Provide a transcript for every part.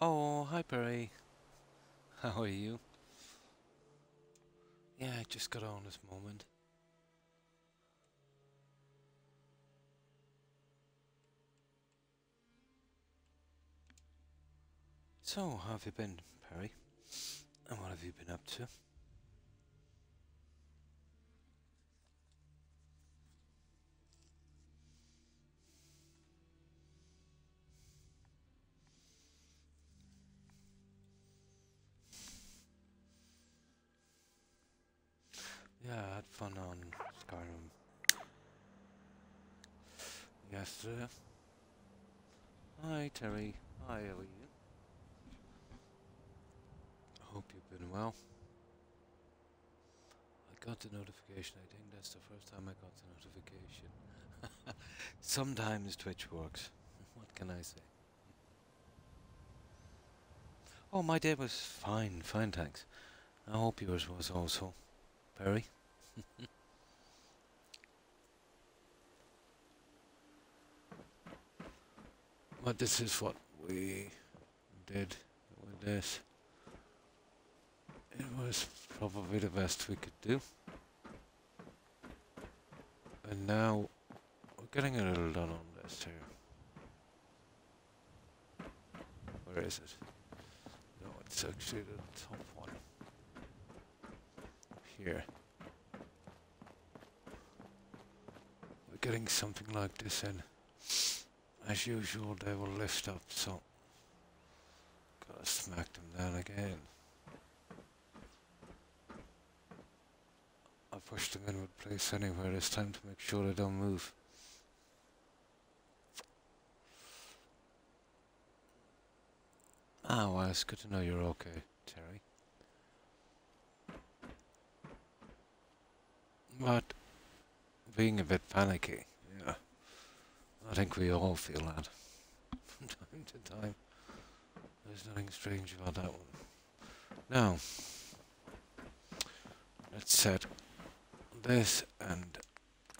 Oh, hi Perry. How are you? Yeah, I just got on this moment. So, how have you been, Perry? And what have you been up to? Yeah, I had fun on Skyrim yesterday. Hi, Terry. Hi, how are you? I hope you've been well. I got the notification. I think that's the first time I got the notification. Sometimes Twitch works. What can I say? Oh, my day was fine, fine, thanks. I hope yours was also. Perry? but this is what we did with this. It was probably the best we could do. And now we're getting a little done on this here. Where is it? No, it's actually the top one. Here. We're getting something like this in. As usual, they will lift up, so gotta smack them down again. I pushed them inward place anywhere this time to make sure they don't move. Ah, well, it's good to know you're okay, Terry. But being a bit panicky, yeah. I think we all feel that from time to time. There's nothing strange about that one. Now, let's set this and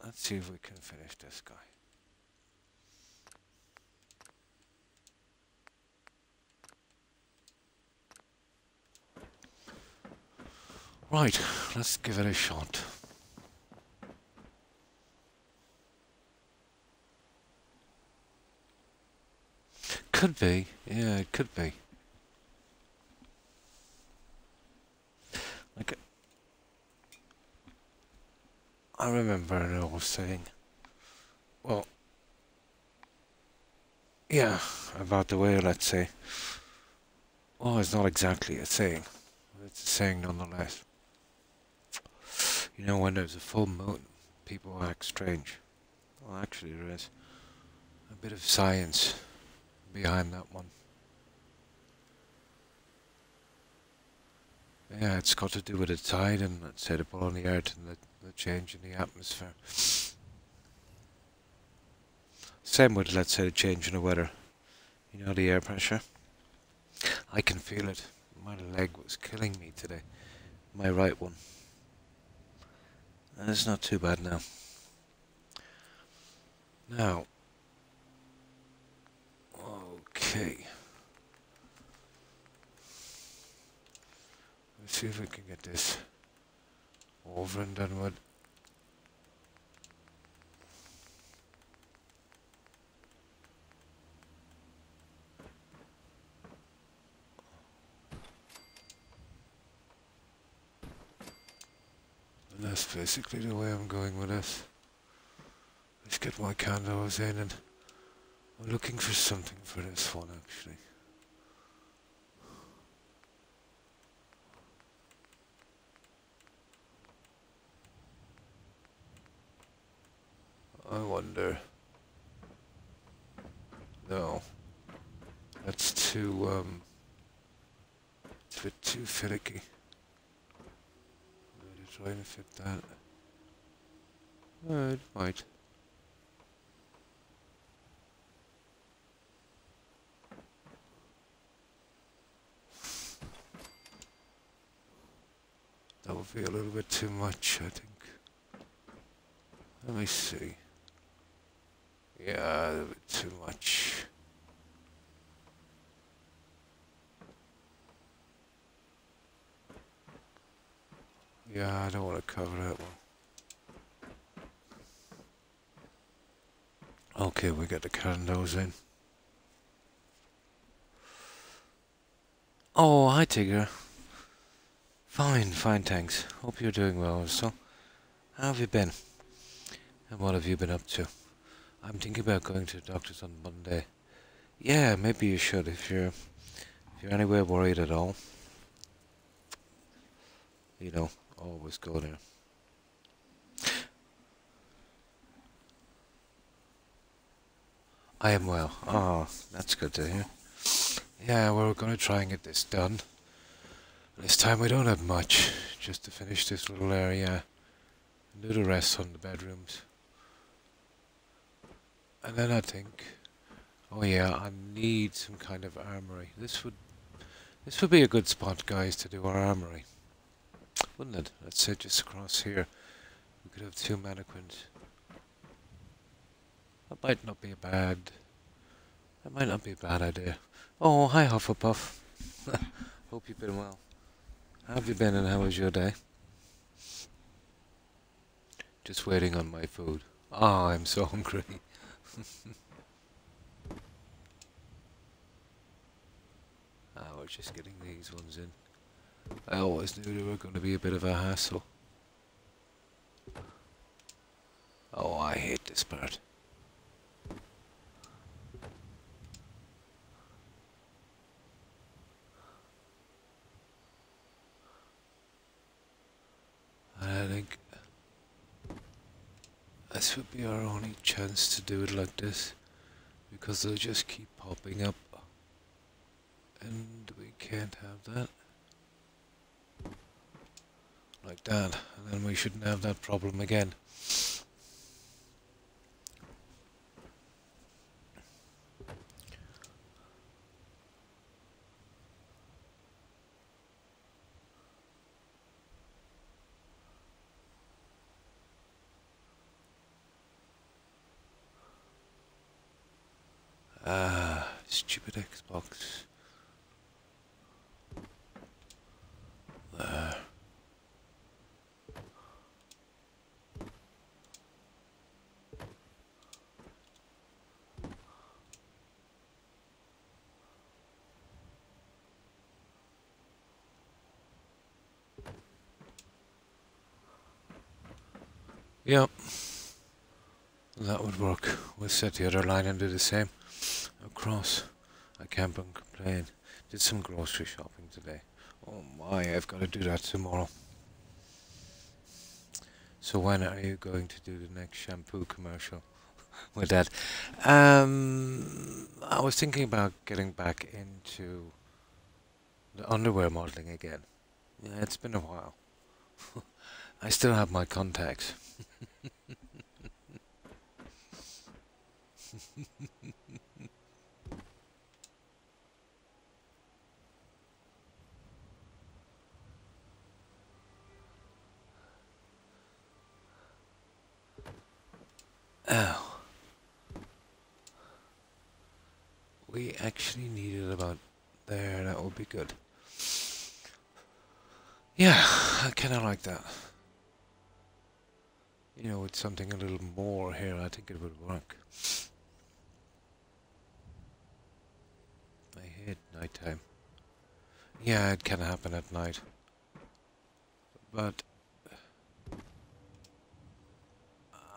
let's see if we can finish this guy. Right, let's give it a shot. Could be, yeah, it could be. Like, I remember an old saying. Well, yeah, about the whale, let's say. Well, it's not exactly a saying. It's a saying nonetheless. You know, when there's a full moon, people act strange. Well, actually, there is a bit of science behind that one. Yeah, it's got to do with the tide and let's say the pull on the earth and the, the change in the atmosphere. Same with, let's say, the change in the weather. You know, the air pressure. I can feel it. My leg was killing me today. My right one. And it's not too bad now. Now. Okay. Let's see if we can get this over and done with. And that's basically the way I'm going with this. Let's get my candles in and I'm looking for something for this one actually. I wonder. No. That's too, um, it's a bit too finicky. I'm try and fit that. It might. That would be a little bit too much, I think. Let me see. Yeah, a little bit too much. Yeah, I don't want to cover that one. Okay, we got the candles in. Oh, hi Tigger. Fine, fine, thanks. Hope you're doing well So, How have you been? And what have you been up to? I'm thinking about going to the doctor's on Monday. Yeah, maybe you should if you're if you're anywhere worried at all. You know, always go there. I am well. Oh, that's good to hear. Yeah, we're going to try and get this done. This time we don't have much, just to finish this little area. And do the rest on the bedrooms. And then I think, oh yeah, I need some kind of armory. This would, this would be a good spot, guys, to do our armory. Wouldn't it? Let's say just across here. We could have two mannequins. That might not be a bad... That might not be a bad idea. Oh, hi Hufflepuff. Hope you've been well. How have you been and how was your day? Just waiting on my food. Ah, oh, I'm so hungry. ah, we're just getting these ones in. I always knew they were going to be a bit of a hassle. Oh, I hate this part. I think this would be our only chance to do it like this because they'll just keep popping up. And we can't have that. Like that. And then we shouldn't have that problem again Ah, stupid Xbox. There. Yep. That would work. We'll set the other line and do the same across. I can't complain. Did some grocery shopping today. Oh my, I've got to do that tomorrow. So when are you going to do the next shampoo commercial with that? Um, I was thinking about getting back into the underwear modeling again. Yeah, it's been a while. I still have my contacts. Oh. We actually need it about there, that would be good. Yeah, I kinda like that. You know, with something a little more here, I think it would work. I hate nighttime. Yeah, it can happen at night. But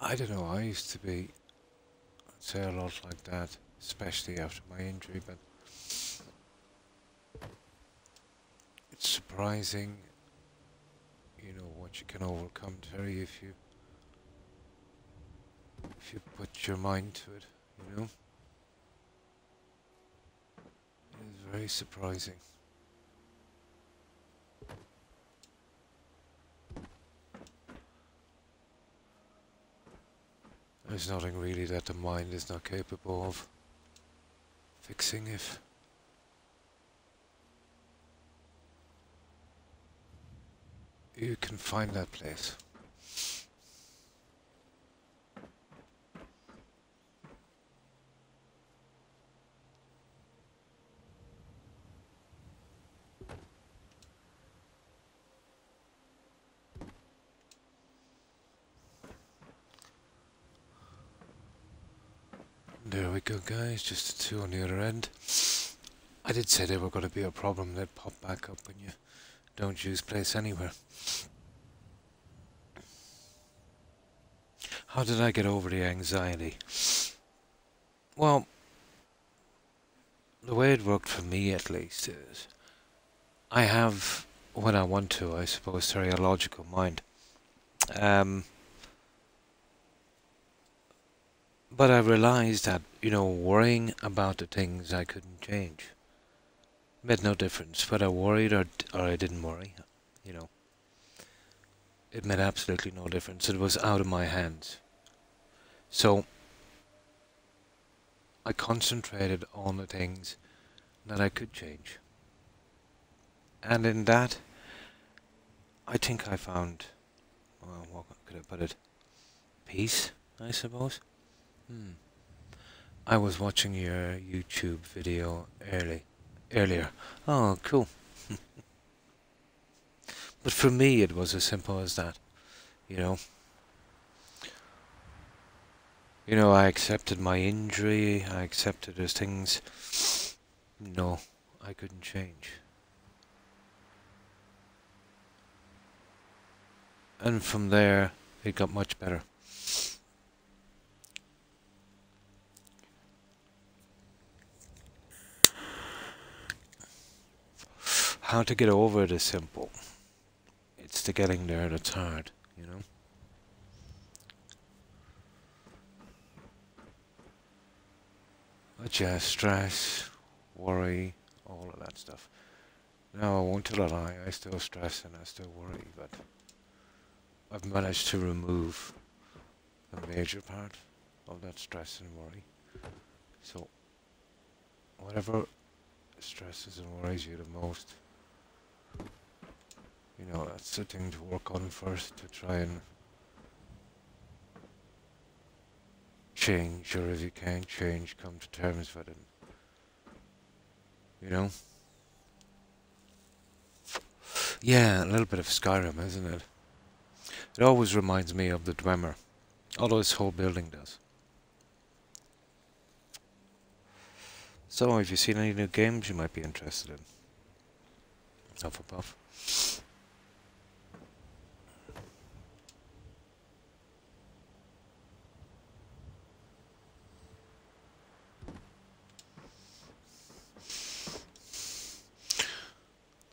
I don't know, I used to be, I'd say a lot like that, especially after my injury, but it's surprising, you know, what you can overcome, Terry, if you, if you put your mind to it, you know? It is very surprising. There's nothing really that the mind is not capable of fixing if you can find that place. There we go, guys. Just the two on the other end. I did say they were going to be a problem. They'd pop back up when you don't use place anywhere. How did I get over the anxiety? Well, the way it worked for me at least is I have, when I want to, I suppose, a logical mind. Um, but I realized that, you know, worrying about the things I couldn't change made no difference whether I worried or, or I didn't worry, you know. It made absolutely no difference. It was out of my hands. So I concentrated on the things that I could change. And in that, I think I found, well, what could I put it? Peace, I suppose. Hmm. I was watching your YouTube video early, earlier. Oh, cool. but for me, it was as simple as that, you know. You know, I accepted my injury, I accepted those things. No, I couldn't change. And from there, it got much better. How to get over it is simple. It's the getting there that's hard, you know? Yeah, stress, worry, all of that stuff. Now, I won't tell a lie, I still stress and I still worry, but I've managed to remove a major part of that stress and worry. So, whatever stresses and worries you the most, you know, that's the thing to work on first to try and change, or if you can't change, come to terms with it. You know? Yeah, a little bit of Skyrim, isn't it? It always reminds me of the Dwemer. Although this whole building does. So, have you seen any new games you might be interested in? Hufflepuff.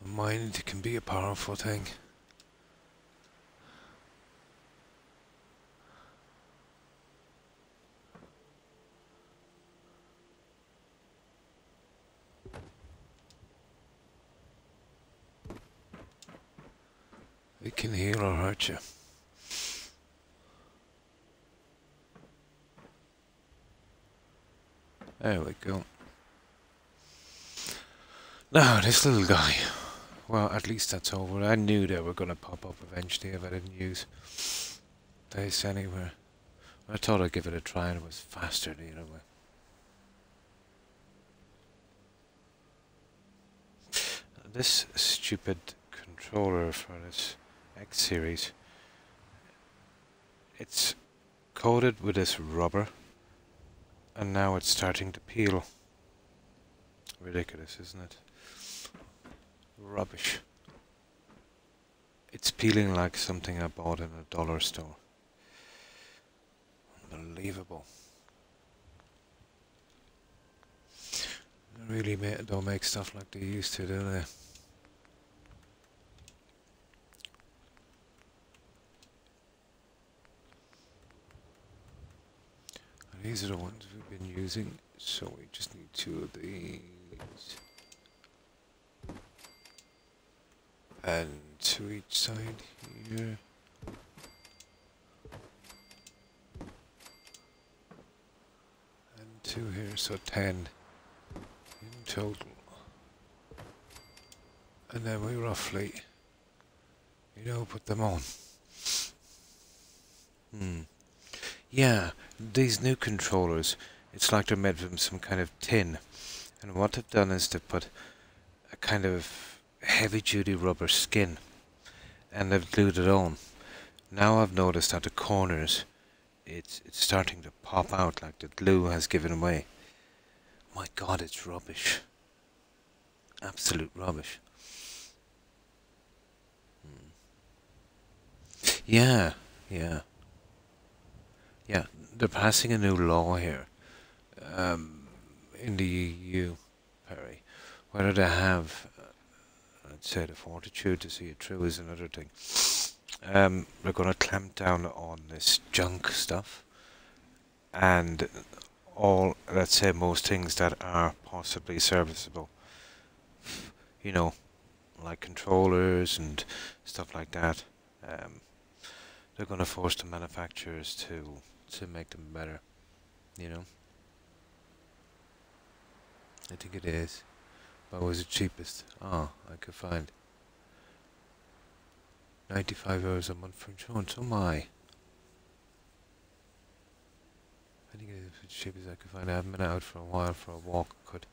Mind can be a powerful thing. It can heal or hurt you. There we go. Now, this little guy. Well, at least that's over. I knew they were going to pop up eventually if I didn't use this anywhere. I thought I'd give it a try and it was faster the other way. This stupid controller for this X series, it's coated with this rubber and now it's starting to peel. Ridiculous, isn't it? Rubbish. It's peeling like something I bought in a dollar store. Unbelievable. They really ma don't make stuff like they used to, do they? These are the ones we've been using, so we just need two of these. And to each side here. And two here, so ten in total. And then we roughly, you know, put them on. Hmm. Yeah, these new controllers, it's like they're made from some kind of tin. And what they've done is to put a kind of heavy duty rubber skin and I've glued it on. Now I've noticed that the corners it's it's starting to pop out like the glue has given away. My God, it's rubbish. Absolute rubbish. Hmm. Yeah, yeah, yeah. They're passing a new law here um, in the EU, Perry. Whether they have, say, the fortitude to see it through is another thing. Um, we're going to clamp down on this junk stuff and all, let's say, most things that are possibly serviceable. You know, like controllers and stuff like that. Um, they're going to force the manufacturers to to make them better. You know. I think it is. What was the cheapest? Oh, I could find. 95 euros a month for insurance. Oh my. I think it is as cheap as I could find. I haven't been out for a while for a walk. Could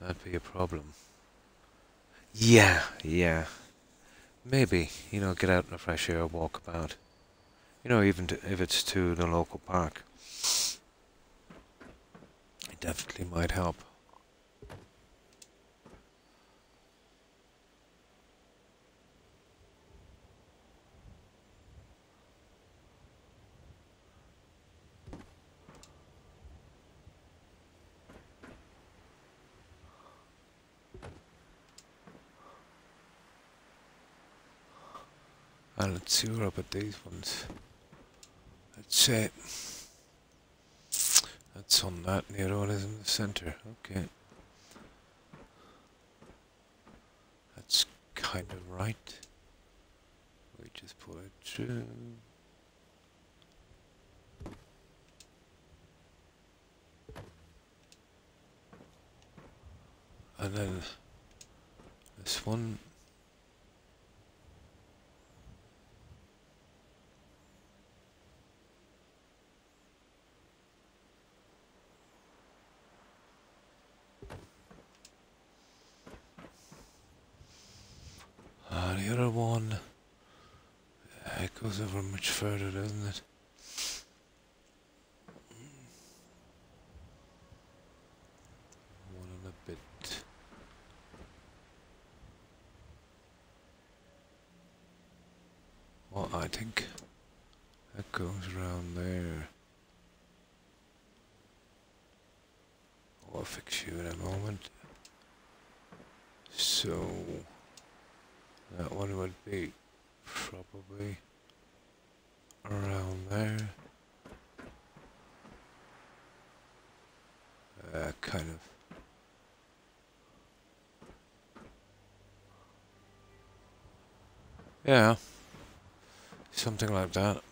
that be a problem? Yeah, yeah. Maybe, you know, get out in the fresh air, walk about. You know, even to, if it's to the local park. It definitely might help. And let's see what about these ones. Let's say that's on that near one is in the center. Okay. That's kind of right. We just pull it through. And then this one Uh, the other one, it goes over much further, doesn't it? One and a bit. Well, I think that goes around there. I'll fix you in a moment. So... That one would be probably around there. Uh, kind of. Yeah, something like that.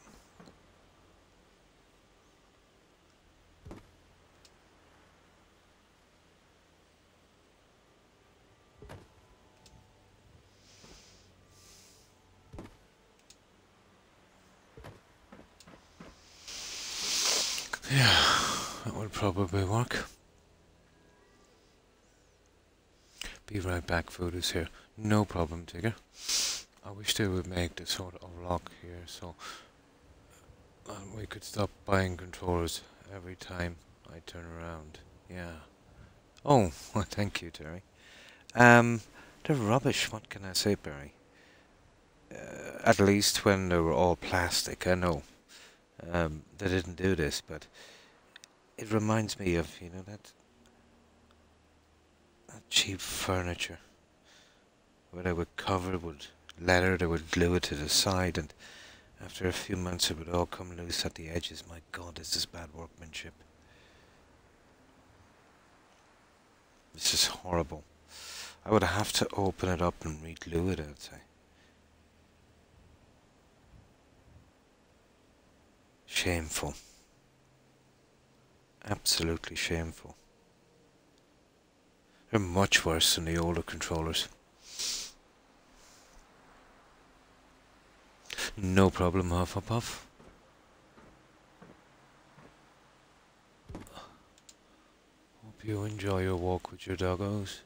Probably work. Be right back, is here. No problem, Tigger. I wish they would make the sort of lock here so we could stop buying controllers every time I turn around. Yeah. Oh, well, thank you, Terry. Um, they're rubbish, what can I say, Barry? Uh, at least when they were all plastic, I know. Um, they didn't do this, but it reminds me of, you know, that, that cheap furniture where they would cover it with leather, they would glue it to the side, and after a few months it would all come loose at the edges. My God, this is bad workmanship. This is horrible. I would have to open it up and re-glue it, I'd say. Shameful. Absolutely shameful. They're much worse than the older controllers. No problem, Hufflepuff. Hope you enjoy your walk with your doggos.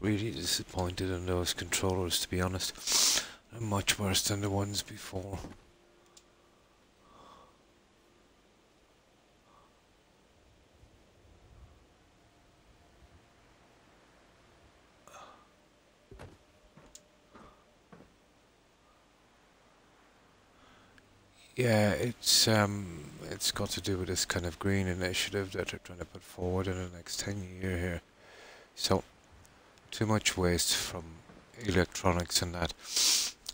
Really disappointed in those controllers, to be honest. They're much worse than the ones before. Yeah, it's um, it's got to do with this kind of green initiative that they're trying to put forward in the next 10 year here. So, too much waste from electronics and that.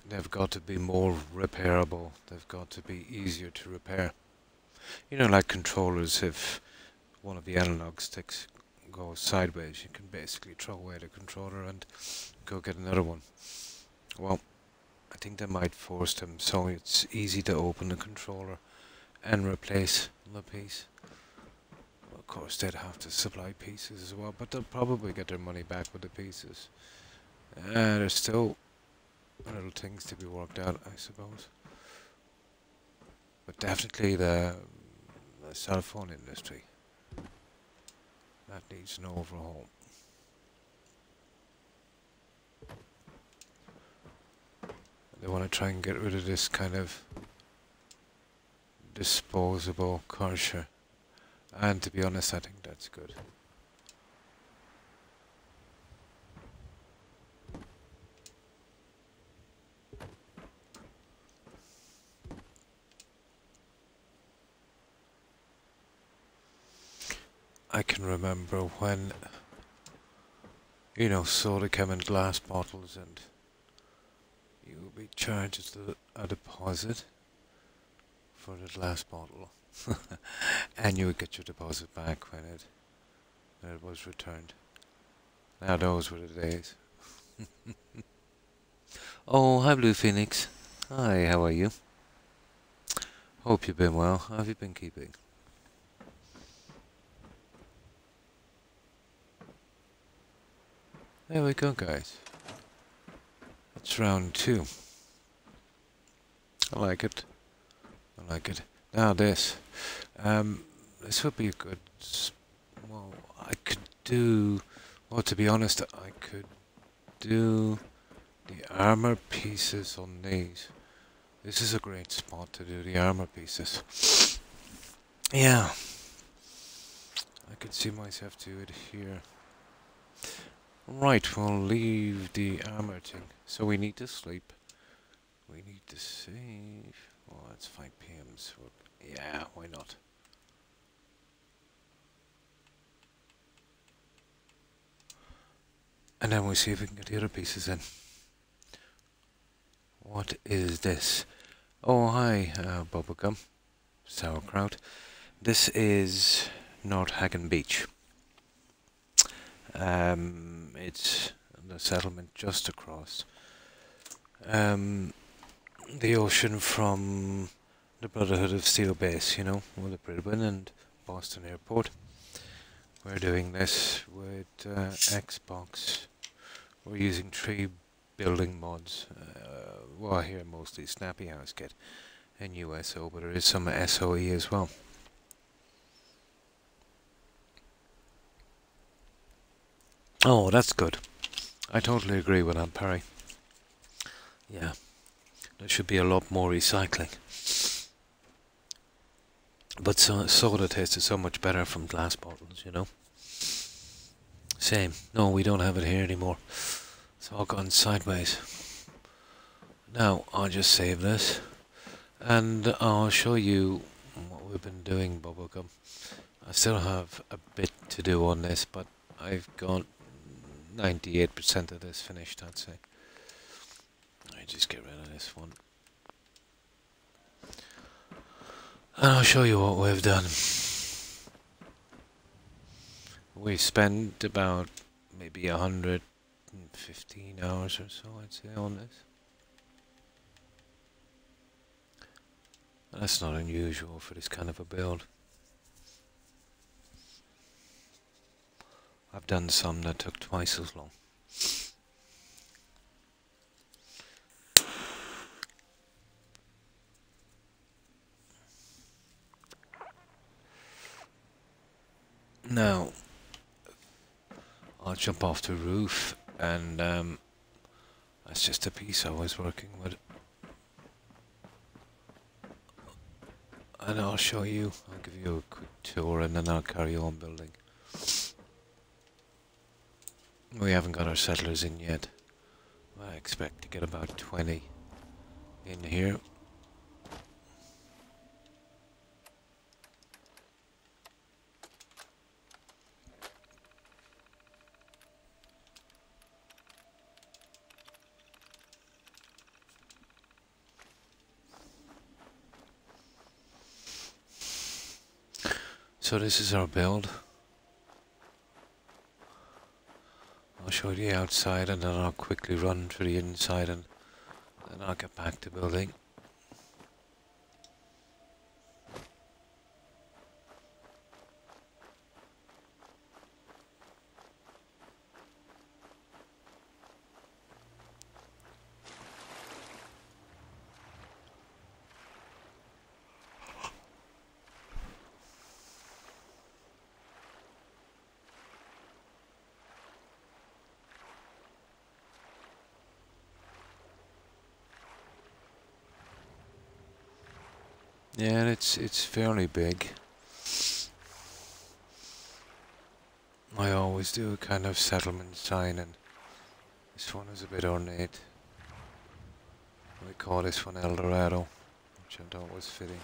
They've got to be more repairable. They've got to be easier to repair. You know, like controllers, if one of the analog sticks goes sideways, you can basically throw away the controller and go get another one. Well, I think they might force them so it's easy to open the controller and replace the piece. Of course, they'd have to supply pieces as well, but they'll probably get their money back with the pieces. Uh, there's still little things to be worked out, I suppose. But definitely the, the cell phone industry. That needs an overhaul. They want to try and get rid of this kind of disposable culture. And to be honest, I think that's good. I can remember when, you know, soda came in glass bottles and you would be charged a deposit for the glass bottle. And you would get your deposit back when it, when it was returned. Now those were the days. oh, hi Blue Phoenix. Hi, how are you? Hope you've been well. How have you been keeping? There we go, guys. It's round two. I like it. I like it. Now this. Um, this would be a good... Well, I could do... Well, to be honest, I could do the armor pieces on these. This is a great spot to do the armor pieces. Yeah. I could see myself do it here. Right, we'll leave the armor thing. So we need to sleep. We need to save. Well, it's 5 p.m. So yeah, why not? And then we see if we can get the other pieces in. What is this? Oh, hi, uh, bubblegum. Sauerkraut. This is Nordhagen Beach. Um, it's the settlement just across um, the ocean from the Brotherhood of Steel base, you know, with the Prydwen and Boston Airport. We're doing this with uh, Xbox. We're using three building mods. Uh, well, here mostly Snappy House Kit and USO, but there is some SOE as well. Oh, that's good. I totally agree with Aunt Perry. Yeah, there should be a lot more recycling. But so, soda tasted so much better from glass bottles, you know. Same. No, we don't have it here anymore. It's all gone sideways. Now, I'll just save this. And I'll show you what we've been doing, Bubblegum. I still have a bit to do on this, but I've got 98% of this finished, I'd say. Me just get rid of this one. And I'll show you what we've done. We spent about maybe 115 hours or so, I'd say, on this. That's not unusual for this kind of a build. I've done some that took twice as long. Now, I'll jump off the roof and um, that's just a piece I was working with. And I'll show you, I'll give you a quick tour and then I'll carry on building. We haven't got our settlers in yet. I expect to get about 20 in here. So this is our build. I'll show you the outside and then I'll quickly run to the inside and then I'll get back to building. Yeah, it's it's fairly big. I always do a kind of settlement sign and this one is a bit ornate. We call this one El Dorado, which I thought was fitting.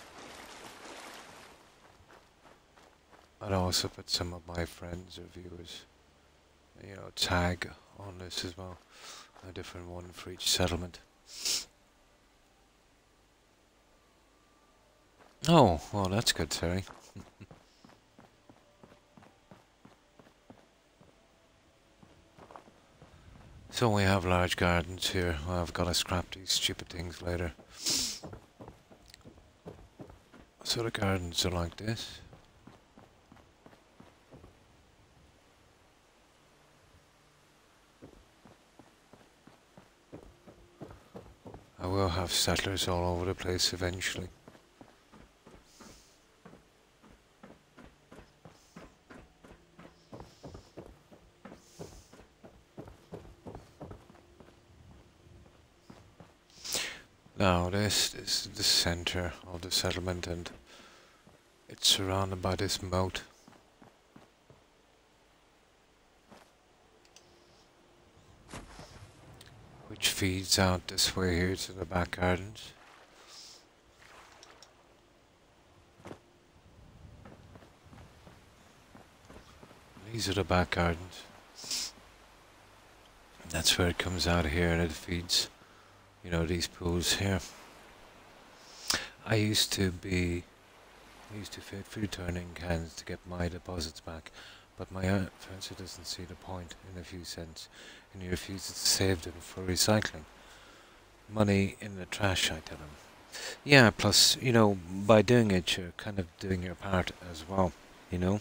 I'd also put some of my friends or viewers, you know, tag on this as well. A different one for each settlement. Oh, well that's good, Terry. so we have large gardens here. Well, I've got to scrap these stupid things later. So the gardens are like this. I will have settlers all over the place eventually. Now this is the center of the settlement and it's surrounded by this moat. Which feeds out this way here to the back gardens. These are the back gardens. That's where it comes out here and it feeds you know these pools here. I used to be, I used to fit food turning cans to get my deposits back, but my furniture doesn't see the point in a few cents, and he refuses to save them for recycling. Money in the trash, I tell him. Yeah, plus, you know, by doing it, you're kind of doing your part as well, you know?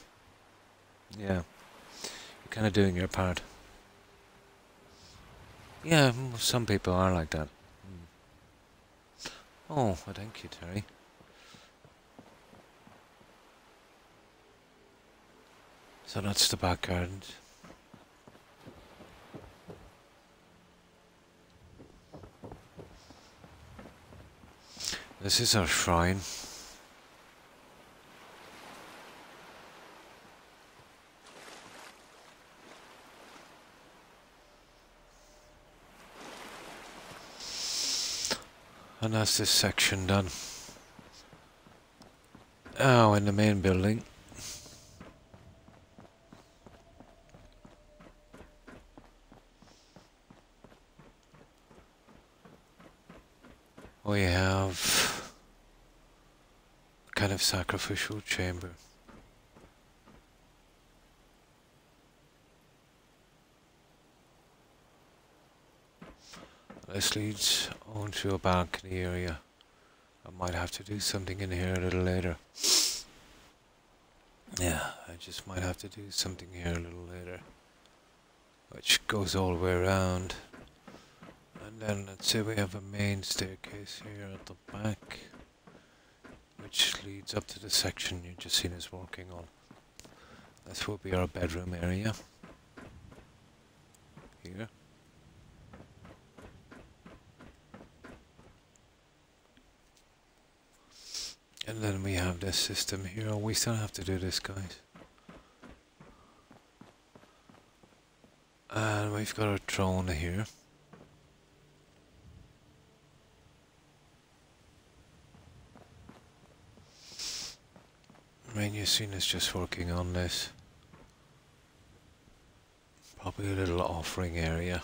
Yeah. You're kind of doing your part. Yeah, some people are like that. Oh, well, thank you, Terry. So that's the back gardens. This is our shrine. And that's this section done. Oh, in the main building. We have kind of sacrificial chamber. This leads onto a balcony area. I might have to do something in here a little later. Yeah, I just might have to do something here a little later. Which goes all the way around. And then let's say we have a main staircase here at the back. Which leads up to the section you just seen us walking on. This will be our bedroom area. Here. And then we have this system here. We still have to do this, guys. And we've got a drone here. Menu scene is just working on this. Probably a little offering area.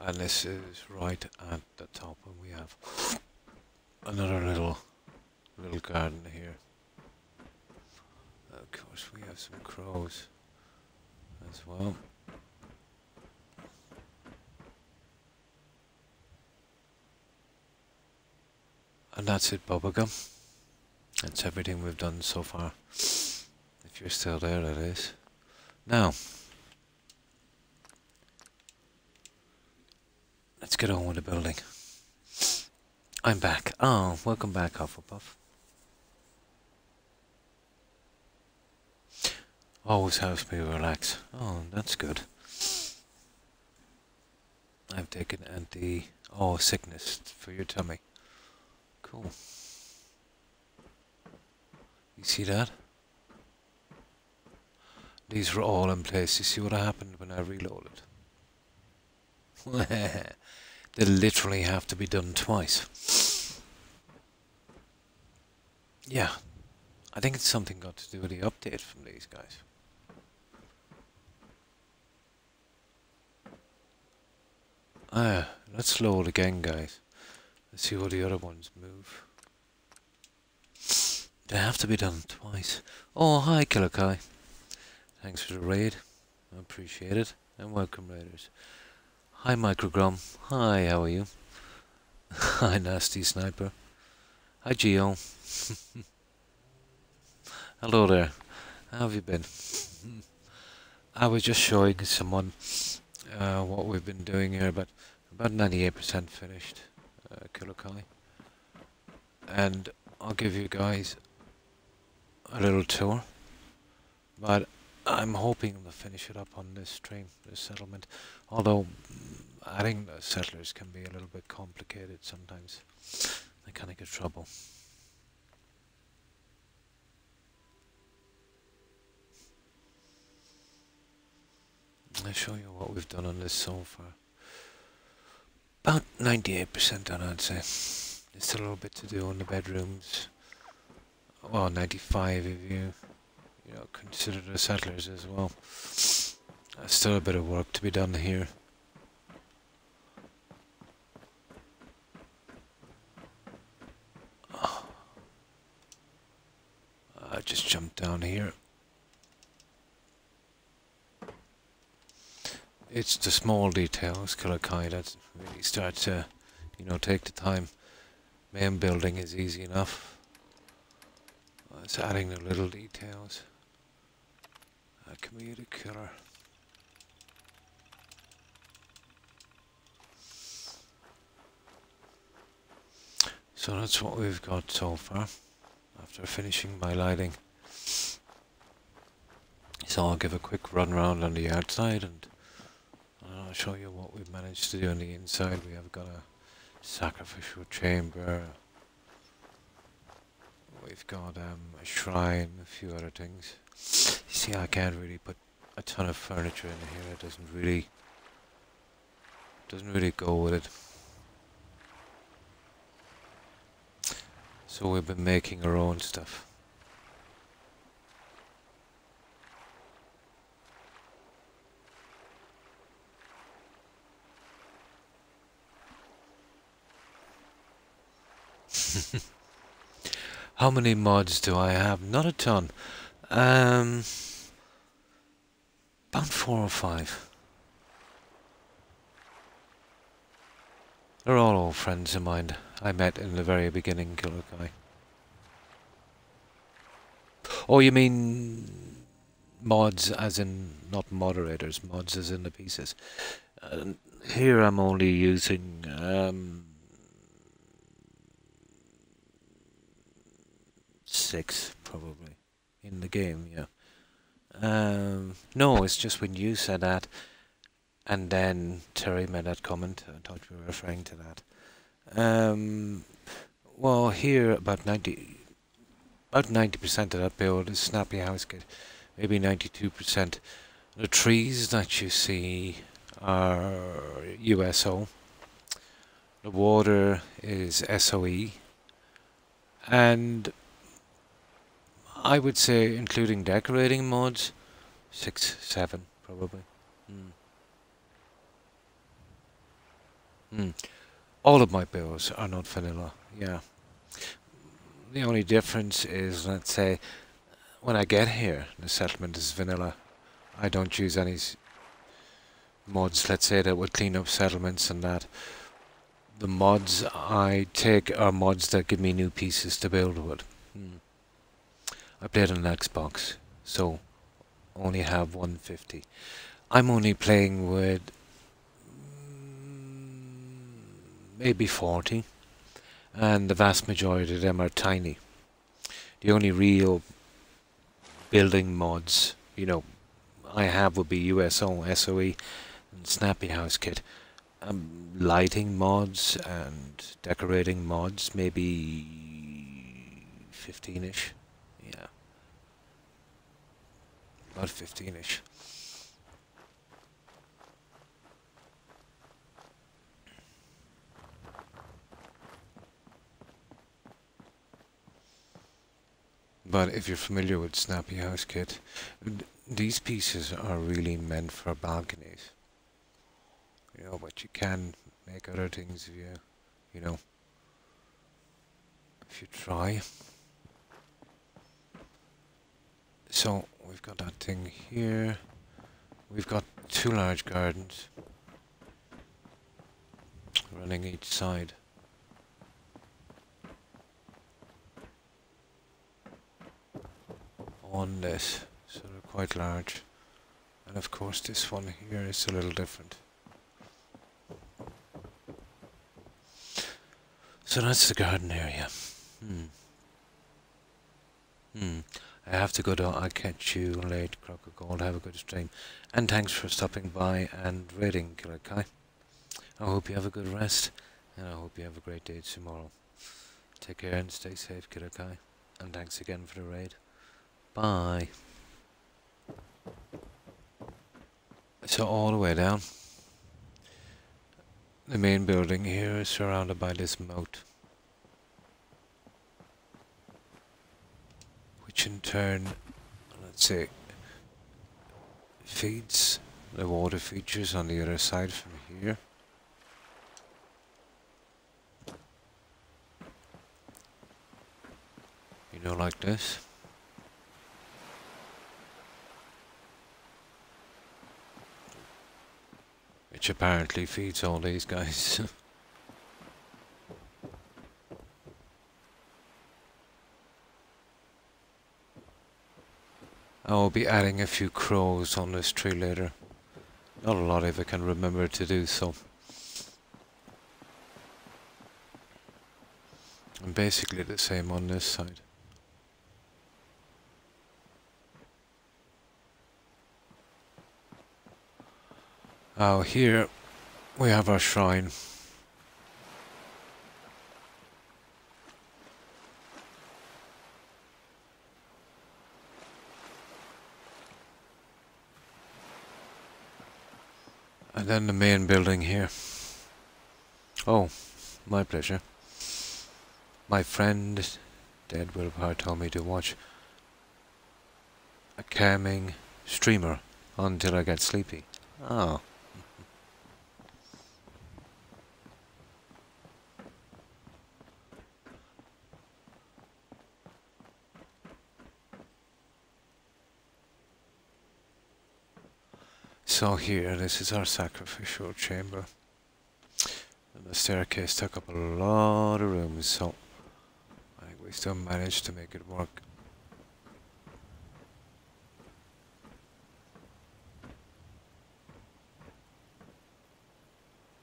And this is right at the top and we have another little little garden here. Of course we have some crows as well. And that's it, Bubblegum. That's everything we've done so far. If you're still there, that is. Now, let's get on with the building. I'm back. Oh, welcome back, Hufflepuff. Always helps me relax. Oh, that's good. I've taken anti... Oh, sickness for your tummy. Cool. You see that? These were all in place. You see what happened when I reloaded? they literally have to be done twice. Yeah. I think it's something got to do with the update from these guys. Ah, let's load again, guys. Let's see what the other ones move. They have to be done twice. Oh, hi, Kai. Thanks for the raid. I appreciate it. And welcome, raiders. Hi, Microgrum. Hi, how are you? hi, Nasty Sniper. Hi, Geo. Hello there. How have you been? I was just showing someone uh, what we've been doing here, but about 98% finished, uh. And I'll give you guys a little tour. But I'm hoping to finish it up on this stream, this settlement. Although adding settlers can be a little bit complicated sometimes. They kind of get trouble. I'll show you what we've done on this so far. About 98% done, I'd say. There's still a little bit to do on the bedrooms well, 95 if you, you know, consider the settlers as well. There's still a bit of work to be done here. Oh. I just jumped down here. It's the small details, Killer Kai, that really start to, you know, take the time. Main building is easy enough. It's adding the little details. A comedic killer. So that's what we've got so far after finishing my lighting. So I'll give a quick run around on the outside and show you what we've managed to do on the inside. We have got a sacrificial chamber, We've got um, a shrine, a few other things. You see, I can't really put a ton of furniture in here. It doesn't really, doesn't really go with it. So we've been making our own stuff. How many mods do I have? Not a ton. Um, about four or five. They're all old friends of mine I met in the very beginning, Killer Kai. Oh, you mean mods as in, not moderators, mods as in the pieces. Uh, here I'm only using um, six probably in the game. Yeah. Um, no, it's just when you said that, and then Terry made that comment. I thought you were referring to that. Um, well, here about ninety, about 90% of that build is snappy house kit, maybe 92%. The trees that you see are USO. The water is SOE. And I would say, including decorating mods, six, seven, probably. Mm. Mm. All of my builds are not vanilla, yeah. The only difference is, let's say, when I get here, the settlement is vanilla. I don't use any mods, let's say, that would clean up settlements and that. The mods I take are mods that give me new pieces to build with. I played on an Xbox, so only have 150. I'm only playing with maybe 40, and the vast majority of them are tiny. The only real building mods, you know, I have would be USO, SOE, and Snappy House Kit. Um, lighting mods and decorating mods, maybe 15-ish. Yeah. About 15-ish. But if you're familiar with Snappy House Kit, these pieces are really meant for balconies. You know, but you can make other things if you, you know, if you try. So, we've got that thing here. We've got two large gardens running each side. On this so they're quite large. And of course this one here is a little different. So that's the garden area. Hmm. Hmm. I have to go to I'll catch you late, Croc o Gold. Have a good stream. And thanks for stopping by and raiding, Killer Kai. I hope you have a good rest. And I hope you have a great day tomorrow. Take care and stay safe, Killer Kai. And thanks again for the raid. Bye. So all the way down. The main building here is surrounded by this moat. In turn, let's say, feeds the water features on the other side from here. You know, like this. Which apparently feeds all these guys. I will be adding a few crows on this tree later. Not a lot if I can remember to do so. And basically the same on this side. Oh, here we have our shrine. And then the main building here. Oh, my pleasure. My friend Dead Willpower told me to watch a calming streamer until I get sleepy. Oh. So here, this is our sacrificial chamber. And the staircase took up a lot of room, so I think we still managed to make it work.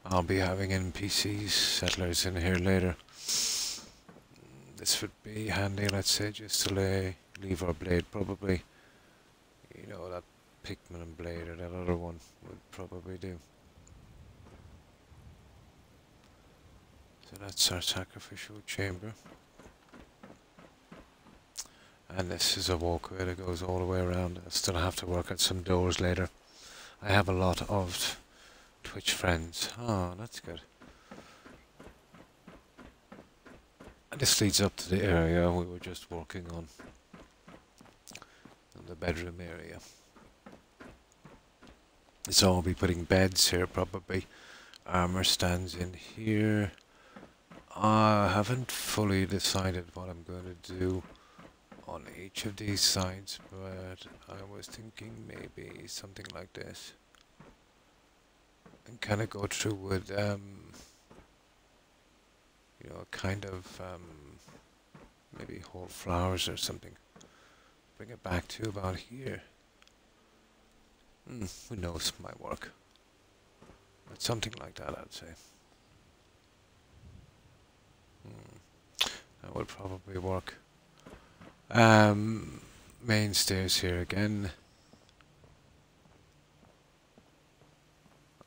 I'll be having NPCs, settlers in here later. This would be handy, let's say, just to lay, leave our blade probably. You know, that Pickman's Blade or that other one would probably do. So that's our sacrificial chamber. And this is a walkway that goes all the way around. I still have to work at some doors later. I have a lot of Twitch friends. Oh, that's good. And this leads up to the area we were just working on. On the bedroom area. So I'll be putting beds here probably. Armor stands in here. I haven't fully decided what I'm going to do on each of these sides, but I was thinking maybe something like this. And kind of go through with, um, you know, kind of, um, maybe whole flowers or something. Bring it back to about here. Hmm, who knows, might work. But something like that, I'd say. Hmm. That would probably work. Um, main stairs here again.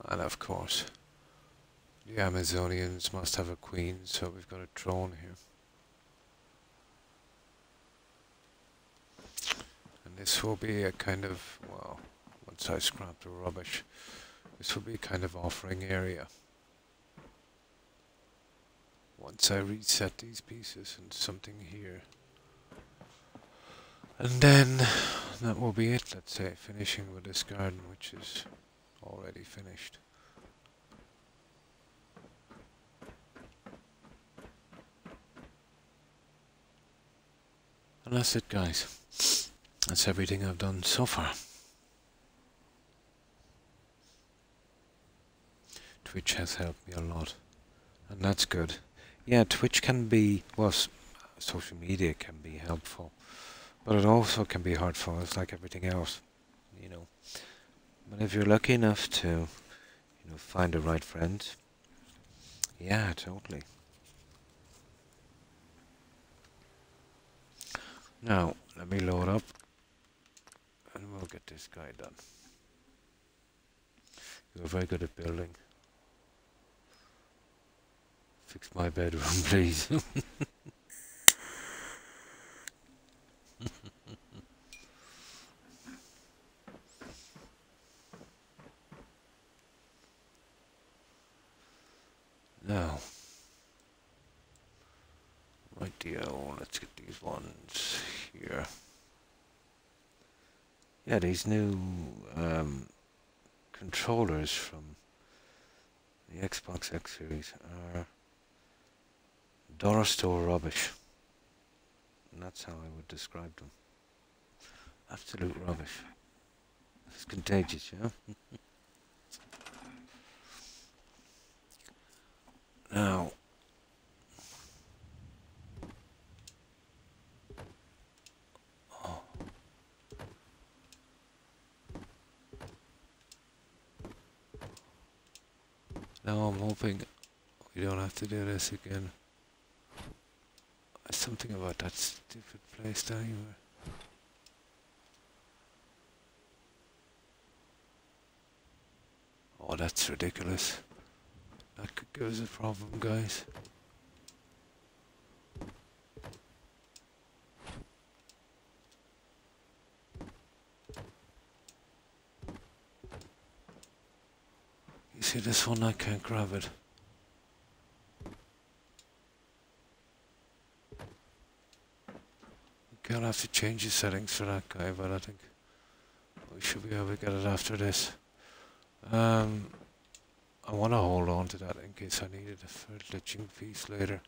And of course, the Amazonians must have a queen, so we've got a throne here. And this will be a kind of, well, once I scrap the rubbish, this will be a kind of offering area. Once I reset these pieces and something here. And then that will be it, let's say, finishing with this garden, which is already finished. And that's it, guys. That's everything I've done so far. Twitch has helped me a lot. And that's good. Yeah, Twitch can be, well, social media can be helpful. But it also can be hurtful. It's like everything else, you know. But if you're lucky enough to, you know, find the right friends, yeah, totally. Now, let me load up and we'll get this guy done. You're very good at building. Fix my bedroom, please. now, right deal, let's get these ones here. Yeah, these new um, controllers from the Xbox X Series are dollar store rubbish. And that's how I would describe them. Absolute rubbish. It's contagious, know? now. Now I'm hoping we don't have to do this again. Something about that stupid place down here. Oh, that's ridiculous. That could give us a problem, guys. You see this one? I can't grab it. Gonna have to change the settings for that guy, but I think we should be able to get it after this. Um, I want to hold on to that in case I need it for a glitching piece later.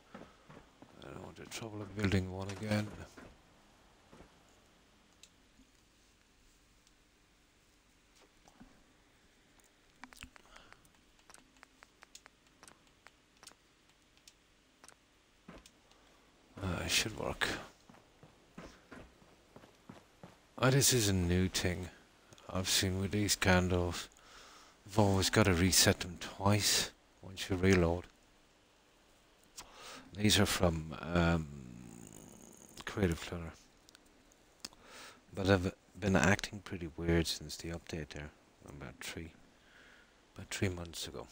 I don't want the trouble of building one again. Uh, it should work. Oh, this is a new thing I've seen with these candles. You've always got to reset them twice once you reload. These are from um, Creative Clutter. But I've been acting pretty weird since the update there, about three, about three months ago.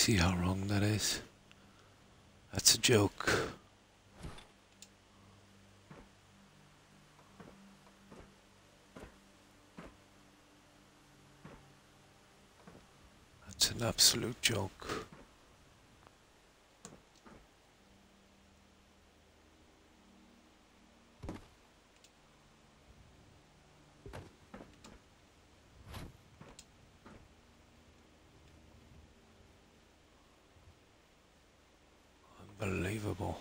see how is. That's a joke. That's an absolute joke. Unbelievable.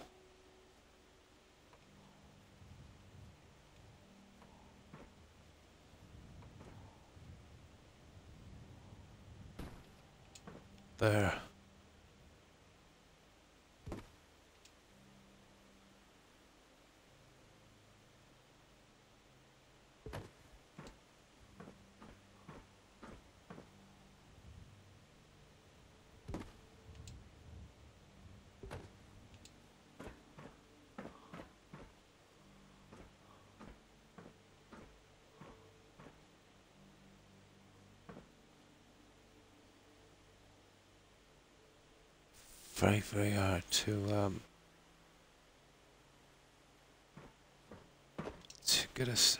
There. Very, very hard to um, to get us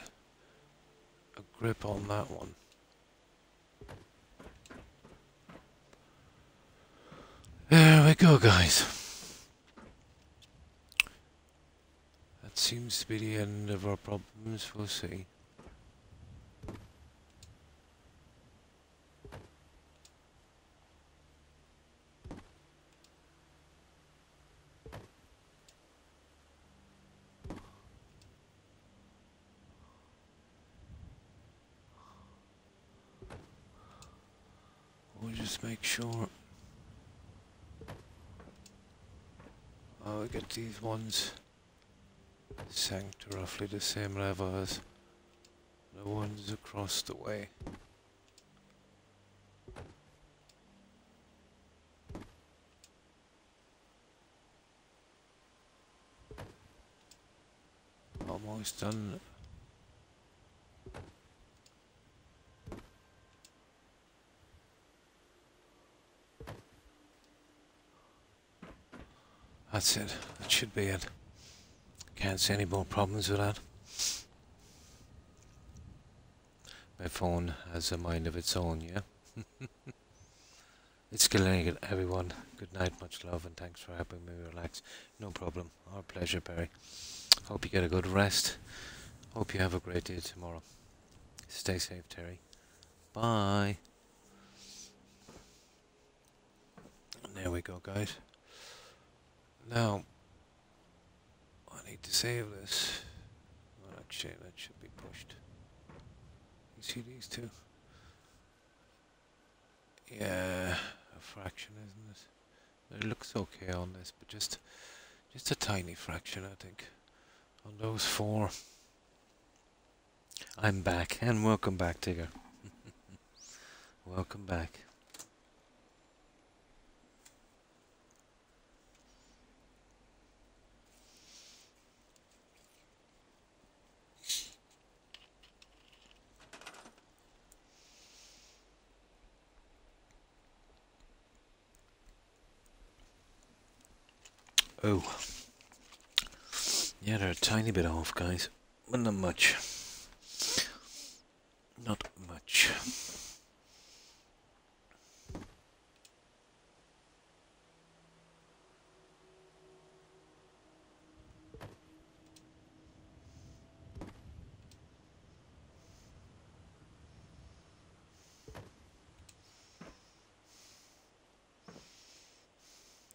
a grip on that one. There we go, guys. That seems to be the end of our problems. We'll see. We'll just make sure. Oh, we get these ones sank to roughly the same level as the ones across the way. Almost done. That's it. That should be it. Can't see any more problems with that. My phone has a mind of its own, yeah? it's killing everyone. Good night, much love, and thanks for helping me relax. No problem. Our pleasure, Perry. Hope you get a good rest. Hope you have a great day tomorrow. Stay safe, Terry. Bye. And there we go, guys. Now, need to save this. Well, actually, that should be pushed. You see these two? Yeah, a fraction, isn't it? It looks okay on this, but just, just a tiny fraction, I think, on those four. I'm back, and welcome back, Tigger. welcome back. Oh. Yeah, they're a tiny bit off, guys. But not much. Not much.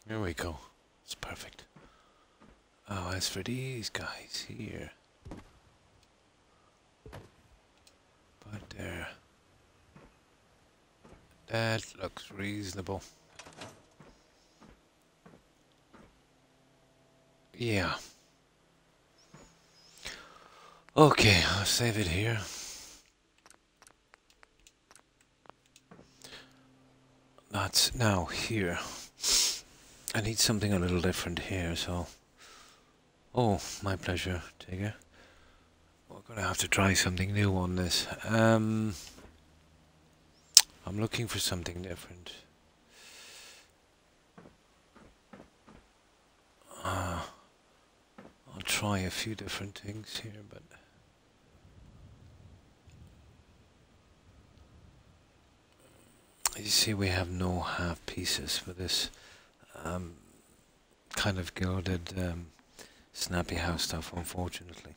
There we go. It's perfect. Oh, as for these guys here. But there. That looks reasonable. Yeah. Okay, I'll save it here. That's now here. I need something a little different here, so... Oh, my pleasure, Tigger. We're gonna have to try something new on this. Um, I'm looking for something different. Uh, I'll try a few different things here, but you see we have no half pieces for this um, kind of gilded um, snappy house stuff, unfortunately.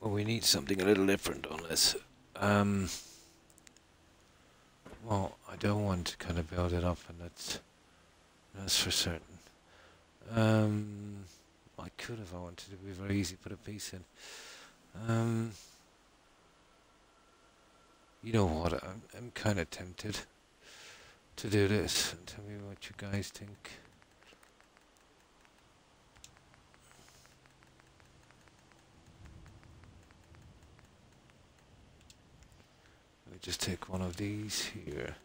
Well, we need something a little different on this. Um, well, I don't want to kind of build it up, and that's that's for certain. Um, I could if I wanted to be very easy, to put a piece in. Um, you know what? I'm I'm kind of tempted to do this. Tell me what you guys think. Let me just take one of these here.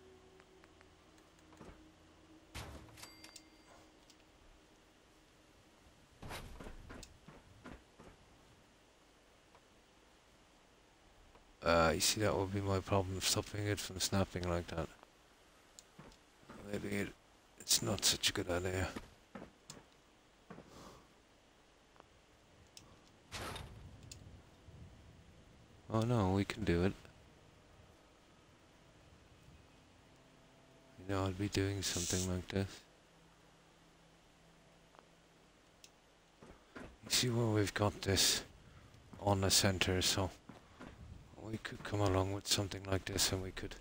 Uh, you see that would be my problem, stopping it from snapping like that. Maybe it, it's not such a good idea. Oh no, we can do it. You know, I'd be doing something like this. You see where we've got this on the center, so we could come along with something like this and we could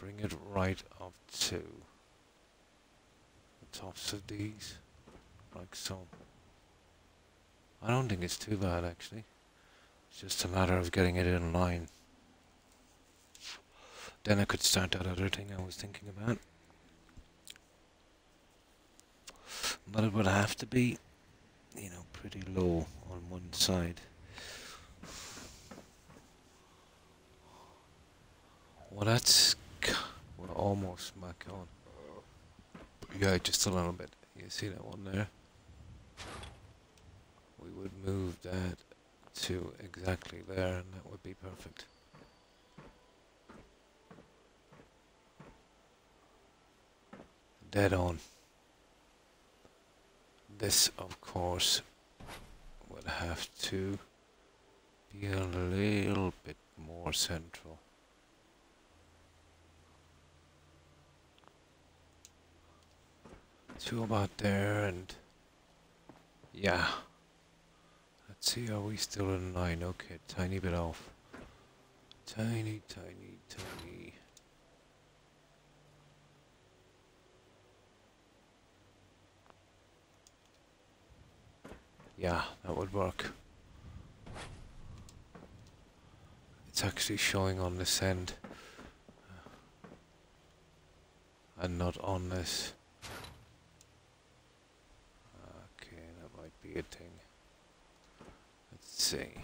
bring it right up to the tops of these, like so. I don't think it's too bad actually. It's just a matter of getting it in line. Then I could start that other thing I was thinking about. But it would have to be, you know, pretty low on one side. Well, that's we're almost back on. Yeah, just a little bit. You see that one there? We would move that to exactly there, and that would be perfect. dead on. This, of course, would have to be a little bit more central. To about there and yeah. Let's see, are we still in line? Okay, tiny bit off. Tiny, tiny, tiny. Yeah, that would work. It's actually showing on this end. And not on this. Okay, that might be a thing. Let's see.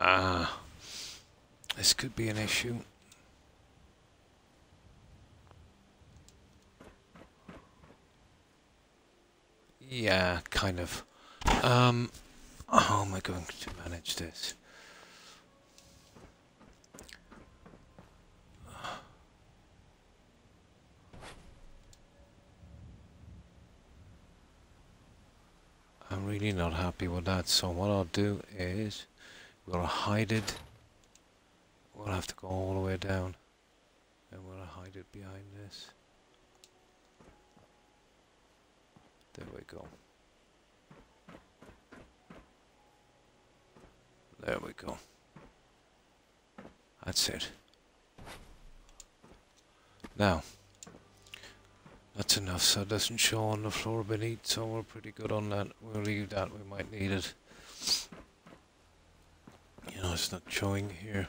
Ah, this could be an issue. Yeah, kind of. Um, how am I going to manage this? I'm really not happy with that, so what I'll do is we'll hide it. We'll have to go all the way down and we'll hide it behind this. There we go. There we go. That's it. Now, that's enough so it doesn't show on the floor beneath, so we're pretty good on that. We'll leave that, we might need it. You know, it's not showing here.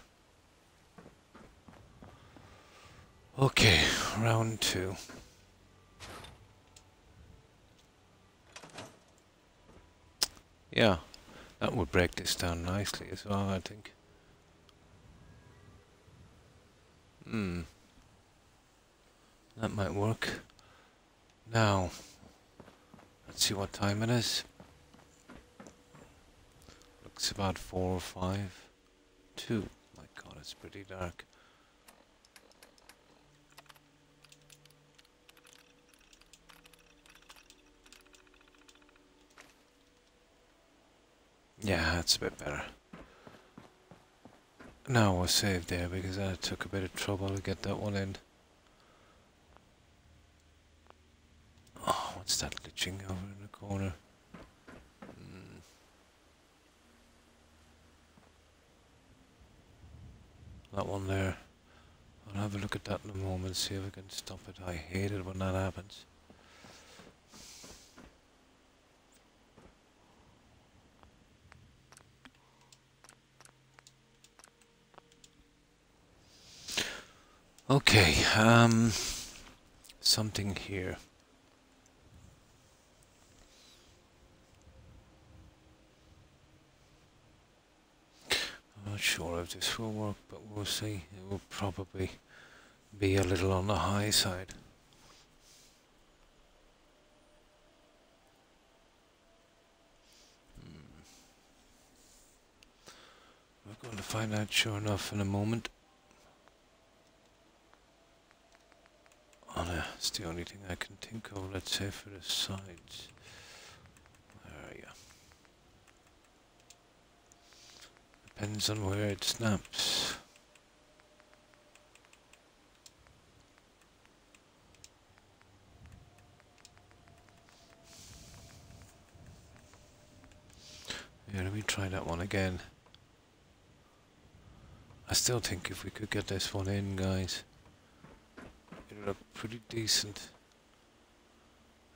Okay, round two. Yeah, that would break this down nicely as well, I think. Hmm. That might work. Now, let's see what time it is. Looks about four or five. Two. My god, it's pretty dark. Yeah, that's a bit better. Now we're saved there because I took a bit of trouble to get that one in. Oh, what's that glitching over in the corner? Mm. That one there. I'll have a look at that in a moment, see if I can stop it. I hate it when that happens. Okay, um, something here. I'm not sure if this will work, but we'll see. It will probably be a little on the high side. Hmm. We're going to find out sure enough in a moment. Oh no, it's the only thing I can think of, let's say for the sides. There you Depends on where it snaps. Yeah, let me try that one again. I still think if we could get this one in, guys it would look pretty decent.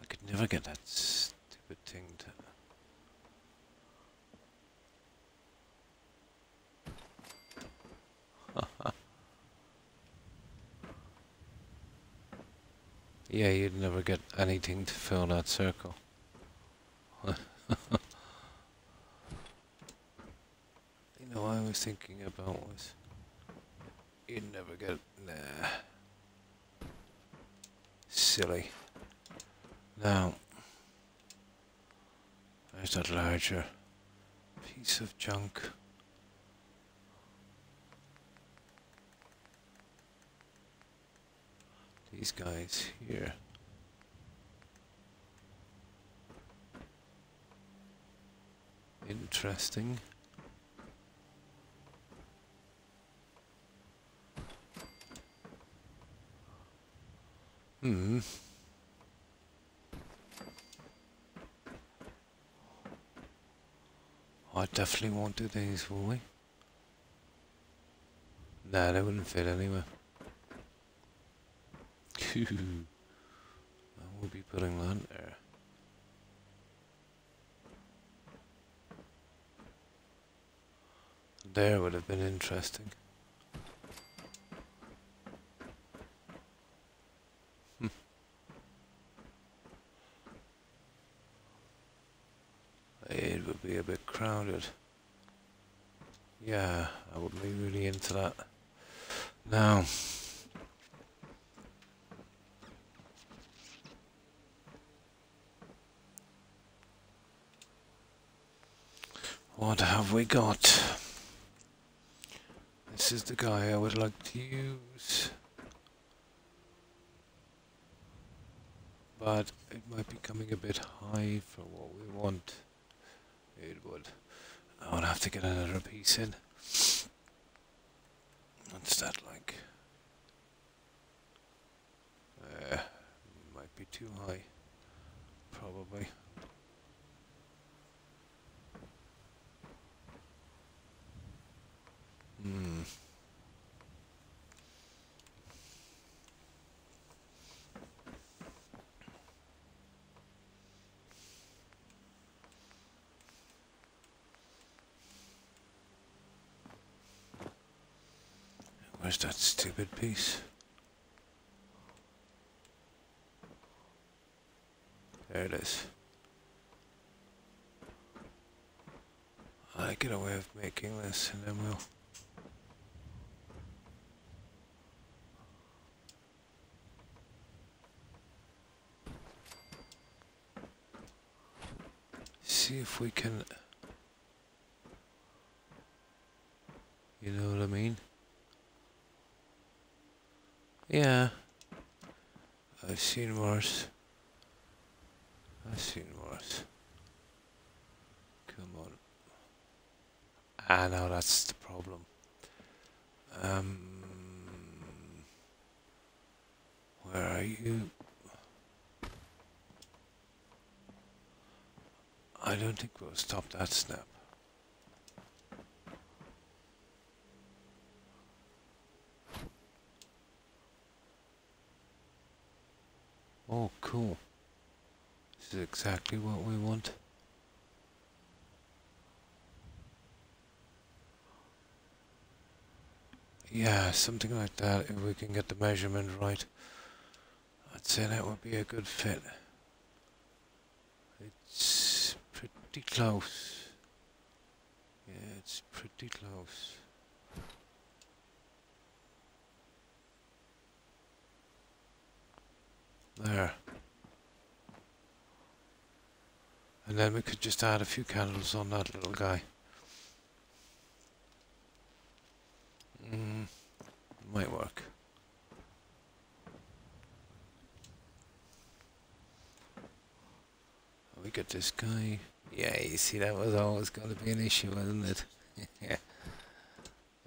I could never get that stupid thing to... yeah, you'd never get anything to fill that circle. you know, what I was thinking about was you'd never get nah silly. Now, there's that larger piece of junk. These guys here. Interesting. Hmm. I definitely won't do these, will we? Nah, they wouldn't fit anyway. I will be putting that there. There would have been interesting. Hmm. It would be a bit crowded. Yeah, I would be really into that. Now, what have we got? This is the guy I would like to use. But it might be coming a bit high for what we want. It would. I would have to get another piece in. What's that like? Uh, might be too high. Probably. Where's that stupid piece? There it is. I get a way of making this and then we'll... see if we can... You know what I mean? Yeah. I've seen worse. I've seen worse. Come on. Ah, no, that's the problem. Um, where are you? I don't think we'll stop that snap. Oh, cool. This is exactly what we want. Yeah, something like that, if we can get the measurement right. I'd say that would be a good fit. It's pretty close. Yeah, it's pretty close. There. And then we could just add a few candles on that little guy. Mm, might work. We get this guy. Yeah, you see that was always going to be an issue, wasn't it? yeah.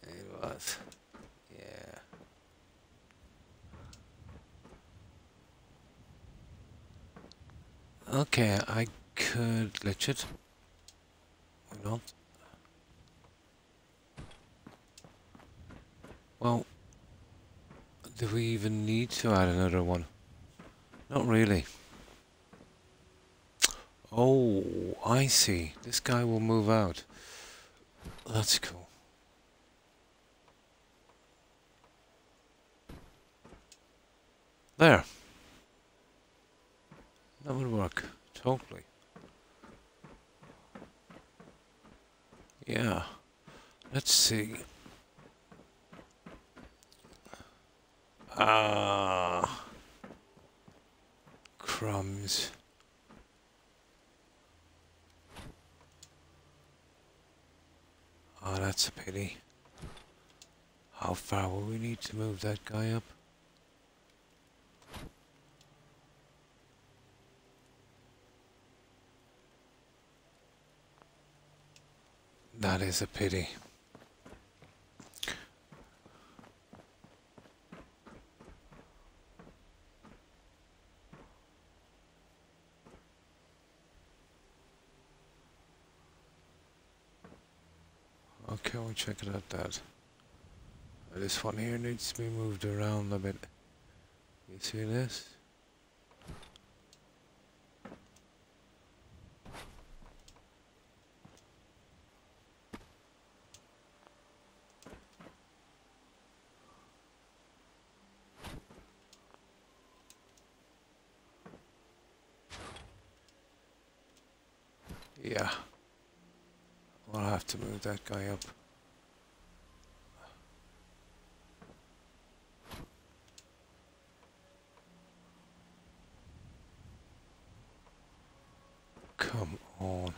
It was. Yeah. Okay, I could glitch it. Why not? Well, do we even need to add another one? Not really. Oh, I see. This guy will move out. That's cool. There. That would work. Totally. Yeah. Let's see. Ah. Crumbs. Oh, that's a pity. How far will we need to move that guy up? That is a pity. Okay, we'll check it out that. This one here needs to be moved around a bit. You see this? Yeah. I'll have to move that guy up. Come on.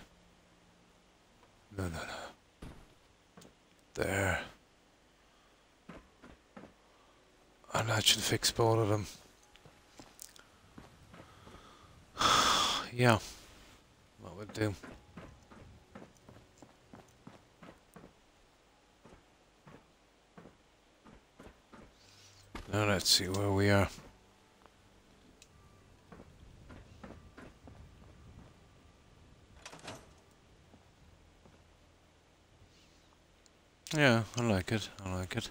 No, no, no. There. And that should fix both of them. yeah. What would do. Now let's see where we are. Yeah, I like it. I like it.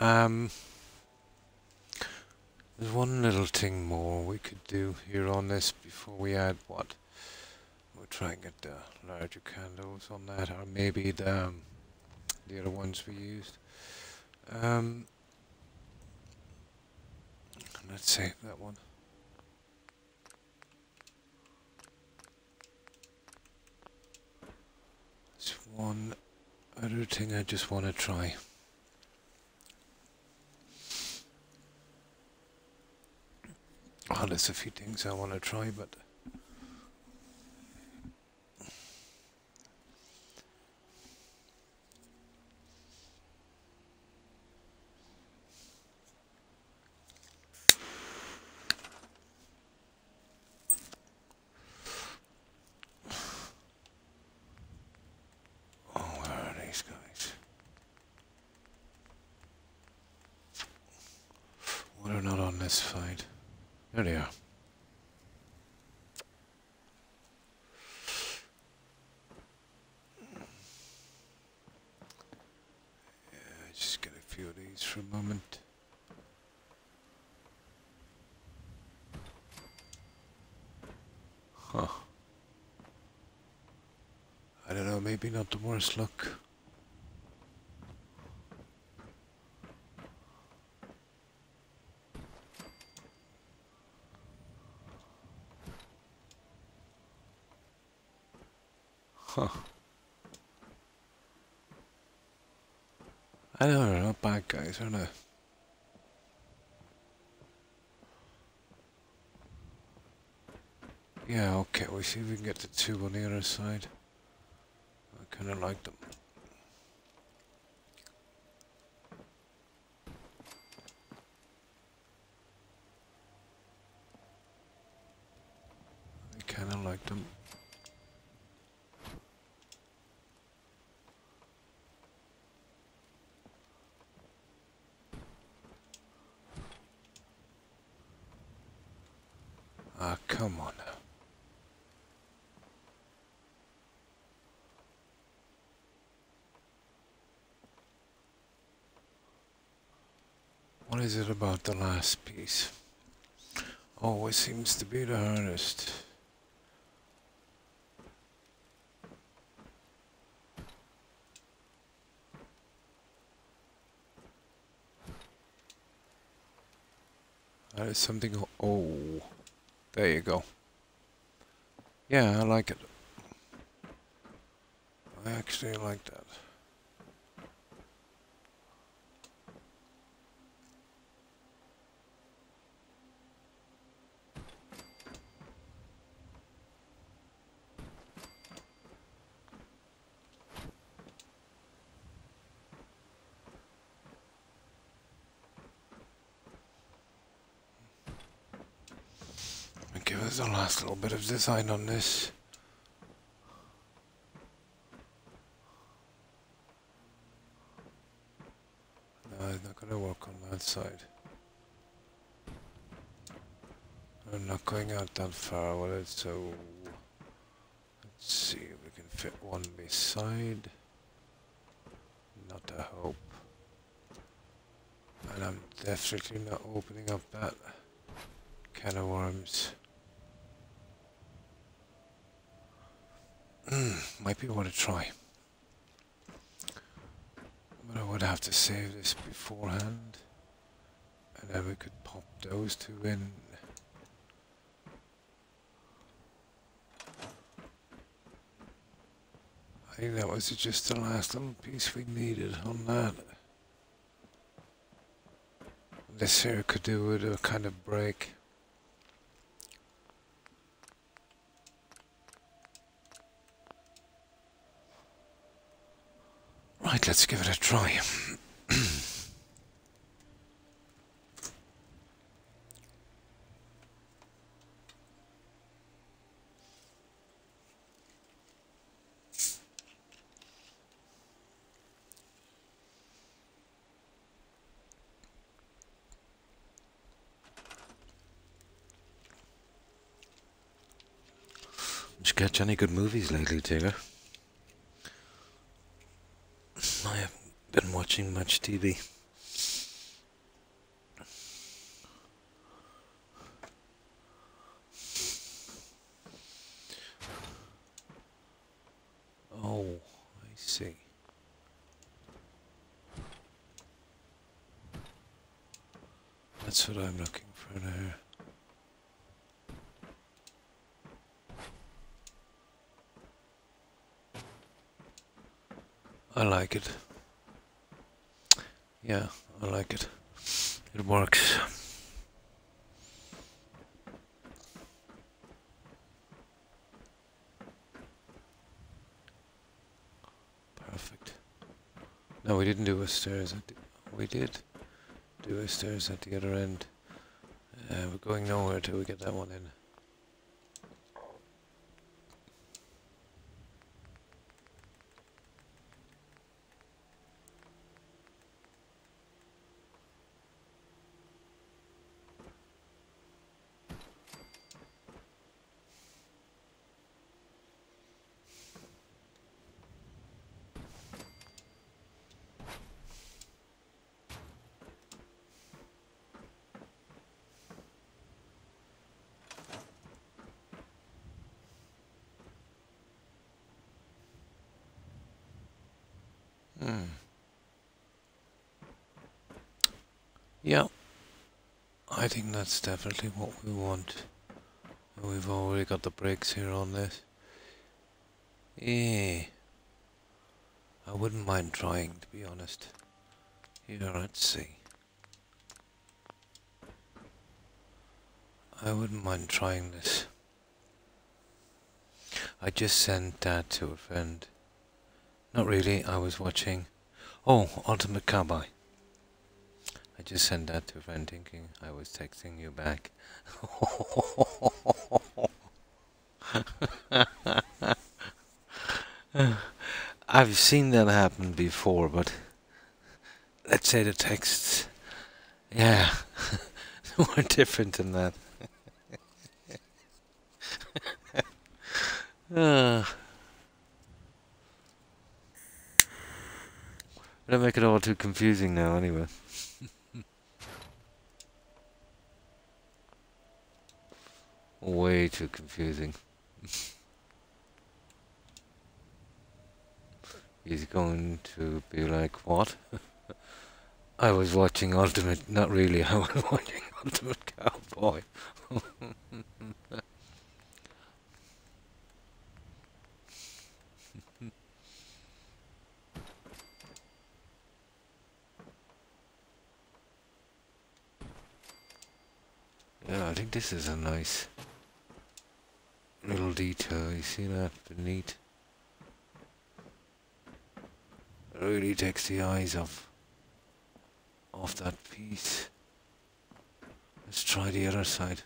Um, there's one little thing more we could do here on this before we add what? We'll try and get the larger candles on that, or maybe the um, the other ones we used. Um, let's say that one. There's one other thing I just want to try. Oh, there's a few things I want to try, but classified. There they are. Yeah, just get a few of these for a moment. Huh. I don't know, maybe not the worst luck. Huh. I know they're not bad guys, are they? Yeah, okay, we'll see if we can get the two on the other side. Kinda like them. I kinda like them. Ah, come on now. What is it about the last piece? Oh, Always seems to be the hardest. That is something. Oh, there you go. Yeah, I like it. I actually like that. The last little bit of design on this. No, it's not gonna work on that side. I'm not going out that far with it, so let's see if we can fit one beside. Not a hope. And I'm definitely not opening up that can of worms. Mm, might be worth a try. But I would have to save this beforehand. And then we could pop those two in. I think that was just the last little piece we needed on that. This here could do with a kind of break. Right, let's give it a try. Did you catch any good movies lately, Taylor? I haven't been watching much TV. Oh, I see. That's what I'm looking for there. I like it. Yeah, I like it. It works. Perfect. No, we didn't do a stairs the, we did do a stairs at the other end. Uh, we're going nowhere till we get that one in. Hmm. Yeah. I think that's definitely what we want. We've already got the brakes here on this. Yeah. I wouldn't mind trying, to be honest. Here, let's see. I wouldn't mind trying this. I just sent that to a friend. Not really, I was watching... Oh, Ultimate Cowboy. Just sent that to a friend thinking I was texting you back. I've seen that happen before, but let's say the texts, yeah, were different than that. uh, don't make it all too confusing now, anyway. Way too confusing. He's going to be like, what? I was watching Ultimate, not really, I was watching Ultimate Cowboy. yeah, I think this is a nice little detail, you see that beneath? really takes the eyes off off that piece. Let's try the other side.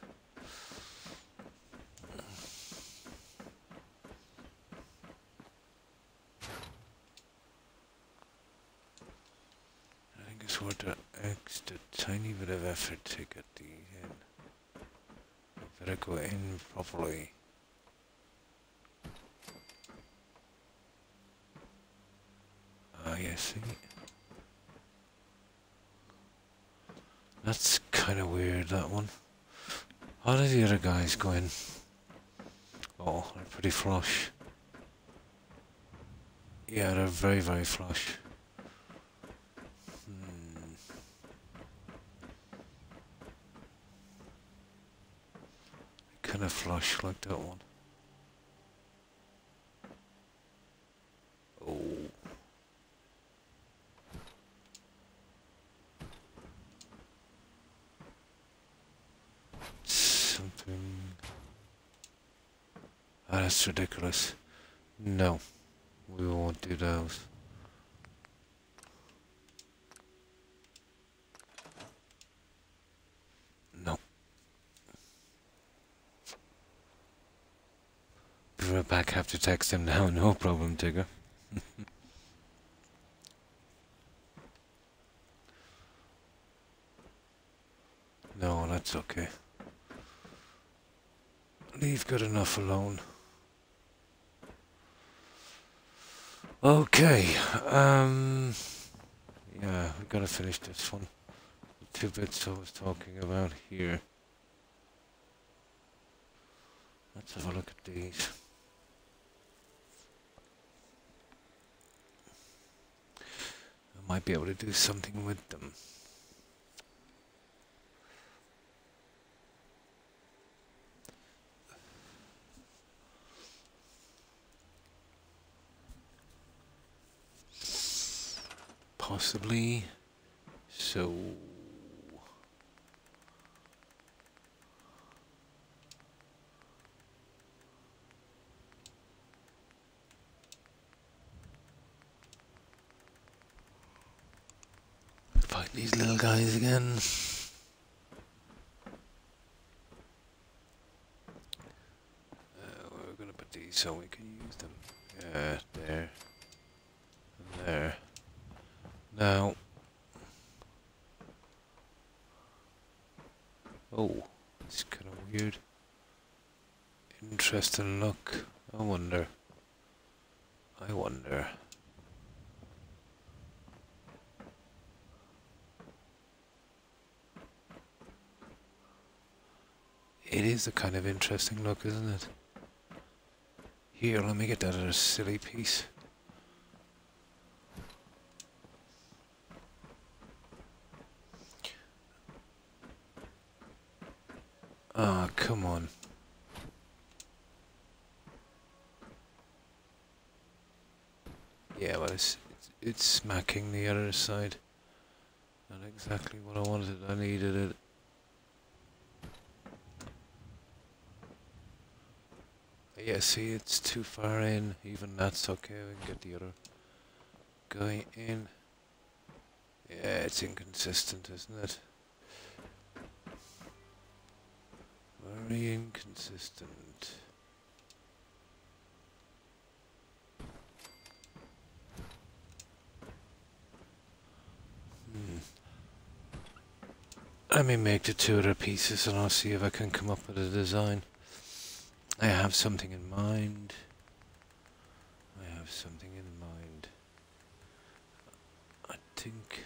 I think it's worth an extra tiny bit of effort to get these in. better go in properly. Oh, yeah, see? That's kind of weird, that one. How did the other guys go in? Oh, they're pretty flush. Yeah, they're very, very flush. Hmm. Kind of flush like that one. That's ridiculous. No, we won't do those. No. Be right back, have to text him now, no problem, Tigger. no, that's okay. Leave good enough alone. Okay, um, yeah, we gotta finish this one. The two bits I was talking about here. Let's have a look at these. I might be able to do something with them. Possibly. So... Fight these little guys again. Uh, we're gonna put these so we can use them. Yeah, there. there. Now... Oh, it's kind of weird. Interesting look. I wonder. I wonder. It is a kind of interesting look, isn't it? Here, let me get that other silly piece. Ah, come on. Yeah, well, it's, it's, it's smacking the other side. Not exactly what I wanted. I needed it. Yeah, see, it's too far in. Even that's okay. We can get the other guy in. Yeah, it's inconsistent, isn't it? Very inconsistent. Hmm. Let me make the two other pieces and I'll see if I can come up with a design. I have something in mind. I have something in mind. I think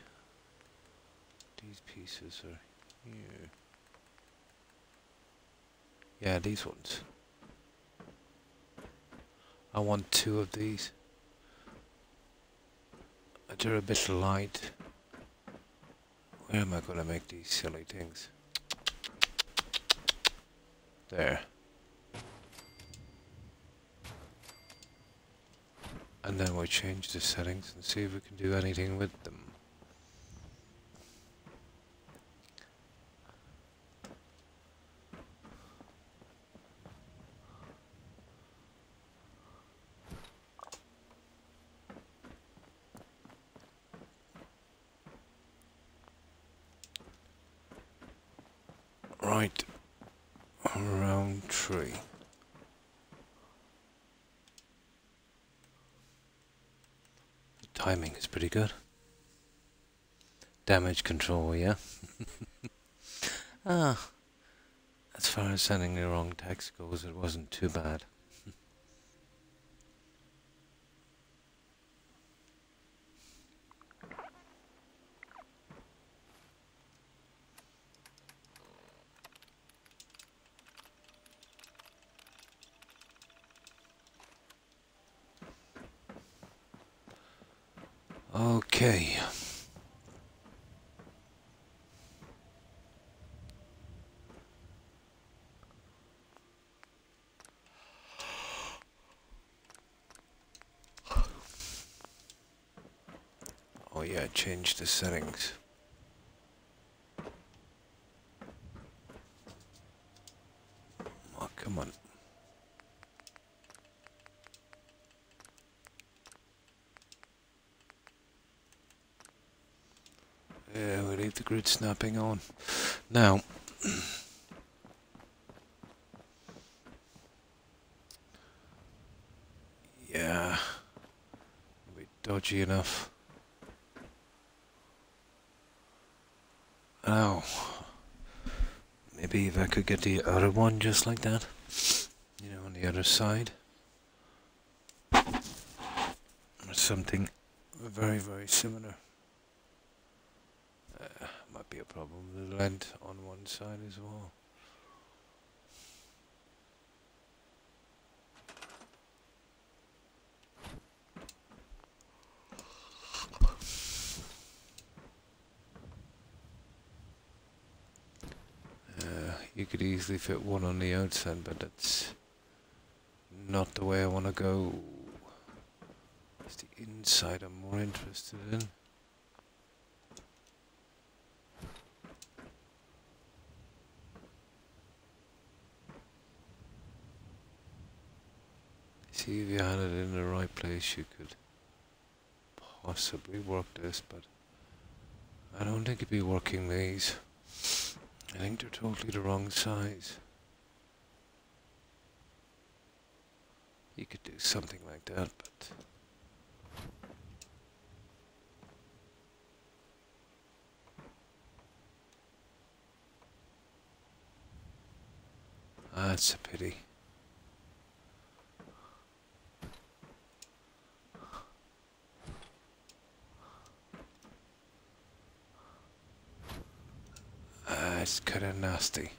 these pieces are here. Yeah, these ones. I want two of these. They're a bit of light. Where am I going to make these silly things? There. And then we'll change the settings and see if we can do anything with them. Right, round tree. The timing is pretty good. Damage control, yeah. ah, as far as sending the wrong text goes, it wasn't too bad. Okay. Oh yeah, change the settings. Oh, come on. Yeah, we leave the grid snapping on. Now, yeah, a bit dodgy enough. Oh, maybe if I could get the other one just like that, you know, on the other side. Something very, very similar. Uh, might be a problem with the length on one side as well. Uh, you could easily fit one on the outside, but that's not the way I want to go. It's the inside I'm more interested in. See if you had it in the right place, you could possibly work this, but I don't think it'd be working these. I think they're totally the wrong size. You could do something like that, but... That's a pity. Uh, it's kind of nasty.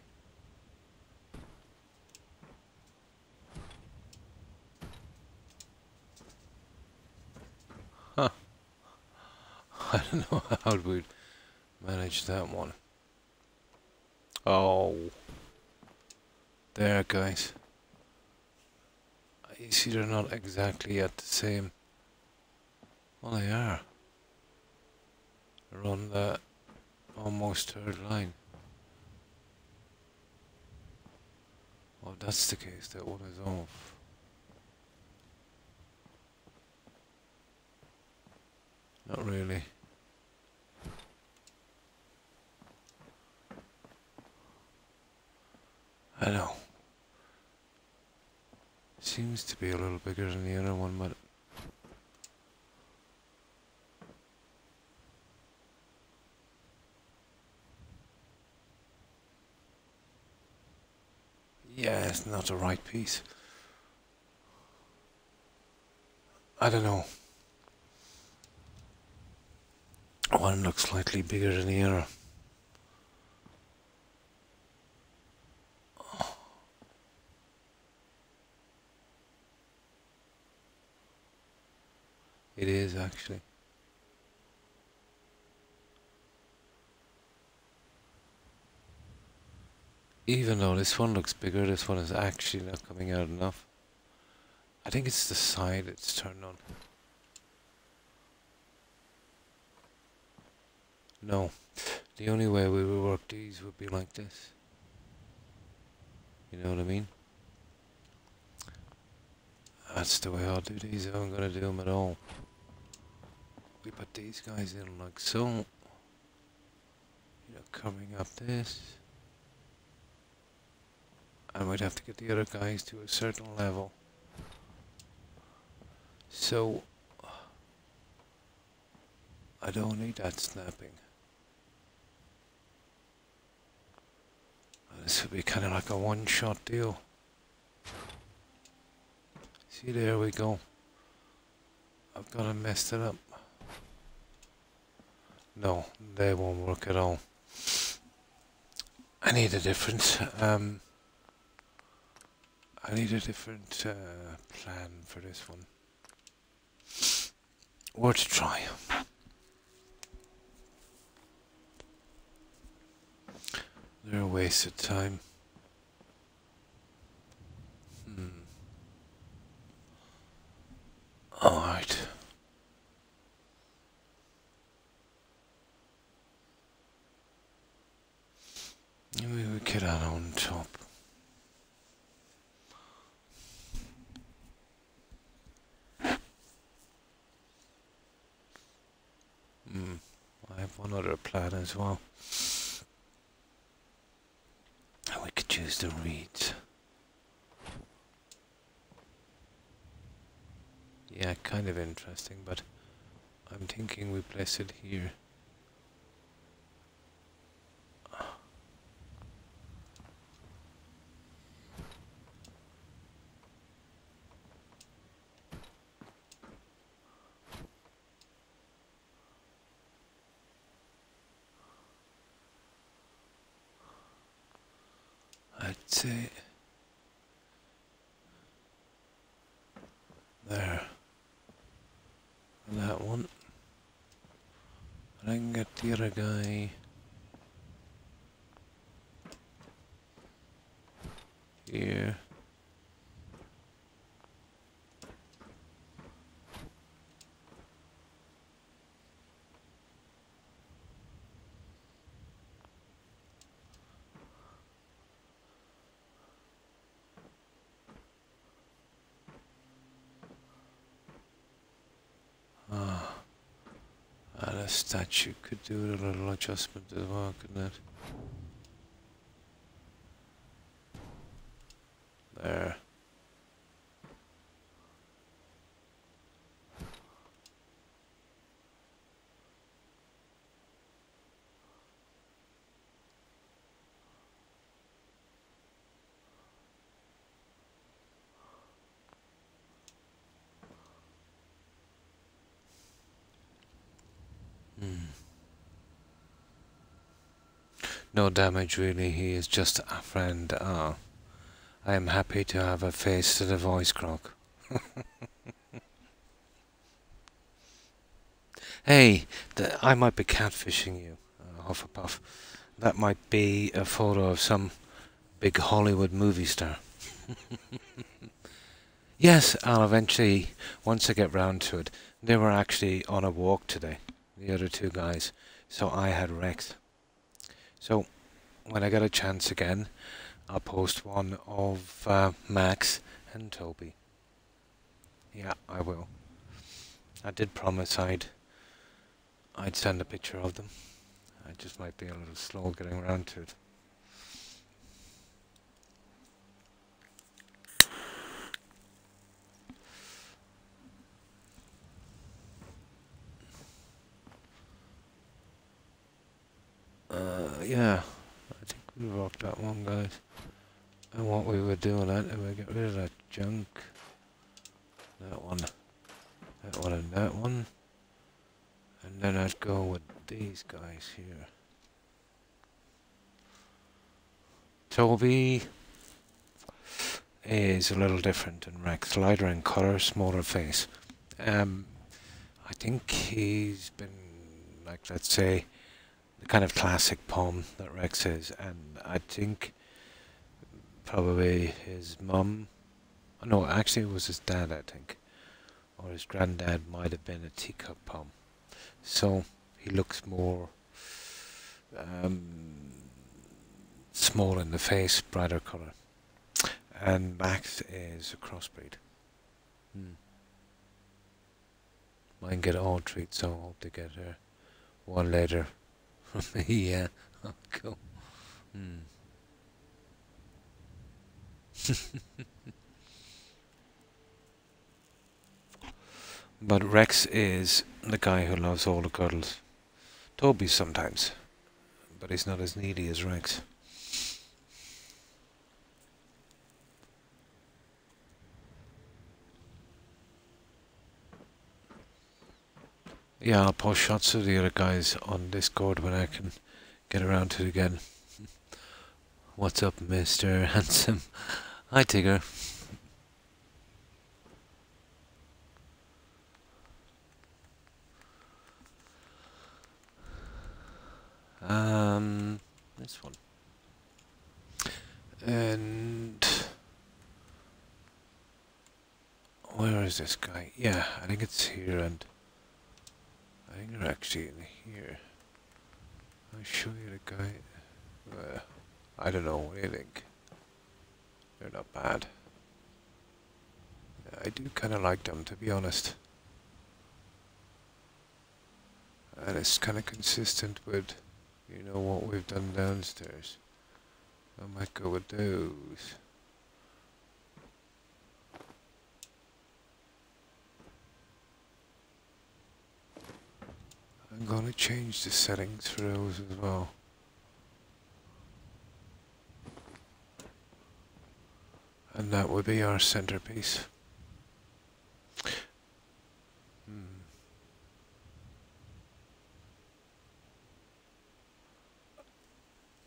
Huh. I don't know how we'd manage that one. Oh. there, guys. You see, they're not exactly at the same. Well, they are. They're on the almost third line. Well, if that's the case, that one is off. Not really. I know. Seems to be a little bigger than the other one, but... Yeah, it's not the right piece. I don't know. One looks slightly bigger than the other. It is actually. Even though this one looks bigger, this one is actually not coming out enough. I think it's the side it's turned on. No. The only way we would work these would be like this. You know what I mean? That's the way I'll do these if I'm going to do them at all. We put these guys in like so. You know, coming up this. And we'd have to get the other guys to a certain level. So, I don't need that snapping. This would be kind of like a one-shot deal. See, there we go. I've got to mess it up. No, they won't work at all. I need a different, um, I need a different uh, plan for this one. Or to try. They're a waste of time. Hmm. Alright. Maybe we get out on top. Hmm. I have one other plan as well. we could use the reeds. Yeah, kind of interesting, but I'm thinking we place it here. I'd say there that one and I can get the other guy here Ah, and a statue could do a little adjustment as well, couldn't it? No damage really, he is just a friend. Ah. I am happy to have a face to the voice croc. hey, I might be catfishing you, uh, Hufflepuff. That might be a photo of some big Hollywood movie star. yes, I'll eventually, once I get round to it, they were actually on a walk today, the other two guys, so I had Rex. So, when I get a chance again, I'll post one of uh, Max and Toby. Yeah, I will. I did promise I'd I'd send a picture of them. I just might be a little slow getting around to it. Uh, yeah, I think we rocked that one, guys. And what we were doing that, and we get rid of that junk. That one. That one and that one. And then I'd go with these guys here. Toby is a little different than Rex. Lighter in colour, smaller face. Um, I think he's been, like, let's say, the kind of classic pom that Rex is. And I think probably his mum, no, actually it was his dad, I think. Or his granddad might have been a teacup pom. So he looks more um, small in the face, brighter colour. And Max is a crossbreed. Hmm. Mine get all treats, so I hope to get her one later. Yeah, oh, cool. Hmm. but Rex is the guy who loves all the cuddles. Toby sometimes, but he's not as needy as Rex. Yeah, I'll post shots of the other guys on Discord when I can get around to it again. What's up, Mr. Handsome? Hi, Tigger. Um, this one. And where is this guy? Yeah, I think it's here, and I think they're actually in here. I'll show you the guy. Uh, I don't know. What do you think? They're not bad. I do kind of like them, to be honest. And it's kind of consistent with you know what we've done downstairs. I might go with those. I'm gonna change the settings for those as well. And that would be our centerpiece. Hmm.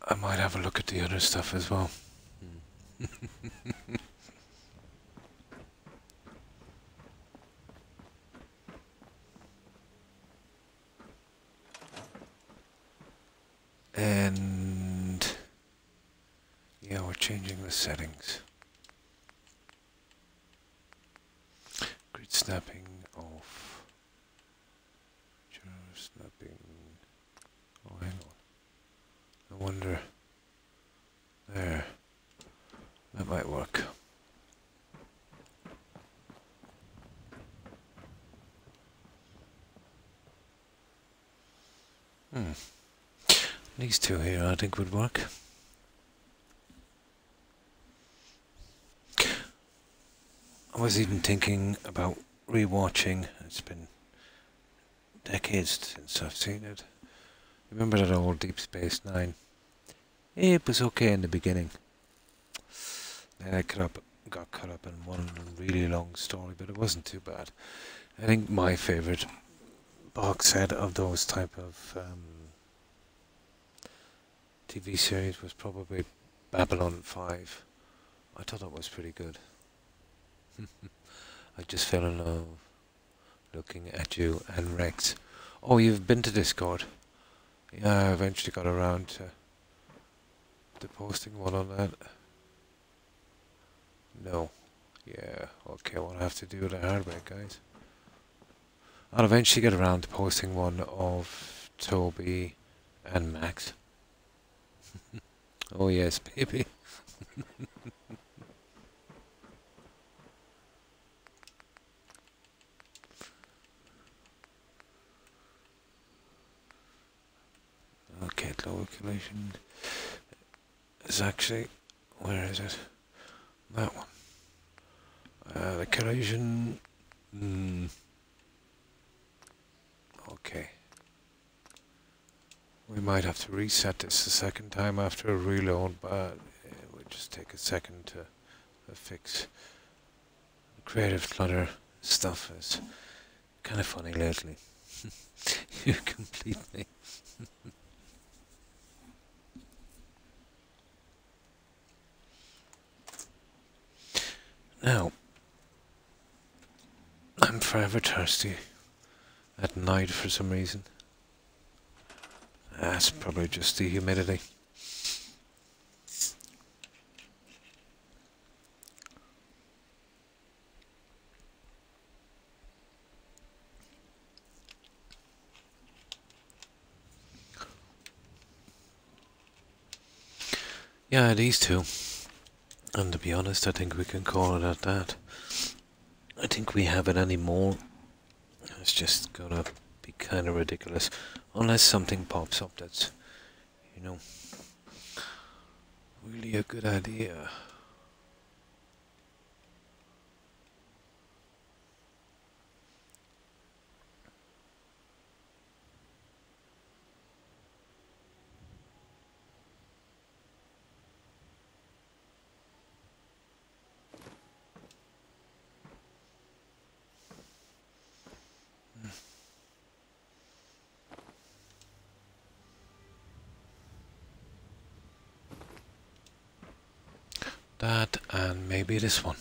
I might have a look at the other stuff as well. Hmm. and yeah, we're changing the settings. Grid snapping off. snapping. Oh, hang on. I wonder. There. That might work. Hmm. These two here I think would work. I was even thinking about rewatching. It's been decades since I've seen it. Remember that old Deep Space Nine? It was okay in the beginning. Then I got, up, got caught up in one really long story, but it wasn't too bad. I think my favourite box set of those type of um, TV series was probably Babylon 5. I thought that was pretty good. I just fell in love looking at you and Rex. Oh, you've been to Discord? Yeah, I eventually got around to, to posting one on that. No. Yeah, okay, well I have to do it the hard way, guys. I'll eventually get around to posting one of Toby and Max. oh yes, baby. okay, lower collation is actually, where is it? That one. Uh, the collision, mm, okay. We might have to reset this a second time after a reload, but eh, it would just take a second to, fix. Creative clutter stuff is kind of funny lately. you complete me. now, I'm forever thirsty at night for some reason. That's probably just the humidity. Yeah, these two. And to be honest, I think we can call it at that. I think we have it anymore. It's just gonna be kind of ridiculous. Unless something pops up that's, you know, really a good idea. That and maybe this one.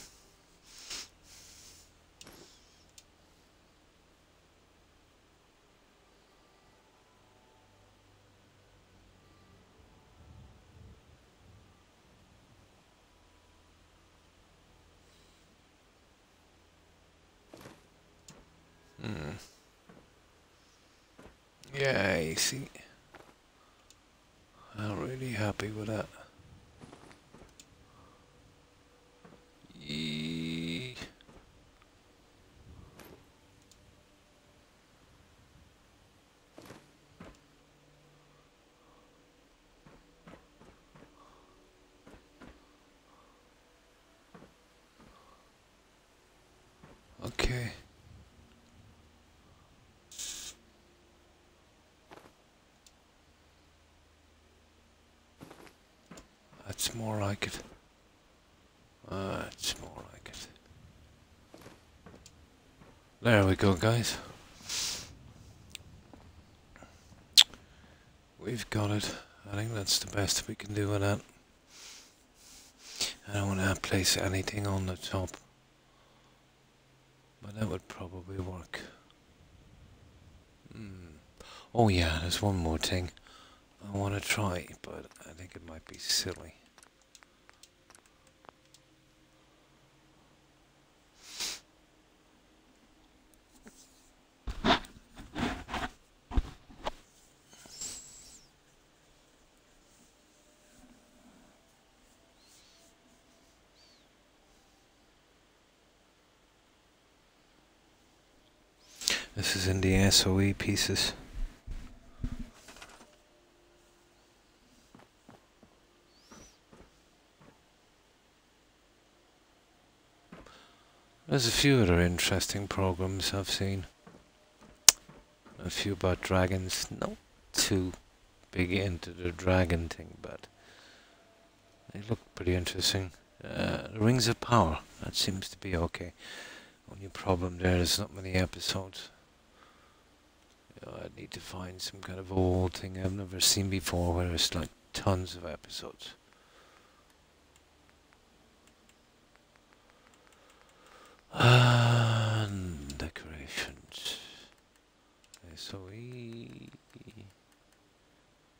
Hmm. Yeah, you see. I'm really happy with that. Yee. Okay. More like it. That's more like it. There we go, guys. We've got it. I think that's the best we can do with that. I don't want to place anything on the top. But that would probably work. Hmm. Oh yeah, there's one more thing I want to try, but I think it might be silly. This is in the SOE pieces. There's a few other interesting programs I've seen. A few about dragons. Not too big into the dragon thing, but they look pretty interesting. Uh, Rings of Power, that seems to be okay. Only problem there is not many episodes. Know, I need to find some kind of old thing I've never seen before where it's like tons of episodes. And decorations. SOE.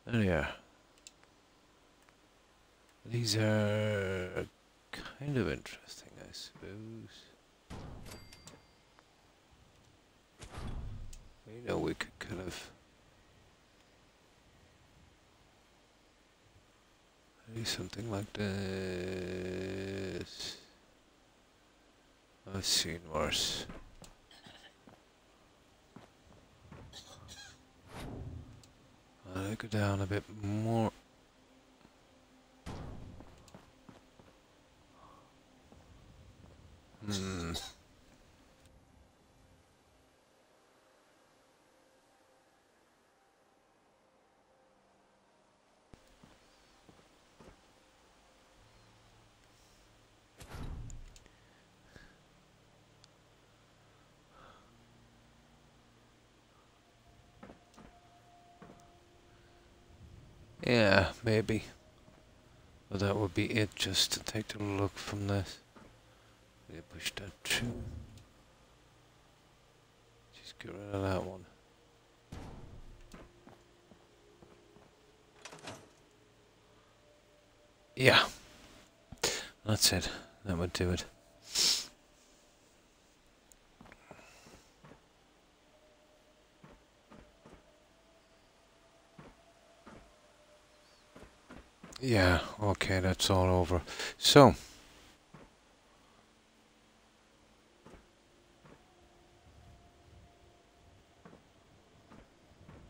There they are. These are kind of interesting, I suppose. You know, we could kind of something like this. I've seen worse. I'll go down a bit more. Hmm. Yeah, maybe. But that would be it just to take a look from this. We push that through. Just get rid of that one. Yeah. That's it. That would do it. Yeah, okay, that's all over. So,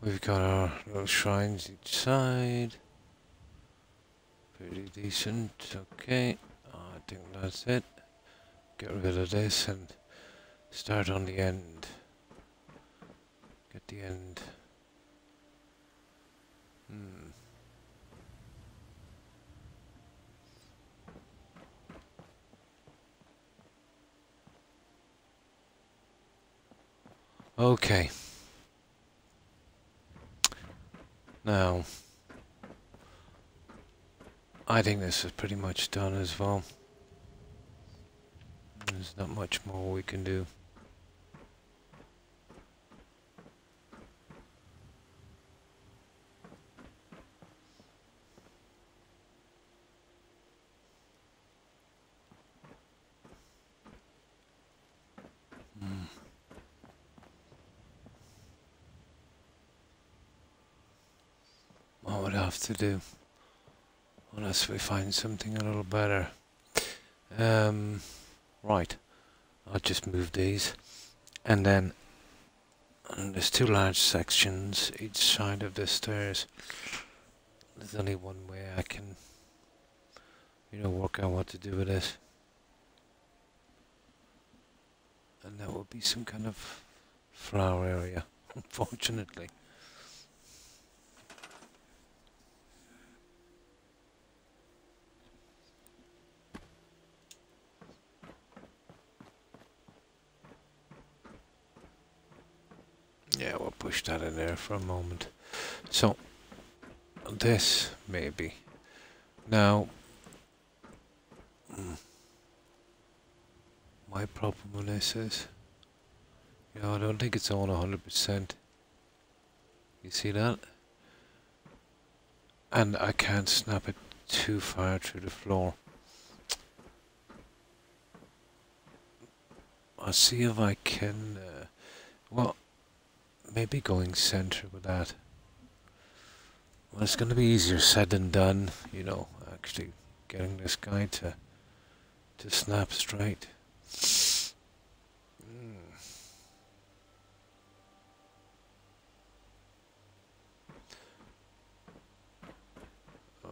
we've got our little shrines each side. Pretty decent, okay. I think that's it. Get rid of this and start on the end. Get the end. Hmm. Okay. Now, I think this is pretty much done as well. There's not much more we can do. To do. Unless we find something a little better. Um, right. I'll just move these. And then and there's two large sections each side of the stairs. There's only one way I can, you know, work out what to do with this. And that will be some kind of flower area, unfortunately. Yeah, we'll push that in there for a moment. So, this, maybe. Now, hmm, my problem with this is, you know, I don't think it's on 100%. You see that? And I can't snap it too far through the floor. I'll see if I can, uh, well, maybe going center with that. Well, it's going to be easier said than done, you know, actually getting this guy to to snap straight. Mm.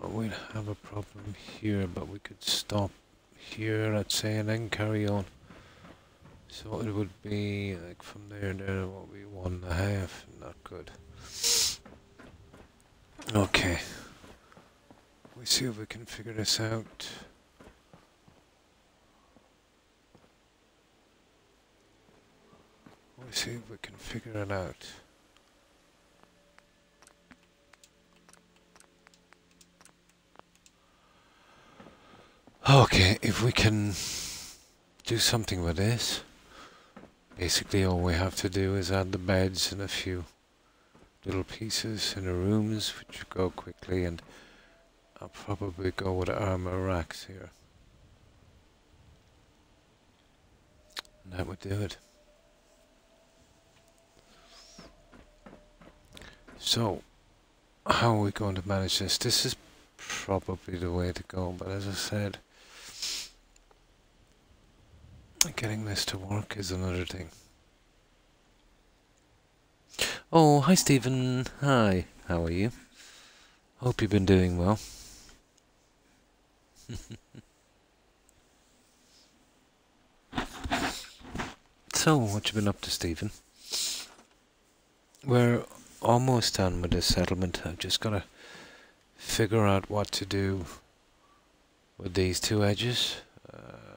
Oh, we'd have a problem here, but we could stop here, let's say, and then carry on. So it would be like from there there what be one and a half, not good. Okay. We see if we can figure this out. We see if we can figure it out. Okay, if we can do something with this. Basically all we have to do is add the beds and a few little pieces in the rooms which go quickly and I'll probably go with armor racks here. And that would do it. So, how are we going to manage this? This is probably the way to go, but as I said, getting this to work is another thing. Oh, hi Stephen. Hi, how are you? Hope you've been doing well. so, what you been up to, Stephen? We're almost done with this settlement. I've just got to figure out what to do with these two edges. Um,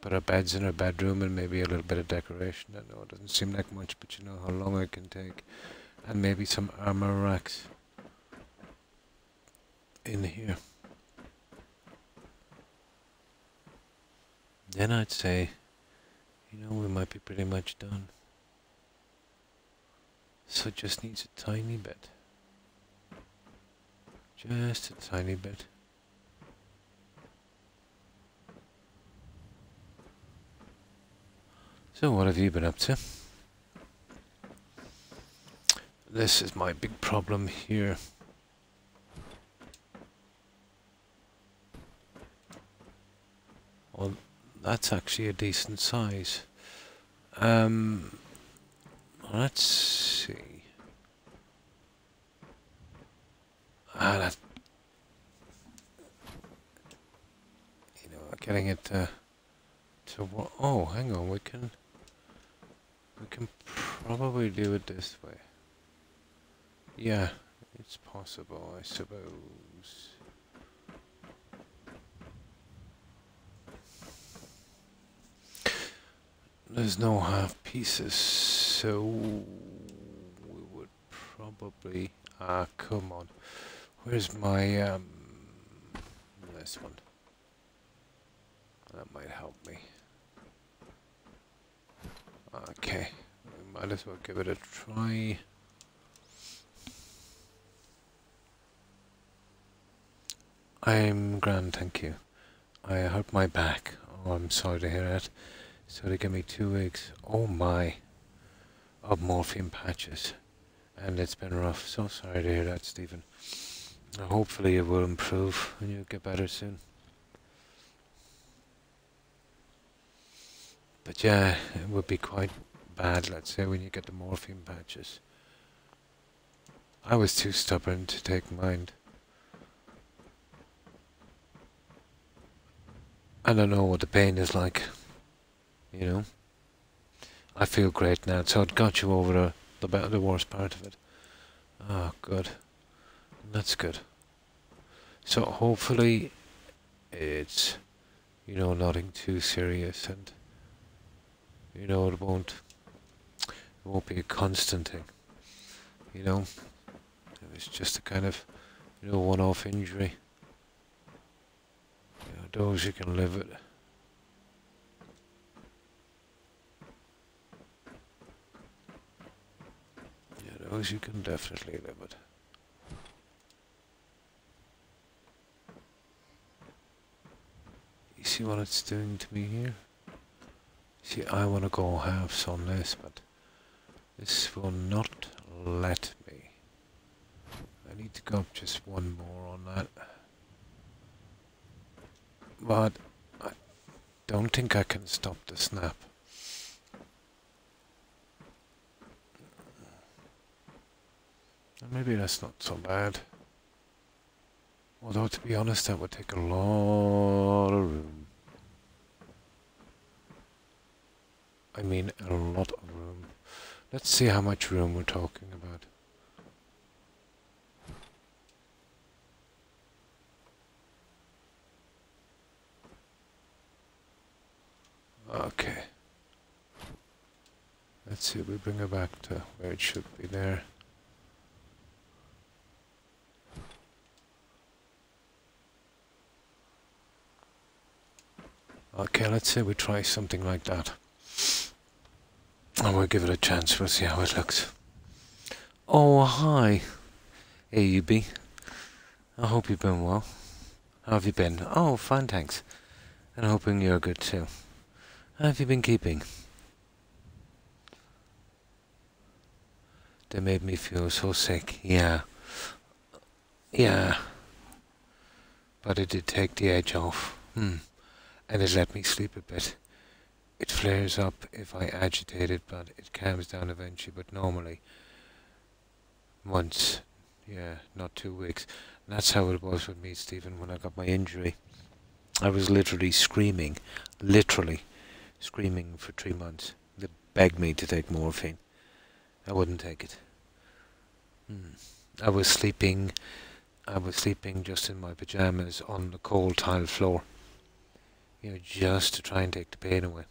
put our beds in our bedroom and maybe a little bit of decoration. I know it doesn't seem like much, but you know how long it can take. And maybe some armor racks in here. Then I'd say, you know, we might be pretty much done. So it just needs a tiny bit. Just a tiny bit. So what have you been up to? This is my big problem here. Well, that's actually a decent size. Um, let's see. Ah, that. You know, getting it to. to what? Oh, hang on. We can. We can probably do it this way. Yeah, it's possible, I suppose. There's no half pieces, so we would probably... Ah, come on. Where's my, um... This one. That might help me. Okay. We might as well give it a try. I'm grand, thank you. I hurt my back. Oh, I'm sorry to hear that. So they give me two weeks. Oh my. Of morphine patches. And it's been rough. So sorry to hear that, Stephen. Hopefully it will improve and you'll get better soon. But yeah, it would be quite bad, let's say, when you get the morphine patches. I was too stubborn to take mine. I don't know what the pain is like you know. I feel great now, so it got you over the, the, the worst part of it. Oh, good. That's good. So hopefully it's, you know, nothing too serious and, you know, it won't, it won't be a constant thing, you know. It was just a kind of, you know, one-off injury. You know, those you can live with. those you can definitely live with. You see what it's doing to me here? See, I want to go halves on this, but this will not let me. I need to go up just one more on that. But I don't think I can stop the snap. Maybe that's not so bad. Although, to be honest, that would take a lot of room. I mean, a lot of room. Let's see how much room we're talking about. Okay. Let's see we bring her back to where it should be there. Okay, let's say we try something like that. We'll give it a chance, we'll see how it looks. Oh, hi, AUB. I hope you've been well. How have you been? Oh, fine, thanks. And hoping you're good too. How have you been keeping? They made me feel so sick. Yeah. Yeah. But it did take the edge off. Hmm. And it let me sleep a bit. It flares up if I agitate it, but it calms down eventually. But normally, once, yeah, not two weeks. And that's how it was with me, Stephen, when I got my injury. I was literally screaming, literally screaming for three months. They begged me to take morphine. I wouldn't take it. Hmm. I was sleeping, I was sleeping just in my pajamas on the cold tile floor. You know, just to try and take the pain away.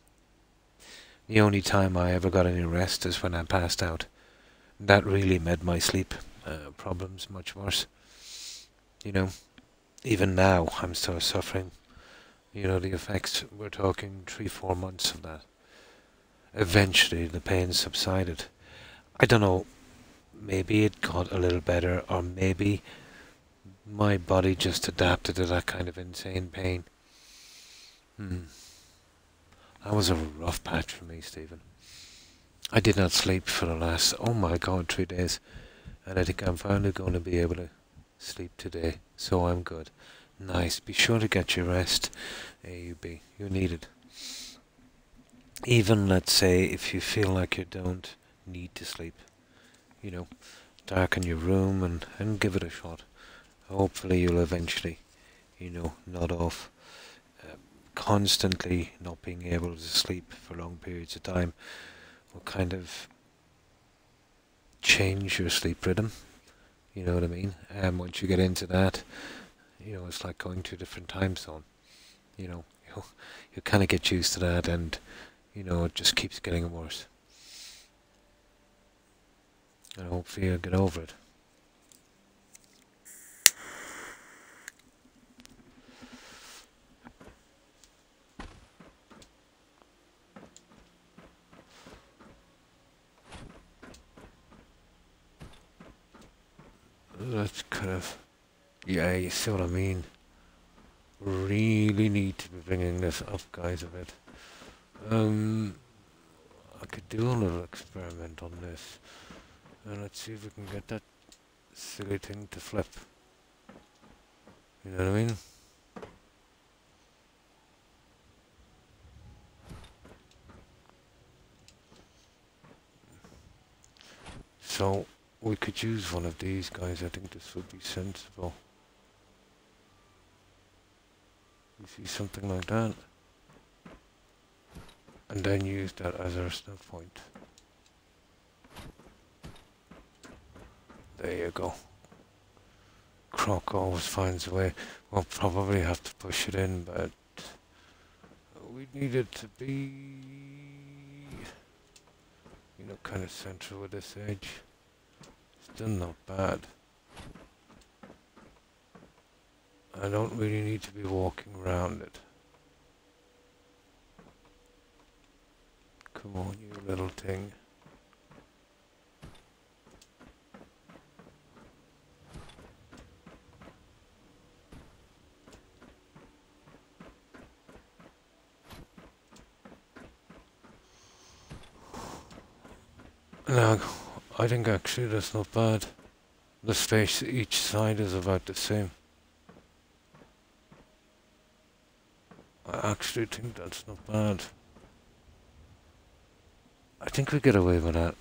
The only time I ever got any rest is when I passed out. That really made my sleep uh, problems much worse. You know, even now I'm still suffering. You know, the effects, we're talking three, four months of that. Eventually the pain subsided. I don't know, maybe it got a little better, or maybe my body just adapted to that kind of insane pain. Hmm. That was a rough patch for me, Stephen. I did not sleep for the last, oh my god, three days. And I think I'm finally going to be able to sleep today. So I'm good. Nice. Be sure to get your rest, AUB. You need it. Even, let's say, if you feel like you don't need to sleep. You know, darken your room and, and give it a shot. Hopefully you'll eventually, you know, nod off constantly not being able to sleep for long periods of time will kind of change your sleep rhythm. You know what I mean? And um, once you get into that, you know, it's like going to a different time zone. You know, you, you kind of get used to that and, you know, it just keeps getting worse. And hopefully you'll get over it. That's kind of, yeah, you see what I mean. Really need to be bringing this up, guys, a bit. Um, I could do a little experiment on this. And let's see if we can get that silly thing to flip. You know what I mean? So, we could use one of these guys. I think this would be sensible. You see something like that. And then use that as our snap point. There you go. Croc always finds a way. We'll probably have to push it in, but we need it to be, you know, kind of central with this edge. Still not bad. I don't really need to be walking around it. Come on, you little thing. Now, I think actually that's not bad. The space each side is about the same. I actually think that's not bad. I think we get away with that.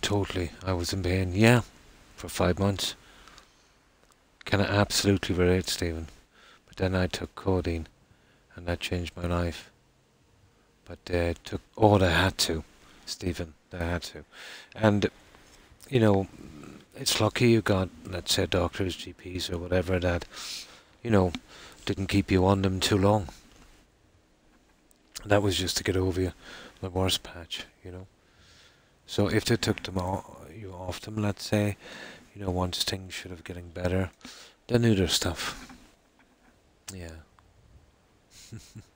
Totally. I was in pain, yeah, for five months. Can I absolutely relate, Stephen? But then I took codeine, and that changed my life. But they took all they had to, Stephen. They had to, and you know, it's lucky you got, let's say, doctors, GPs, or whatever that, you know, didn't keep you on them too long. That was just to get over you, the worst patch, you know. So if they took them all, you off them, let's say, you know, once things should have getting better, they knew their stuff. Yeah.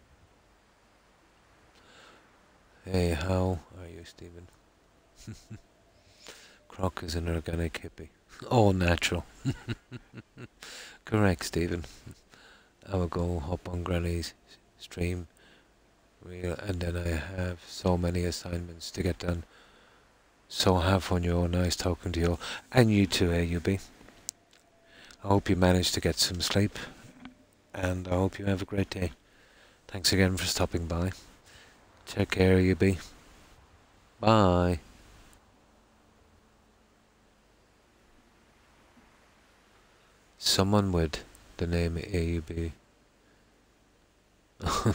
Hey, how are you, Stephen? Croc is an organic hippie. All natural. Correct, Stephen. I will go hop on Granny's stream and then I have so many assignments to get done. So have fun, you Nice talking to you And you too, eh, AUB. I hope you managed to get some sleep. And I hope you have a great day. Thanks again for stopping by. Take care, AUB. Bye. Someone with the name AUB. uh,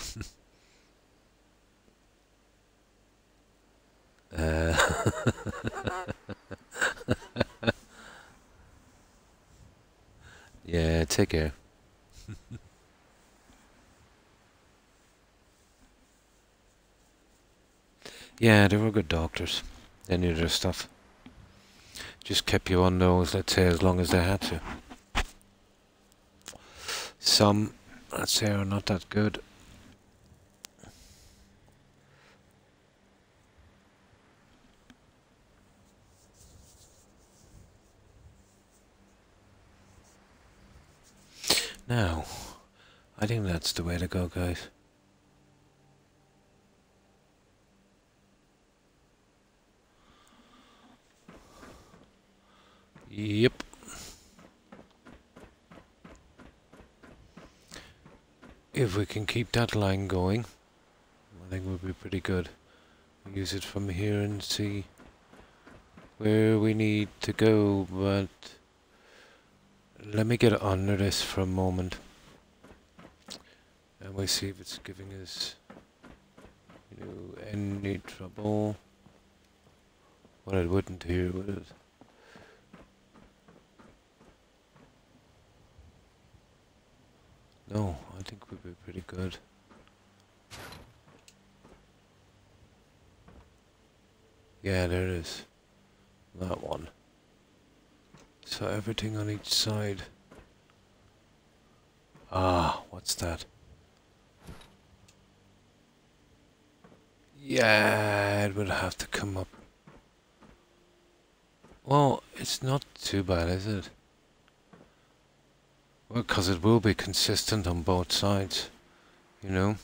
yeah, take care. Yeah, they were good doctors. They knew their stuff. Just kept you on those, let's say, as long as they had to. Some, let's say, are not that good. Now, I think that's the way to go, guys. Yep. If we can keep that line going, I think we'll be pretty good. Use it from here and see where we need to go, but let me get under this for a moment. And we see if it's giving us you know, any trouble. Well, it wouldn't here, would it? No, I think we'd be pretty good. Yeah, there it is. That one. So everything on each side. Ah, what's that? Yeah, it would have to come up. Well, it's not too bad, is it? Well, because it will be consistent on both sides, you know?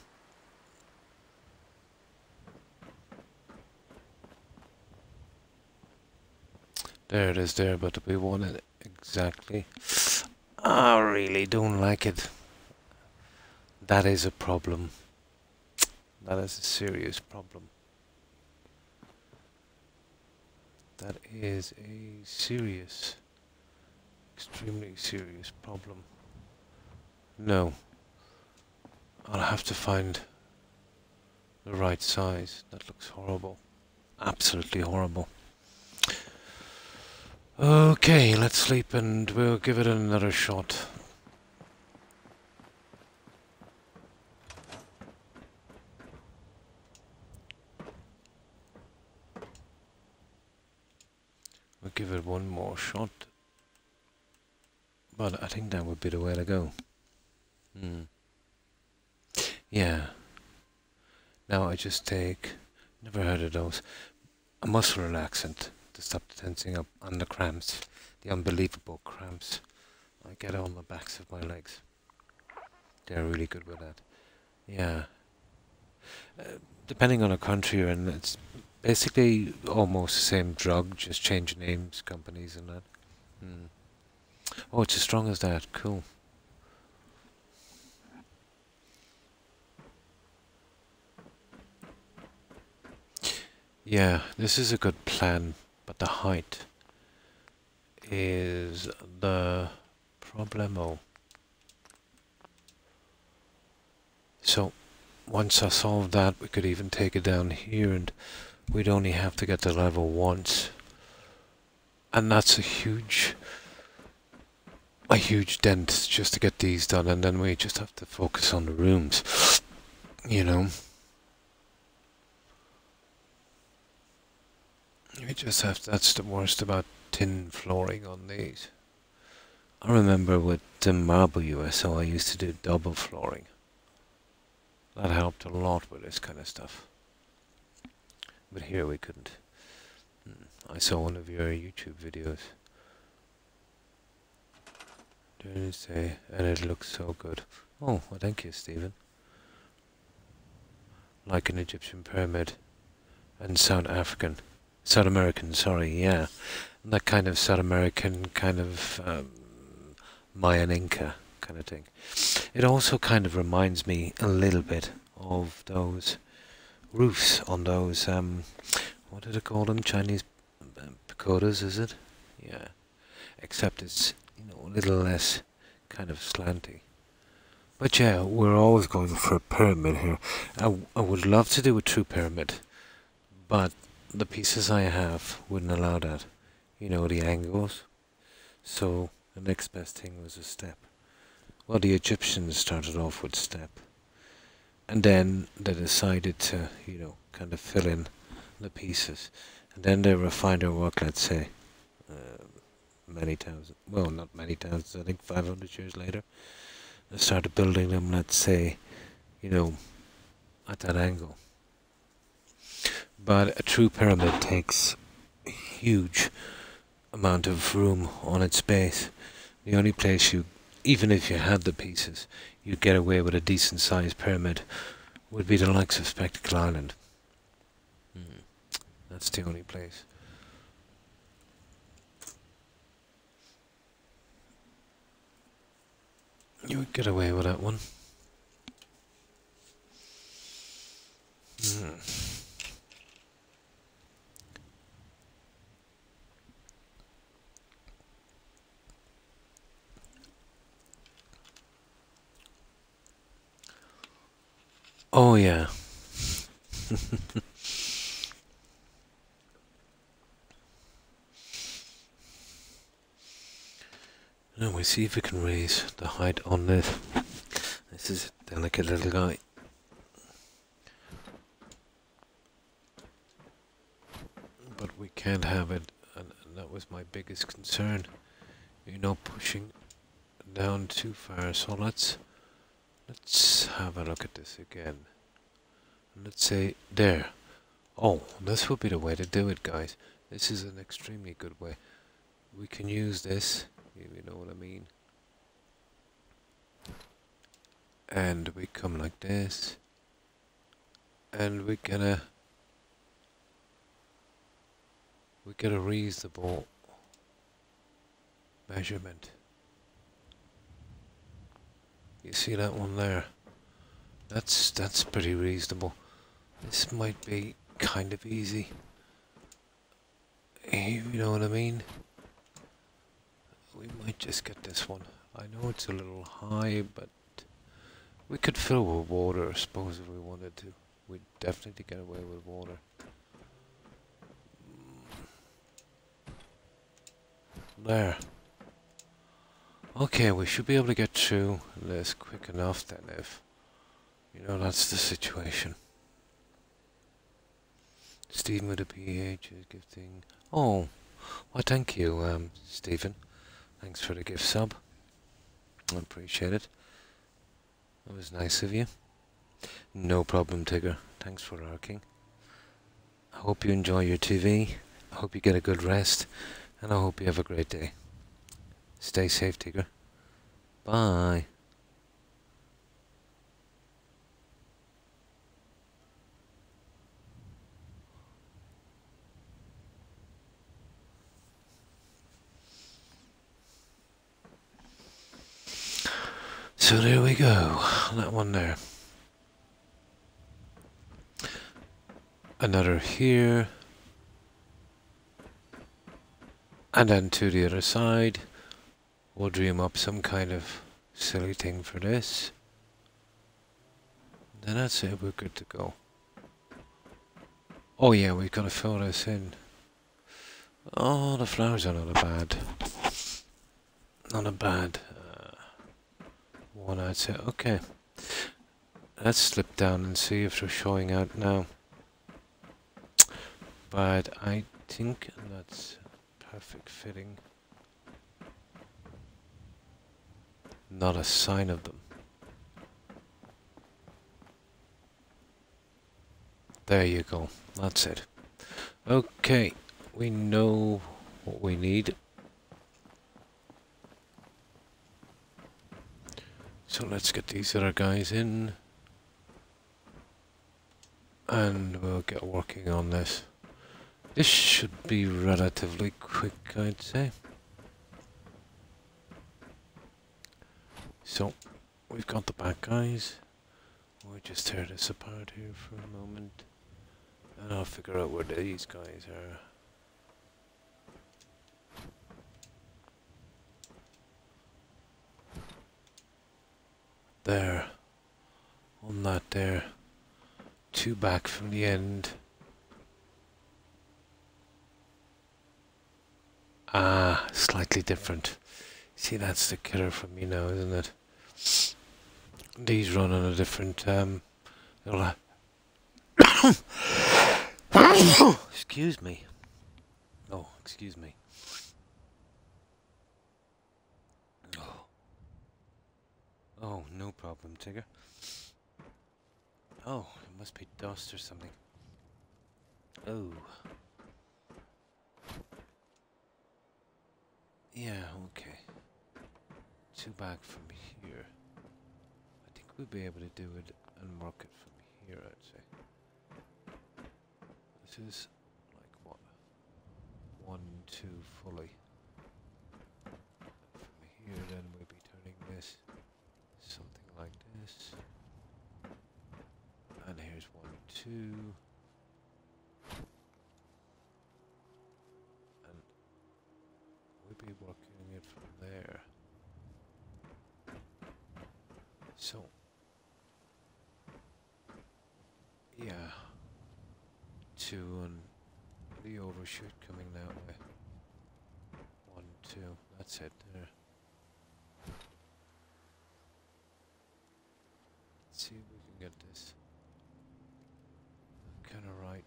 There it is there, but we want it exactly. I really don't like it. That is a problem. That is a serious problem. That is a serious, extremely serious problem. No. I'll have to find the right size. That looks horrible. Absolutely horrible. Okay, let's sleep and we'll give it another shot. We'll give it one more shot. But I think that would be the way to go. Hmm. Yeah. Now I just take, never heard of those, a muscle relaxant to stop the tensing up and the cramps, the unbelievable cramps I get on the backs of my legs. They're really good with that. Yeah. Uh, depending on a country you're in, it's basically almost the same drug, just change names, companies and that. Mm. Oh, it's as strong as that. Cool. Yeah, this is a good plan but the height is the problemo. Oh. So once I solve that, we could even take it down here and we'd only have to get the level once. And that's a huge, a huge dent just to get these done and then we just have to focus on the rooms, you know. You just have, that's the worst about tin flooring on these. I remember with the Marble USO I used to do double flooring. That helped a lot with this kind of stuff. But here we couldn't. Hmm, I saw one of your YouTube videos. Say, and it looks so good. Oh, well, thank you, Stephen. Like an Egyptian pyramid. And South African. South American, sorry, yeah. That kind of South American, kind of um, Mayan Inca kind of thing. It also kind of reminds me a little bit of those roofs on those, um, what did it call them? Chinese um, pagodas, is it? Yeah. Except it's, you know, a little less kind of slanty. But yeah, we're always going for a pyramid here. I, I would love to do a true pyramid, but the pieces I have wouldn't allow that. You know, the angles. So the next best thing was a step. Well, the Egyptians started off with step. And then they decided to, you know, kind of fill in the pieces. And then they refined their work, let's say, uh, many thousands, well, not many thousands, I think 500 years later. They started building them, let's say, you know, at that angle. But a true pyramid takes a huge amount of room on its base. The only place you even if you had the pieces, you'd get away with a decent sized pyramid, would be the likes of Spectacle Island. Mm. That's the only place. You would get away with that one. Mm. Oh, yeah. now we see if we can raise the height on this. This is a delicate little guy. But we can't have it, and that was my biggest concern. You know, pushing down too far, so let's Let's have a look at this again. Let's say there. Oh, this would be the way to do it, guys. This is an extremely good way. We can use this, you know what I mean. And we come like this. And we're gonna... we get a reasonable measurement. You see that one there? That's that's pretty reasonable. This might be kind of easy. You know what I mean? We might just get this one. I know it's a little high, but we could fill with water, I suppose, if we wanted to. We'd definitely get away with water. There. Okay, we should be able to get through this quick enough then if, you know, that's the situation. Stephen with a PH is gifting. Oh, well, thank you, um, Stephen. Thanks for the gift sub. I appreciate it. That was nice of you. No problem, Tigger. Thanks for lurking. I hope you enjoy your TV. I hope you get a good rest. And I hope you have a great day. Stay safe, Tigger. Bye. So there we go, that one there. Another here. And then to the other side. We'll dream up some kind of silly thing for this. Then I'd say we're good to go. Oh yeah, we've got to fill this in. Oh, the flowers are not a bad, not a bad uh, one I'd say. Okay, let's slip down and see if they're showing out now. But I think that's perfect fitting. Not a sign of them. There you go. That's it. Okay, we know what we need. So let's get these other guys in. And we'll get working on this. This should be relatively quick, I'd say. So, we've got the bad guys. We'll just tear this apart here for a moment. And I'll figure out where these guys are. There. On that there. Two back from the end. Ah, slightly different. See, that's the killer for me now, isn't it? These run on a different, um... excuse me. Oh, excuse me. Oh. Oh, no problem, Tigger. Oh, it must be dust or something. Oh. Yeah, okay. Two back from here. I think we'll be able to do it and mark it from here, I'd say. This is like what? One, two fully. From here then we'll be turning this something like this. And here's one, two. be working it from there. So, yeah, two and the overshoot coming that way. One, two, that's it there. Let's see if we can get this kind of right.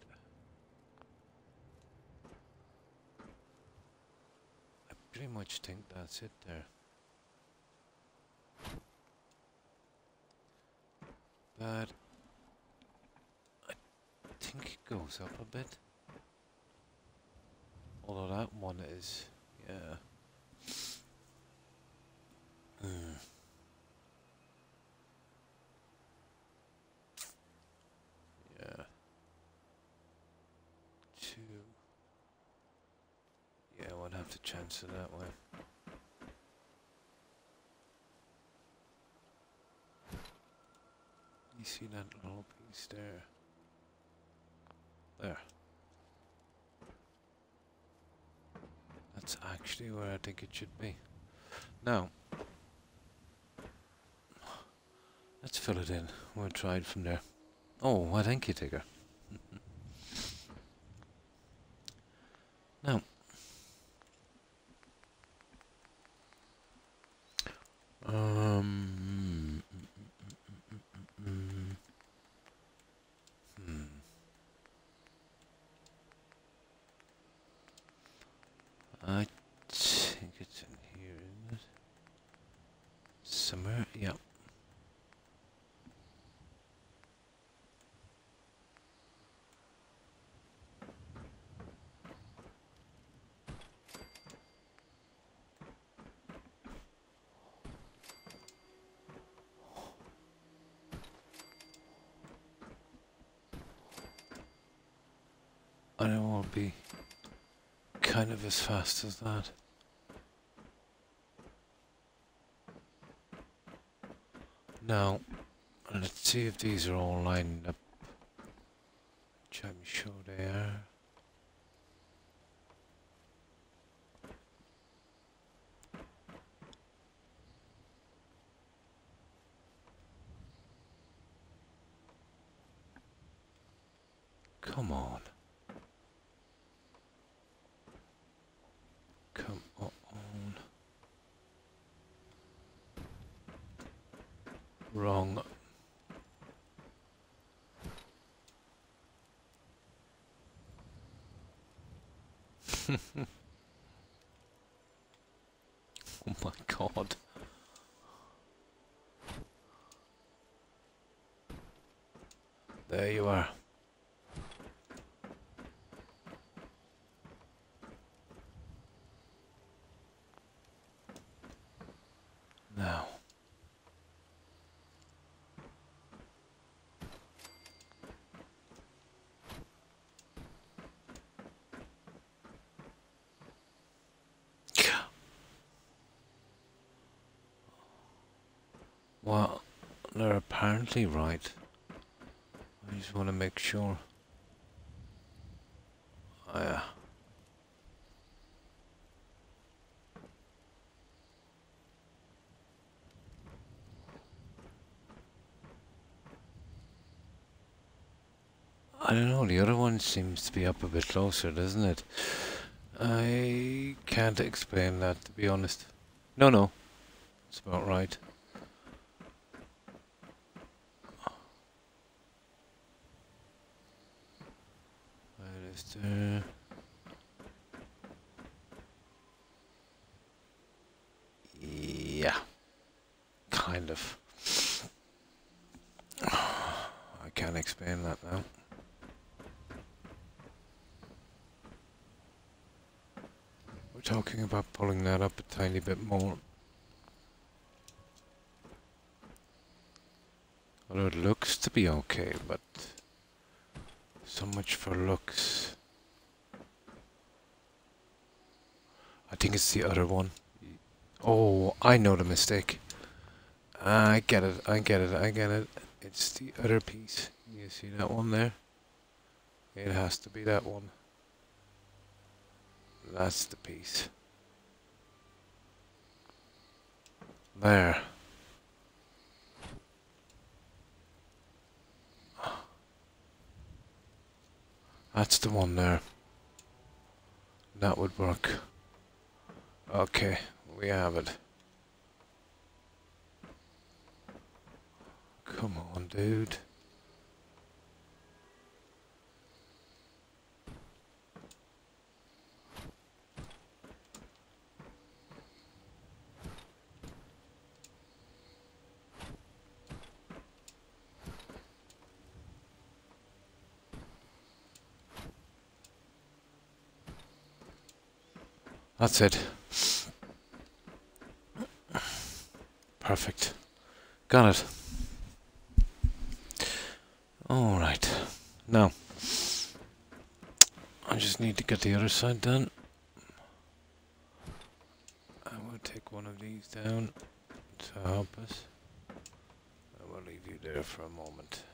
I pretty much think that's it there. But think it goes up a bit. Although that one is, yeah. Hmm. Yeah. We'd have to chance it that way. You see that little piece there? There. That's actually where I think it should be. Now, let's fill it in. We'll try it from there. Oh, why thank you, Tigger. now, Um. Hmm. I think it's in here, isn't it? Somewhere, yeah. Be kind of as fast as that. Now, let's see if these are all lined up, which I'm sure they are. Come on. Wrong. oh my god. There you are. Now. Well, they're apparently right. I just want to make sure. Oh, uh, yeah. I don't know, the other one seems to be up a bit closer, doesn't it? I can't explain that, to be honest. No, no. It's about right. Where is the... Yeah. Kind of. I can't explain that now. We're talking about pulling that up a tiny bit more. Although it looks to be okay, but so much for looks. I think it's the other one. Oh, I know the mistake. I get it, I get it, I get it. It's the other piece. You see that one there? It has to be that one. That's the piece. There. That's the one there. That would work. Okay, we have it. Come on, dude. That's it. Perfect. Got it. Alright. Now, I just need to get the other side done. I will take one of these down to help us. I will leave you there for a moment.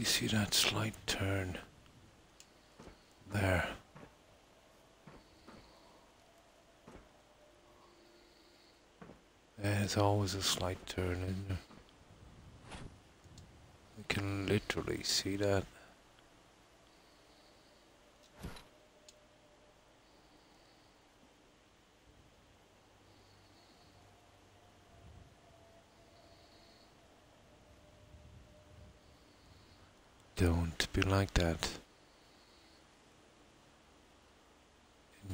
You see that slight turn there? There's always a slight turn in there. We can literally see that. Be like that.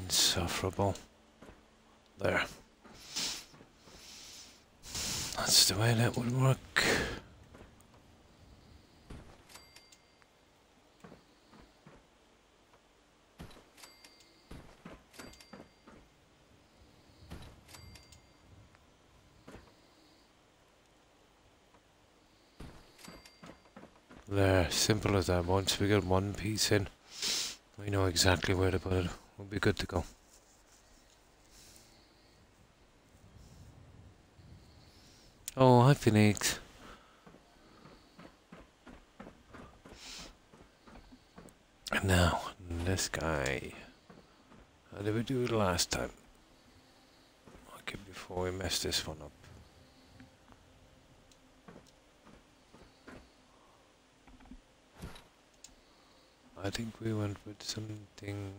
Insufferable. There. That's the way that would work. There, simple as that. Once we get one piece in, we know exactly where to put it. We'll be good to go. Oh, hi Phoenix. And now, this guy. How did we do it last time? Okay, before we mess this one up. I think we went with something...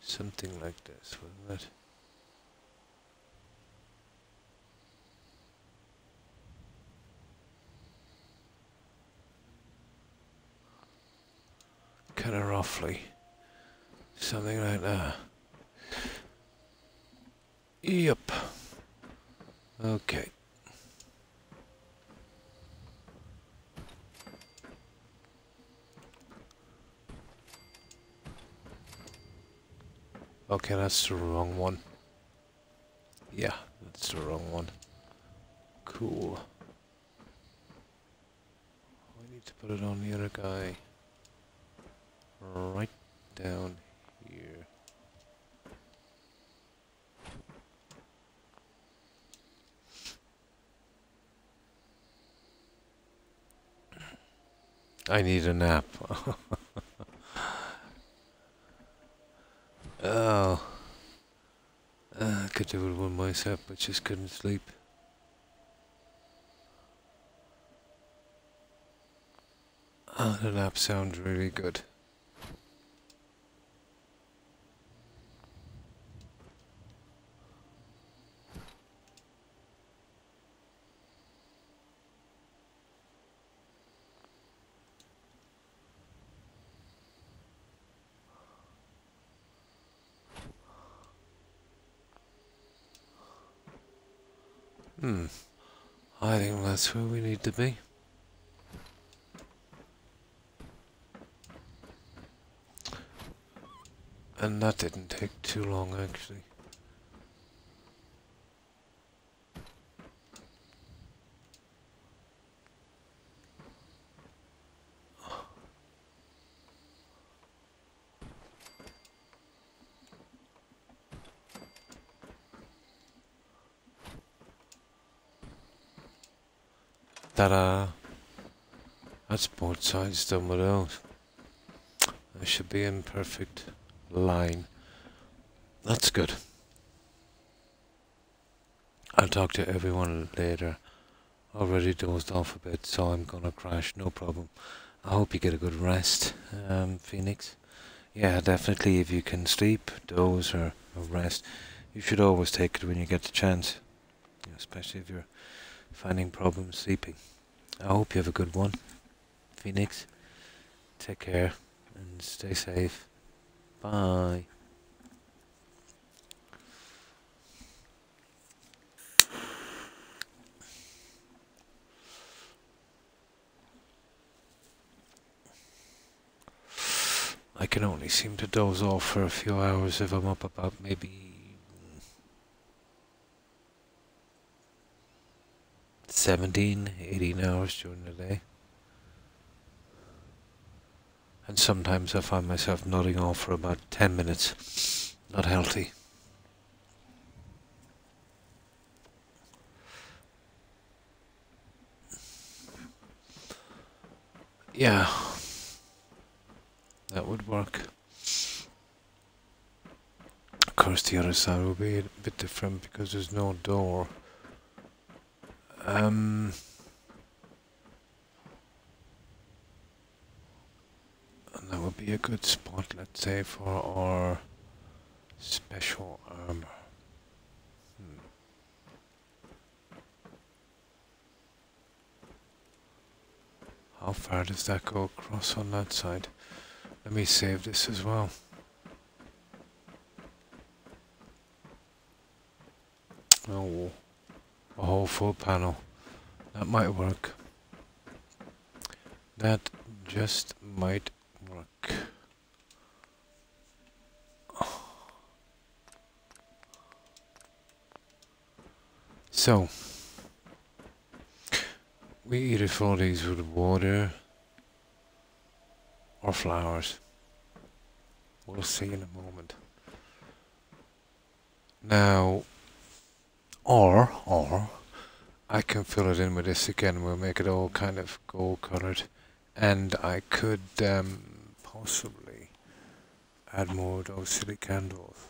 Something like this, wasn't it? Kind of roughly. Something like that. Yep. Okay. Okay, that's the wrong one. Yeah, that's the wrong one. Cool. I need to put it on the other guy. Right down here. I need a nap. oh. Uh, I could do it one myself, but just couldn't sleep. Oh, the nap sounds really good. Hmm. I think that's where we need to be. And that didn't take too long, actually. Ta-da! That's both sides done without. I should be in perfect line. That's good. I'll talk to everyone later. Already dozed off a bit, so I'm gonna crash, no problem. I hope you get a good rest, um, Phoenix. Yeah, definitely if you can sleep, doze or, or rest, you should always take it when you get the chance. Especially if you're finding problems sleeping. I hope you have a good one, Phoenix. Take care and stay safe. Bye. I can only seem to doze off for a few hours if I'm up about maybe 17, 18 hours during the day. And sometimes I find myself nodding off for about 10 minutes. Not healthy. Yeah. That would work. Of course the other side will be a bit different because there's no door. Um... And that would be a good spot, let's say, for our special armor. Hmm. How far does that go across on that side? Let me save this as well. Oh, a whole full panel. That might work. That just might work. So, we either fill these with water or flowers. We'll see in a moment. Now, or, or, I can fill it in with this again. We'll make it all kind of gold colored. And I could um, possibly add more of those silly candles.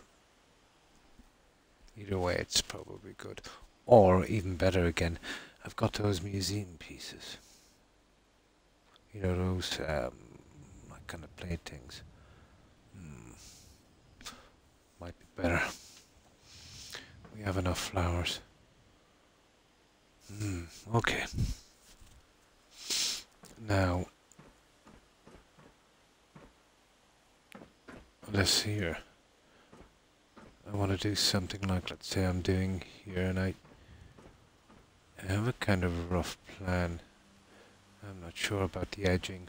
Either way, it's probably good. Or, even better again, I've got those museum pieces. You know, those um, kind of playthings. Hmm. Might be better. Enough flowers. Hmm, okay. Now, this here. I want to do something like, let's say I'm doing here and I, have a kind of rough plan. I'm not sure about the edging.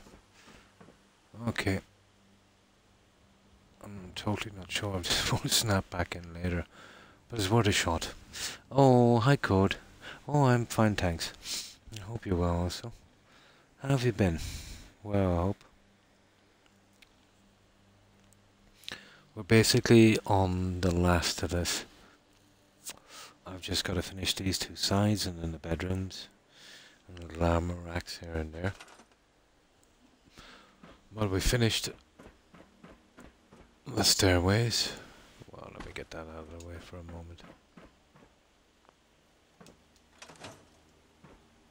Okay. I'm totally not sure. I just snap back in later. But it's worth a shot. Oh, hi Code. Oh, I'm fine, thanks. I hope you're well also. How have you been? Well, I hope. We're basically on the last of this. I've just got to finish these two sides and then the bedrooms and the armor racks here and there. Well, we finished the stairways. Get that out of the way for a moment.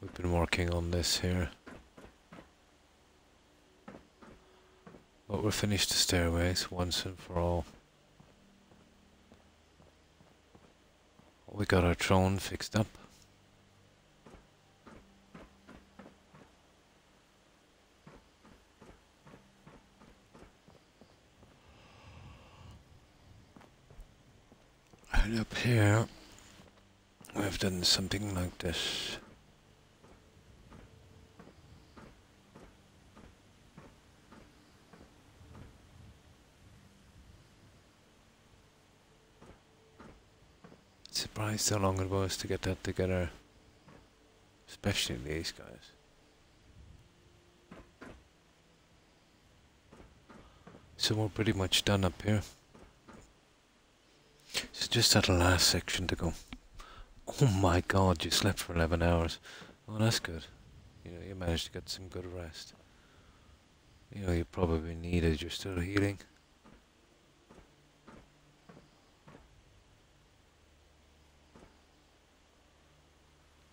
We've been working on this here. But we're finished the stairways once and for all. We got our throne fixed up. And up here, we've done something like this. Surprised how long it was to get that together, especially these guys. So we're pretty much done up here. It's just that last section to go. Oh my god, you slept for 11 hours. Oh, that's good. You know, you managed to get some good rest. You know, you probably need it, you're still healing.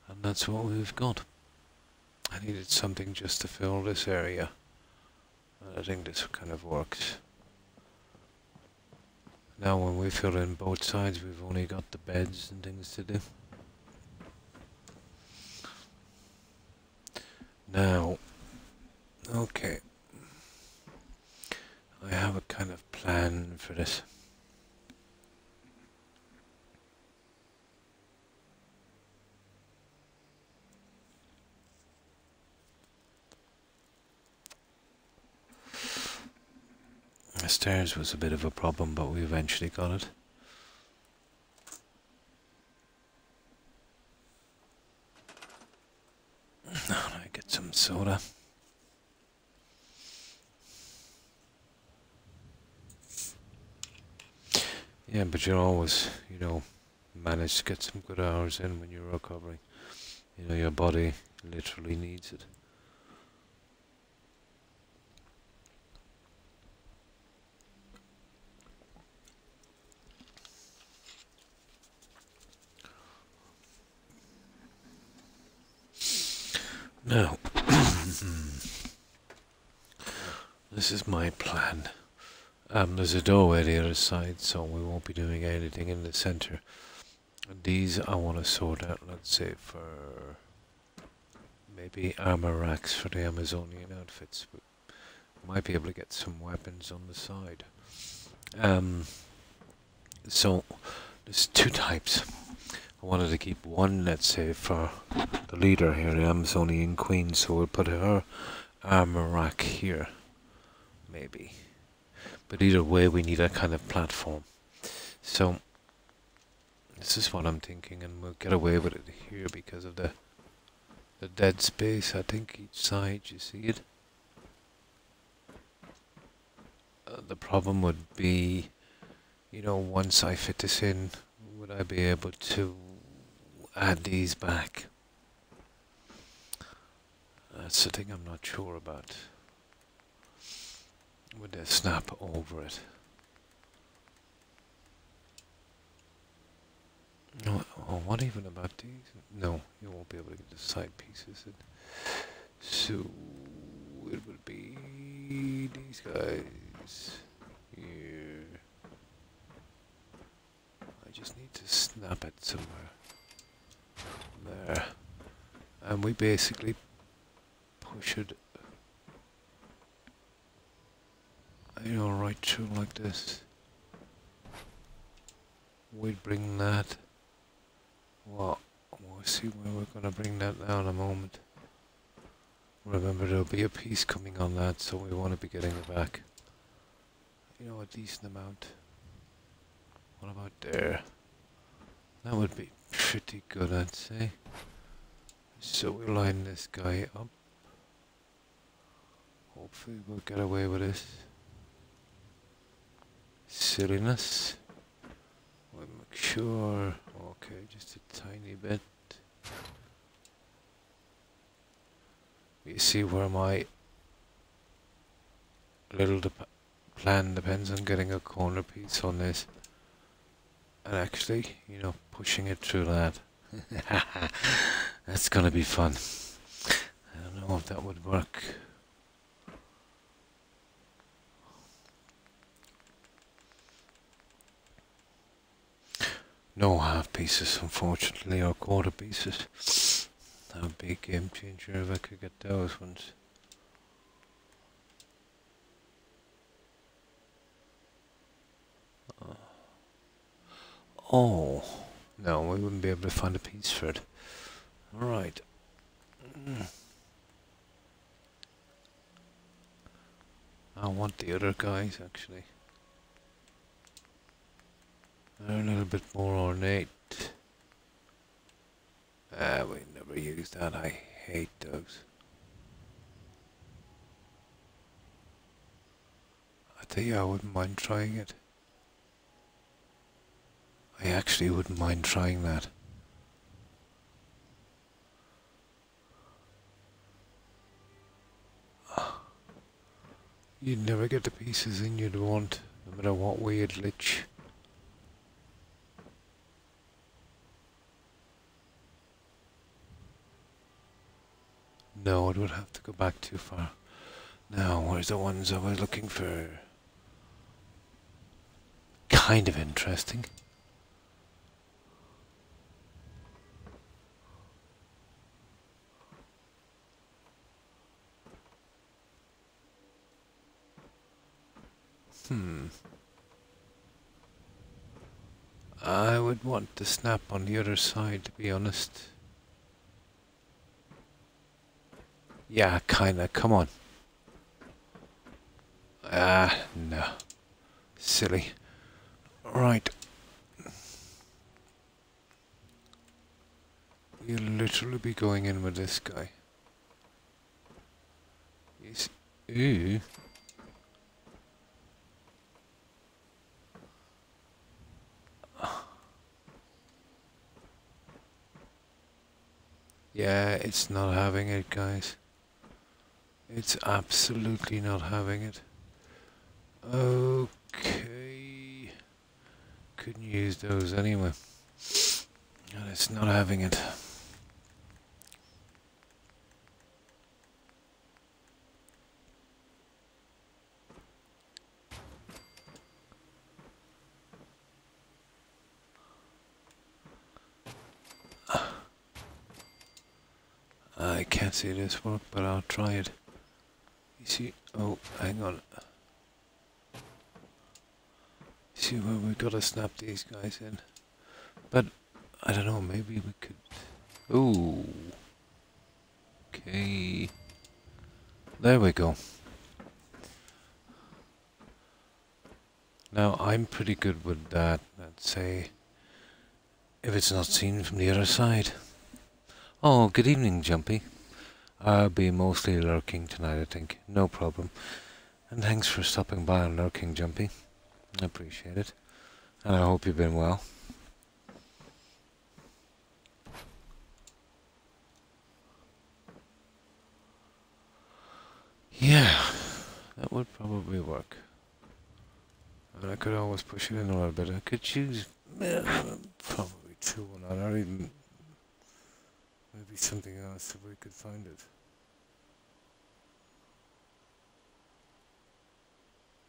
And that's what we've got. I needed something just to fill this area. I think this kind of works. Now when we fill in both sides, we've only got the beds and things to do. Now, okay. I have a kind of plan for this. The stairs was a bit of a problem, but we eventually got it. Now I get some soda. Yeah, but you always, you know, manage to get some good hours in when you're recovering. You know, your body literally needs it. Now, this is my plan. Um, there's a doorway the other side, so we won't be doing anything in the center. And these I want to sort out, let's say, for maybe armor racks for the Amazonian outfits. We might be able to get some weapons on the side. Um, so, there's two types. I wanted to keep one, let's say, for the leader here, the Amazonian Queen, so we'll put her armor rack here, maybe. But either way, we need a kind of platform. So, this is what I'm thinking, and we'll get away with it here because of the the dead space, I think, each side, you see it? Uh, the problem would be, you know, once I fit this in, would I be able to add these back. That's the thing I'm not sure about. Would they snap over it? No, oh, what even about these? No, you won't be able to get the side pieces. So it would be these guys here. I just need to snap it somewhere there. And we basically push it. You know, right through like this. We'd bring that. Well, we'll see where we're to bring that now in a moment. Remember, there'll be a piece coming on that, so we want to be getting it back. You know, a decent amount. What about there? That would be pretty good, I'd say. So we line this guy up. Hopefully we'll get away with this. Silliness. We'll make sure. Okay, just a tiny bit. You see where my little plan depends on getting a corner piece on this. And actually, you know, pushing it through that. That's gonna be fun. I don't know if that would work. No half pieces, unfortunately, or quarter pieces. That would be a game changer if I could get those ones. Oh, no, we wouldn't be able to find a piece for it. Alright. Mm. I want the other guys, actually. They're a little bit more ornate. Ah, we never use that. I hate those. I tell you, I wouldn't mind trying it. I actually wouldn't mind trying that. You'd never get the pieces in you'd want, no matter what you'd lich. No, it would have to go back too far. Now, where's the ones I was looking for? Kind of interesting. Hmm. I would want to snap on the other side, to be honest. Yeah, kinda. Come on. Ah, no. Silly. Right. You'll literally be going in with this guy. He's... Ooh. Yeah, it's not having it, guys. It's absolutely not having it. Okay. Couldn't use those anyway. And it's not having it. See this work, but I'll try it. You see, oh, hang on. See where we gotta snap these guys in. But, I don't know, maybe we could... Ooh. Okay. There we go. Now, I'm pretty good with that, let's say, if it's not seen from the other side. Oh, good evening, Jumpy. I'll be mostly lurking tonight, I think. No problem. And thanks for stopping by and lurking, Jumpy. I appreciate it. And I hope you've been well. Yeah, that would probably work. I I could always push it in a little bit. I could choose eh, probably two or not, or even Maybe something else if we could find it.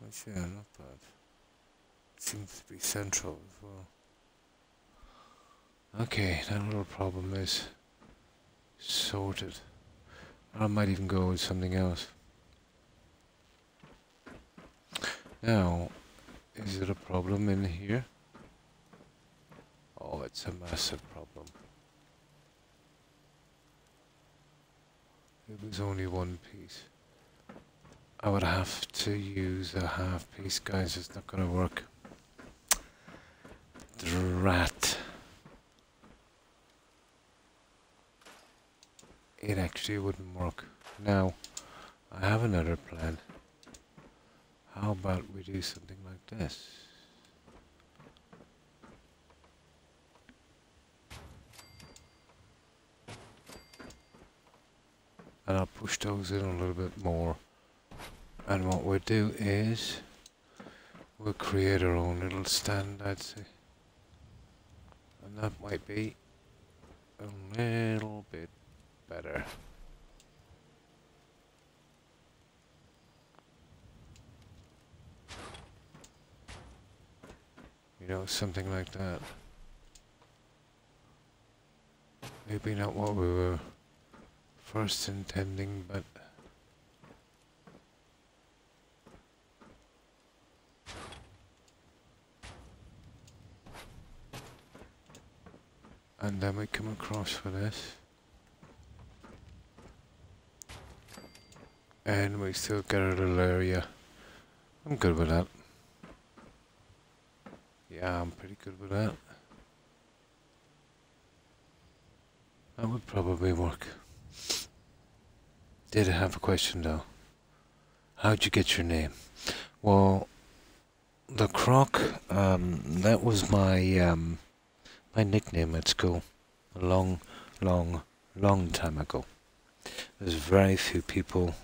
But yeah, not bad. seems to be central as well. Okay, that little problem is sorted. I might even go with something else. Now, is it a problem in here? Oh, it's a massive problem. It was only one piece. I would have to use a half piece, guys. It's not going to work. Drat. It actually wouldn't work. Now, I have another plan. How about we do something like this? And I'll push those in a little bit more. And what we'll do is, we'll create our own little stand, I'd say. And that might be a little bit better. You know, something like that. Maybe not what we were first intending, but... And then we come across for this. And we still get a little area. I'm good with that. Yeah, I'm pretty good with that. That would probably work. Did have a question though? How'd you get your name? Well, the Croc, um, that was my, um, my nickname at school. A long, long, long time ago. There's very few people,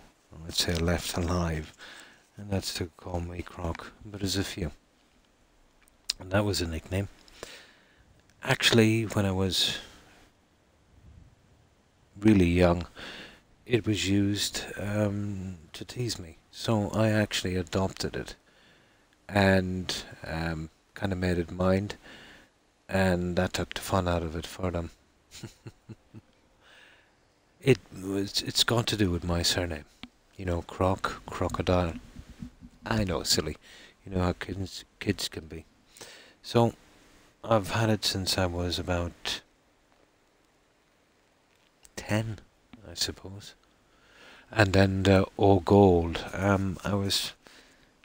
let's say, left alive, and that's to call me Croc, but there's a few. And that was a nickname. Actually, when I was really young, it was used um, to tease me. So I actually adopted it and um, kind of made it mine, and that took the fun out of it for them. it was. It's got to do with my surname, you know, Croc, crocodile. I know, silly. You know how kids kids can be. So, I've had it since I was about 10, I suppose. And then the O Gold, um, I was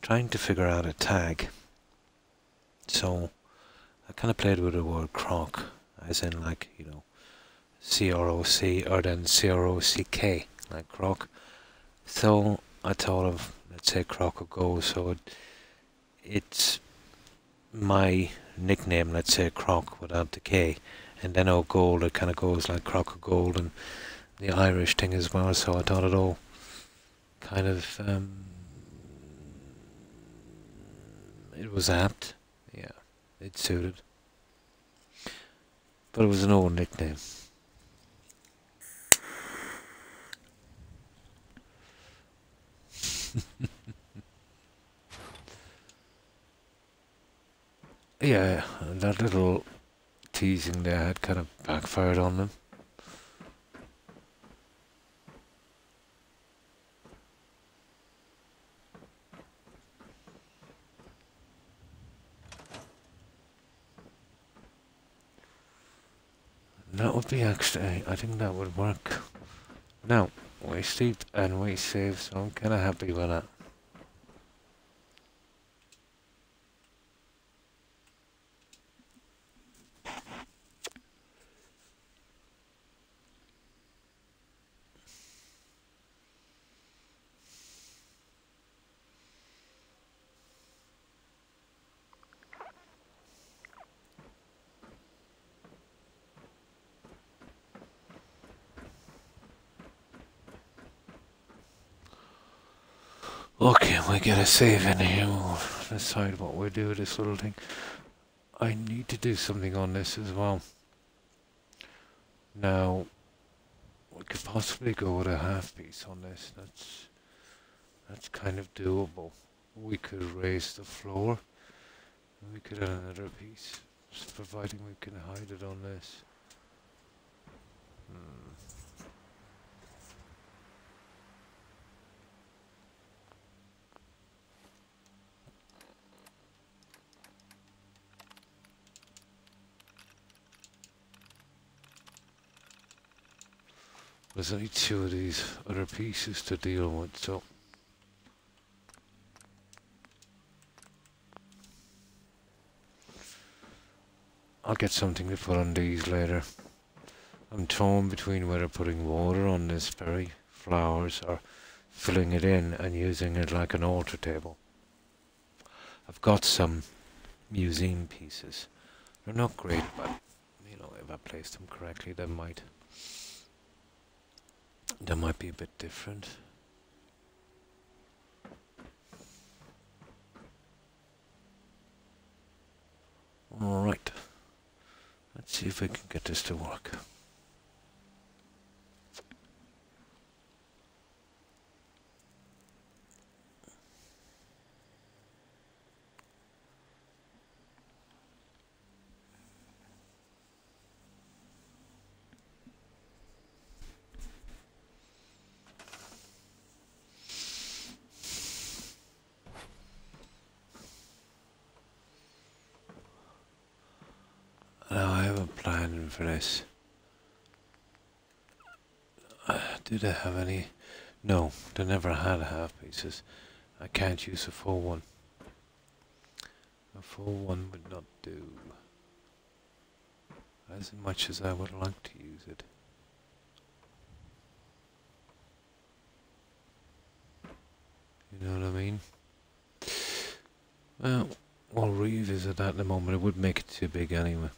trying to figure out a tag. So, I kind of played with the word croc, as in like, you know, C-R-O-C, or then C-R-O-C-K, like croc. So, I thought of, let's say, croc or go, so it, it's my nickname, let's say Croc without the K, and then O Gold, it kind of goes like Croc of Gold and the Irish thing as well. So I thought it all kind of um, it was apt. Yeah, it suited, but it was an old nickname. Yeah, that little teasing there had kind of backfired on them. That would be actually, I think that would work. Now, we sleep and we save, so I'm kind of happy with that. We get a save in here. We'll decide what we do with this little thing. I need to do something on this as well. Now, we could possibly go with a half piece on this. That's that's kind of doable. We could raise the floor. We could add another piece, just providing we can hide it on this. Hmm. There's only two of these other pieces to deal with, so... I'll get something to put on these later. I'm torn between whether putting water on this berry flowers or filling it in and using it like an altar table. I've got some museum pieces. They're not great, but you know, if I place them correctly, they might they might be a bit different. All right. Let's see if we can get this to work. For this. Uh, do they have any? No, they never had half pieces. I can't use a full one. A full one would not do. As much as I would like to use it. You know what I mean? Well, we'll revisit that in a moment. It would make it too big anyway.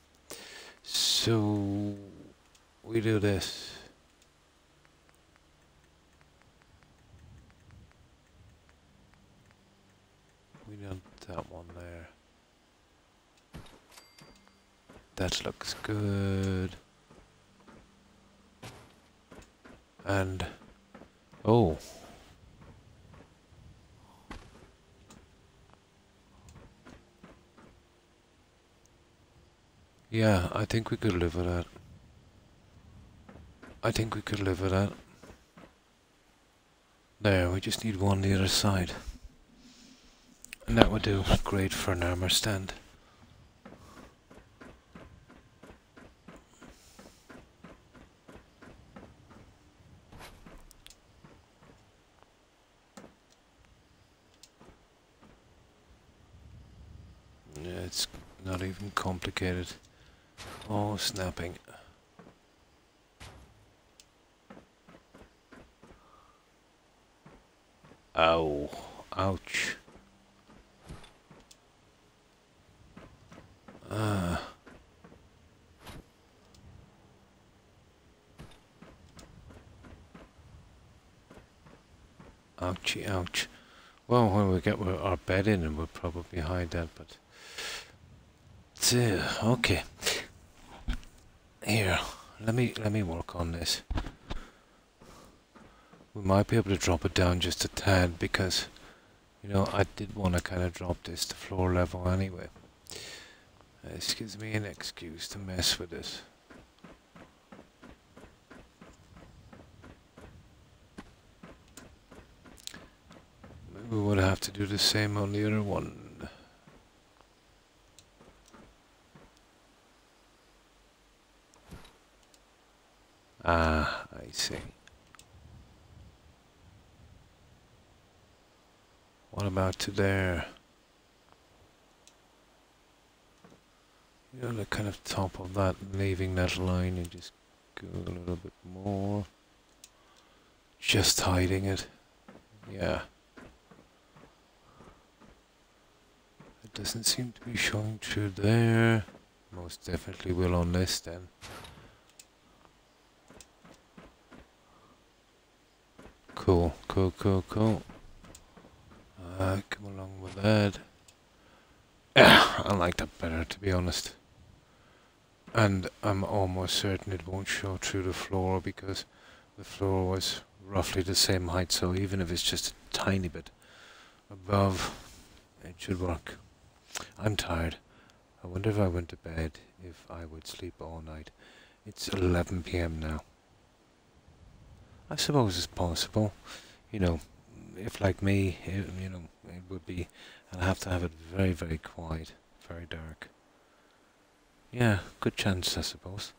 So we do this. We don't that one there. That looks good. And oh Yeah, I think we could live with that. I think we could live with that. There, we just need one on the other side. And that would do great for an armor stand. Yeah, it's not even complicated. Oh, snapping. Ow. Ouch. Ah. Ouchie, ouch. Well, when we get our bed in, and we'll probably hide that, but... Okay. Here, let me let me work on this. We might be able to drop it down just a tad because, you know, I did want to kind of drop this to floor level anyway. This gives me an excuse to mess with this. Maybe we would have to do the same on the other one. Ah, I see. What about to there? You know, the kind of top of that, leaving that line and just go a little bit more. Just hiding it. Yeah. It doesn't seem to be showing through there. Most definitely will on this then. Cool, cool, cool, cool. Uh, come along with that. I like that better, to be honest. And I'm almost certain it won't show through the floor because the floor was roughly the same height, so even if it's just a tiny bit above, it should work. I'm tired. I wonder if I went to bed, if I would sleep all night. It's 11 p.m. now. I suppose it's possible. You know, if like me, it, you know, it would be, I'd have to have it very, very quiet, very dark. Yeah, good chance, I suppose.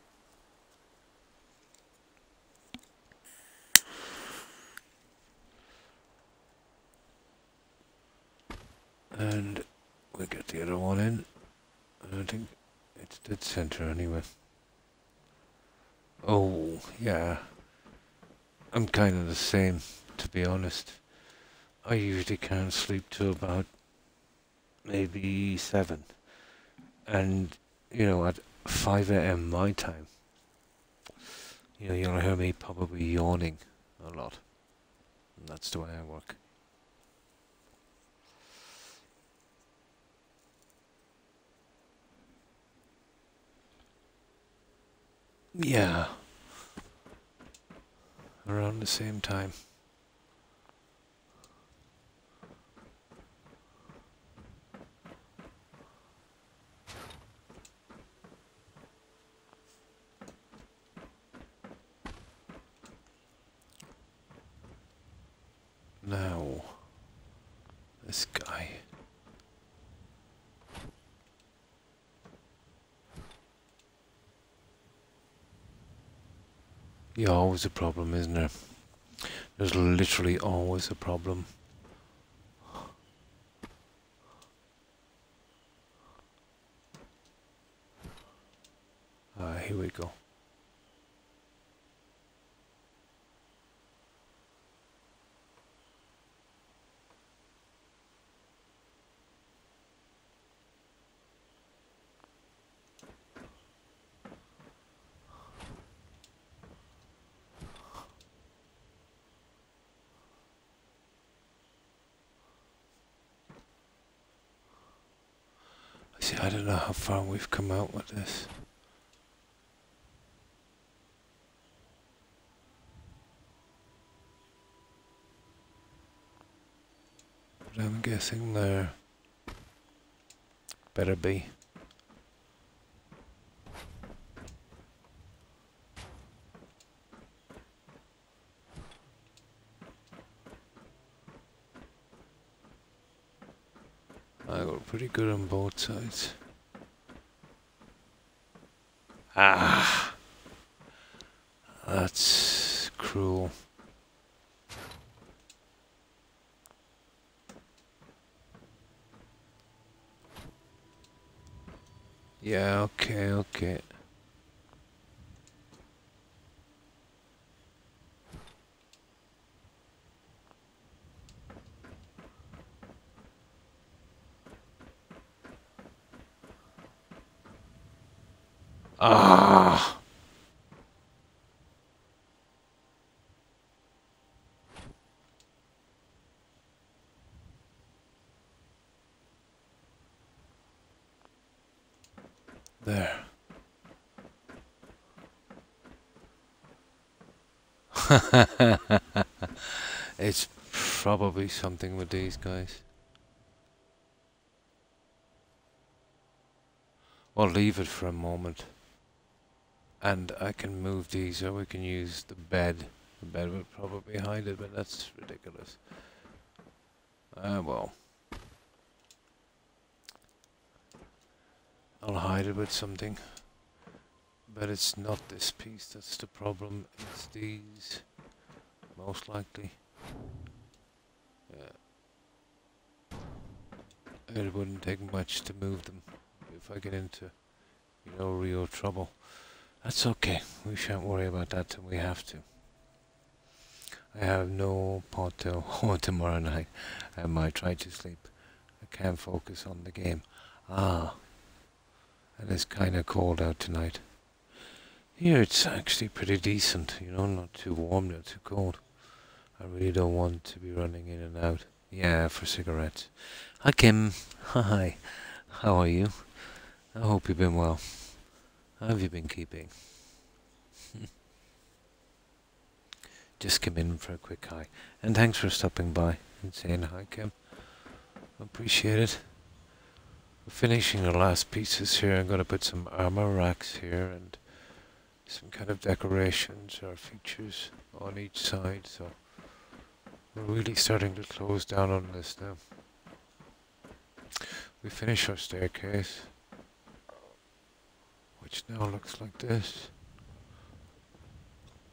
And we'll get the other one in. I think it's dead center anyway. Oh, yeah. I'm kind of the same, to be honest. I usually can't sleep till about maybe 7. And, you know, at 5 a.m. my time, you know, you'll hear me probably yawning a lot. And that's the way I work. Yeah. Around the same time. Now, this guy. Yeah, always a problem, isn't there? There's literally always a problem. Ah, here we go. See, I don't know how far we've come out with this. But I'm guessing there better be. I got pretty good on both sides. Ah, that's cruel. Yeah, okay, okay. Ah. There. it's probably something with these guys. I'll leave it for a moment. And I can move these or we can use the bed. The bed would probably hide it, but that's ridiculous. Ah, uh, well. I'll hide it with something. But it's not this piece that's the problem. It's these. Most likely. Yeah. It wouldn't take much to move them if I get into, you know, real trouble. That's okay. We shan't worry about that we have to. I have no pot till tomorrow night. I might try to sleep. I can't focus on the game. Ah. And it's kind of cold out tonight. Here it's actually pretty decent, you know, not too warm, not too cold. I really don't want to be running in and out. Yeah, for cigarettes. Hi Kim. Hi. How are you? I hope you've been well. Have you been keeping? Just came in for a quick hi. And thanks for stopping by and saying hi, Kim. Appreciate it. We're finishing the last pieces here. I'm going to put some armor racks here and some kind of decorations or features on each side. So we're really starting to close down on this now. We finish our staircase which now looks like this.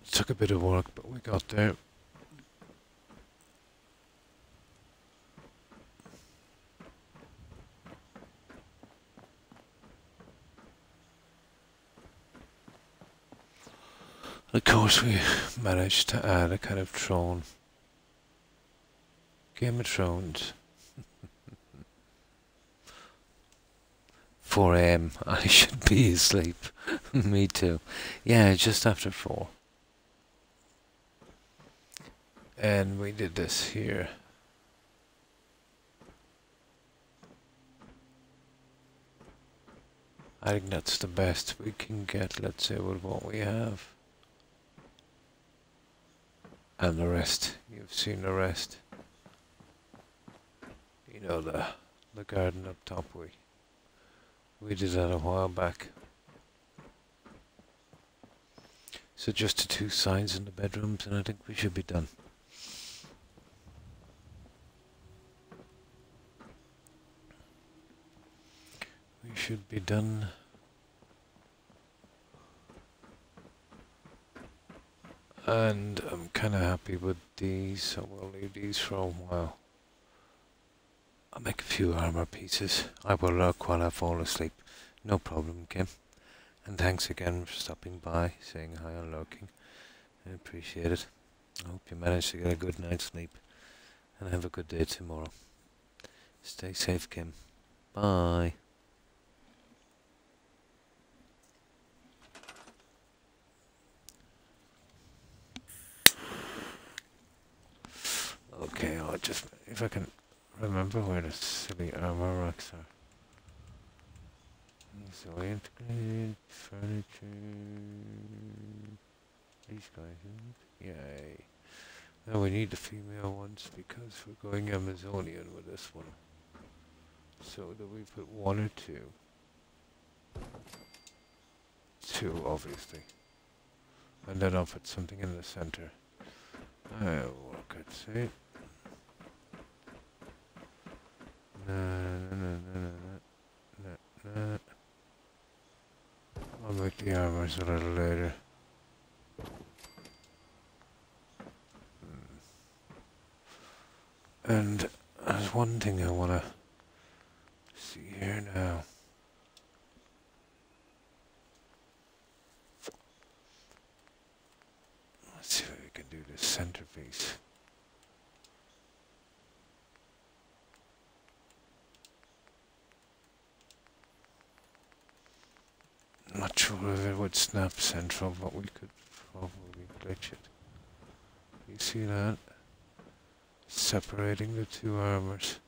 It took a bit of work, but we got there. Of course, we managed to add a kind of throne. Game of Thrones. 4 a.m. I should be asleep. Me too. Yeah, just after 4. And we did this here. I think that's the best we can get, let's say, with what we have. And the rest, you've seen the rest. You know the the garden up top we we did that a while back. So just the two sides in the bedrooms and I think we should be done. We should be done. And I'm kind of happy with these, so we'll leave these for a while. I'll make a few armor pieces. I will look while I fall asleep. No problem, Kim. And thanks again for stopping by, saying hi and looking. I appreciate it. I hope you manage to get a good night's sleep. And have a good day tomorrow. Stay safe, Kim. Bye. Okay, I'll just, if I can remember where the silly armor racks are. I integrated furniture, these guys, yay. Now we need the female ones because we're going Amazonian with this one. So do we put one or two? Two, obviously. And then I'll put something in the center. I'll work, I'd say. I'll make the armors a little later. And there's one thing I want to see here now. Let's see if we can do this centerpiece. Not sure if it would snap central, but we could probably glitch it. You see that? Separating the two armors.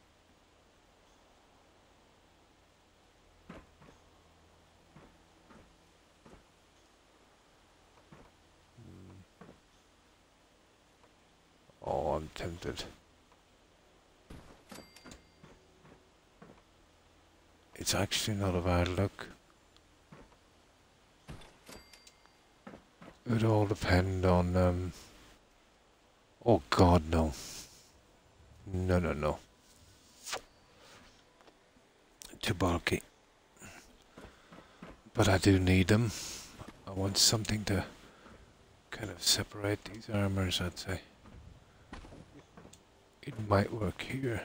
Oh, I'm tempted. It's actually not a bad look. It would all depend on, um... Oh god, no. No, no, no. Too bulky. But I do need them. I want something to kind of separate these armors, I'd say. It might work here.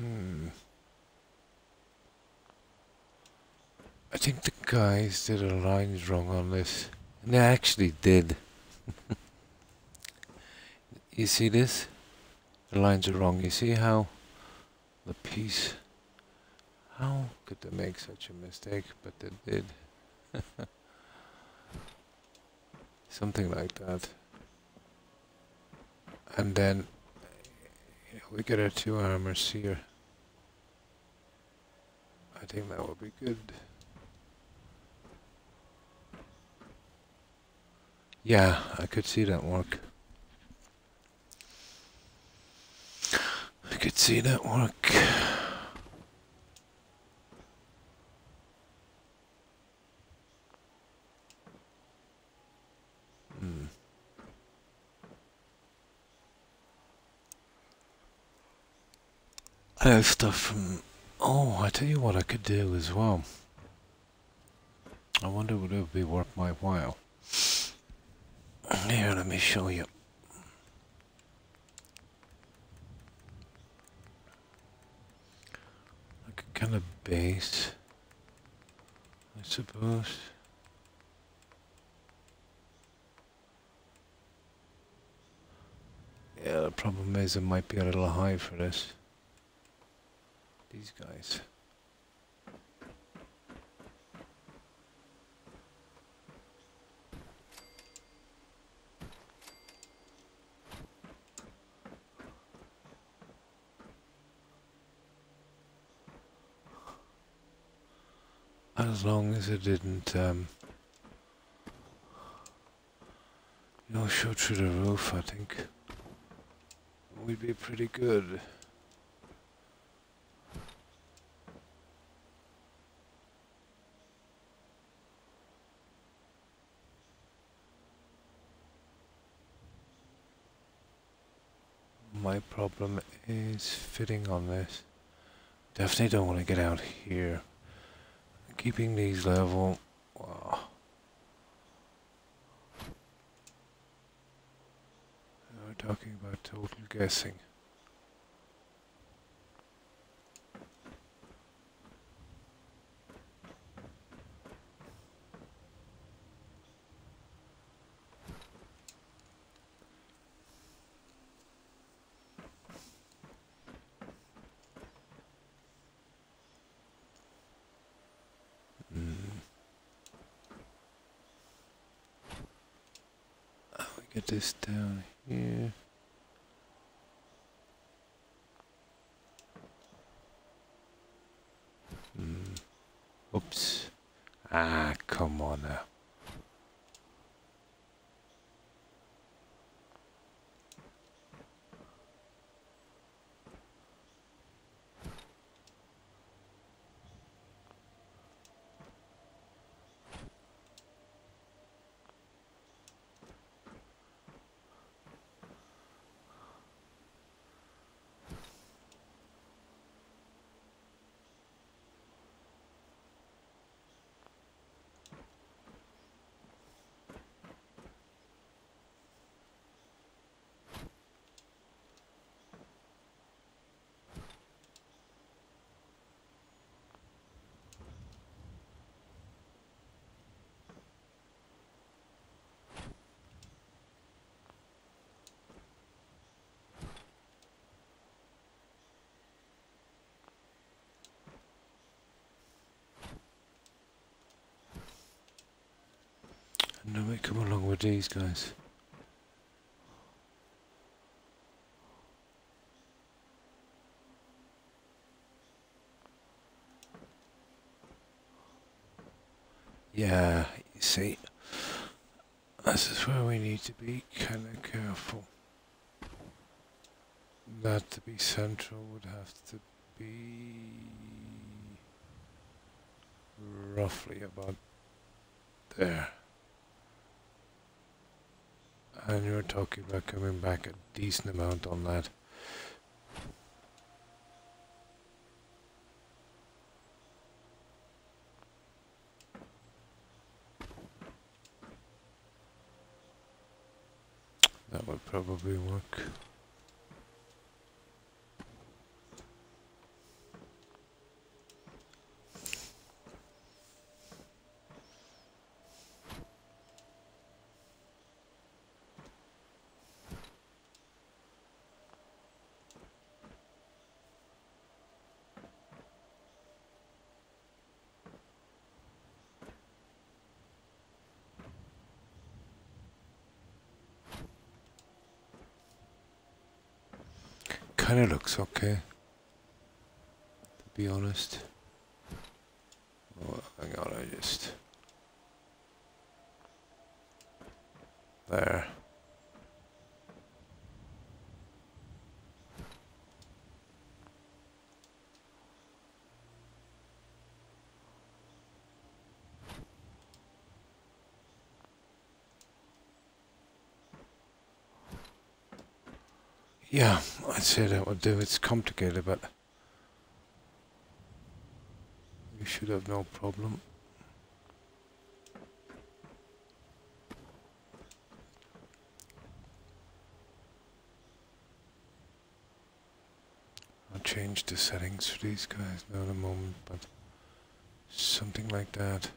Hmm. I think the guys did a lines wrong on this. And they actually did. you see this? The lines are wrong. You see how the piece... How could they make such a mistake? But they did. Something like that. And then we get our two armors here. I think that would be good. Yeah, I could see that work. I could see that work. Hmm. I have stuff from... Oh, I tell you what I could do as well. I wonder would it be worth my while. Here, let me show you. Like a kind of base, I suppose. Yeah, the problem is it might be a little high for this. These guys. As long as it didn't, um, know, show through the roof, I think we'd be pretty good. My problem is fitting on this. Definitely don't want to get out here. Keeping these level. Wow. We're talking about total guessing. This down here. Mm. Oops. Ah, come on now. Then we come along with these guys. Yeah, you see, this is where we need to be kind of careful. That to be central would have to be roughly about there. And you're talking about coming back a decent amount on that. That would probably work. kind of looks okay. To be honest. Oh, hang on, I just... There. Yeah. I'd say that would do. It's complicated, but you should have no problem. I'll change the settings for these guys now in a moment, but something like that.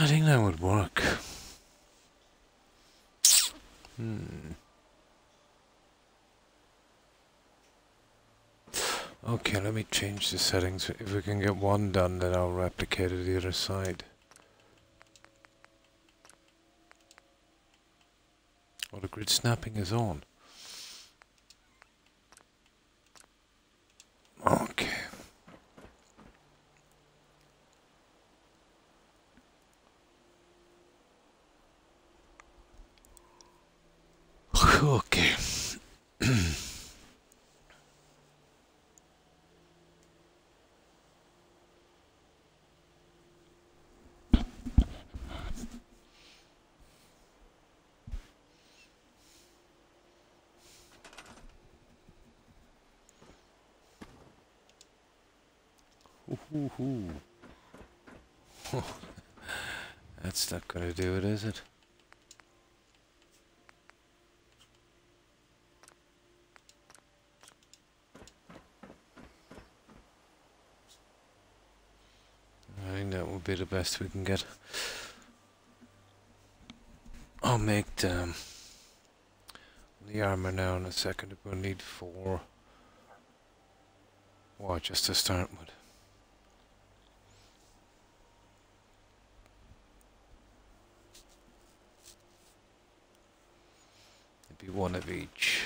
I think that work. Hmm. Okay, let me change the settings. If we can get one done, then I'll replicate it the other side. Oh, the grid snapping is on. Okay. Okay. Ooh, Gonna do it, is it? I think that will be the best we can get. I'll make the, um, the armor now in a second. We'll need four. Well, just to start with. Be one of each.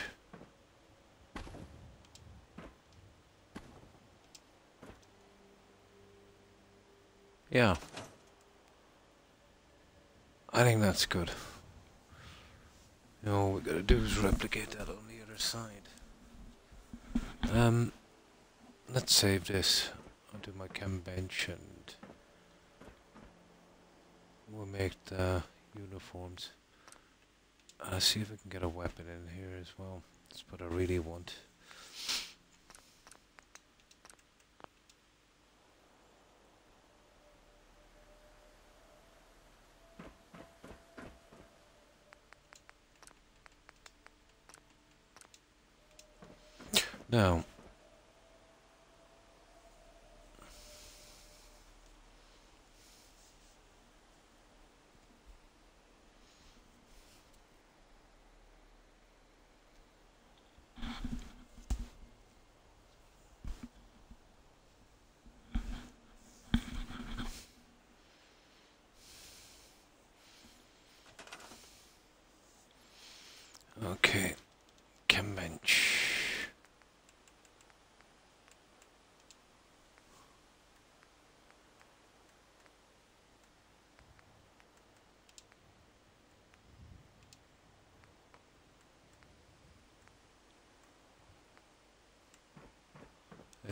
Yeah. I think that's good. All we gotta do is replicate that on the other side. Um, let's save this. Do my bench and we'll make the uniforms. Uh, see if we can get a weapon in here as well. That's what I really want. Now, okay, chem bench.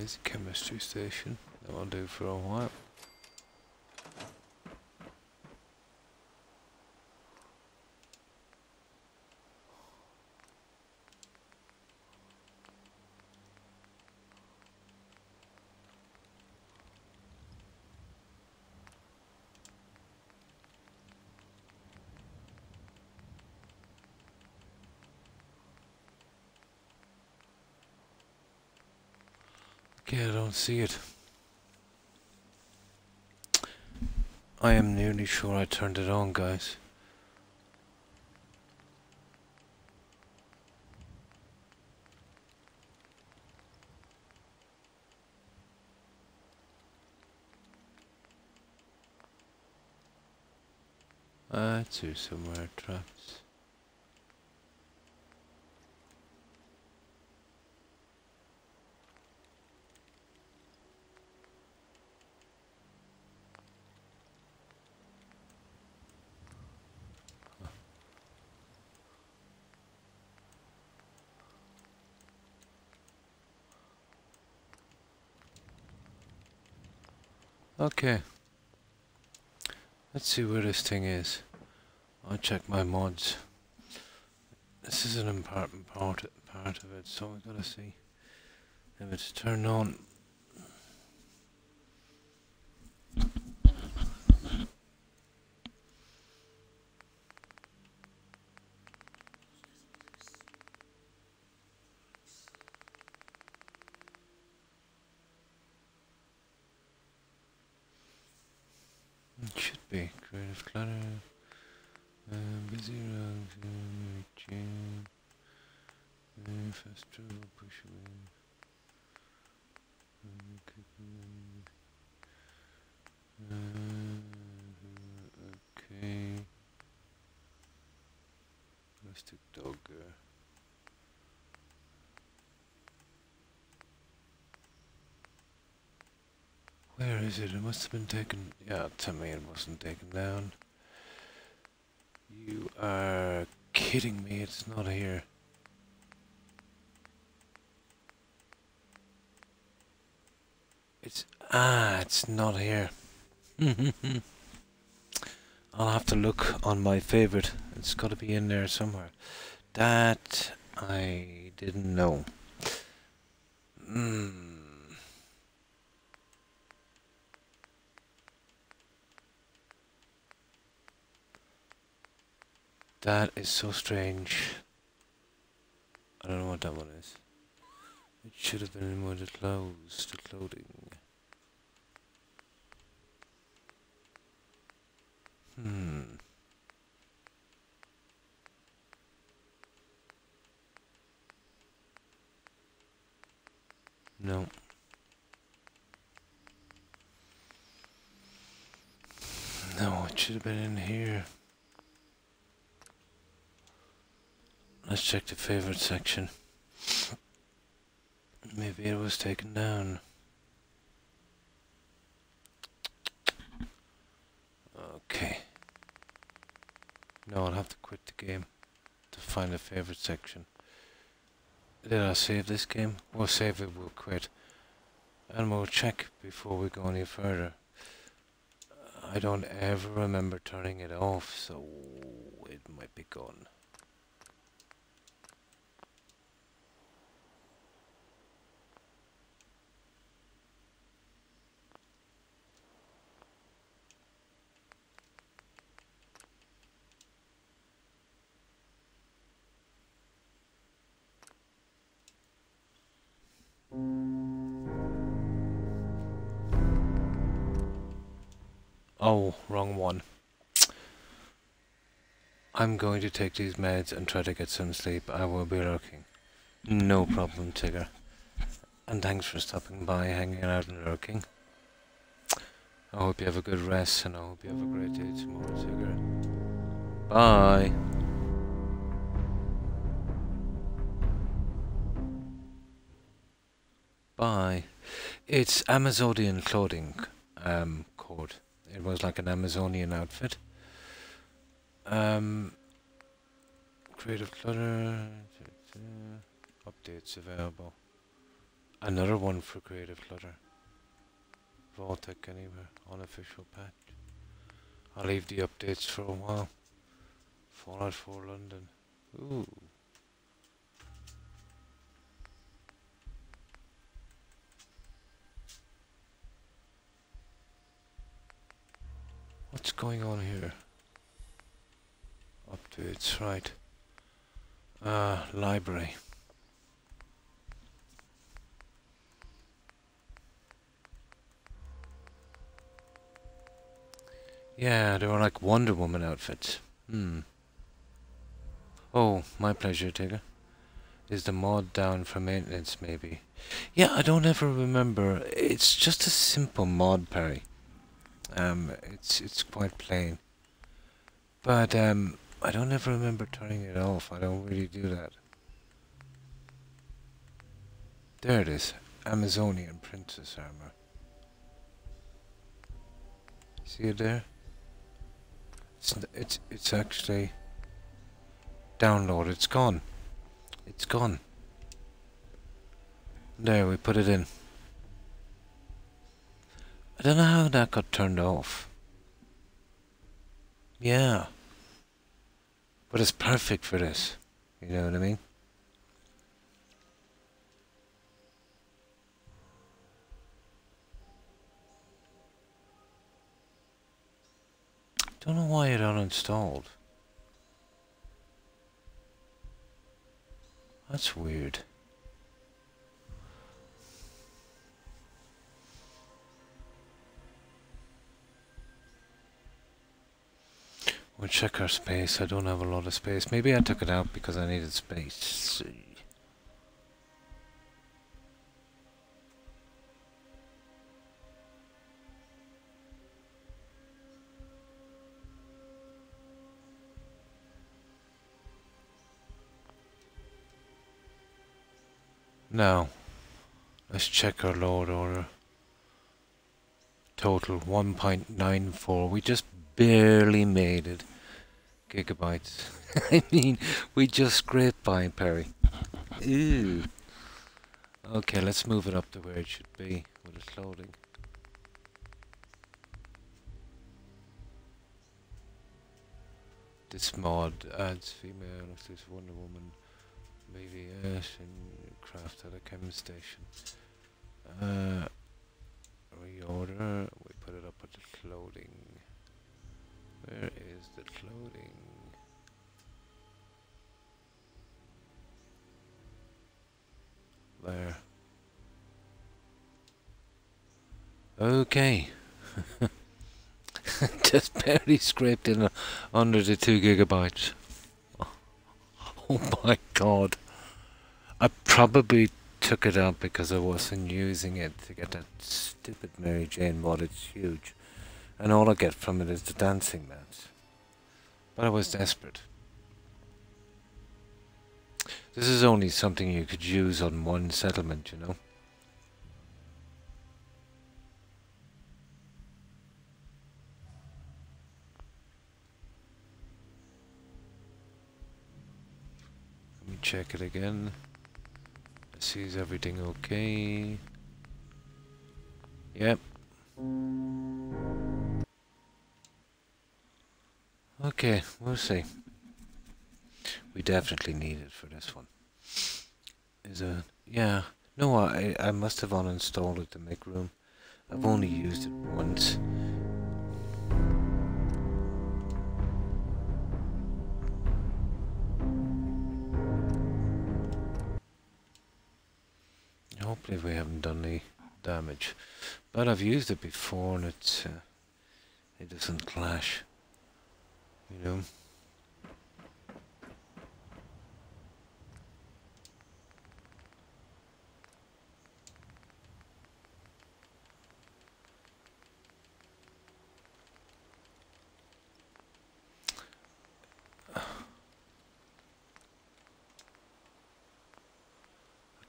There's a chemistry station. That will do for a while. Okay, I don't see it. I am nearly sure I turned it on, guys. Uh, here somewhere, traps. Okay. Let's see where this thing is. I'll check my mods. This is an important part part of it, so we gotta see if it's turned on. It should be creative clutter. Uh, busy rugs, uh, jam, uh, fast travel, push away. Uh, click on- uh, okay. Dog. Uh, where is it? It must have been taken. Yeah, tell me it wasn't taken down. You are kidding me, it's not here. It's ah, it's not here. I'll have to look on my favorite. It's got to be in there somewhere. That I didn't know. Hmm. That is so strange. I don't know what that one is. It should have been in one of the clothes, the clothing. Hmm. No. No, it should have been in here. Let's check the favorite section. Maybe it was taken down. Okay. No, I'll have to quit the game to find the favorite section. Did I save this game? We'll save it, we'll quit. And we'll check before we go any further. I don't ever remember turning it off, so it might be gone. Oh, wrong one. I'm going to take these meds and try to get some sleep. I will be lurking. No problem, Tigger. And thanks for stopping by, hanging out and lurking. I hope you have a good rest and I hope you have a great day tomorrow, Tigger. Bye. Bye. It's Amazonian clothing um, code. It was like an Amazonian outfit. Um, creative clutter. Updates available. Another one for creative clutter. Vault-Tec anywhere. Unofficial patch. I'll leave the updates for a while. Fallout 4 London. Ooh. What's going on here? Updates, right. Uh, library. Yeah, they were like Wonder Woman outfits. Hmm. Oh, my pleasure, Tigger. Is the mod down for maintenance, maybe? Yeah, I don't ever remember. It's just a simple mod, Perry. Um, it's it's quite plain. But um, I don't ever remember turning it off. I don't really do that. There it is. Amazonian Princess Armor. See it there? It's it's it's actually download. It's gone. It's gone. There, we put it in. I don't know how that got turned off. Yeah. But it's perfect for this. You know what I mean? Don't know why it uninstalled. That's weird. Check our space. I don't have a lot of space. Maybe I took it out because I needed space. Now, let's check our load order. Total 1.94. We just barely made it. Gigabytes. I mean, we just scraped by, Perry. Ew. Okay, let's move it up to where it should be with its loading. This mod adds female if there's Wonder Woman, maybe yes, and craft at a chem station. Uh, reorder, we put it up at the loading. Where is the loading? There. Okay. Just barely scraped in under the two gigabytes. Oh my god. I probably took it out because I wasn't using it to get that stupid Mary Jane mod. It's huge. And all I get from it is the dancing mats. But I was desperate. This is only something you could use on one settlement, you know. Let me check it again. See, is everything okay? Yep. Okay, we'll see. We definitely need it for this one. Is it? Yeah. No, I, I must have uninstalled it to make room. I've only used it once. Hopefully we haven't done any damage. But I've used it before and it's, uh, it doesn't clash. You know?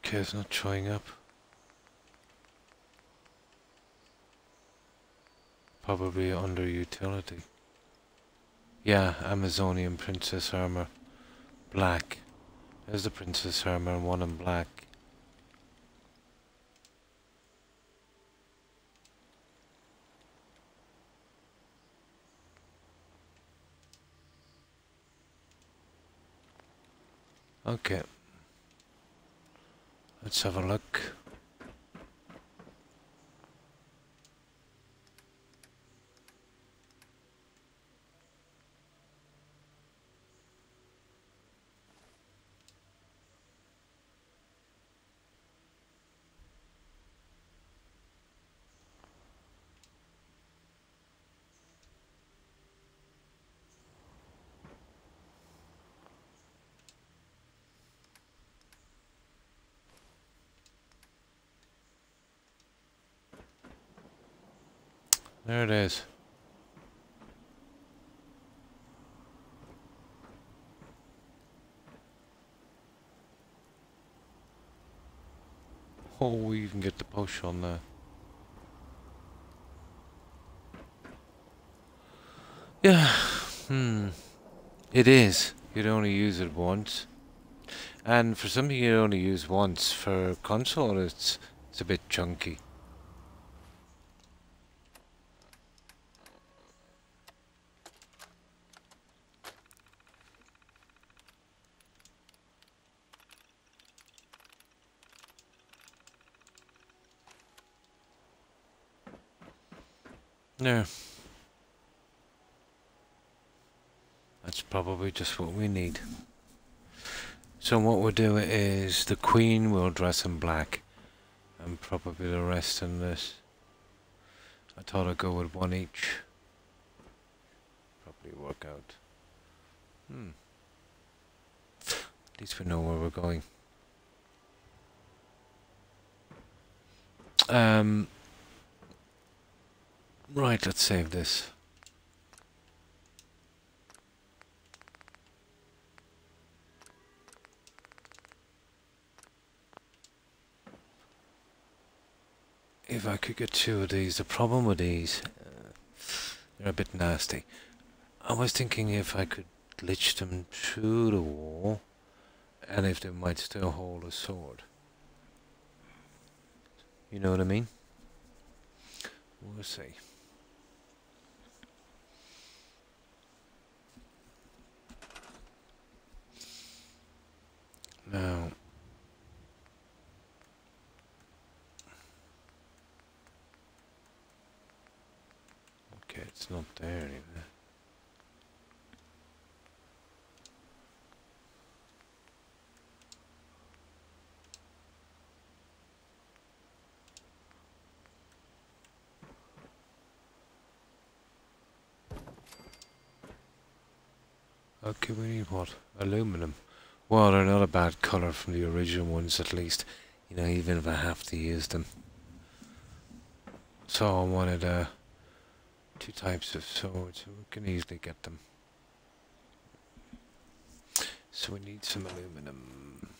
Okay, it's not showing up. Probably under utility. Yeah, Amazonian Princess Armor. Black. There's the Princess Armor and one in black. Okay. Let's have a look. There it is. Oh, we even get the push on there. Yeah, hmm. It is. You'd only use it once. And for something you only use once, for console it's, it's a bit chunky. Yeah. That's probably just what we need. So what we'll do is the queen will dress in black and probably the rest in this. I thought I'd go with one each. Probably work out. Hmm. At least we know where we're going. Um, right, let's save this. If I could get two of these, the problem with these, uh, they're a bit nasty. I was thinking if I could glitch them through the wall, and if they might still hold a sword. You know what I mean? We'll see. Now, okay, it's not there anymore. Okay, we need what? Aluminum. Well, they're not a bad colour from the original ones, at least. You know, even if I have to use them. So I wanted uh, two types of swords. We can easily get them. So we need some aluminum.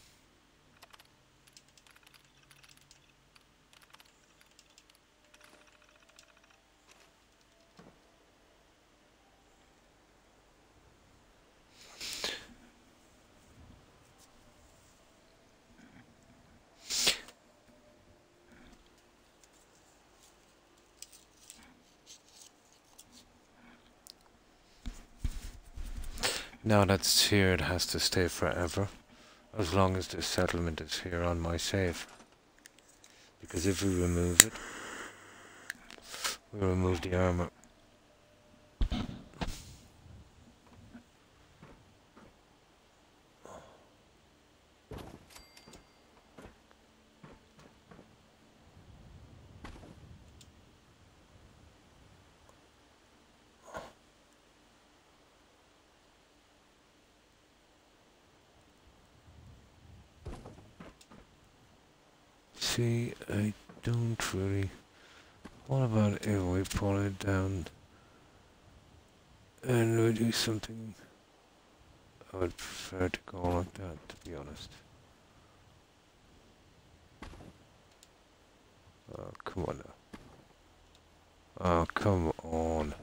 Now that's here, it has to stay forever. As long as this settlement is here on my save. Because if we remove it, we remove the armor. See, I don't really... What about if we pull it down and we do something... I would prefer to go like that, to be honest. Oh, come on now. Oh, come on.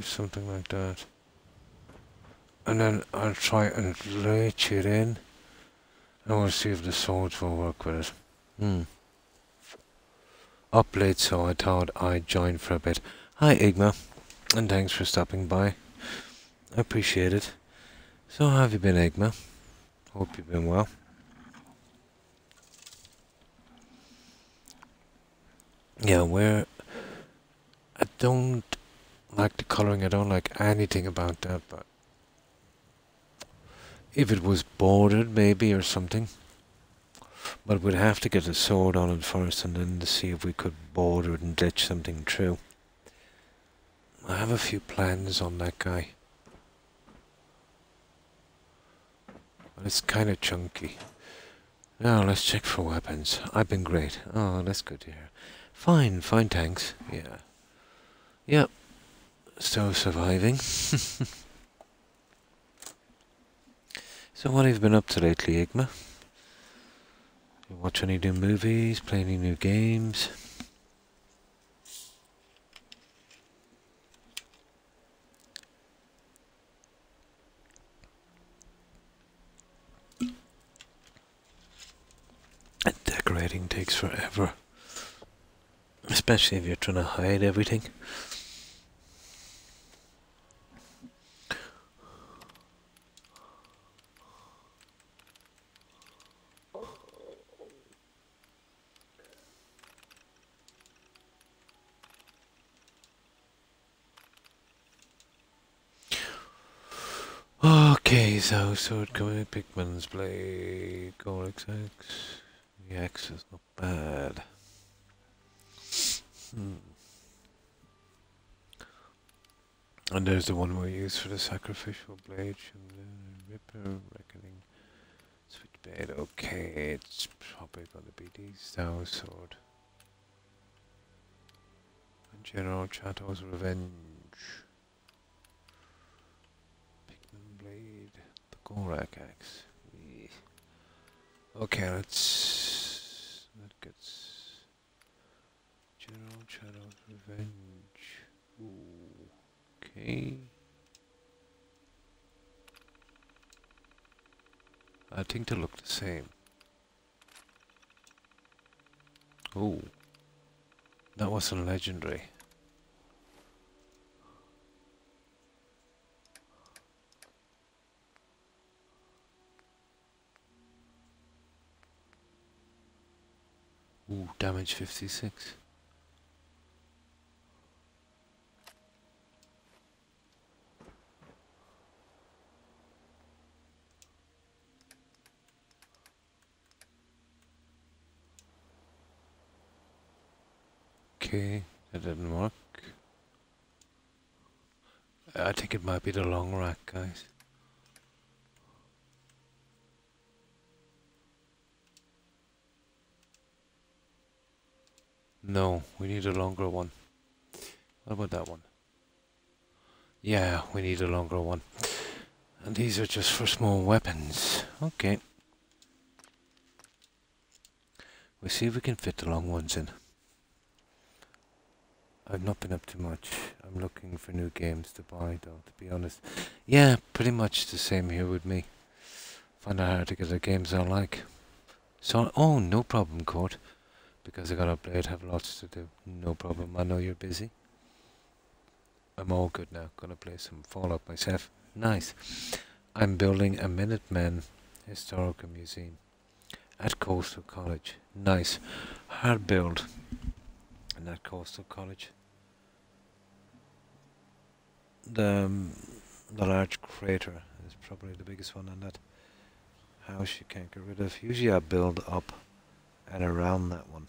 Something like that. And then I'll try and latch it in. And we'll see if the swords will work with it. Hmm. Up late, so I thought I'd join for a bit. Hi, Igma. And thanks for stopping by. I appreciate it. So how have you been, Igma? Hope you've been well. Yeah, where... I don't like the colouring, I don't like anything about that, but if it was bordered maybe or something. But we'd have to get a sword on it first and then to see if we could border it and ditch something true. I have a few plans on that guy. But it's kind of chunky. Now let's check for weapons. I've been great. Oh, that's good to hear. Fine, fine, tanks. Yeah. Yep still surviving. so what have you been up to lately, Igma? You watch any new movies, play any new games? Decorating takes forever. Especially if you're trying to hide everything. Okay, so sword coming, Pickman's Blade, Golex X. The X is not bad. Hmm. And there's the one we use for the sacrificial blade Ripper Reckoning. Switchblade, okay, it's probably gonna be the Thou Sword. And General Chao's Revenge. Pickman Blade, the Grognak Axe. Okay, let's that gets General Chao's Revenge. Okay. I think they look the same. Ooh. That wasn't legendary. Ooh, damage 56. Okay, that didn't work. I think it might be the long rack, guys. No, we need a longer one. What about that one? Yeah, we need a longer one. And these are just for small weapons. Okay. We'll see if we can fit the long ones in. I've not been up to much. I'm looking for new games to buy, though, to be honest. Yeah, pretty much the same here with me. Find out how to get the games I like. So, oh, no problem, Court. Because I got a blade, have lots to do. No problem. I know you're busy. I'm all good now. Gonna play some Fallout myself. Nice. I'm building a Minutemen Historical Museum at Coastal Cottage. Nice. Hard build in that Coastal Cottage. The, um, the large crater is probably the biggest one on that house you can't get rid of. Usually I build up and around that one.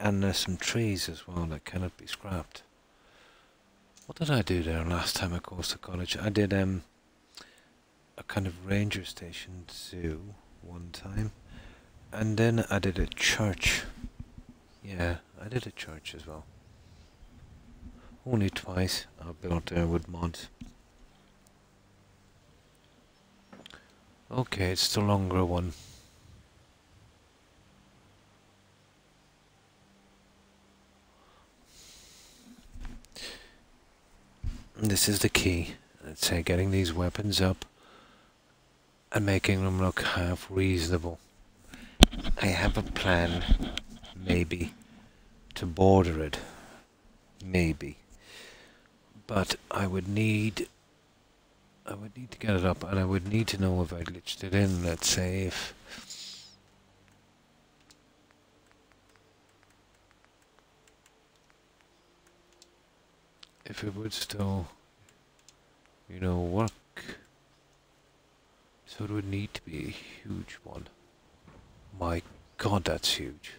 And there's some trees as well that cannot be scrapped. What did I do there last time I to college? I did um a kind of ranger station zoo one time. And then I did a church. Yeah, I did a church as well. Only twice I built there with mods. Okay, it's the longer one. This is the key. Let's say getting these weapons up and making them look half reasonable. I have a plan, maybe, to border it. Maybe. But I would need I would need to get it up and I would need to know if I glitched it in, let's say if if it would still you know work. So it would need to be a huge one. My god that's huge.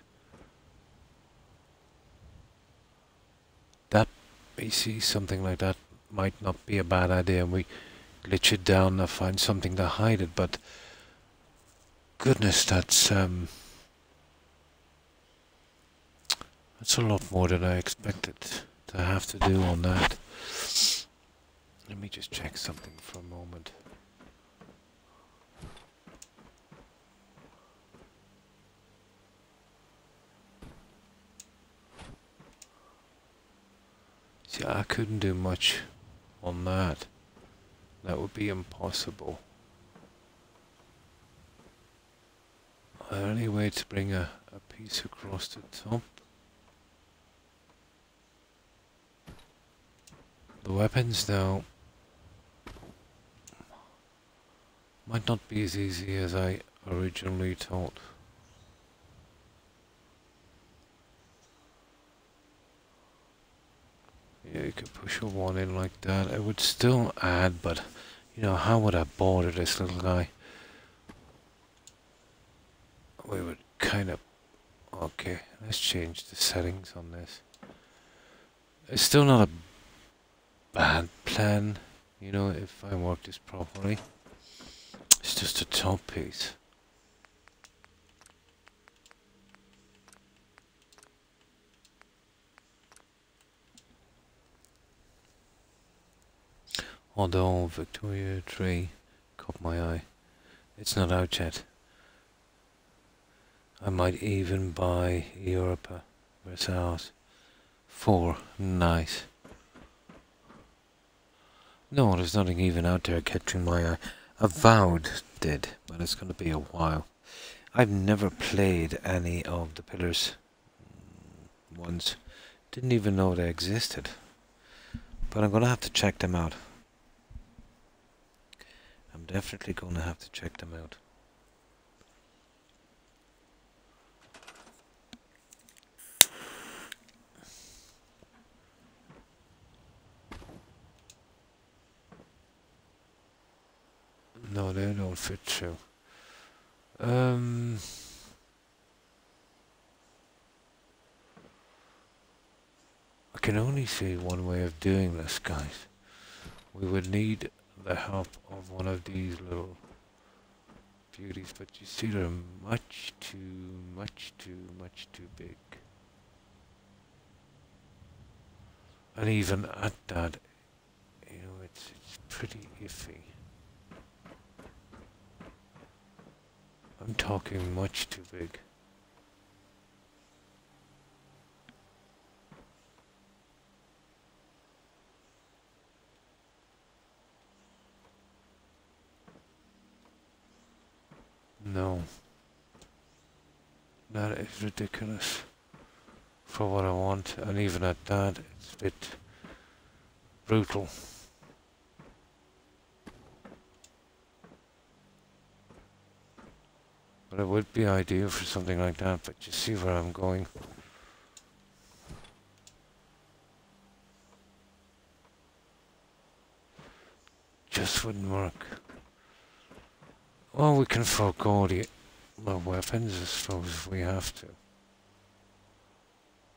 That you see something like that might not be a bad idea and we glitch it down and find something to hide it, but goodness, that's um, that's a lot more than I expected to have to do on that. Let me just check something for a moment. See, I couldn't do much on that. That would be impossible. The only way to bring a, a piece across the top The weapons, though, might not be as easy as I originally thought. Yeah, you could push a one in like that. It would still add, but you know, how would I border this little guy? We would kind of... Okay, let's change the settings on this. It's still not a bad plan, you know, if I work this properly. It's just a top piece. Although Victoria 3, caught my eye. It's not out yet. I might even buy Europa Universalis. Four. Nice. No, there's nothing even out there catching my eye. Avowed did, but it's going to be a while. I've never played any of the Pillars ones. Didn't even know they existed. But I'm going to have to check them out. Definitely going to have to check them out. No, they don't fit through. Um, I can only see one way of doing this, guys. We would need the help of one of these little beauties, but you see they're much too, much too, much too big. And even at that, you know, it's, it's pretty iffy. I'm talking much too big. No. That is ridiculous for what I want, and even at that, it's a bit brutal. But it would be ideal for something like that, but you see where I'm going. Just wouldn't work. Well, we can forego the, the weapons, I suppose, we have to.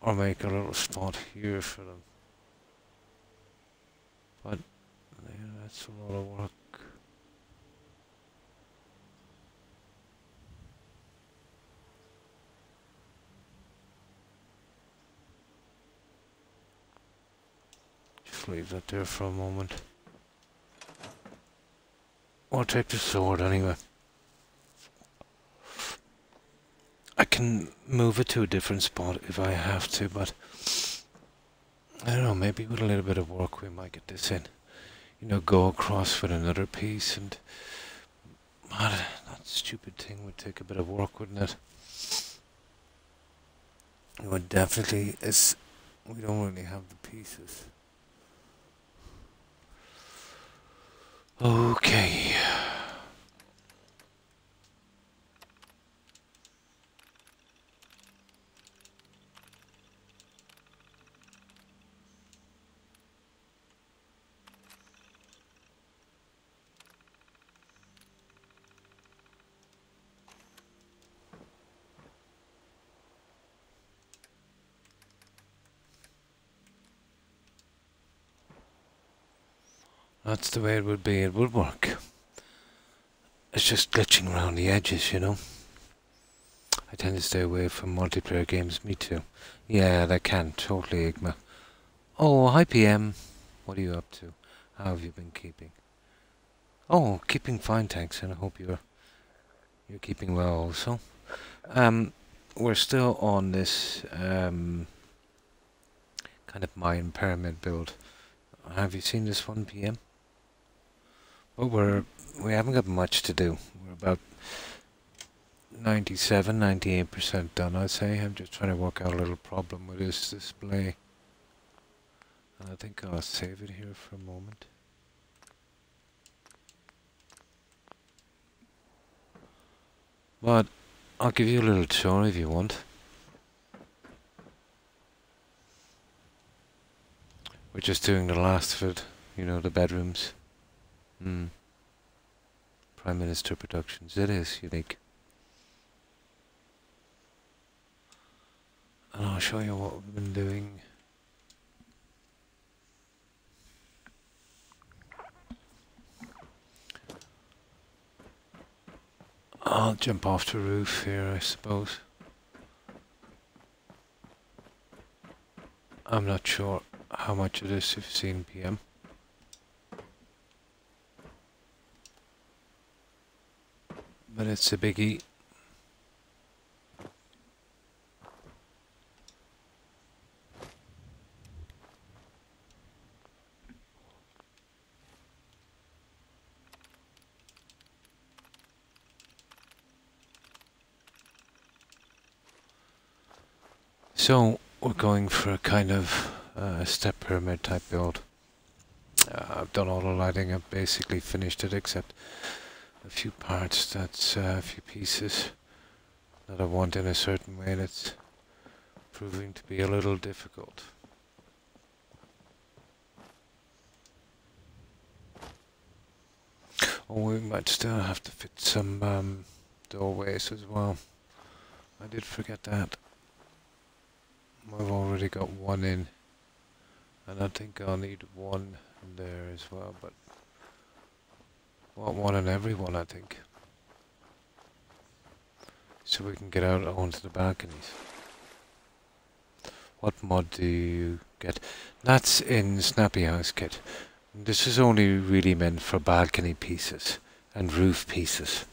Or make a little spot here for them. But, yeah, that's a lot of work. Just leave that there for a moment. I'll take the sword anyway. I can move it to a different spot if I have to, but I don't know, maybe with a little bit of work we might get this in. You know, go across with another piece and that stupid thing would take a bit of work, wouldn't it? It would definitely, it's, we don't really have the pieces. Okay. That's the way it would be. It would work. It's just glitching around the edges, you know. I tend to stay away from multiplayer games. Me too. Yeah, they can. Totally, Igma. Oh, hi, PM. What are you up to? How have you been keeping? Oh, keeping fine, thanks, and I hope you're you're keeping well also. Um, we're still on this um, kind of Mayan pyramid build. Have you seen this one, PM? Well, we're we haven't got much to do. We're about 97, 98% done, I'd say. I'm just trying to work out a little problem with this display. And I think I'll save it here for a moment. But I'll give you a little tour if you want. We're just doing the last of it, you know, the bedrooms. Hmm. Prime Minister Productions. It is unique. And I'll show you what we've been doing. I'll jump off the roof here, I suppose. I'm not sure how much it is 15 p.m. But it's a biggie. So we're going for a kind of uh, step pyramid type build. Uh, I've done all the lighting, I've basically finished it except a few parts, that's uh, a few pieces that I want in a certain way that's proving to be a little difficult. Oh, we might still have to fit some um, doorways as well. I did forget that. I've already got one in. And I think I'll need one there as well, but want one in every one, I think. So we can get out onto the balconies. What mod do you get? That's in Snappy House Kit. This is only really meant for balcony pieces and roof pieces.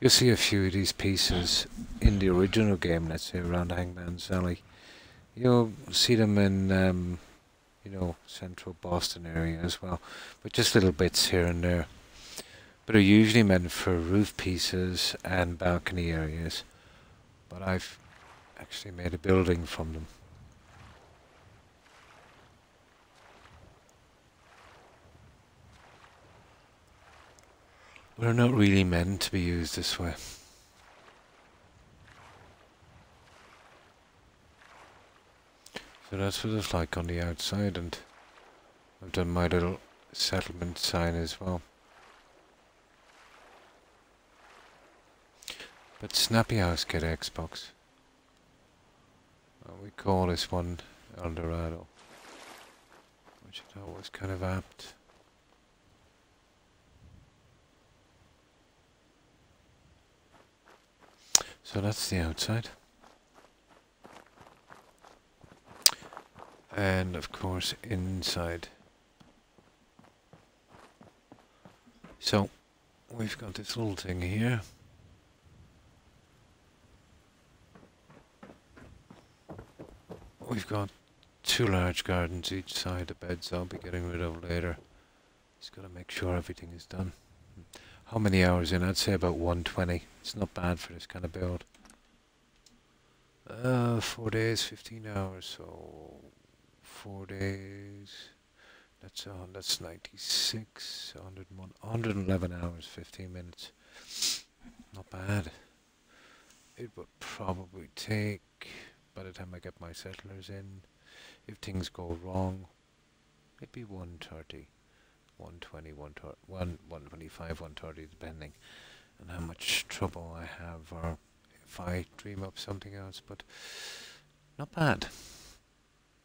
You'll see a few of these pieces in the original game, let's say around Hangman's Alley. You'll see them in, um, you know, central Boston area as well, but just little bits here and there. But are usually meant for roof pieces and balcony areas. But I've actually made a building from them. We're not really meant to be used this way. So that's what it's like on the outside and I've done my little settlement sign as well. But Snappy House Kit Xbox. Uh, we call this one Eldorado. Which I thought was kind of apt. So that's the outside. And of course inside. So we've got this little thing here. We've got two large gardens each side, the beds I'll be getting rid of later. Just gotta make sure everything is done. How many hours in? I'd say about 120. It's not bad for this kind of build. Uh, four days, 15 hours, so four days. That's uh, that's 96, 101, 111 hours, 15 minutes. Not bad. It would probably take, by the time I get my settlers in, if things go wrong, maybe 130. 120, 125, 130, depending on how much trouble I have or if I dream up something else. But not bad,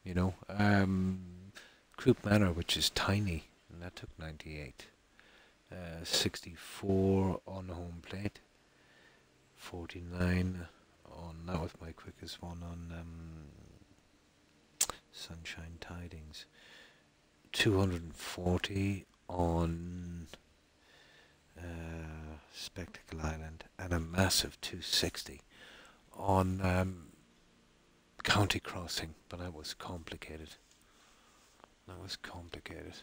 you know. Um, Croup Manor, which is tiny, and that took 98. Uh, 64 on home plate. 49 on, that was my quickest one on um, Sunshine Tidings. 240 on uh, Spectacle Island and a massive 260 on um, county crossing, but that was complicated. That was complicated.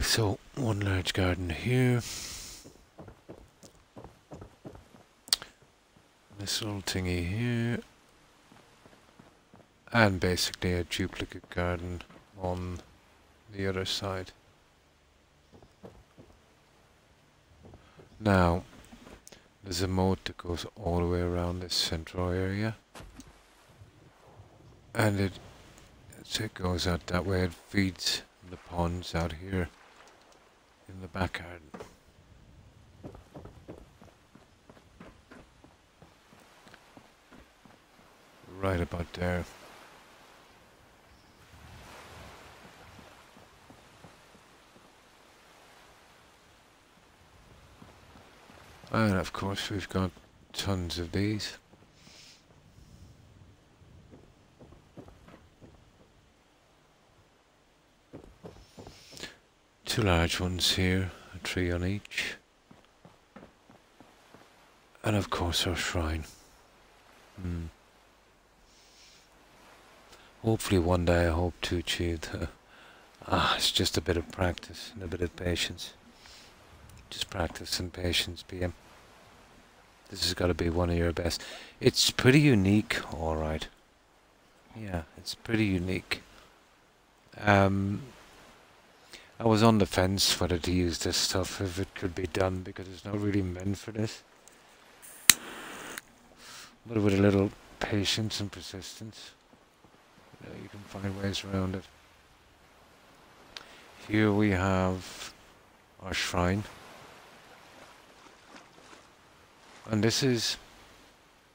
So, one large garden here. This little thingy here. And basically a duplicate garden on the other side. Now, there's a moat that goes all the way around this central area. And it, it goes out that way, it feeds the ponds out here in the backyard. Right about there. And of course we've got tons of these. Two large ones here, a tree on each. And of course our shrine. Hmm. Hopefully one day I hope to achieve the... Ah, it's just a bit of practice and a bit of patience. Just practice and patience, PM. This has got to be one of your best. It's pretty unique, alright. Yeah, it's pretty unique. Um, I was on the fence whether to use this stuff if it could be done because it's not really meant for this. But with a little patience and persistence, you, know, you can find ways around it. Here we have our shrine. And this is,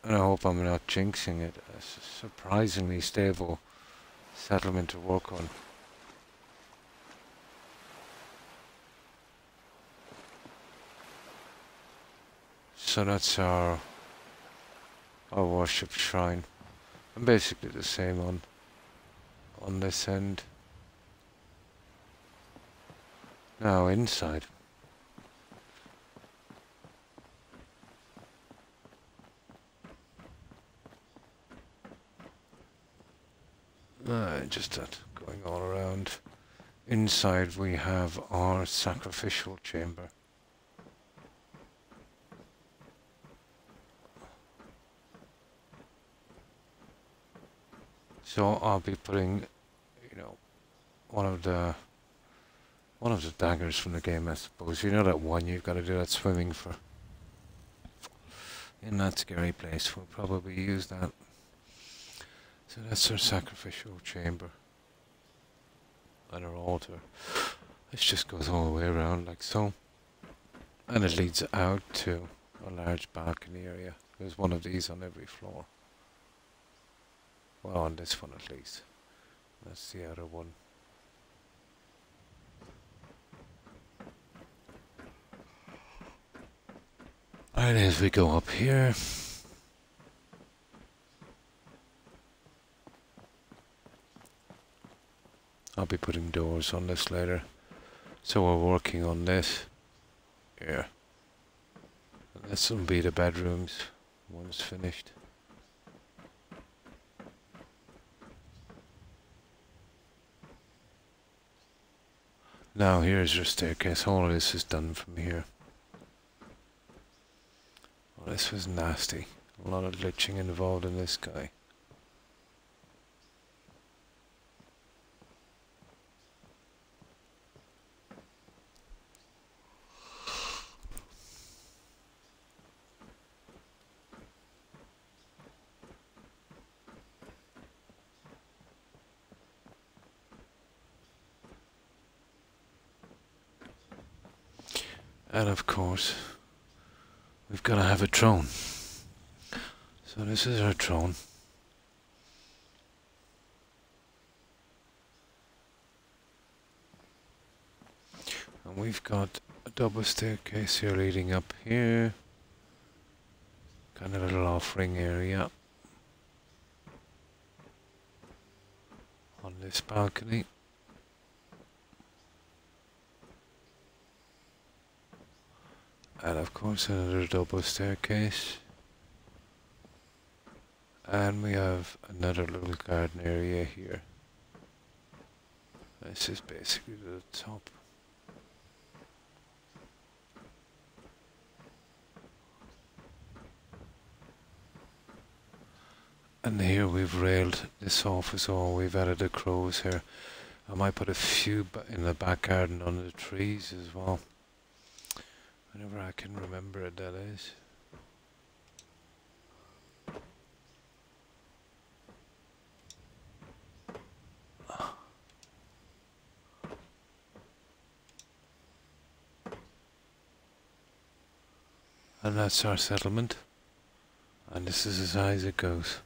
and I hope I'm not jinxing it, a surprisingly stable settlement to work on. So that's our our worship shrine. And basically the same on on this end. Now inside. Just that going all around. Inside we have our sacrificial chamber. So I'll be putting, you know, one of the one of the daggers from the game, I suppose. You know that one you've got to do that swimming for. In that scary place, we'll probably use that. So that's our sacrificial chamber. And our altar. This just goes all the way around like so. And it leads out to a large balcony area. There's one of these on every floor. Well, on this one at least. That's the other one. Alright, as we go up here. I'll be putting doors on this later. So we're working on this. Yeah. This will be the bedrooms once finished. Now here's your staircase. All of this is done from here. Well, this was nasty. A lot of glitching involved in this guy. And of course, we've got to have a drone. So this is our drone. And we've got a double staircase here leading up here. Kind of a little offering area. On this balcony. And of course another double staircase. And we have another little garden area here. This is basically the top. And here we've railed this off as well. We've added the crows here. I might put a few in the back garden under the trees as well. Whenever I can remember it, that is. And that's our settlement. And this is as high as it goes.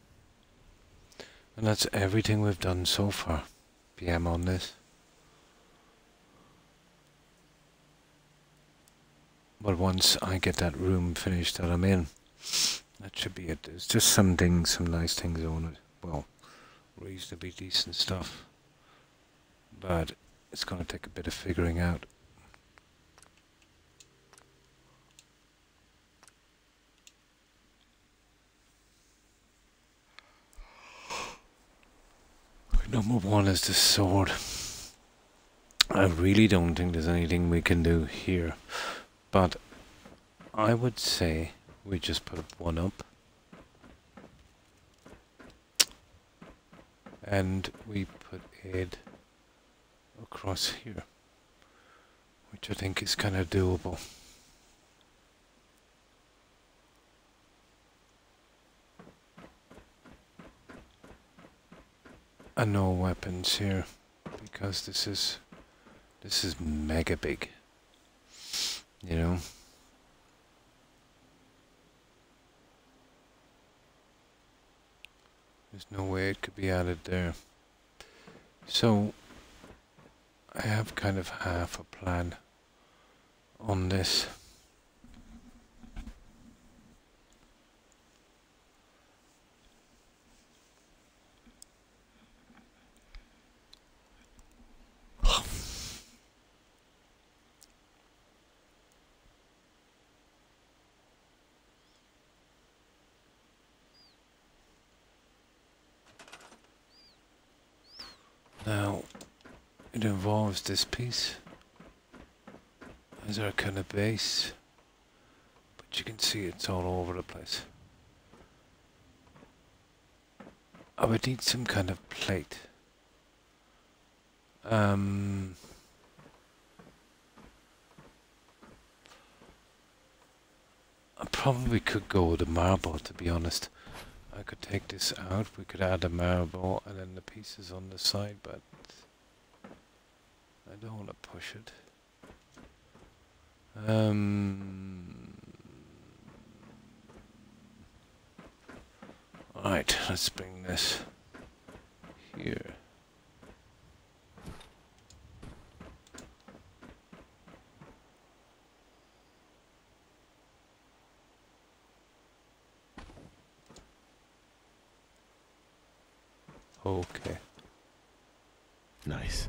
And that's everything we've done so far. PM on this. But once I get that room finished that I'm in, that should be it. There's just some things, some nice things on it. Well, reasonably decent stuff. But it's going to take a bit of figuring out. Number one is the sword. I really don't think there's anything we can do here. But I would say we just put one up. And we put it across here. Which I think is kind of doable. and no weapons here because this is this is mega big you know? There's no way it could be added there. So I have kind of half a plan on this Now, it involves this piece as our kind of base, but you can see it's all over the place. I would need some kind of plate. Um, I probably could go with a marble, to be honest. I could take this out, we could add a marble and then the pieces on the side, but I don't want to push it. Um, Alright, let's bring this here. Okay. Nice.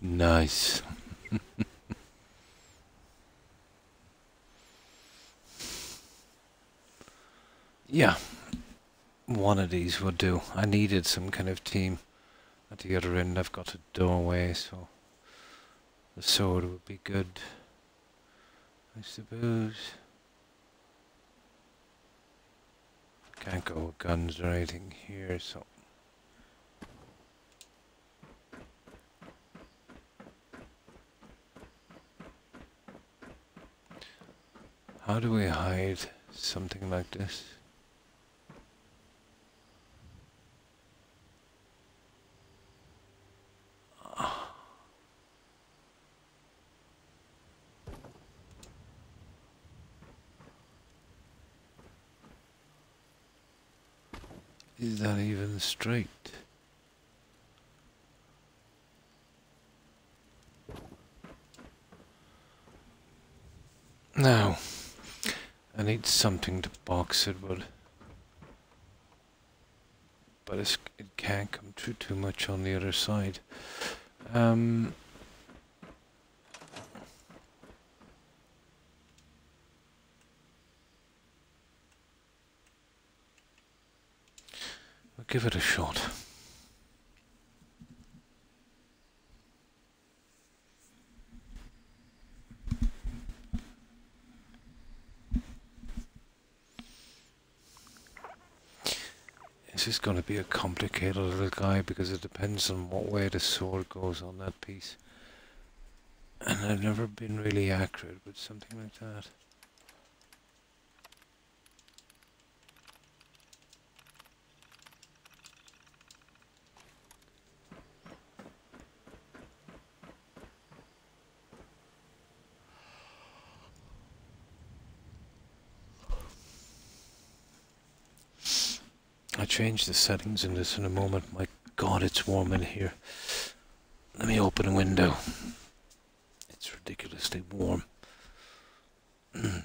Nice. yeah. One of these would do. I needed some kind of team. At the other end I've got a doorway, so the sword would be good. I suppose. Can't go with guns or anything here, so... How do we hide something like this? Ah. Is that even straight? Now, I need something to box it with. But it can't come through too much on the other side. Um, give it a shot. This is going to be a complicated little guy because it depends on what way the sword goes on that piece. And I've never been really accurate with something like that. I change the settings in this in a moment. My god, it's warm in here. Let me open a window. It's ridiculously warm. Mm.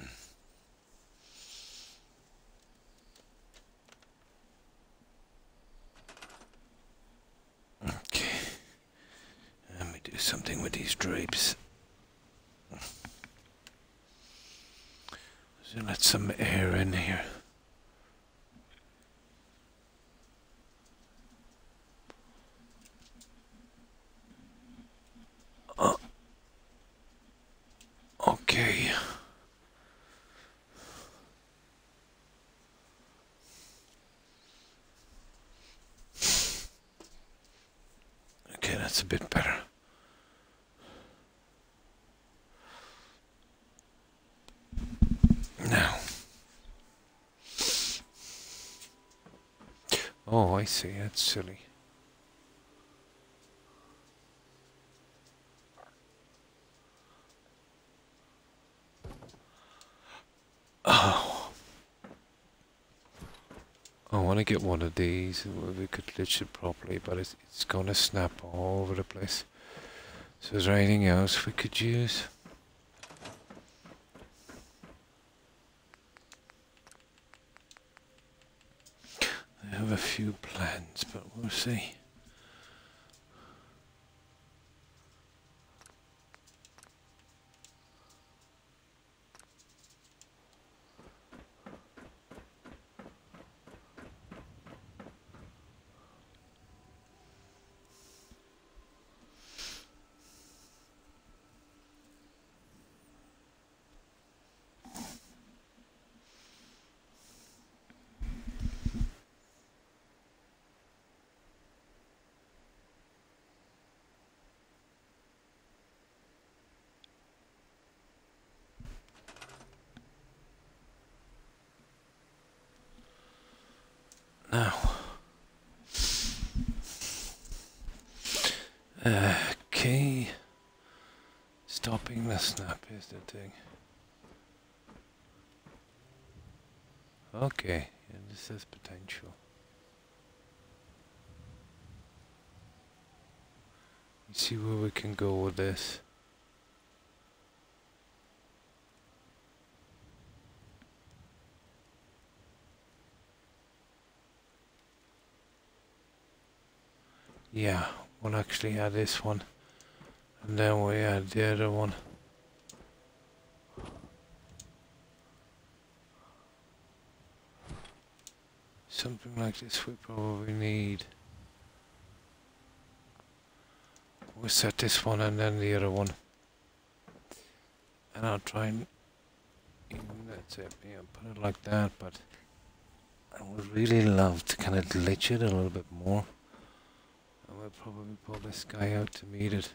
okay. Let me do something with these drapes. So let some air in here. Okay. Okay, that's a bit better. Now. Oh, I see. That's silly. Oh. I want to get one of these where we could glitch it properly, but it's, it's going to snap all over the place. So is there anything else we could use? I have a few plans, but we'll see. Now. Okay. Stopping the the thing. Okay, yeah, this has potential. You see where we can go with this. Yeah, we'll actually add this one. And then we add the other one. Something like this we probably need. We'll set this one and then the other one. And I'll try and that's it, yeah, put it like that, but I would really love to kind of glitch it a little bit more. I will probably pull this guy out to meet it.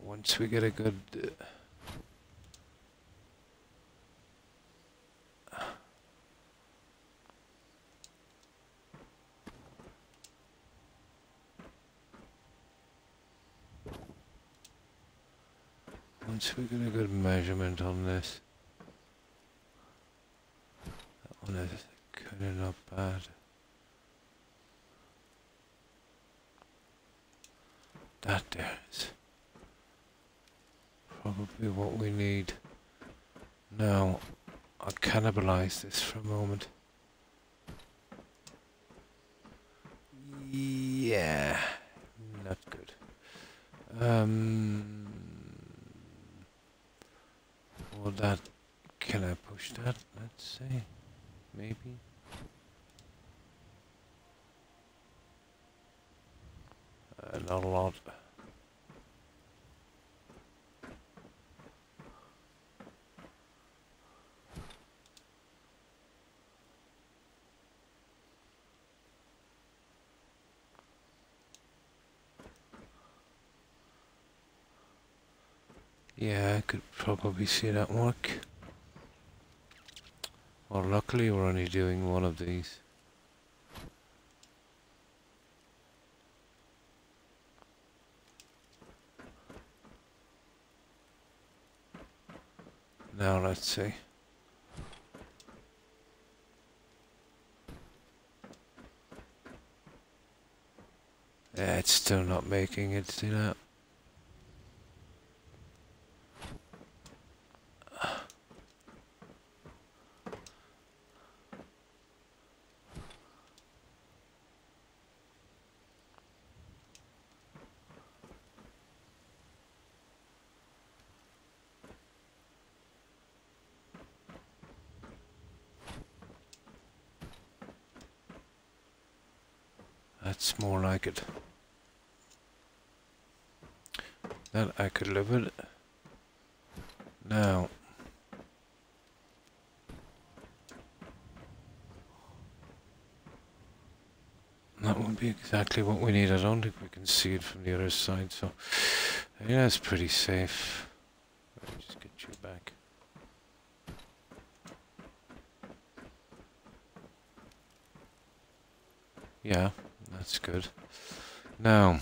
Once we get a good... Uh, once we get a good measurement on this, that one is kind of not bad. That there is probably what we need. Now, I'll cannibalize this for a moment. Yeah, not good. Um, well, that can I push that? Let's see, maybe. Uh, not a lot. Yeah, I could probably see that work. Well, luckily we're only doing one of these. Now let's see. Yeah, it's still not making it do that. That's more like it. That I could live with. Now. That would be exactly what we need. I don't think we can see it from the other side, so yeah, it's pretty safe. Let me just get you back. Yeah, that's good. Now,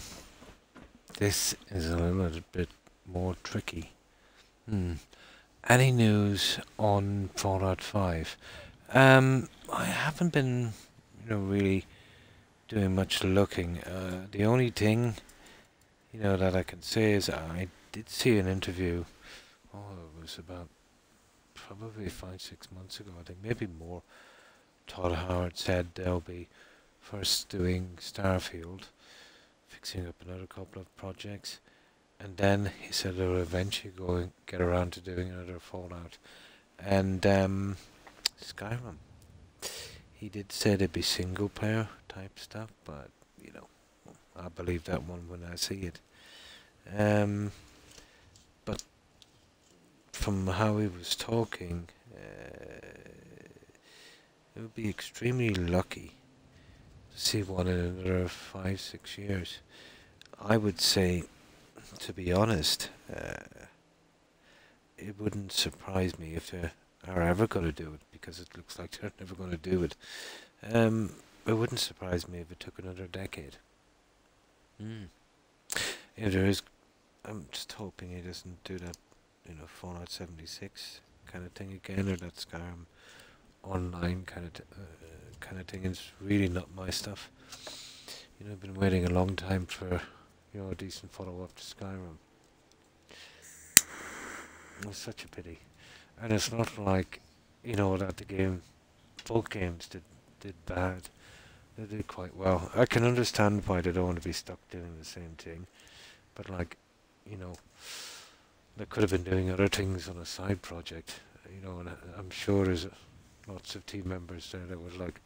this is a little bit more tricky. Hmm. Any news on Fallout 5? Um, I haven't been, you know, really doing much looking. Uh, the only thing, you know, that I can say is I did see an interview. Oh, it was about probably five, six months ago. I think maybe more. Todd Howard said there'll be first doing Starfield, fixing up another couple of projects, and then he said they will eventually go and get around to doing another Fallout, and um, Skyrim. He did say there'd be single player type stuff, but you know, I believe that one when I see it. Um, but from how he was talking, uh, it would be extremely lucky see one in another five, six years. I would say, to be honest, uh, it wouldn't surprise me if they are ever going to do it, because it looks like they're never going to do it. Um, it wouldn't surprise me if it took another decade. Mm. If there is, I'm just hoping he doesn't do that, you know, Fallout 76 kind of thing again, or that Skyrim online kind of uh, kind of thing. It's really not my stuff. You know, I've been waiting a long time for, you know, a decent follow-up to Skyrim. It's such a pity. And it's not like, you know, that the game, both games did, did bad. They did quite well. I can understand why they don't want to be stuck doing the same thing. But like, you know, they could have been doing other things on a side project. You know, and I'm sure there's lots of team members there that would like,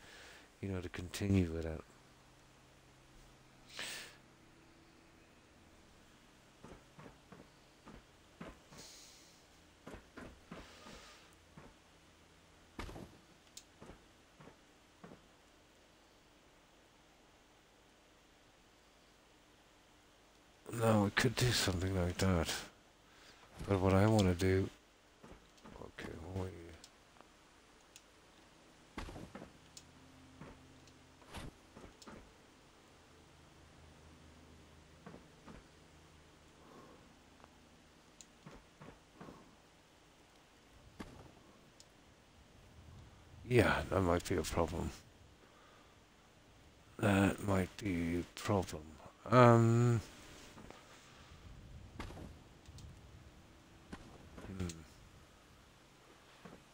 you know, to continue with it. No, we could do something like that. But what I want to do... Okay, wait. Yeah, that might be a problem. That might be a problem. Um...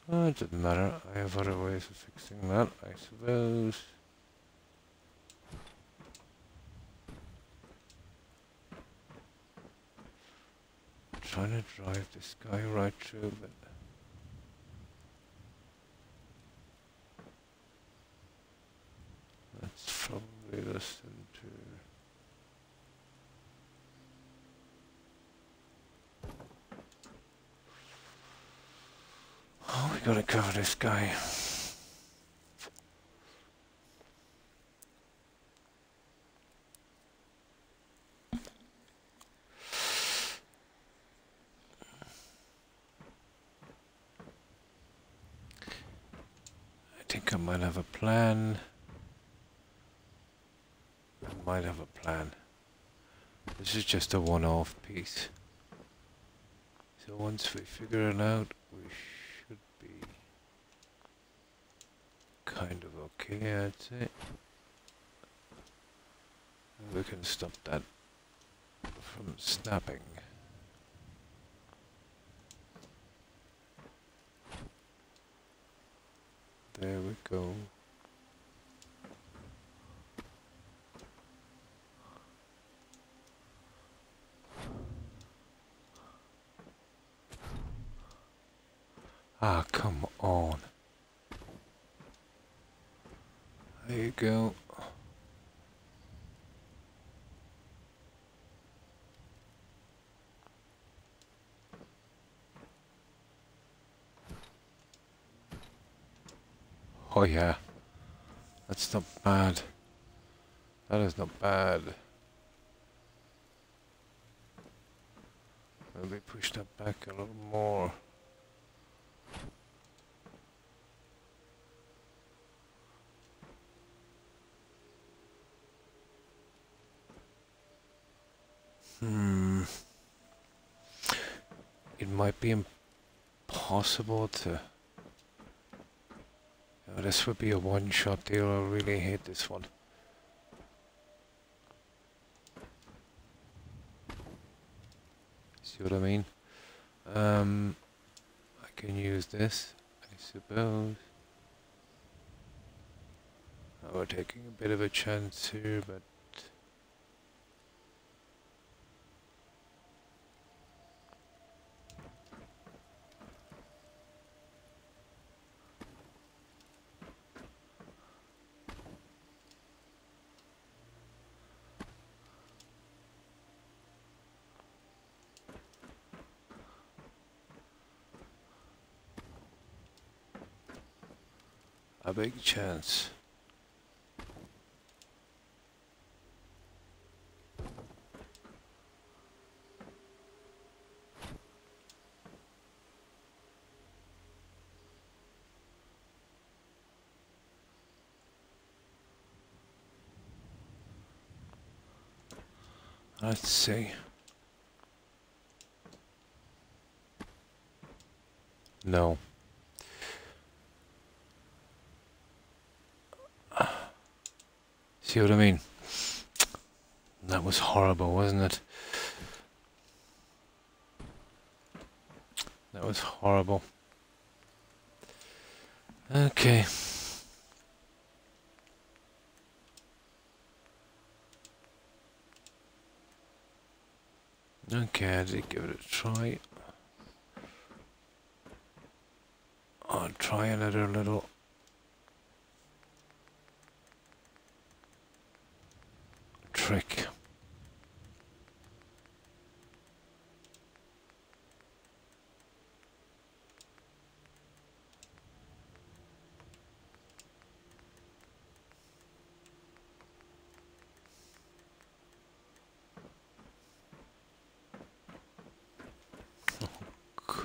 Hmm. It doesn't matter. I have other ways of fixing that, I suppose. trying to drive this guy right through, but... It's probably less. Oh, we gotta cover this guy. I think I might have a plan. Might have a plan. This is just a one-off piece. So once we figure it out, we should be kind of okay, I'd say. We can stop that from snapping. There we go. Ah, come on. There you go. Oh yeah. That's not bad. That is not bad. Let me push that back a little more. Hmm. It might impossible to... Oh, this would be a one-shot deal. I really hate this one. See what I mean? Um, I can use this, I suppose. Oh, we're taking a bit of a chance here, but big chance. Let's see. No. See what I mean? That was horrible, wasn't it? That was horrible. Okay. Okay, I did give it a try. I'll try another little trick.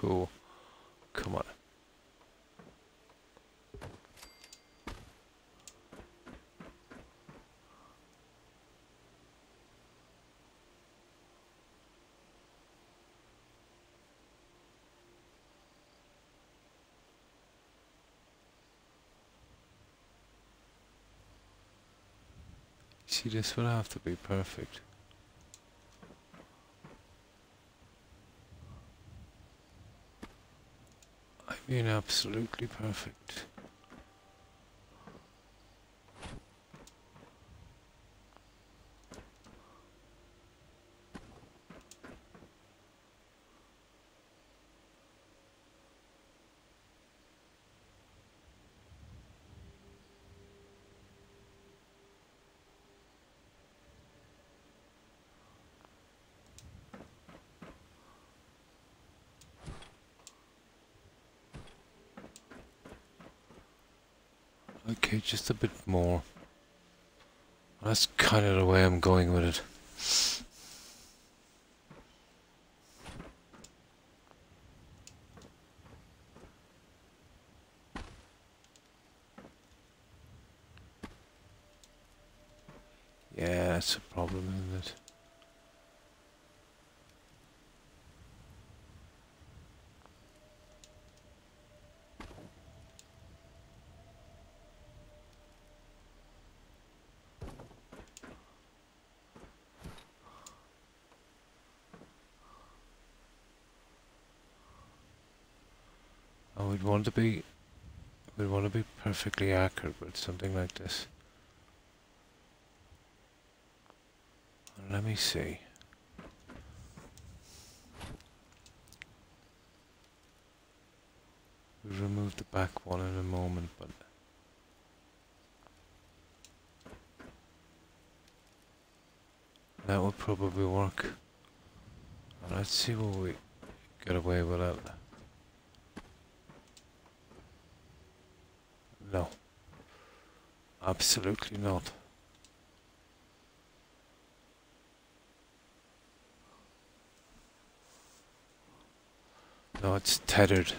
cool. Come on. See, this would have to be perfect. I mean, absolutely perfect. Okay, just a bit more. That's kind of the way I'm going with it. Yeah, that's a problem, isn't it? I would want to be we want to be perfectly accurate with something like this. Let me see. We'll remove the back one in a moment, but that would probably work. Let's see what we get away with it. No. Absolutely not. No, it's tethered.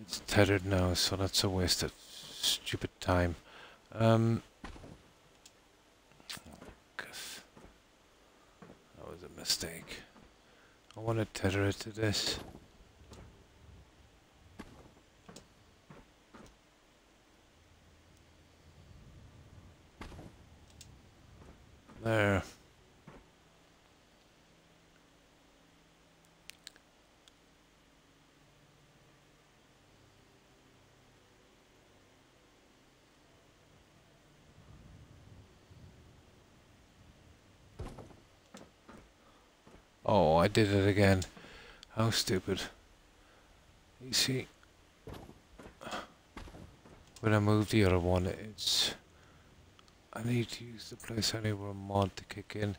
It's tethered now, so that's a waste of stupid time. Um, that was a mistake. I want to tether it to this. There. Oh, I did it again. How stupid. You see, when I move the other one, it's I need to use the place anywhere mod to kick in.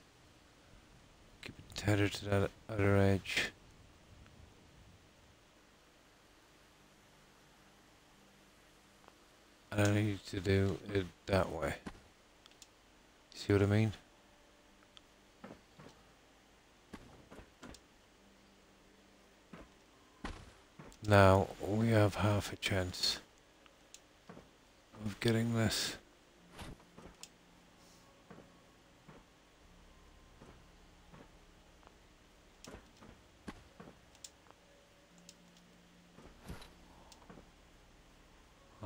Keep it tethered to that other edge. And I need to do it that way. See what I mean? Now, we have half a chance of getting this.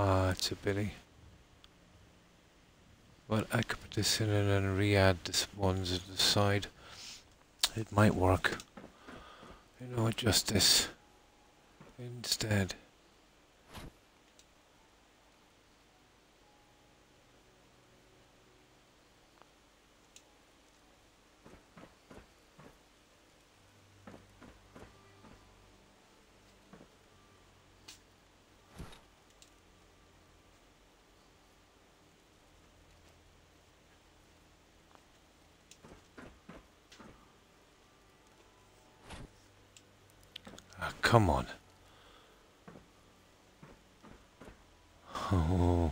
Ah, it's a pity. But I could put this in and then re-add this ones at the side. It might work. You know, just this instead. Come on. Oh.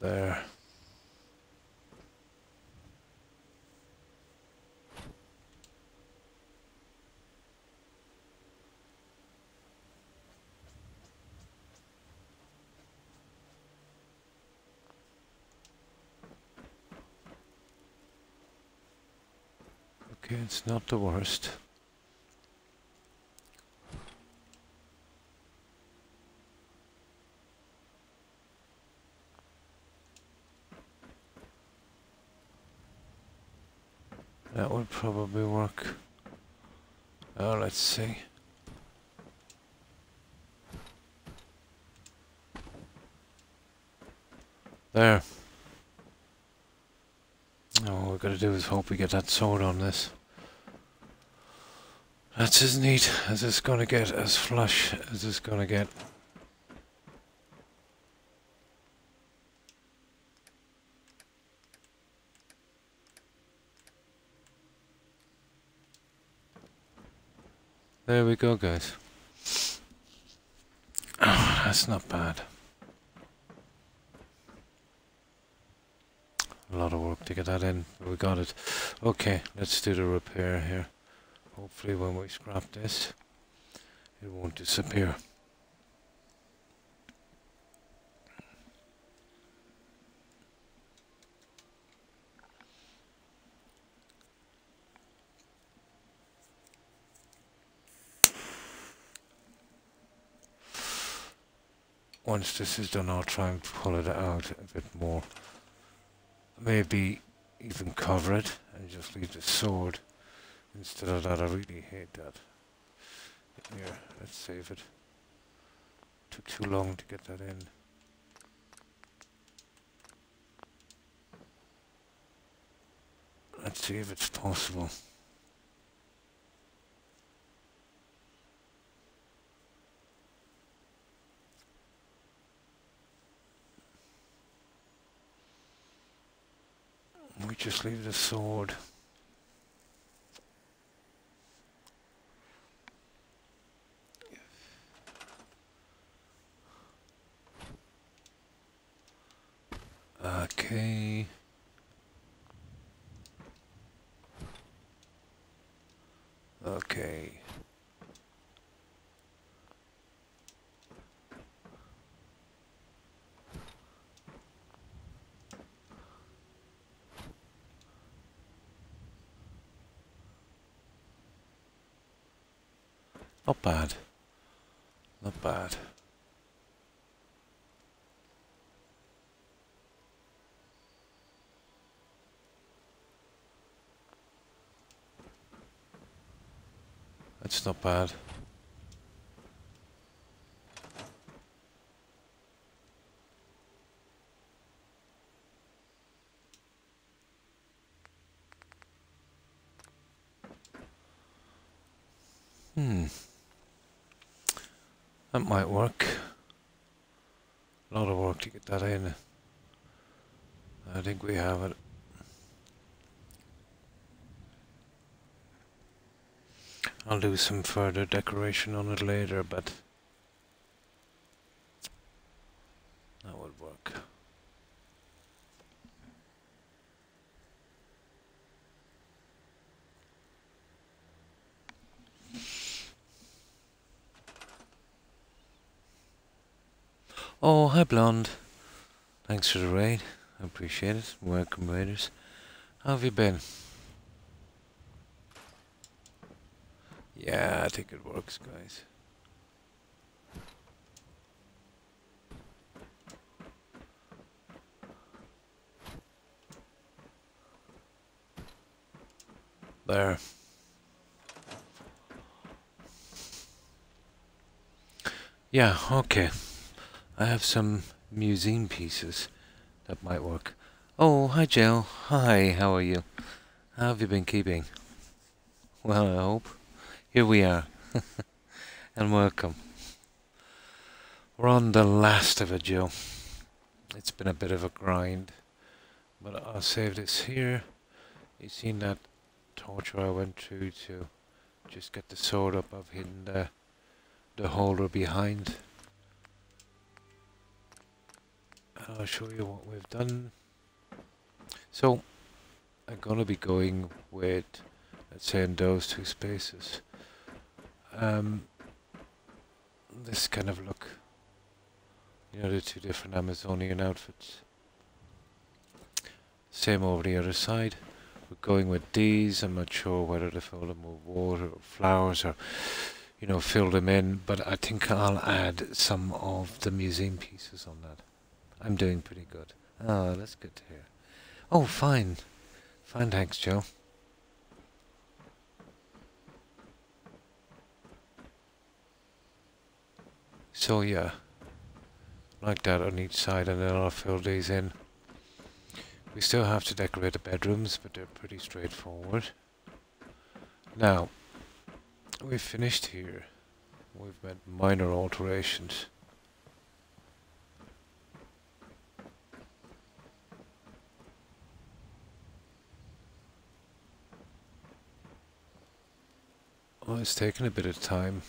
There. Okay, it's not the worst. That would probably work. Oh, let's see. There. All we gotta do is hope we get that sword on this. That's as neat as it's gonna get, as flush as it's gonna get. There we go, guys. Oh, that's not bad. A lot of work to get that in. We got it. Okay, let's do the repair here. Hopefully when we scrap this, it won't disappear. once this is done I'll try and pull it out a bit more. Maybe even cover it and just leave the sword instead of that. I really hate that. Here, let's save it. Took too long to get that in. Let's see if it's possible. We just leave the sword. Okay. Okay. Not bad. Not bad. That's not bad. Hmm. That might work. A lot of work to get that in. I think we have it. I'll do some further decoration on it later, but that would work. Oh, hi Blonde. Thanks for the raid. I appreciate it. Welcome raiders. How have you been? Yeah, I think it works, guys. There. Yeah, okay. I have some museum pieces that might work. Oh, hi Jill. Hi, how are you? How have you been keeping? Well, I hope. Here we are. and welcome. We're on the last of it, Jill. It's been a bit of a grind. But I'll save this here. You seen that torture I went through to just get the sword up. I've hidden the, the holder behind. I'll show you what we've done. So, I'm going to be going with, let's say in those two spaces. Um, this kind of look. You know, the two different Amazonian outfits. Same over the other side. We're going with these. I'm not sure whether to fill them with water or flowers or, you know, fill them in. But I think I'll add some of the museum pieces on that. I'm doing pretty good. Oh, that's good to hear. Oh, fine. Fine, thanks, Joe. So yeah, like that on each side and then I'll fill these in. We still have to decorate the bedrooms, but they're pretty straightforward. Now, we've finished here. We've made minor alterations. Oh, it's taken a bit of time.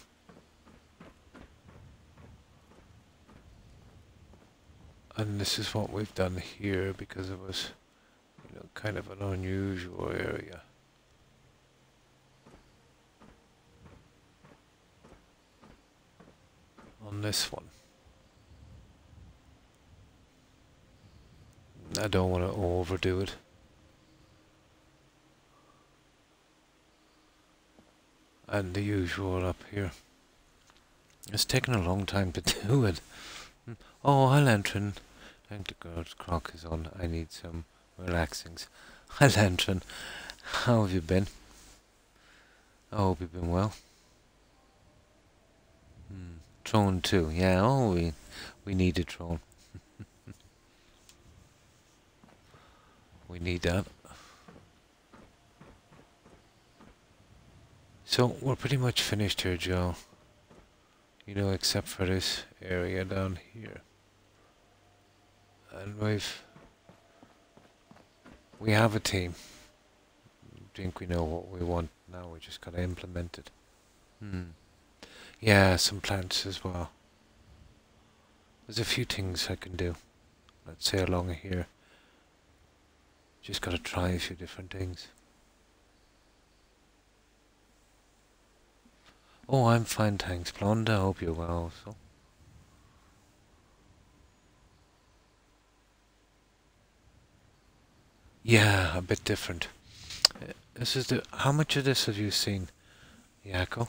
And this is what we've done here because it was, you know, kind of an unusual area. On this one. I don't want to overdo it. And the usual up here. It's taken a long time to do it. Oh, hi Lantern. I think the girl's clock is on. I need some relaxings. Hi Lantern. How have you been? I hope you've been well. Hmm. Too. Yeah, oh we we need a throne. we need that. So we're pretty much finished here, Joe. You know, except for this area down here. And we've... We have a team. I think we know what we want now, we just gotta implement it. Hmm. Yeah, some plants as well. There's a few things I can do. Let's say along here. Just gotta try a few different things. Oh, I'm fine, thanks, Blonde. I hope you're well, so. Yeah, a bit different. Uh, this is the... How much of this have you seen, Yako?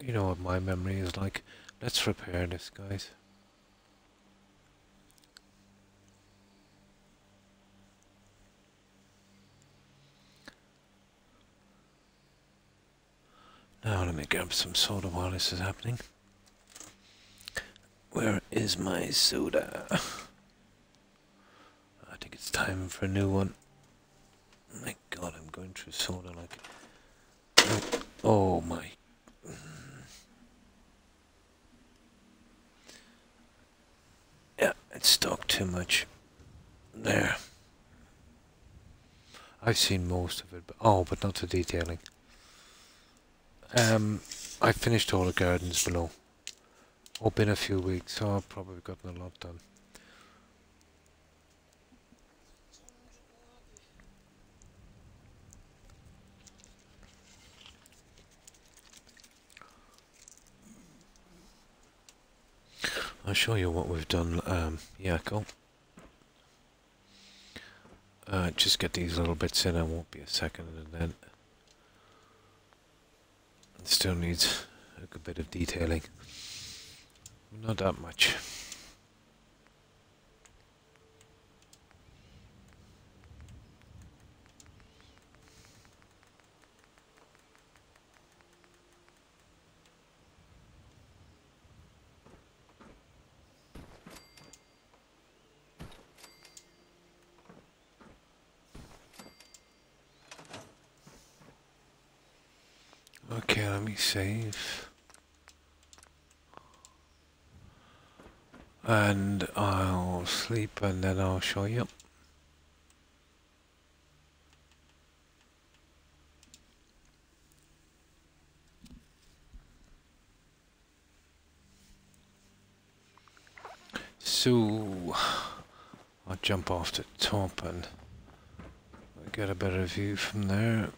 You know what my memory is like. Let's repair this, guys. Now let me grab some soda while this is happening. Where is my soda? I think it's time for a new one. My god, I'm going through soda like... Oh my... Yeah, it's stuck too much. There. I've seen most of it, but, oh, but not the detailing. Um, I finished all the gardens below. Oh, been a few weeks, so I've probably gotten a lot done. I'll show you what we've done, um, Yako. Uh, just get these little bits in, I won't be a second and then still needs a good bit of detailing. Not that much. Okay, let me save. And I'll sleep and then I'll show you. So, I'll jump off the top and get a better view from there.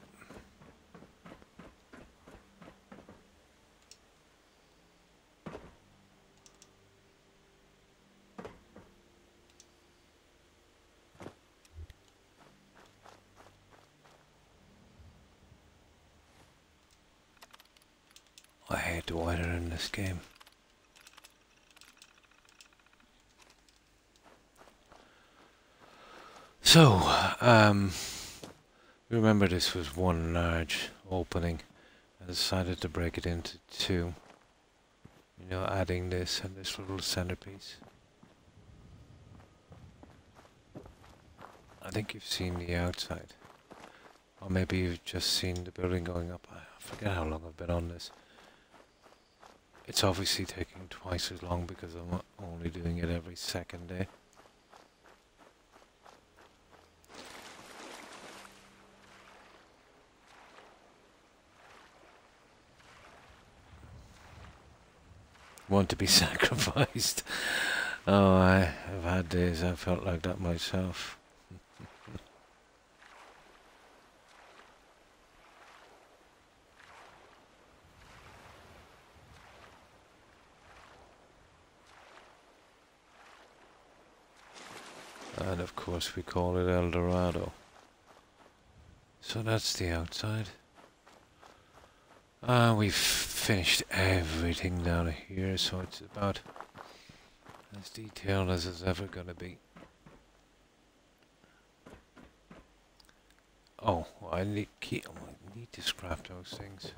This game. So, um, remember this was one large opening. I decided to break it into two. You know, adding this and this little centerpiece. I think you've seen the outside. Or maybe you've just seen the building going up. I forget how long I've been on this. It's obviously taking twice as long because I'm only doing it every second day. Want to be sacrificed. Oh, I have had days I felt like that myself. And of course we call it El Dorado. So that's the outside. Uh, we've finished everything down here, so it's about as detailed as it's ever going to be. Oh, I need, oh, I need to scrap those things.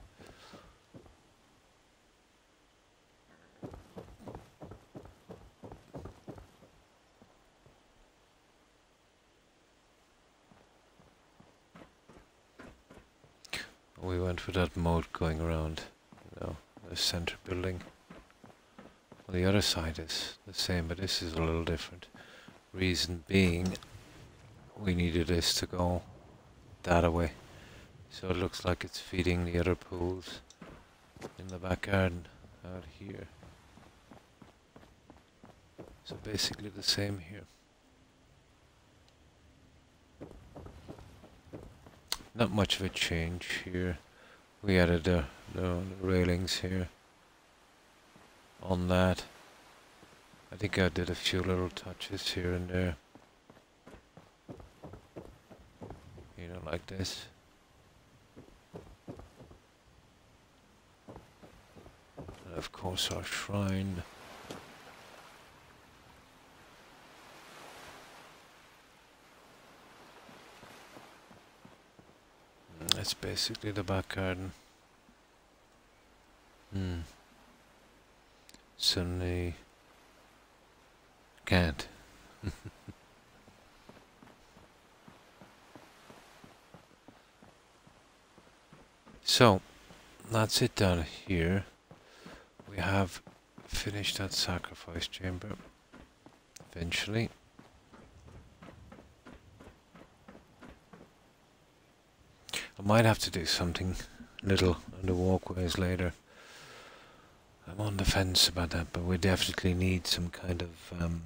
We went for that moat going around, you know, the center building. Well, the other side is the same, but this is a little different. Reason being, we needed this to go that away. So it looks like it's feeding the other pools in the back garden out here. So basically the same here. Not much of a change here. We added uh, the, the railings here on that. I think I did a few little touches here and there. You know, like this. And of course our shrine. That's basically the back garden. Hmm. Suddenly can't. so, that's it down here. We have finished that sacrifice chamber eventually. I might have to do something little on the walkways later. I'm on the fence about that, but we definitely need some kind of um,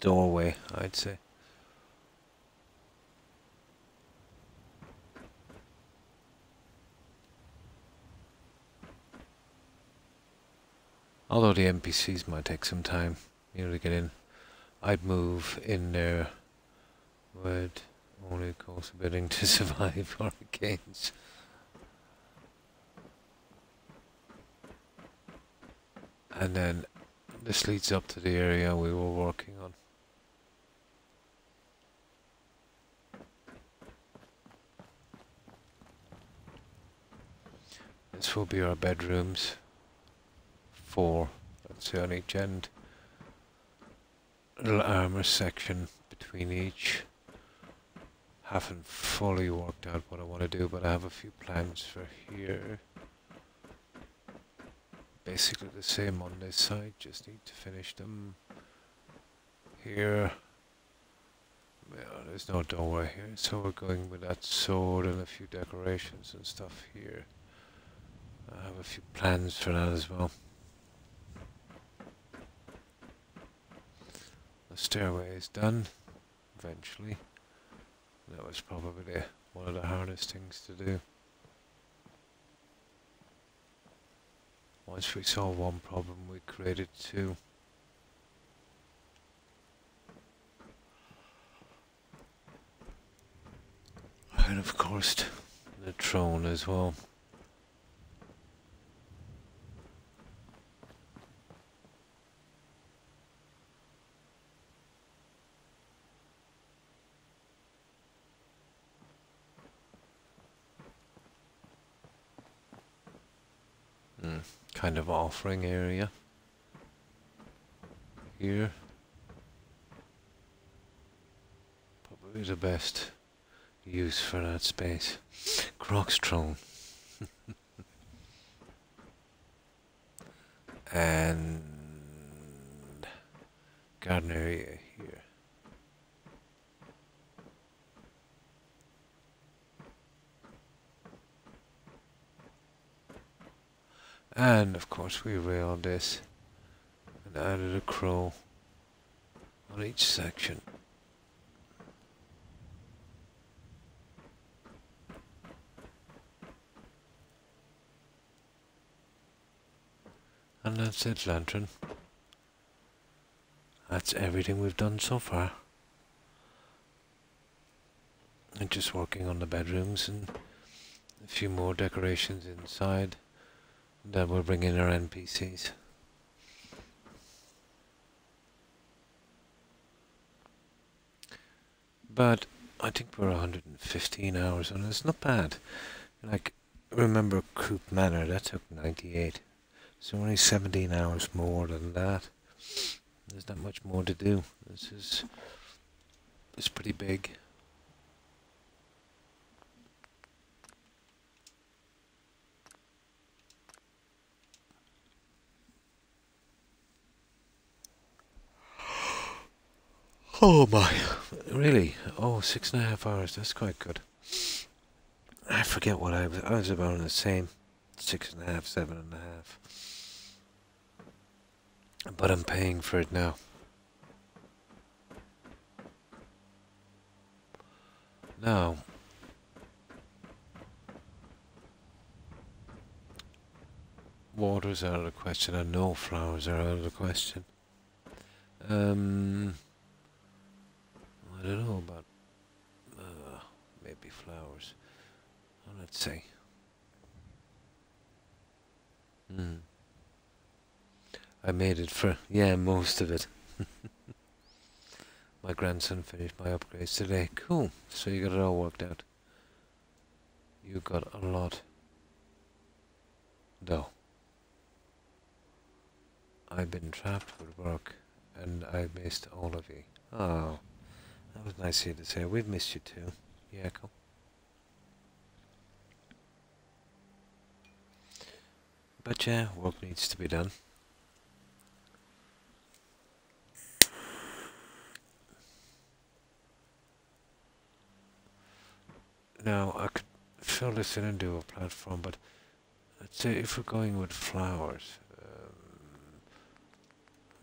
doorway, I'd say. Although the NPCs might take some time, you know, to get in. I'd move in there would only cause a building to survive hurricanes. And then this leads up to the area we were working on. This will be our bedrooms. Four, let's say on each end. Little armor section between each haven't fully worked out what I want to do, but I have a few plans for here. Basically the same on this side, just need to finish them. Here, well, there's no doorway here, so we're going with that sword and a few decorations and stuff here. I have a few plans for that as well. The stairway is done, eventually. That was probably one of the hardest things to do. Once we solved one problem, we created two. And of course, the throne as well. Kind of offering area here. Probably the best use for that space. Croc's throne. and garden area here. And of course we railed this and added a crow on each section. And that's it, lantern. that's everything we've done so far. And just working on the bedrooms and a few more decorations inside. Then we'll bring in our NPCs. But I think we're 115 hours and it's not bad. Like, remember Croup Manor, that took 98. So only 17 hours more than that. There's not much more to do. This is, it's pretty big. Oh my, really? Oh, six and a half hours, that's quite good. I forget what I was, I was about the same, six and a half, seven and a half. But I'm paying for it now. Now, water's out of the question and no flowers are out of the question. Um, I don't know about uh, maybe flowers. Well, let's see. Hmm. I made it for yeah most of it. my grandson finished my upgrades today. Cool. So you got it all worked out. You got a lot. No. I've been trapped with work and I missed all of you. Oh. That was nice of you to say. We've missed you too. Yeah. But yeah, work needs to be done. Now, I could fill this in and do a platform, but let's say if we're going with flowers, um,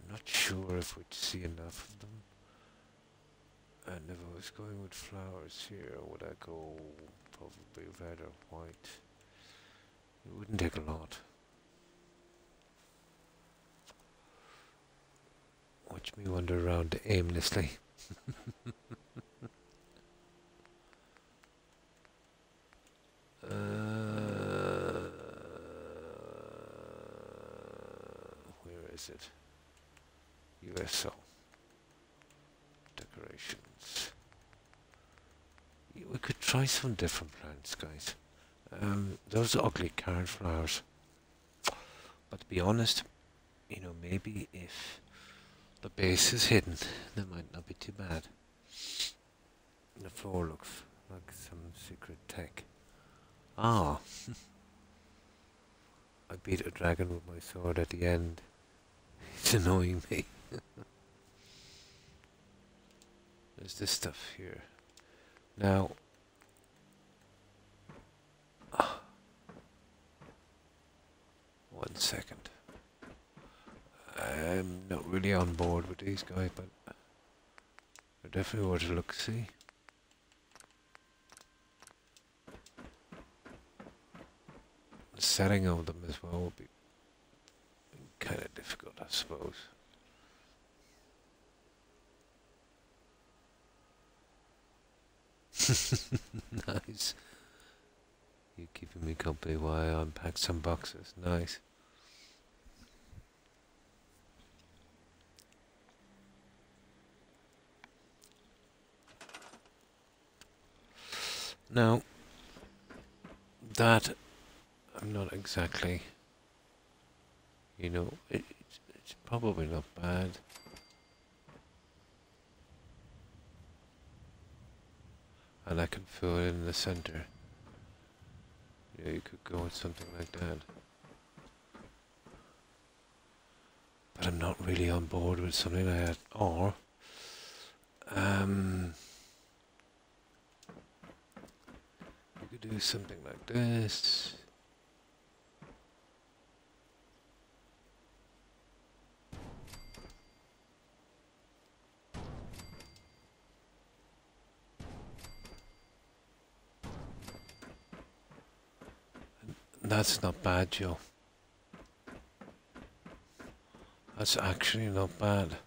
I'm not sure if we'd see enough of them. I was going with flowers here, would I go probably red or white? It wouldn't take a lot. Watch me wander around aimlessly. uh, where is it? USO. Decorations. We could try some different plants, guys. Um, those ugly carrot flowers. But to be honest, you know, maybe if the base is hidden, that might not be too bad. The floor looks like some secret tech. Ah. I beat a dragon with my sword at the end. It's annoying me. There's this stuff here. Now, one second. I'm not really on board with these guys, but they're definitely worth a look see. The setting of them as well will be kind of difficult, I suppose. nice. You're keeping me company while I unpack some boxes. Nice. Now, that I'm not exactly, you know, it, it's, it's probably not bad. And I can fill it in the center. Yeah, you could go with something like that. But I'm not really on board with something like that. Or, um, you could do something like this. That's not bad, Joe. That's actually not bad.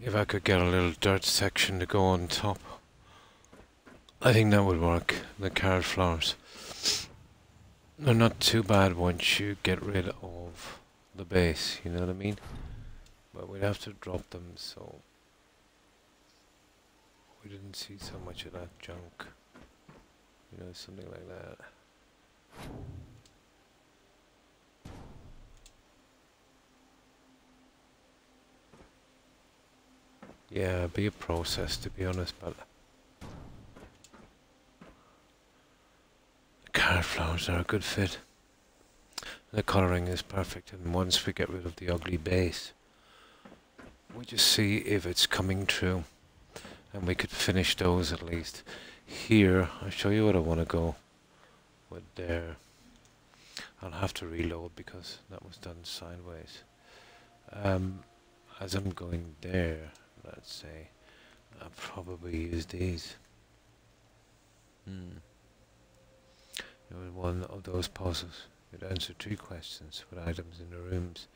if I could get a little dirt section to go on top. I think that would work, the carrot flowers. They're not too bad once you get rid of the base, you know what I mean? But we'd have to drop them so we didn't see so much of that junk. You know, something like that. Yeah, be a process to be honest, but the carrot flowers are a good fit. The colouring is perfect, and once we get rid of the ugly base, we just see if it's coming true, and we could finish those at least. Here, I'll show you what I want to go with there. I'll have to reload because that was done sideways. Um, as I'm going there, let's say, I'll probably use these. Hmm. one of those puzzles. It answered two questions with items in the rooms.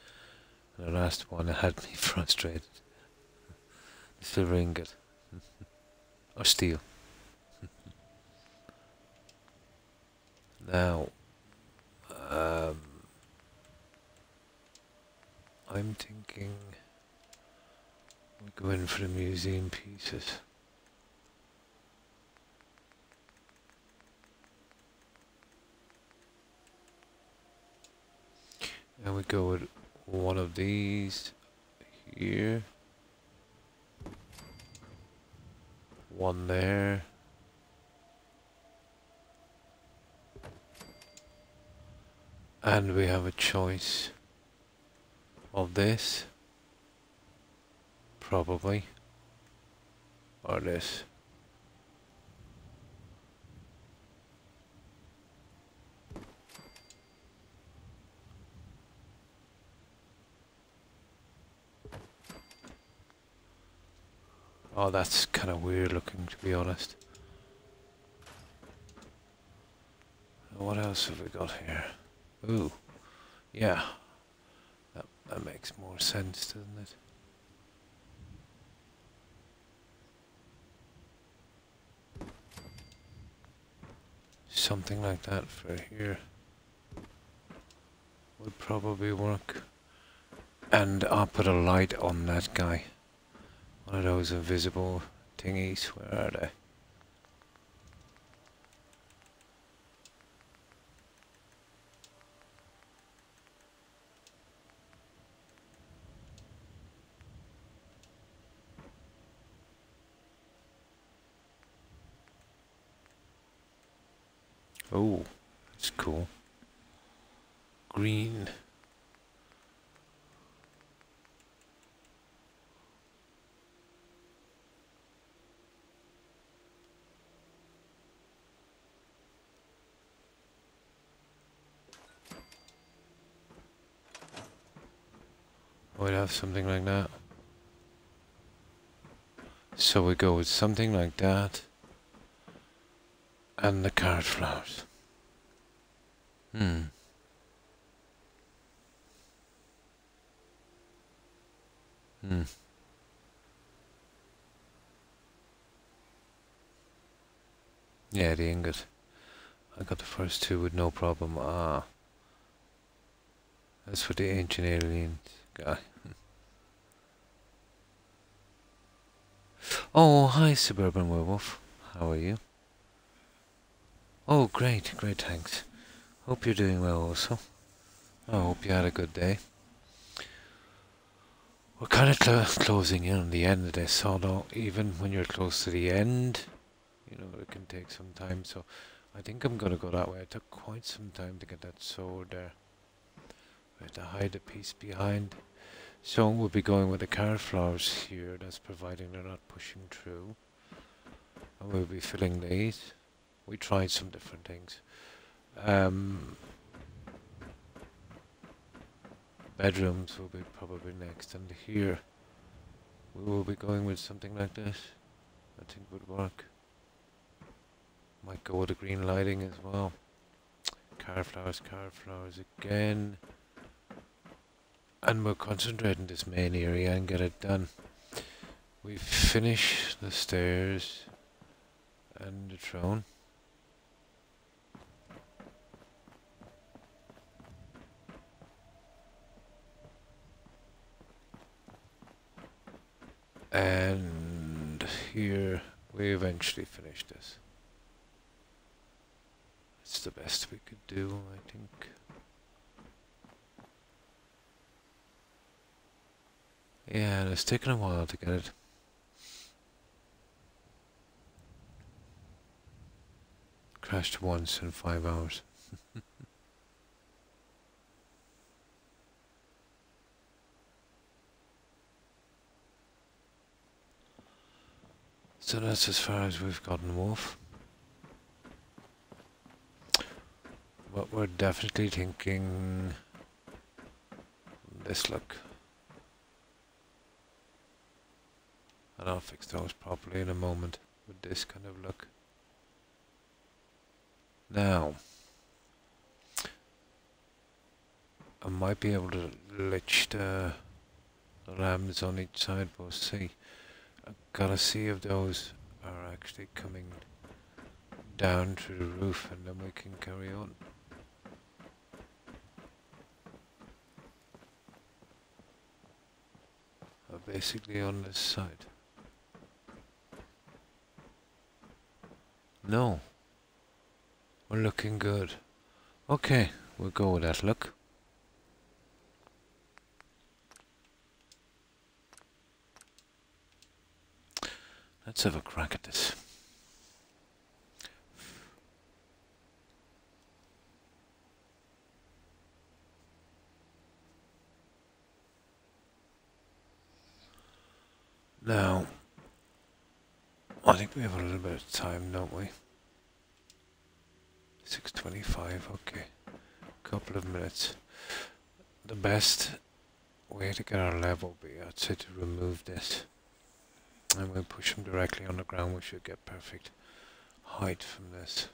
And the last one had me frustrated. silver ingot. or steel. Now, um, I'm thinking we go in for the museum pieces. And we go with one of these here. One there. And we have a choice of this. Probably. Or this. Oh, that's kind of weird looking, to be honest. What else have we got here? Ooh, yeah. That, that makes more sense, doesn't it? Something like that for here would probably work. And I'll put a light on that guy. One of those invisible thingies, where are they? Oh, that's cool. Green. We'd have something like that. So we go with something like that. And the carrot flowers. Hmm. Hmm. Yeah, the ingot. I got the first two with no problem. Ah. That's for the ancient aliens guy. Oh, hi, Suburban Werewolf. How are you? Oh, great, great, thanks. Hope you're doing well also. I hope you had a good day. We're kind of cl closing in on the end of this, although even when you're close to the end, you know, it can take some time, so I think I'm going to go that way. It took quite some time to get that sword there. We have to hide the piece behind. So we'll be going with the carrot flowers here, that's providing they're not pushing through. And we'll be filling these. We tried some different things. Um, bedrooms will be probably next, and here we will be going with something like this. I think would work. Might go with the green lighting as well. Carrot flowers, carrot flowers again. And we'll concentrate in this main area and get it done. we finish the stairs and the throne. And here we eventually finish this. It's the best we could do, I think. Yeah, it's taken a while to get it. Crashed once in five hours. So that's as far as we've gotten Wolf. But we're definitely thinking this look. And I'll fix those properly in a moment with this kind of look. Now, I might be able to lich uh, the, the lambs on each side, but see. I've got to see if those are actually coming down through the roof and then we can carry on. Basically on this side. No. We're looking good. Okay, we'll go with that look. Let's have a crack at this. Now, I think we have a little bit of time, don't we? 6.25, okay. Couple of minutes. The best way to get our level be, I'd say to remove this. And we'll push them directly on the ground, we should get perfect height from this.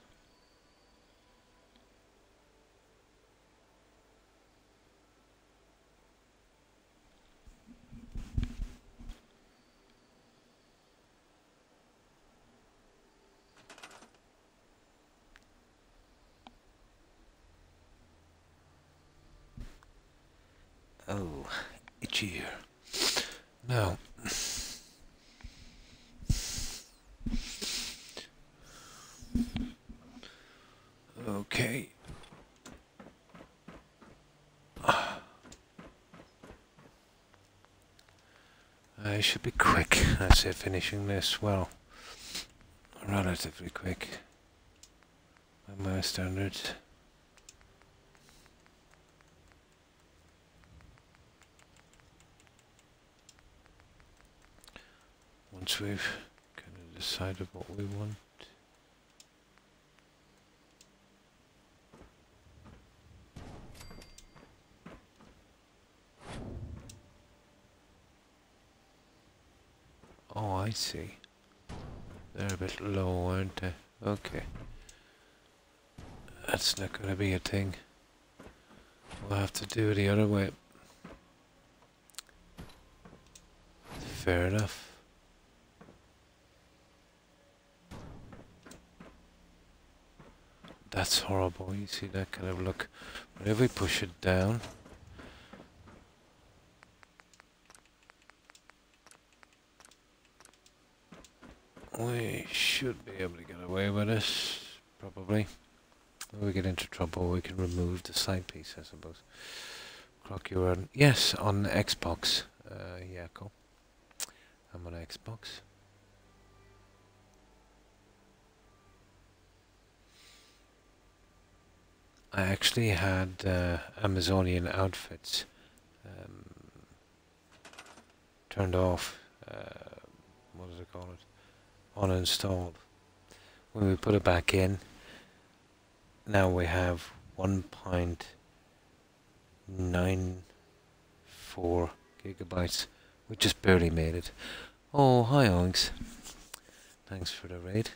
Oh, itchy ear. Now, okay. Should be quick. I said finishing this well, relatively quick by my standards. once we've kind of decided what we want. Oh, I see. They're a bit low, aren't they? Okay. That's not going to be a thing. We'll have to do it the other way. Fair enough. That's horrible. You see that kind of look. But if we push it down, we should be able to get away with this, probably. If we get into trouble, we can remove the side piece, I suppose. Croc, you are... Yes, on Xbox. Uh, yeah, cool. I'm on Xbox. I actually had uh, Amazonian outfits um, turned off. Uh, what does it call it? Uninstalled. When we put it back in, now we have 1.94 gigabytes. We just barely made it. Oh, hi, Oinks. Thanks for the raid.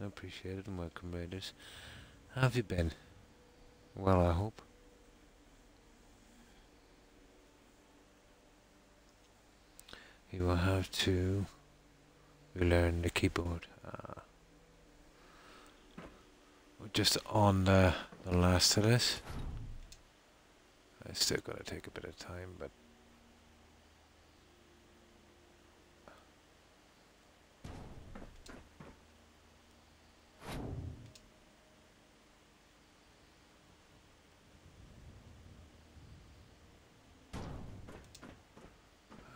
I appreciate it and welcome, raiders. How have you been? Well, I hope. You will have to we learn the keyboard. Uh, we're just on the, the last of this. It's still gonna take a bit of time, but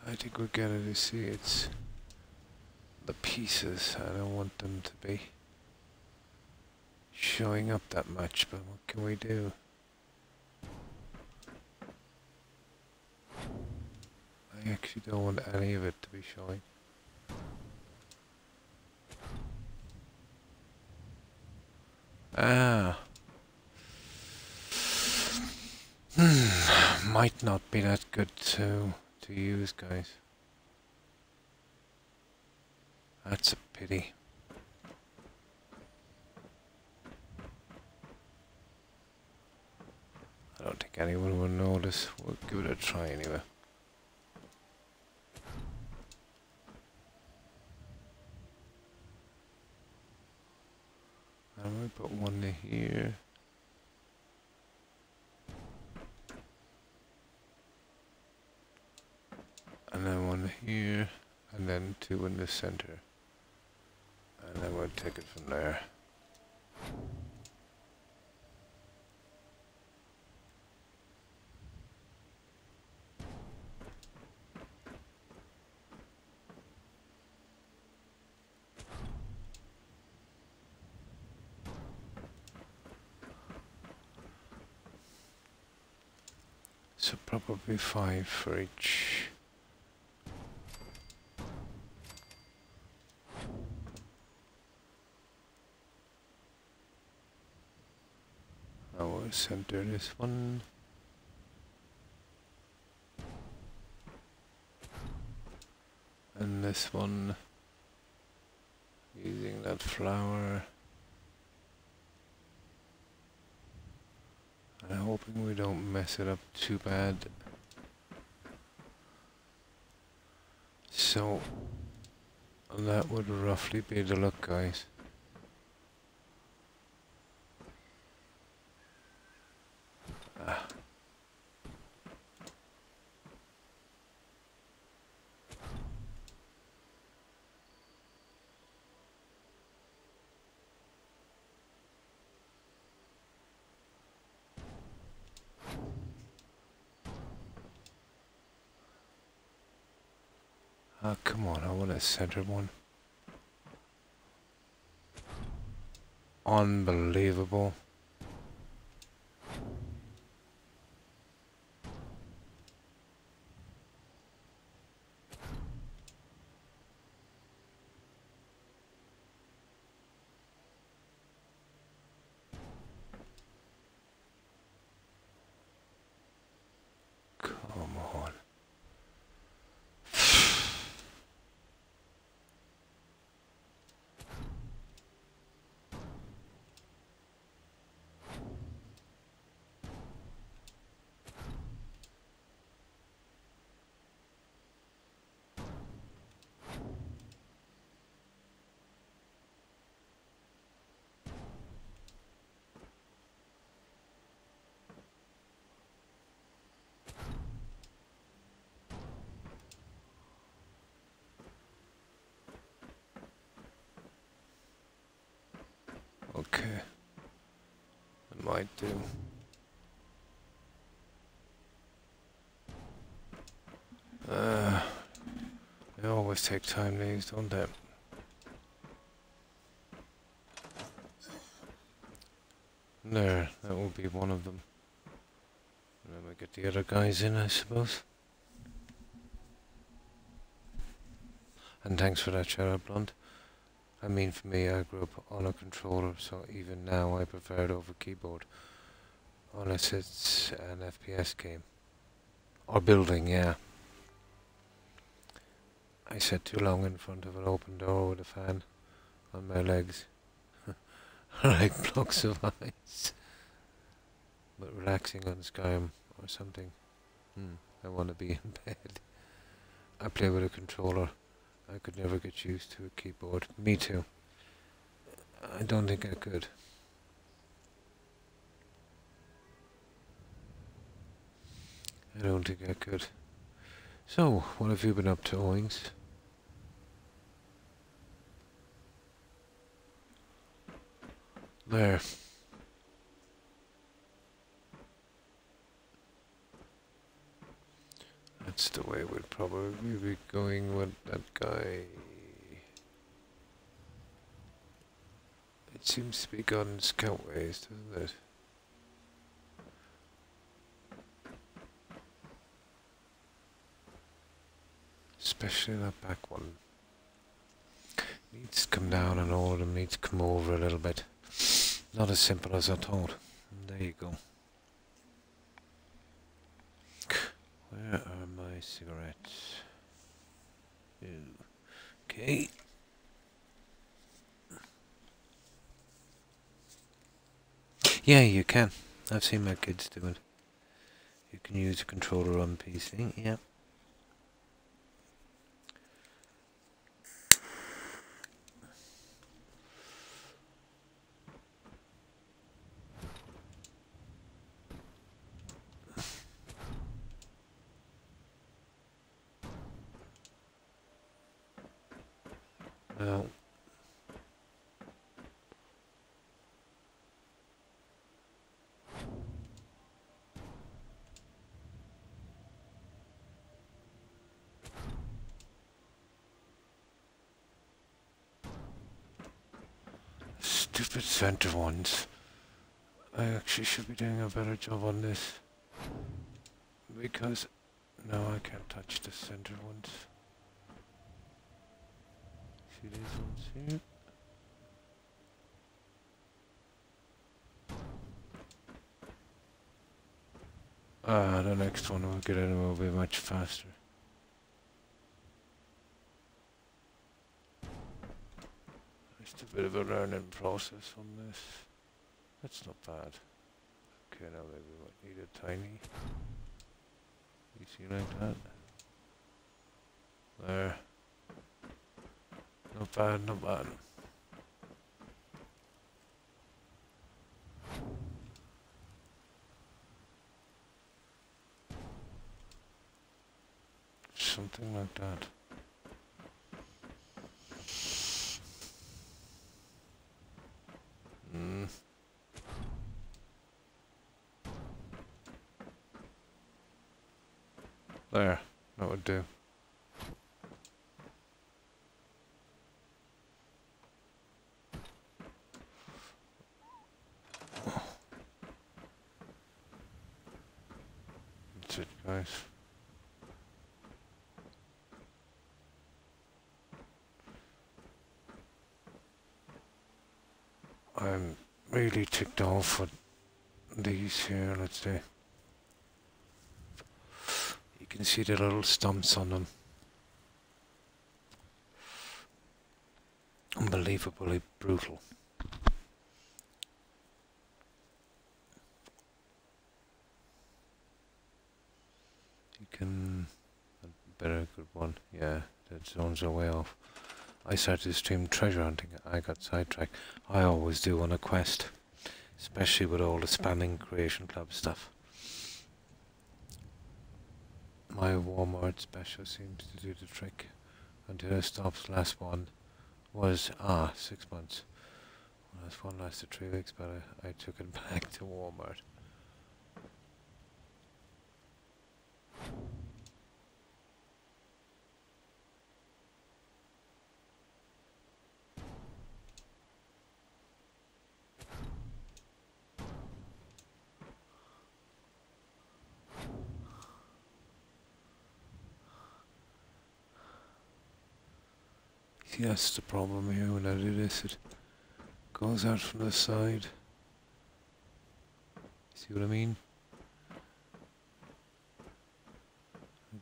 I think we're to see it's the pieces. I don't want them to be showing up that much, but what can we do? I actually don't want any of it to be showing. Ah. Hmm. Might not be that good to to use, guys. That's a pity. I don't think anyone will notice. We'll give it a try anyway. I'm gonna put one here. And then one here, and then two in the center. And then we'll take it from there. So probably five for each. Center this one. And this one using that flower. I'm hoping we don't mess it up too bad. So, that would roughly be the look, guys. Ah. Oh, come on, I want a center one. Unbelievable. Come on. Okay. It might do. Uh, they always take time these, don't they? There, that will be one of them. And then we get the other guys in, I suppose. And thanks for that shout out, Blunt. I mean, for me, I grew up on a controller, so even now I prefer it over keyboard. Unless it's an FPS game. Or building, yeah. I sat too long in front of an open door with a fan on my legs. like blocks of ice. But relaxing on Skyrim or something. Hmm, I want to be in bed. I play with a controller I could never get used to a keyboard. Me too. I don't think I could. I don't think I could. So, what have you been up to, Owings? There. That's the way we'd probably be going with that guy. It seems to be gone scout ways, doesn't it? Especially that back one. Needs to come down and all of them needs to come over a little bit. Not as simple as I thought. There you go. Where are my cigarettes? Okay. Yeah, you can. I've seen my kids do it. You can use a controller on PC, yeah. Stupid center ones. I actually should be doing a better job on this. Because, no, I can't touch the center ones. See these ones here? Ah, the next one will get in will be much faster. Just a bit of a learning process on this. That's not bad. Okay, now maybe we might need a tiny. You see like that? There. Not bad, not bad. Something like that. Mm. There, that would do. Guys. I'm really ticked off with these here, let's see. You can see the little stumps on them. Unbelievably brutal. Can... a better good one. Yeah, that zones are way off. I started to stream treasure hunting. I got sidetracked. I always do on a quest. Especially with all the spamming creation club stuff. My Walmart special seems to do the trick. Until it stops. Last one was, ah, six months. Last one lasted three weeks, but I, I took it back to Walmart. See, that's the problem here when I do this. It goes out from the side. See what I mean?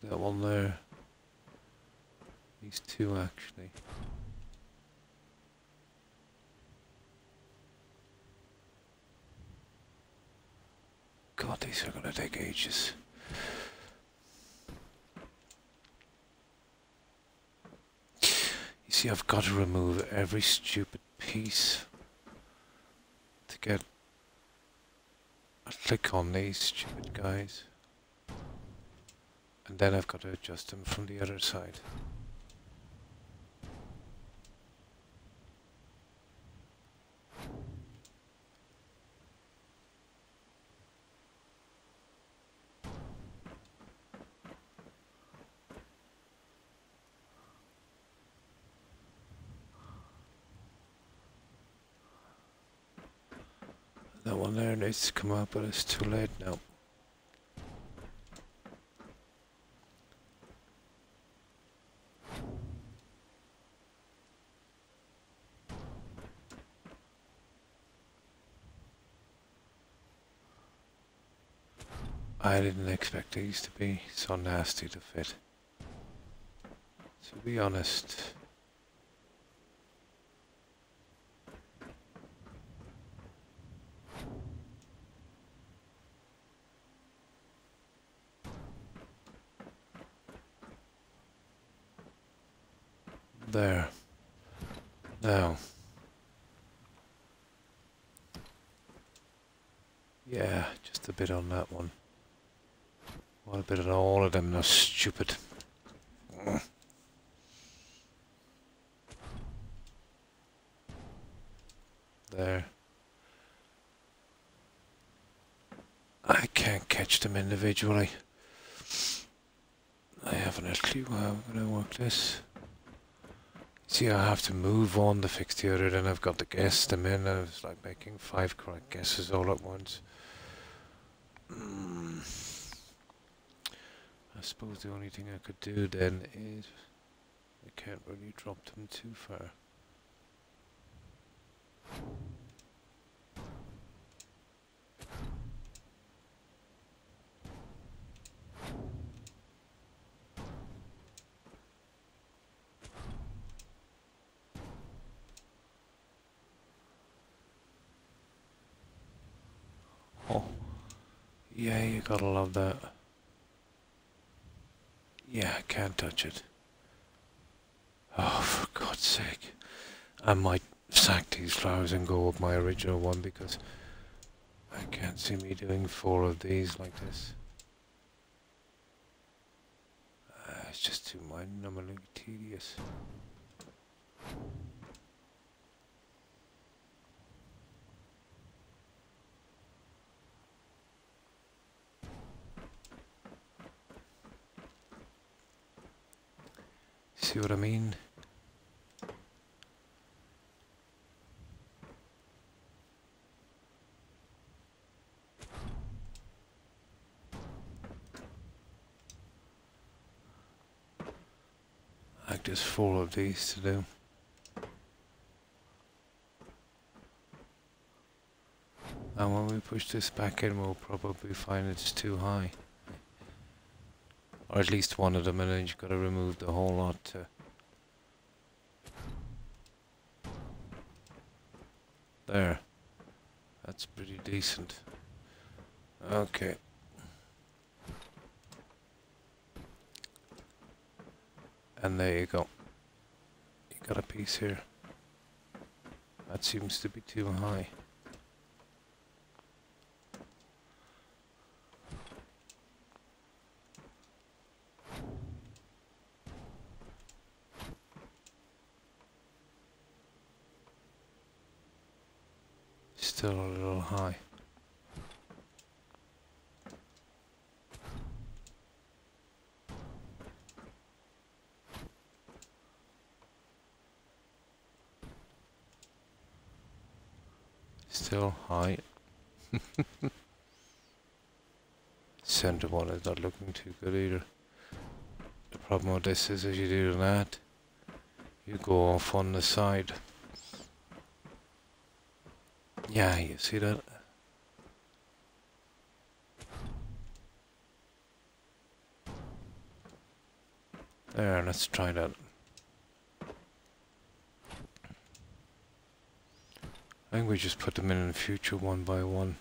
That one there. These two actually. God, these are gonna take ages. You see, I've got to remove every stupid piece to get a click on these stupid guys. And then I've got to adjust them from the other side. That one there needs to come up, but it's too late now. I didn't expect these to be so nasty to fit. To be honest, There. Now. Yeah, just a bit on that one. On all of them, they're stupid. There. I can't catch them individually. I haven't a clue how I'm going to work this. See, I have to move on to fix the then I've got to guess them in, and it's like making five correct guesses all at once. Mm. I suppose the only thing I could do then is I can't really drop them too far. Oh, yeah, you gotta love that. Yeah, I can't touch it. Oh, for God's sake. I might sack these flowers and go with my original one because I can't see me doing four of these like this. Uh, it's just too mind-numbingly tedious. See what I mean? Like there's four of these to do. And when we push this back in, we'll probably find it's too high. Or at least one of them, and then you've got to remove the whole lot to... There. That's pretty decent. Okay. And there you go. You got a piece here. That seems to be too high. Still a little high. Still high. Center one is not looking too good either. The problem with this is if you do that, you go off on the side. Yeah, you see that? There, let's try that. I think we just put them in in the future one by one.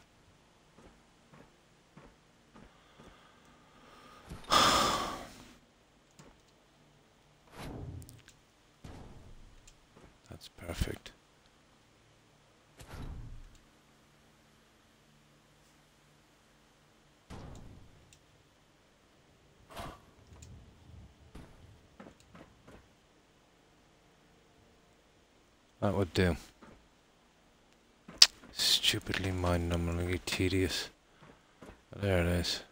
That would do. Stupidly mind-numbingly tedious. There it is.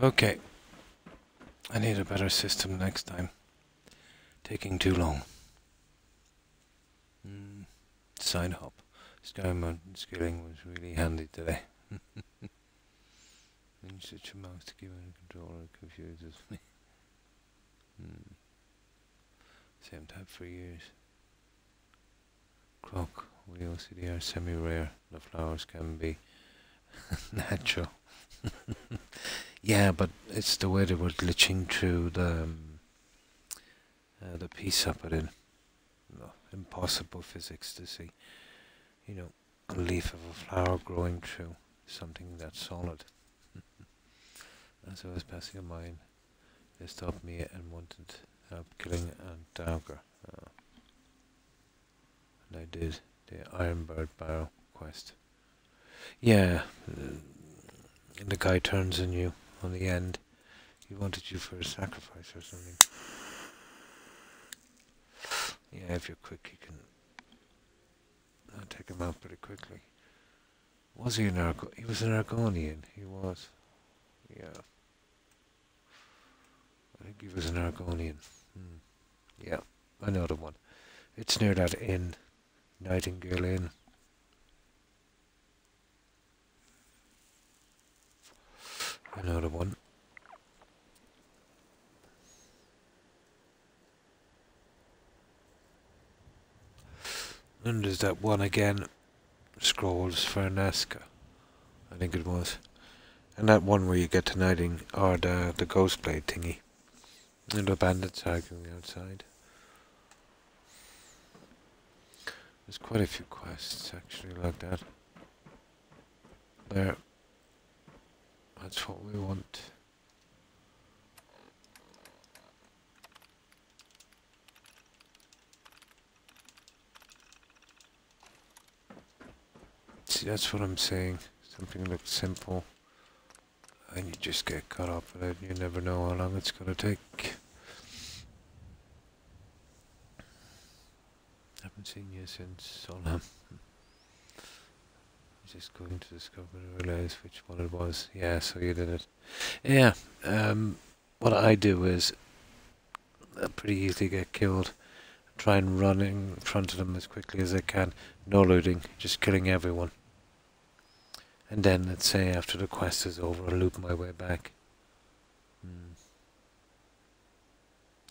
Okay. I need a better system next time. Taking too long. Mm. Side hop. Sky Mountain scaling was really handy today. In such a mouse to keep under control confuses me. Hmm. Same type for years. Clock, wheel, CDR, semi-rare. The flowers can be natural. Yeah, but it's the way they were glitching through the um, uh, the piece I put in. No, impossible physics to see. You know, a leaf of a flower growing through something that's solid. As I was passing a mine, they stopped me and wanted help killing a dagger. Uh, and I did the Ironbind Barrow quest. Yeah, uh, the guy turns on you on the end. He wanted you for a sacrifice or something. Yeah, if you're quick, you can uh, take him out pretty quickly. Was he an Argo? He was an Argonian. He was. Yeah. I think he was an Argonian. Hmm. Yeah, I know the one. It's near that inn, Nightgate Inn. The one. And there's that one again, Scrolls for Anska, I think it was. And that one where you get to Nighting, or the, the Ghost Blade thingy. And the bandits arguing outside. There's quite a few quests actually like that. There. That's what we want. See, that's what I'm saying. Something looks simple and you just get caught up in it. You never know how long it's going to take. Haven't seen you since Solstheim. Just going to discover and realize which one it was. Yeah, so you did it. Yeah, um, what I do is I pretty easily get killed. Try and run in front of them as quickly as I can. No looting, just killing everyone. And then, let's say, after the quest is over, I'll loop my way back. Hmm.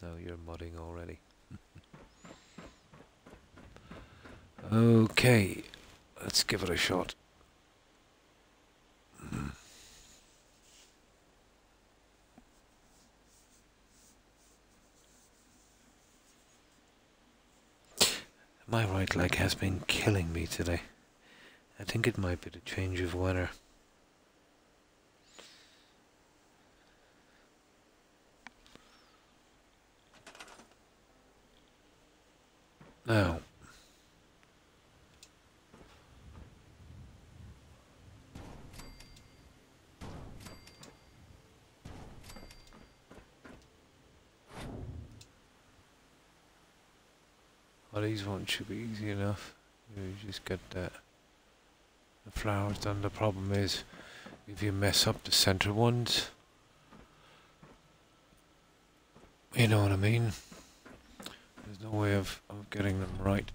Oh, you're mudding already. okay, let's give it a shot. My right leg has been killing me today. I think it might be the change of weather. Now, well, these ones should be easy enough. You just get that the flowers done. The problem is if you mess up the center ones, you know what I mean? There's no way of, of getting them right.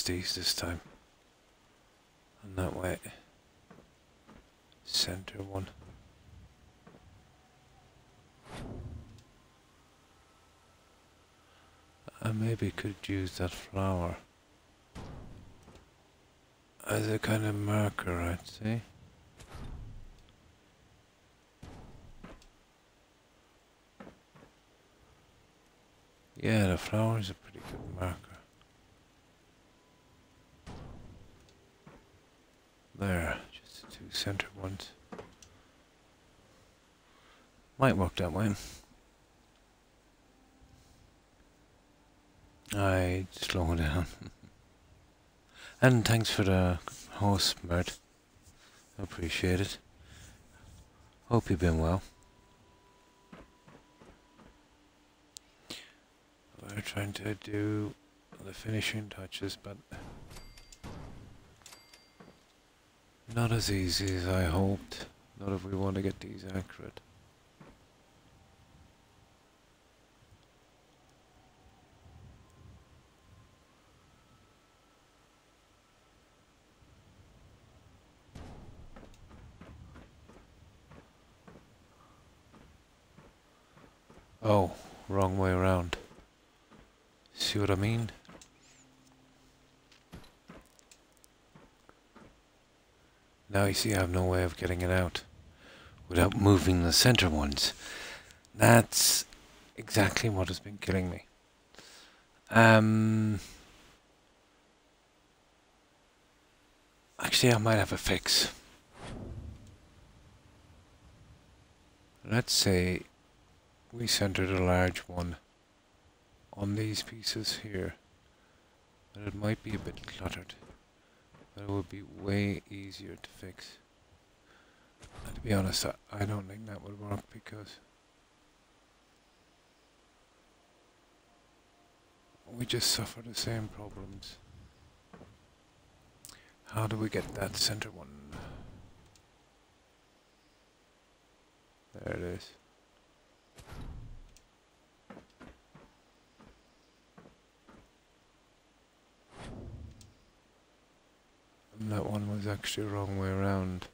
60s this time. And that way, center one. I maybe could use that flower as a kind of marker, I'd say. Yeah, the flowers are pretty Might work that way. I slow down. and thanks for the horse, Mert. Appreciate it. Hope you've been well. We're trying to do the finishing touches, but not as easy as I hoped. Not if we want to get these accurate. Oh, wrong way around. See what I mean? Now you see I have no way of getting it out without moving the center ones. That's exactly what has been killing me. Um, actually, I might have a fix. Let's say we centered a large one on these pieces here. But it might be a bit cluttered. But it would be way easier to fix. And to be honest, I, I don't think that would work because we just suffer the same problems. How do we get that center one? There it is. That one was actually wrong way around.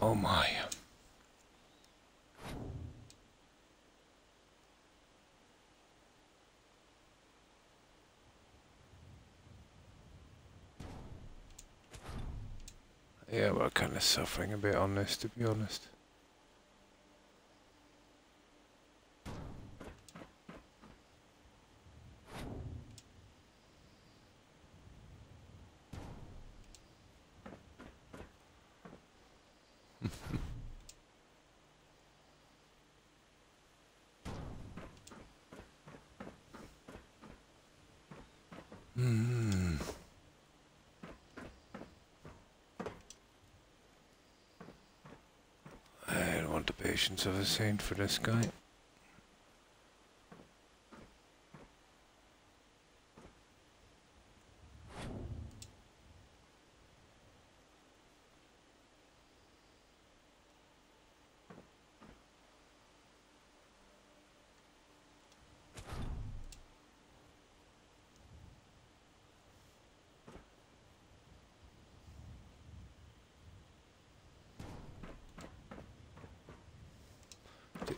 Oh my. Yeah, we're kind of suffering a bit on this, to be honest. Hmm. I don't of a saint for this guy.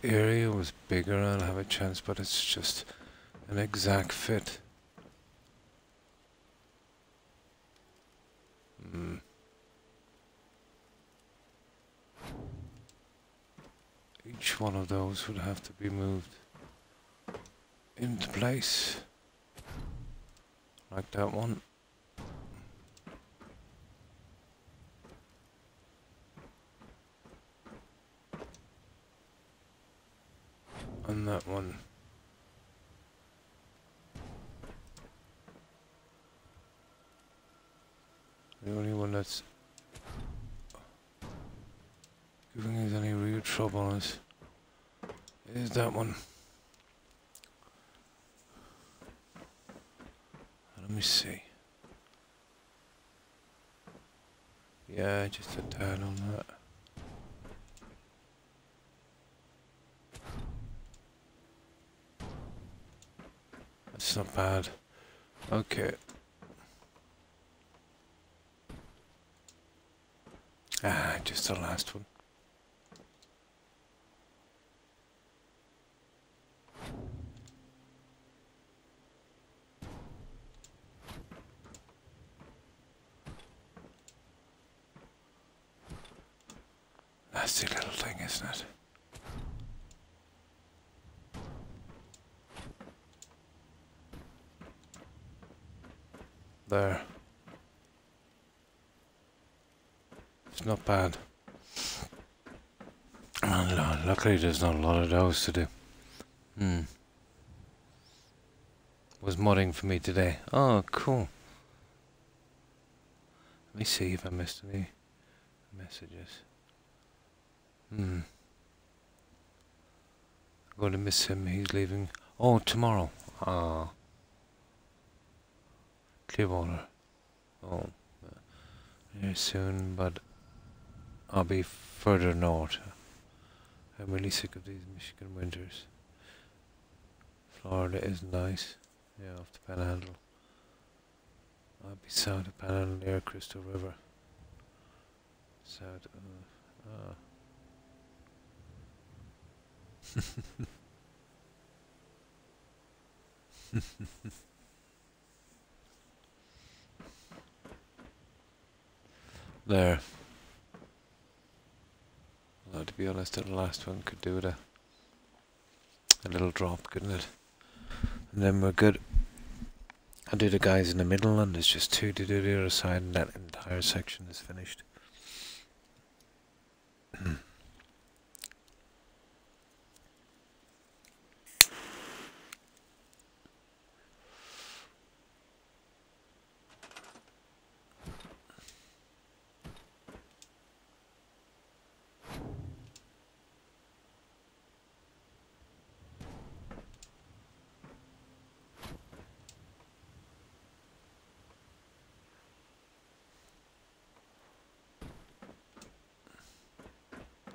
The area was bigger, I'll have a chance, but it's just an exact fit. Hmm. Each one of those would have to be moved into place. Like that one. And that one. The only one that's giving us any real trouble is, is that one. Let me see. Yeah, just a tad on that. That's not bad. Okay. Ah, just the last one. That's the little thing, isn't it? There. It's not bad. Oh, luckily there's not a lot of those to do. Hmm. Was modding for me today. Oh, cool. Let me see if I missed any messages. Hmm. I'm going to miss him. He's leaving. Oh, tomorrow. Ah. Clearwater. Oh. Here soon, but I'll be further north. I'm really sick of these Michigan winters. Florida is nice. Yeah, off the Panhandle. I'll be south of Panhandle near Crystal River. South of... Uh, there. Well, to be honest, the last one could do with a, a little drop, couldn't it? And then we're good. I'll do the guys in the middle, and there's just two to do the other side, and that entire section is finished.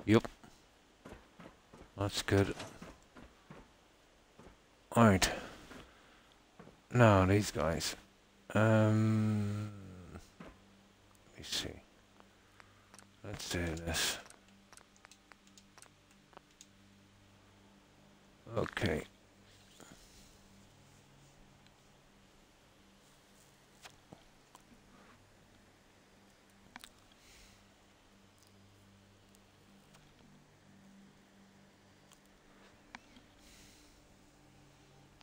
Yep. That's good. Alright. Now, these guys. Um, let me see. Let's do this. Okay.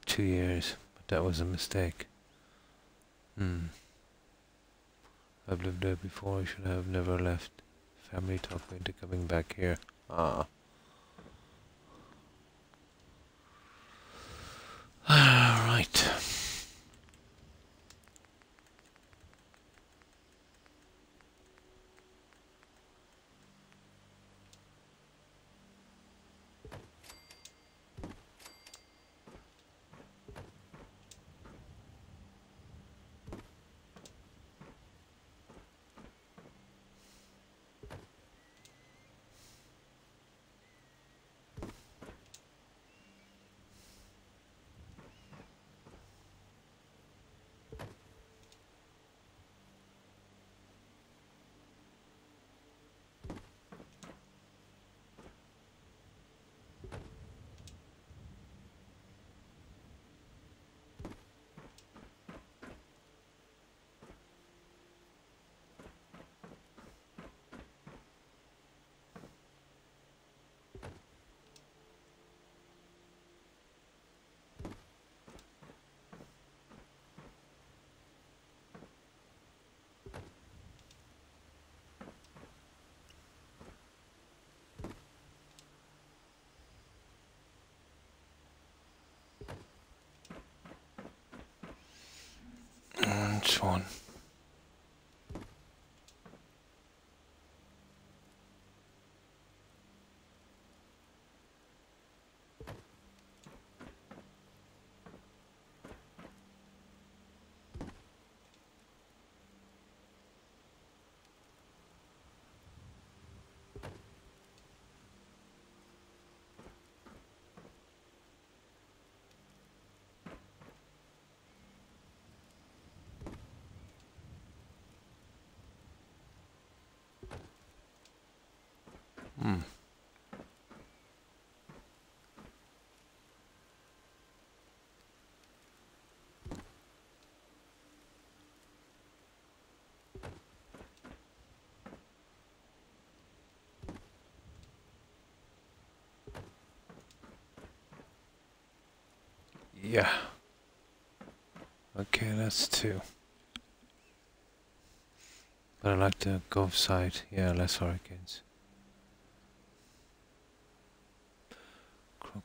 two years, but that was a mistake. Hmm. I've lived there before, I should have never left. Family talked me into coming back here. Ah. right. Which one? Hmm. Yeah. Okay, that's two. But I like the Gulf side. Yeah, less hurricanes.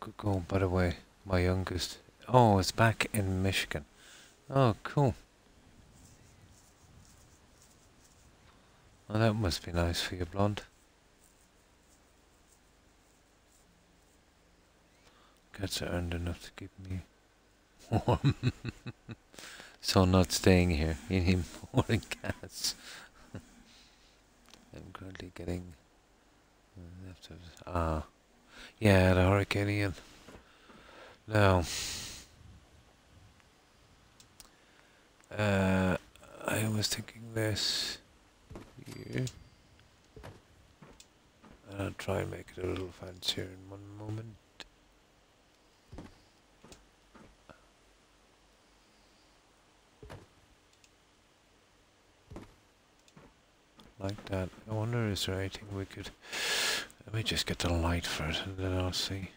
Croc o Gold, by the way, my youngest. Oh, it's back in Michigan. Oh, cool. Well, that must be nice for you, blonde. Cats are earned enough to keep me warm. so I'm not staying here. You need more cats. I'm currently getting uh. Ah, yeah, the Hurricane Ian. Now, uh, I was thinking this here. And I'll try and make it a little fancier in one moment. like that. I wonder is there anything we could... Let me just get the light for it and then I'll see.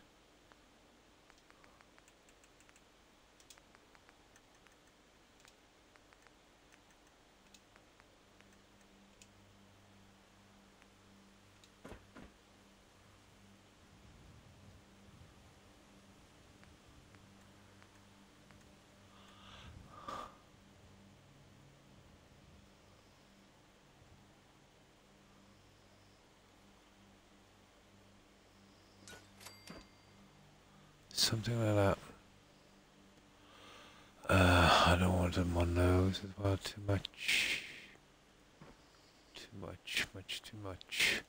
Something like that. Uh, I don't want them on those as well too much. Too much, much, too much.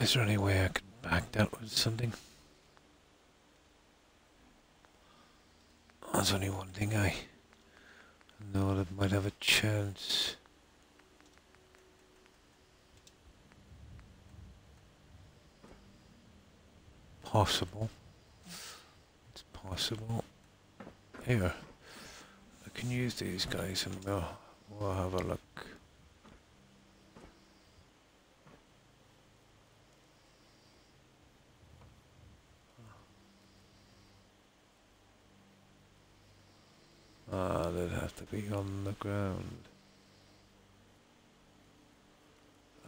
Is there any way I could back that with something? There's only one thing I know that might have a chance. Possible. It's possible. Here. I can use these guys and we'll, we'll have a look. Ah, they'd have to be on the ground.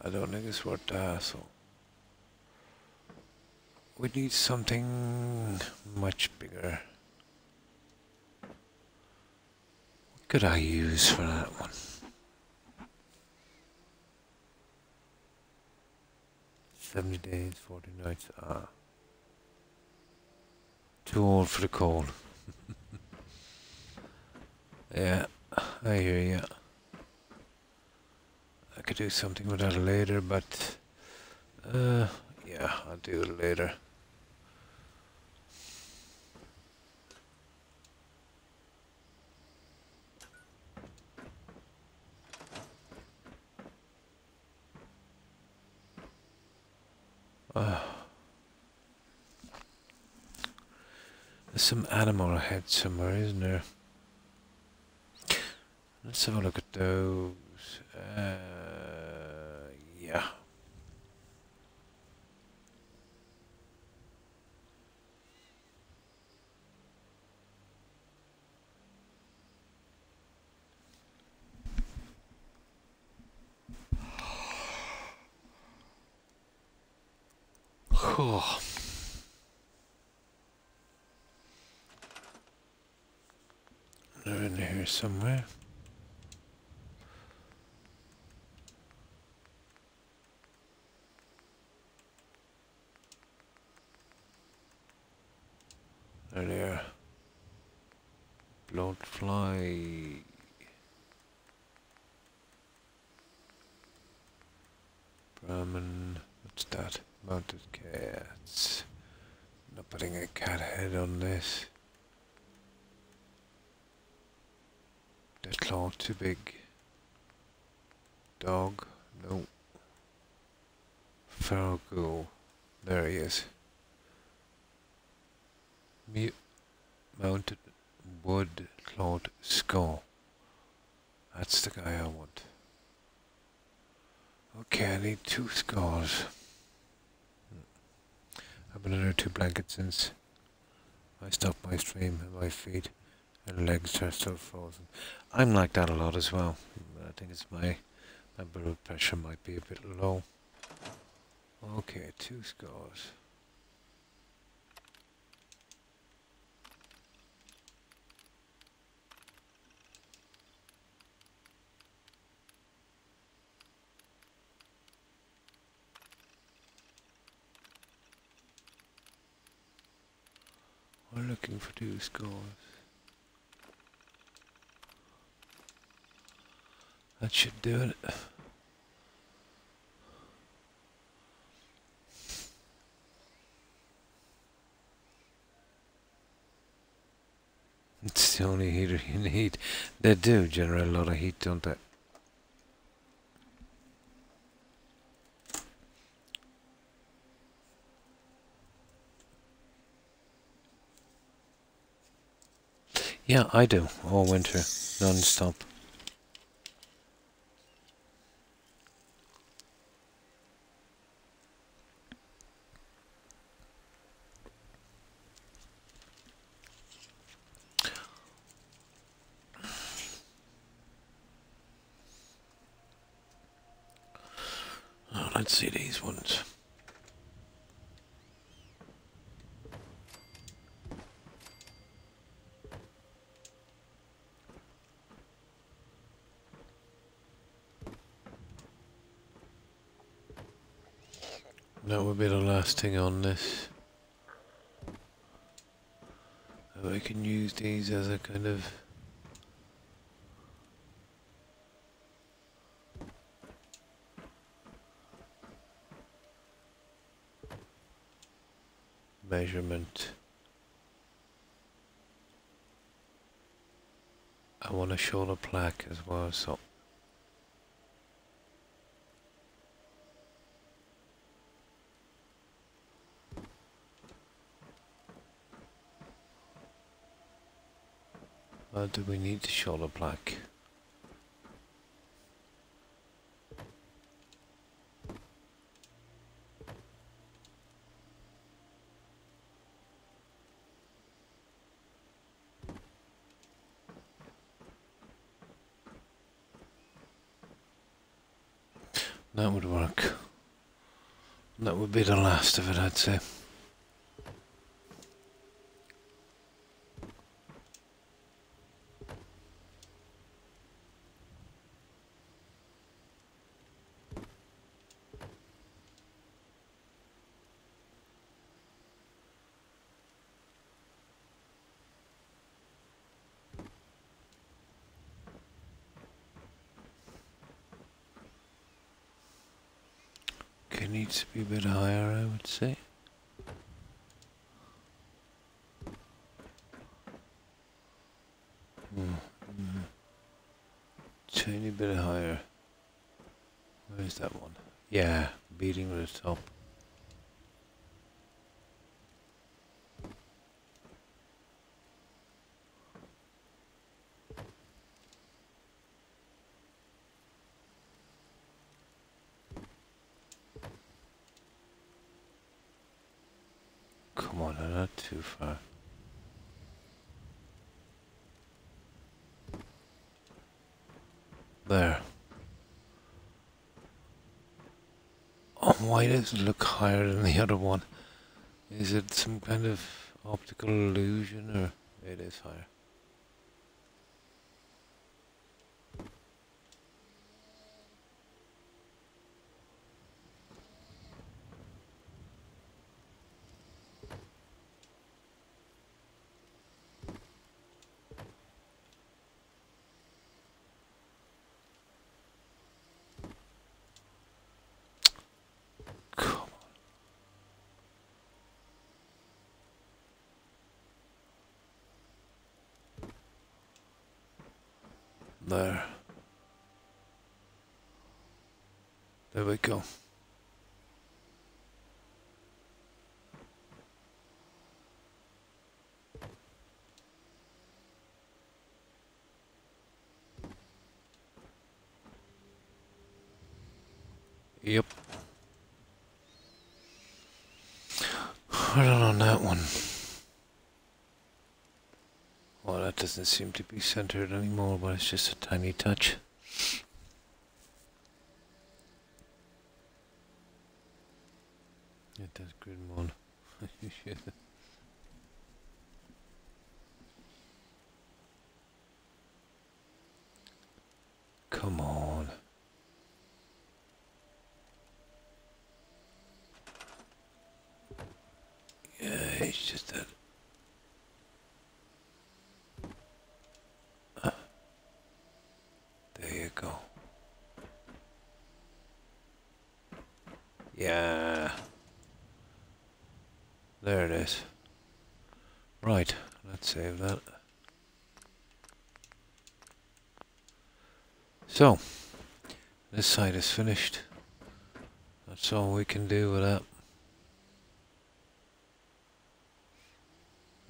I don't think it's worth the hassle. We need something much bigger. What could I use for that one? Seventy days, forty nights. Ah, too old for the cold. yeah, I hear you. I could do something with that later, but uh, yeah, I'll do it later. Uh, there's some animal ahead somewhere, isn't there? Let's have a look at those. Uh, yeah. Oh. They're in here somewhere. There they are. Bloatfly. Brahmin. What's that? Mounted cats. Not putting a cat head on this. That claw too big. Dog. No. Feral ghoul. There he is. Mute mounted wood clawed skull. That's the guy I want. Okay, I need two skulls. I've been under two blankets since I stopped my stream and my feet and legs are still frozen. I'm like that a lot as well. I think it's my my blood pressure might be a bit low. Okay, two scores. We're looking for two scores. That should do it. It's the only heater you need. They do generate a lot of heat, don't they? Yeah, I do. All winter, non-stop. Oh, let's see these ones. That would on this. I can use these as a kind of measurement. I want to show plaque as well, so Uh, do we need the plaque? That would work. That would be the last of it, I'd say. Okay, needs to be a bit higher, I would say. Hmm. hmm. Tiny bit higher. Where's that one? Yeah, beating with the top. Come on, not too far. There. Oh, why does it look higher than the other one? Is it some kind of optical illusion or it is higher? Come on. There. There we go. Yep. Right on that one. Well, that doesn't seem to be centered anymore, but it's just a tiny touch. It does good one. Come on. Yeah, it's just that. Ah. There you go. Yeah. There it is. Right, let's save that. So, this side is finished. That's all we can do with that.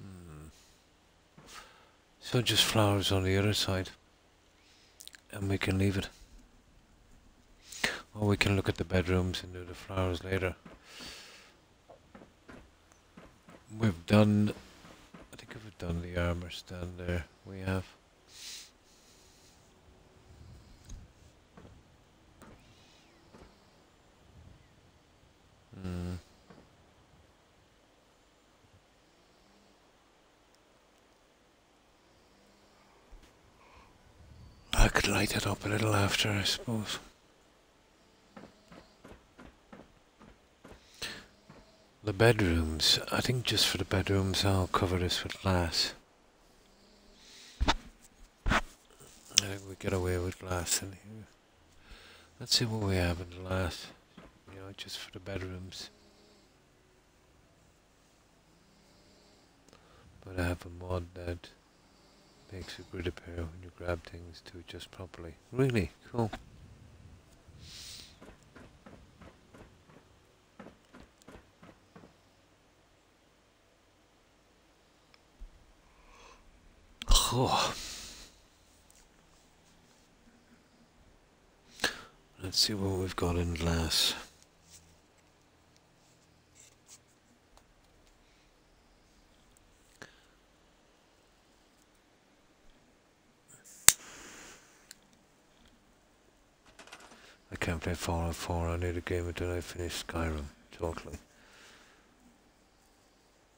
Hmm. So just flowers on the other side. And we can leave it. Or we can look at the bedrooms and do the flowers later. We've done, I we've done the armor stand there. We have. Mm. I could light it up a little after, I suppose. The bedrooms, I think just for the bedrooms I'll cover this with glass. I think we get away with glass in here. Let's see what we have in the you know, just for the bedrooms. But I have a mod that makes a grid appear when you grab things to adjust properly. Really cool. Oh. Let's see what we've got in glass. I can't play Fallout 4. I need a game until I finish Skyrim. Totally.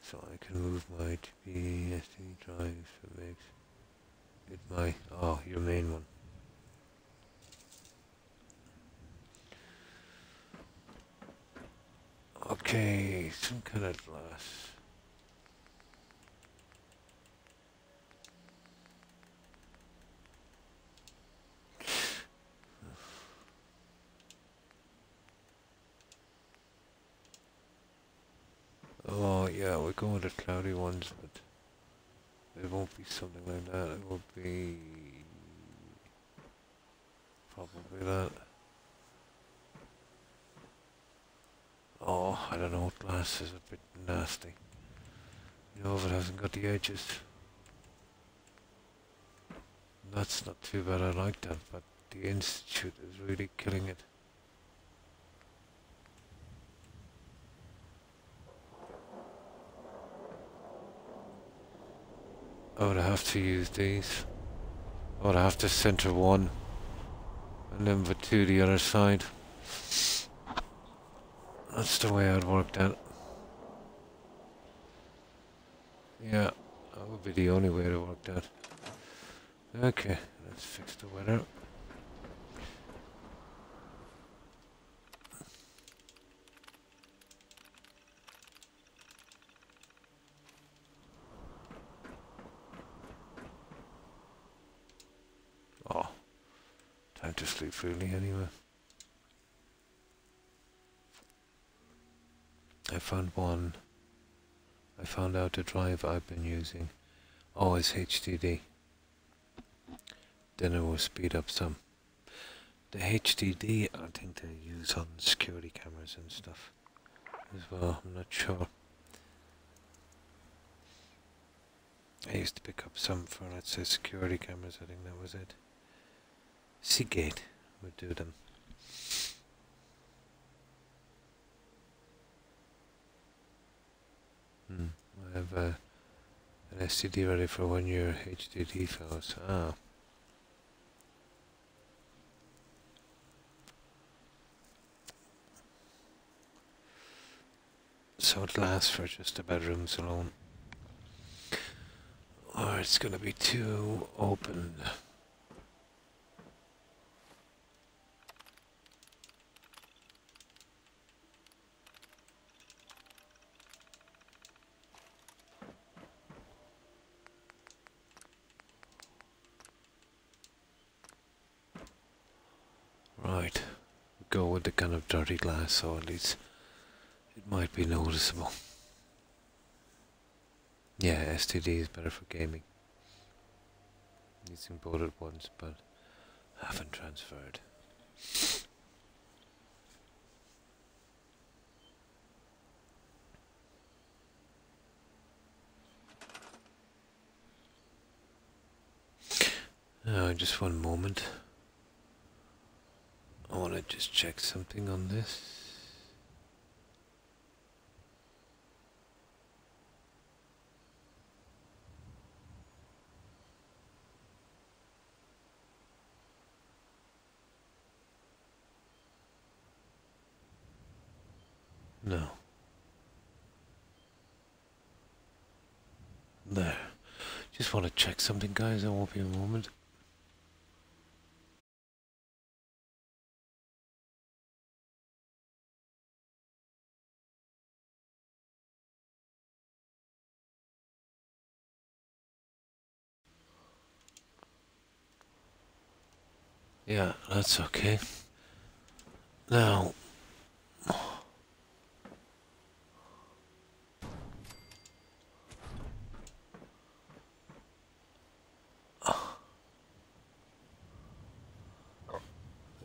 So I can move my TP SD drive so makes my oh your main one. Okay, some kind of glass. Oh yeah, we're going the cloudy ones, it won't be something like that. It will be probably that. Oh, I don't know glass is a bit nasty. You know, if it hasn't got the edges. That's not too bad, I like that, but the Institute is really killing it. I would have to use these. I would have to center one and then put two the other side. That's the way I'd work that. Yeah, that would be the only way to work that. Okay, let's fix the weather. Oh, time to sleep freely anyway. I found one. I found out the drive I've been using. Oh, it's HDD. Then it will speed up some. the HDD I think they use on security cameras and stuff as well. I'm not sure. I used to pick up some for let's say security cameras. I think that was it. Seagate would do them. Hmm. I have uh, an SSD ready for one year HDD files. Ah. So it lasts for just the bedrooms alone. Or it's gonna be too open. Right, go with the kind of dirty glass so at least it might be noticeable. Yeah, SSD is better for gaming. Using both at once, but haven't transferred. Uh, just one moment. I want to just check something on this. No. There. Just want to check something, guys. I won't be a moment. Yeah, that's okay. Now,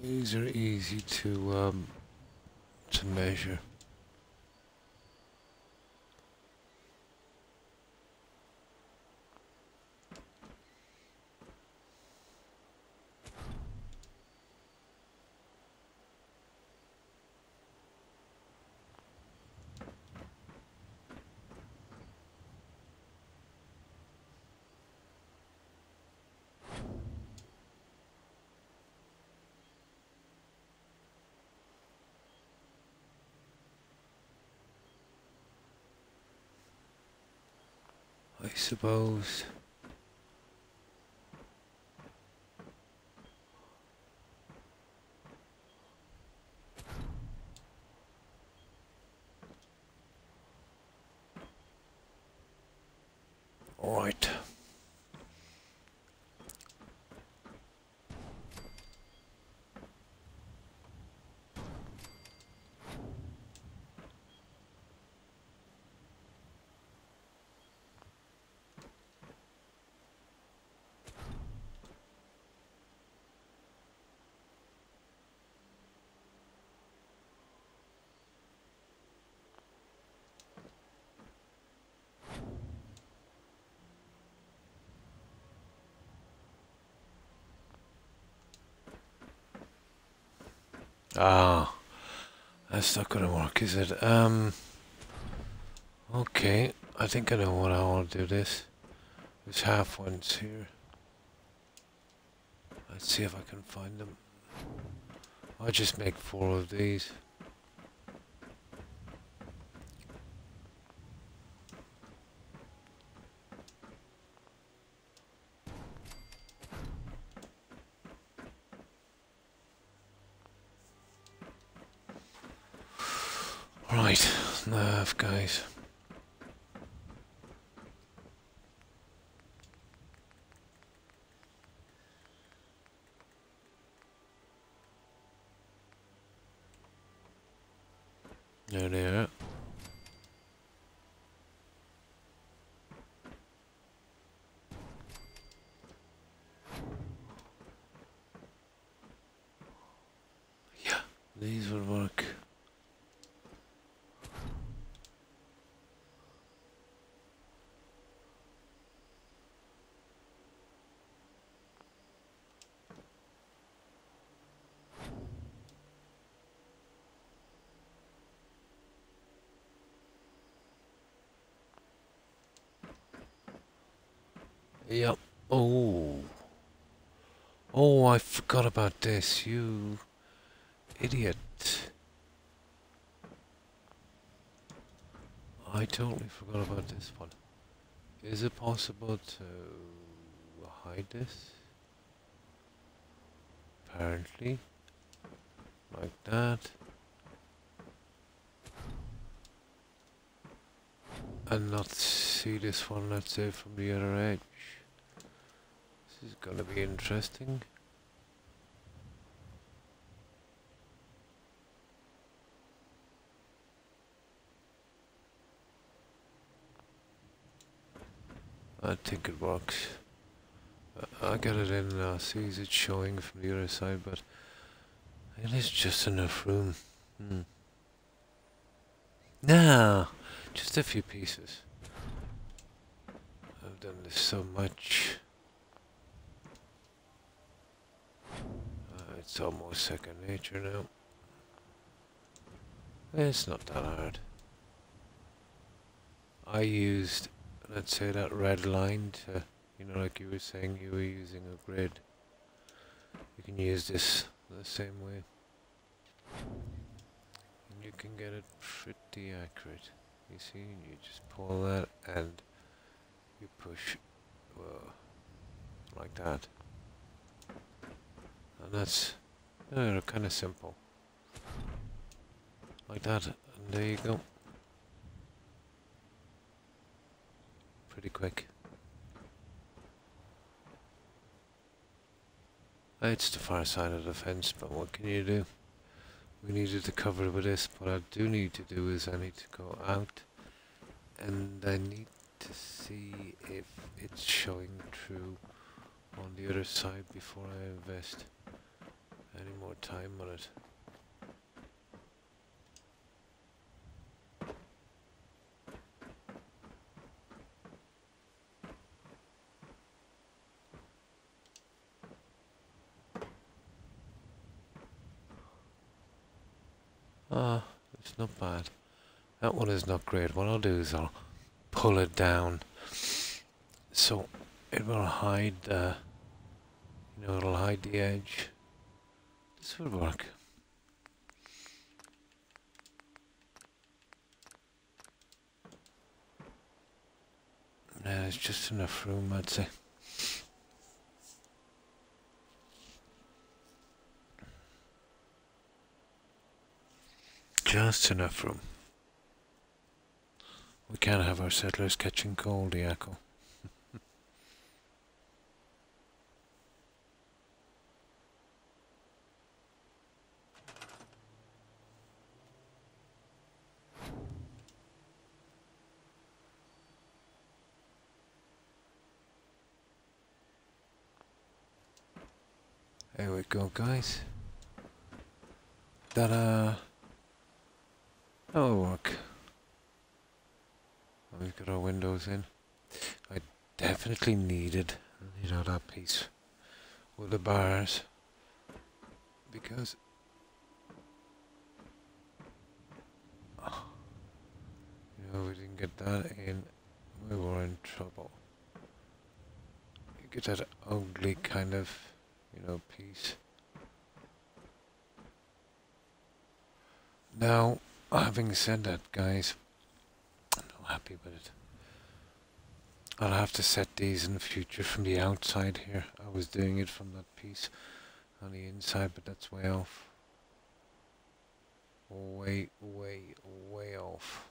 these are easy to um, to measure. I suppose. All right. Ah, that's not gonna work, is it? Um, okay, I think I know what I want to do this. There's half ones here. Let's see if I can find them. I'll just make four of these. Right, nerve guys. There they are. These will work. Yep. Oh. Oh, I forgot about this, you idiot. I totally forgot about this one. Is it possible to hide this? Apparently. Like that. And not see this one, let's say, from the other edge. This is gonna be interesting. I think it works. I got it in now, see is it showing from the other side, but it is just enough room. Hmm. Just a few pieces. I've done this so much. Uh, it's almost second nature now. It's not that hard. I used let's say that red line to, you know, like you were saying, you were using a grid. You can use this the same way. And you can get it pretty accurate. You see, you just pull that and you push uh, like that. And that's kind of simple. Like that, and there you go. pretty quick. It's the far side of the fence, but what can you do? We needed to cover it with this. What I do need to do is I need to go out and I need to see if it's showing true on the other side before I invest any more time on it. Ah, it's not bad. That one is not great. What I'll do is I'll pull it down so it will hide the, you know, it'll hide the edge. This will work. There's just enough room, I'd say. Just enough room. We can't have our settlers catching cold, Echo. There we go, guys. Ta-da! That'll work. We've got our windows in. I definitely needed, you know, that piece with the bars because you know we didn't get that in, we were in trouble. You get that ugly kind of, you know, peace. Now having said that, guys, I'm not happy with it. I'll have to set these in the future from the outside here. I was doing it from that piece on the inside, but that's way off. Way, way, way off.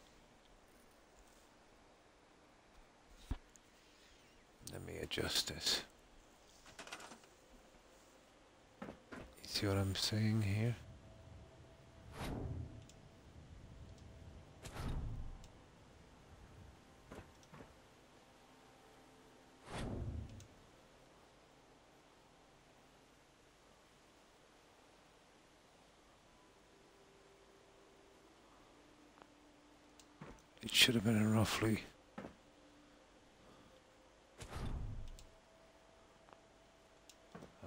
Let me adjust this. See what I'm saying here? It should have been roughly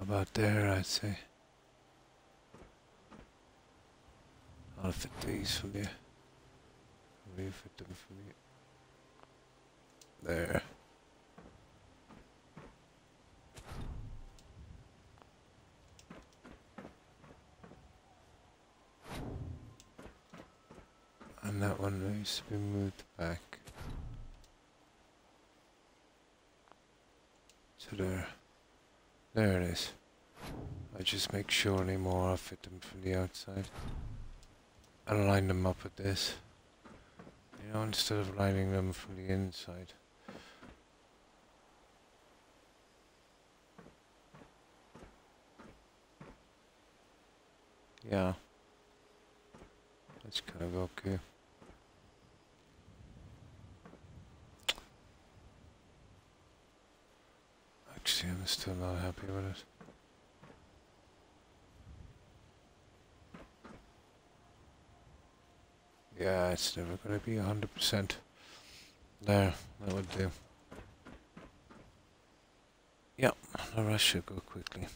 about there, I'd say. I'll fit these from you. Refit them from you. There. And that one needs to be moved back. To there. There it is. I just make sure anymore I fit them from the outside. And line them up with this. You know, instead of lining them from the inside. Yeah. That's kind of okay. Actually, I'm still not happy with it. Yeah, it's never going to be 100%. There, that would do. Yep, the rest should go quickly.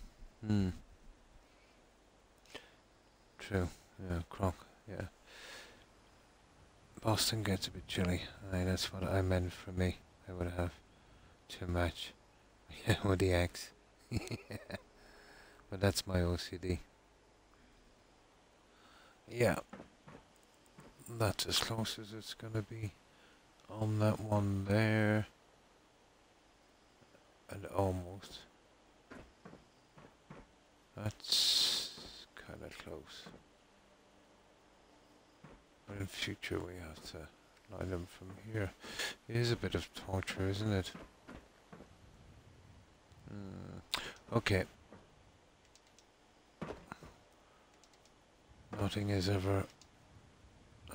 Hmm. True, yeah, croc, yeah. Boston gets a bit chilly. Aye, that's what I meant for me. I would have too much. Yeah, with the X. but that's my OCD. Yeah. That's as close as it's gonna be on that one there. And almost. That's kind of close. But in future we have to line them from here. It is a bit of torture, isn't it? Mm. Okay. Nothing is ever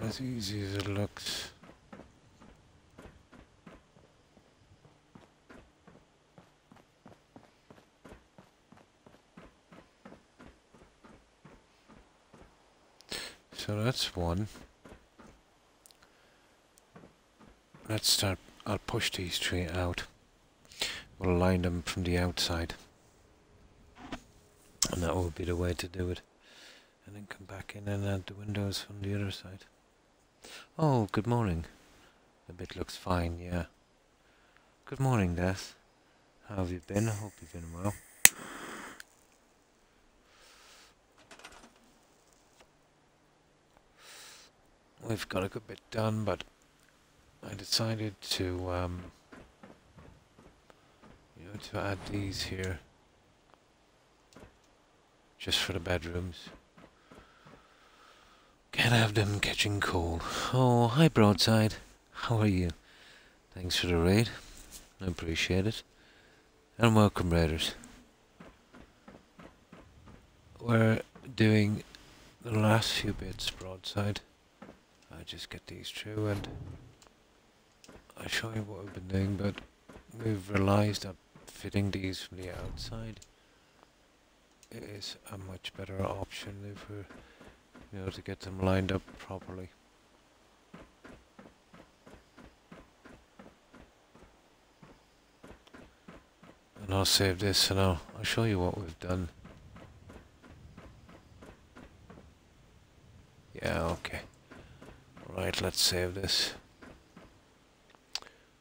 as easy as it looks. So that's one. Let's start, I'll push these three out. We'll line them from the outside. And that will be the way to do it. And then come back in and add the windows from the other side. Oh, good morning. The bit looks fine, yeah. Good morning, Death. How have you been? I hope you've been well. We've got a good bit done, but I decided to, um, you know, to add these here just for the bedrooms. Can't have them catching cold. Oh, hi Broadside. How are you? Thanks for the raid. I appreciate it. And welcome Raiders. We're doing the last few bits Broadside. I just get these through and I'll show you what we've been doing, but we've realized that fitting these from the outside is a much better option if we're you know, to get them lined up properly. And I'll save this and I'll, I'll show you what we've done. Yeah, okay. Right, let's save this.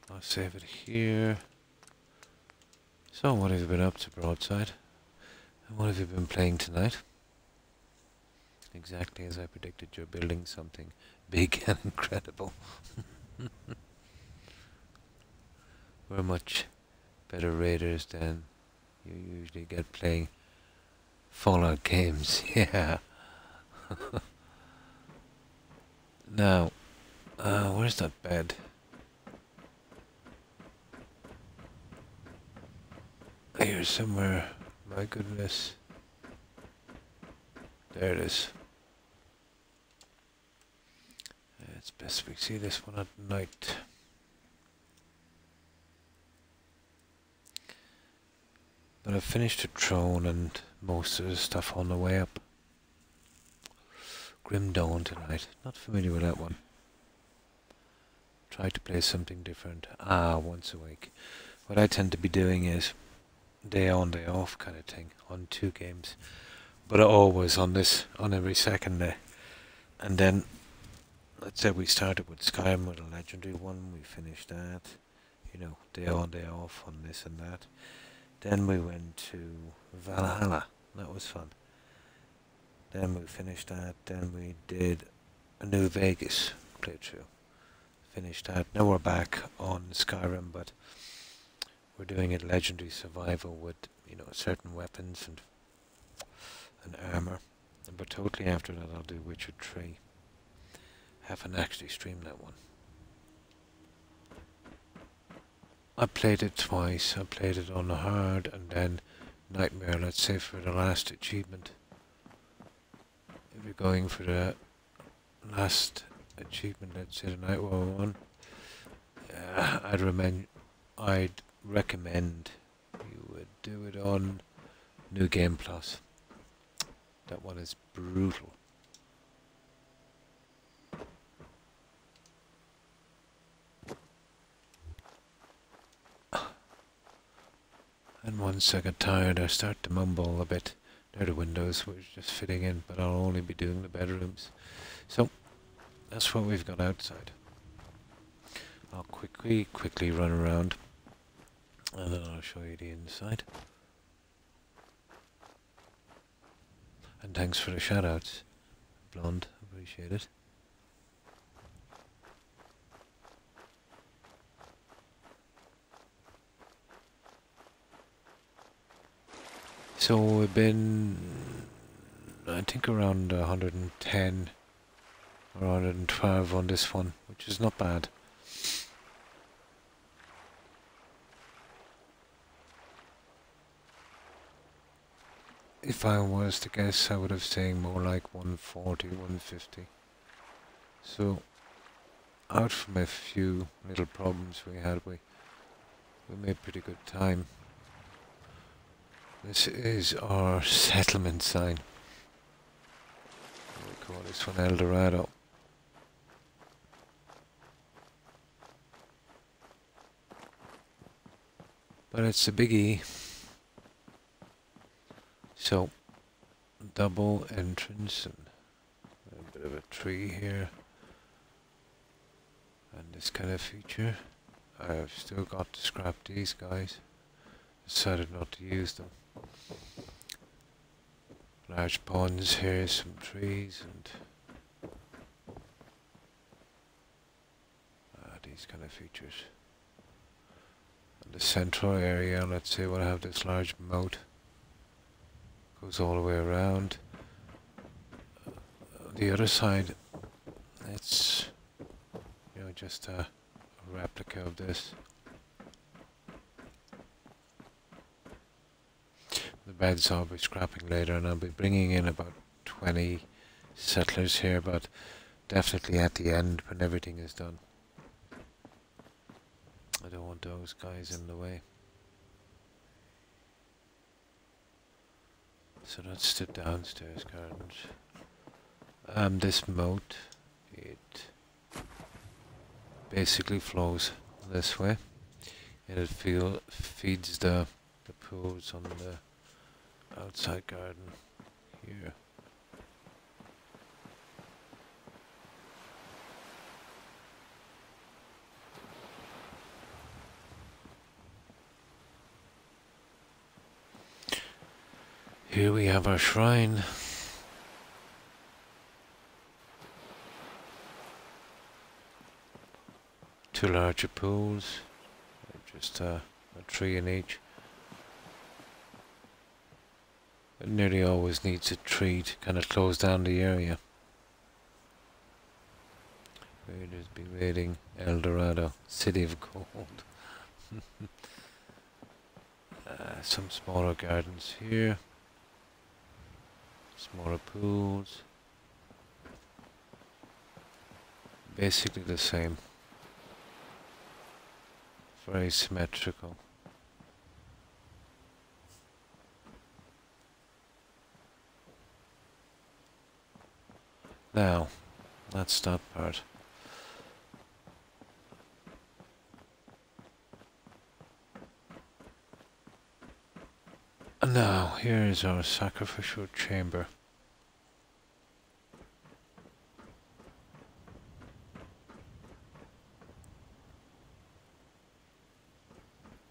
I'll save it here. So, what have you been up to, Broadside? And what have you been playing tonight? Exactly as I predicted, you're building something big and incredible. We're much better raiders than you usually get playing Fallout games, yeah. now, uh, where's that bed? Here somewhere, my goodness. There it is. It's best we see this one at night. But I've finished the throne and most of the stuff on the way up. Grim Dawn tonight. Not familiar with that one. try to play something different. Ah, once a week. What I tend to be doing is day on, day off kind of thing on two games, but always on this on every second day. And then, let's say we started with Skyrim with a legendary one, we finished that. You know, day on, day off on this and that. Then we went to Valhalla. That was fun. Then we finished that. Then we did a New Vegas playthrough. Finished that. Now we're back on Skyrim, but we're doing a legendary survival with you know certain weapons and and armor. But totally after that, I'll do Witcher 3. Haven't actually streamed that one. I played it twice. I played it on hard and then Nightmare, let's say, for the last achievement. If you're going for the last achievement, let's say the Nightmare one, uh, I'd recommend, I'd recommend you would do it on New Game Plus. That one is brutal. And once I get tired, I start to mumble a bit. There are the windows, we're just fitting in, but I'll only be doing the bedrooms. So, that's what we've got outside. I'll quickly, quickly run around, and then I'll show you the inside. And thanks for the shoutouts, Blonde, appreciate it. So we've been, I think around 110 or 112 on this one, which is not bad. If I was to guess, I would have saying more like 140, 150. So, out from a few little problems we had, we, we made pretty good time. This is our settlement sign. We call this one El Dorado. But it's a biggie. So, double entrance and a bit of a tree here. And this kind of feature. I've still got to scrap these guys. Decided not to use them. Large ponds here, some trees and uh, these kind of features. And the central area, let's say we'll have this large moat. Goes all the way around. Uh, the other side, it's you know just a, a replica of this. The beds I'll be scrapping later and I'll be bringing in about 20 settlers here but definitely at the end when everything is done. I don't want those guys in the way. So that's the downstairs gardens. Um, this moat, it basically flows this way and it feel, feeds the, the pools on the outside garden here. Here we have our shrine. Two larger pools, just uh, a tree in each. Nearly always needs a tree to kind of close down the area. Raiders be raiding El Dorado, City of Gold. uh, some smaller gardens here. Smaller pools. Basically the same. Very symmetrical. Now, that's that part. And now, here is our sacrificial chamber.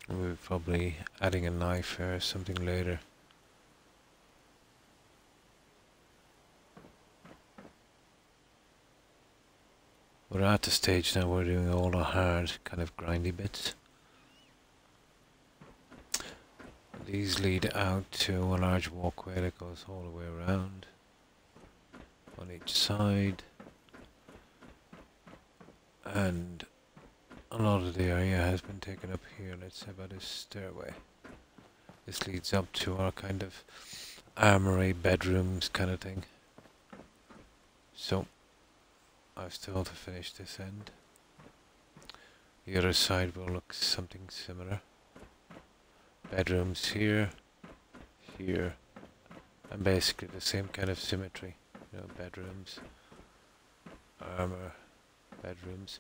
We're probably adding a knife or something later. We're at the stage now we're doing all the hard kind of grindy bits. These lead out to a large walkway that goes all the way around on each side and a lot of the area has been taken up here, let's say by this stairway. This leads up to our kind of armory bedrooms kind of thing. So I've still to finish this end. The other side will look something similar. Bedrooms here, here, and basically the same kind of symmetry. You know, bedrooms, armor, bedrooms.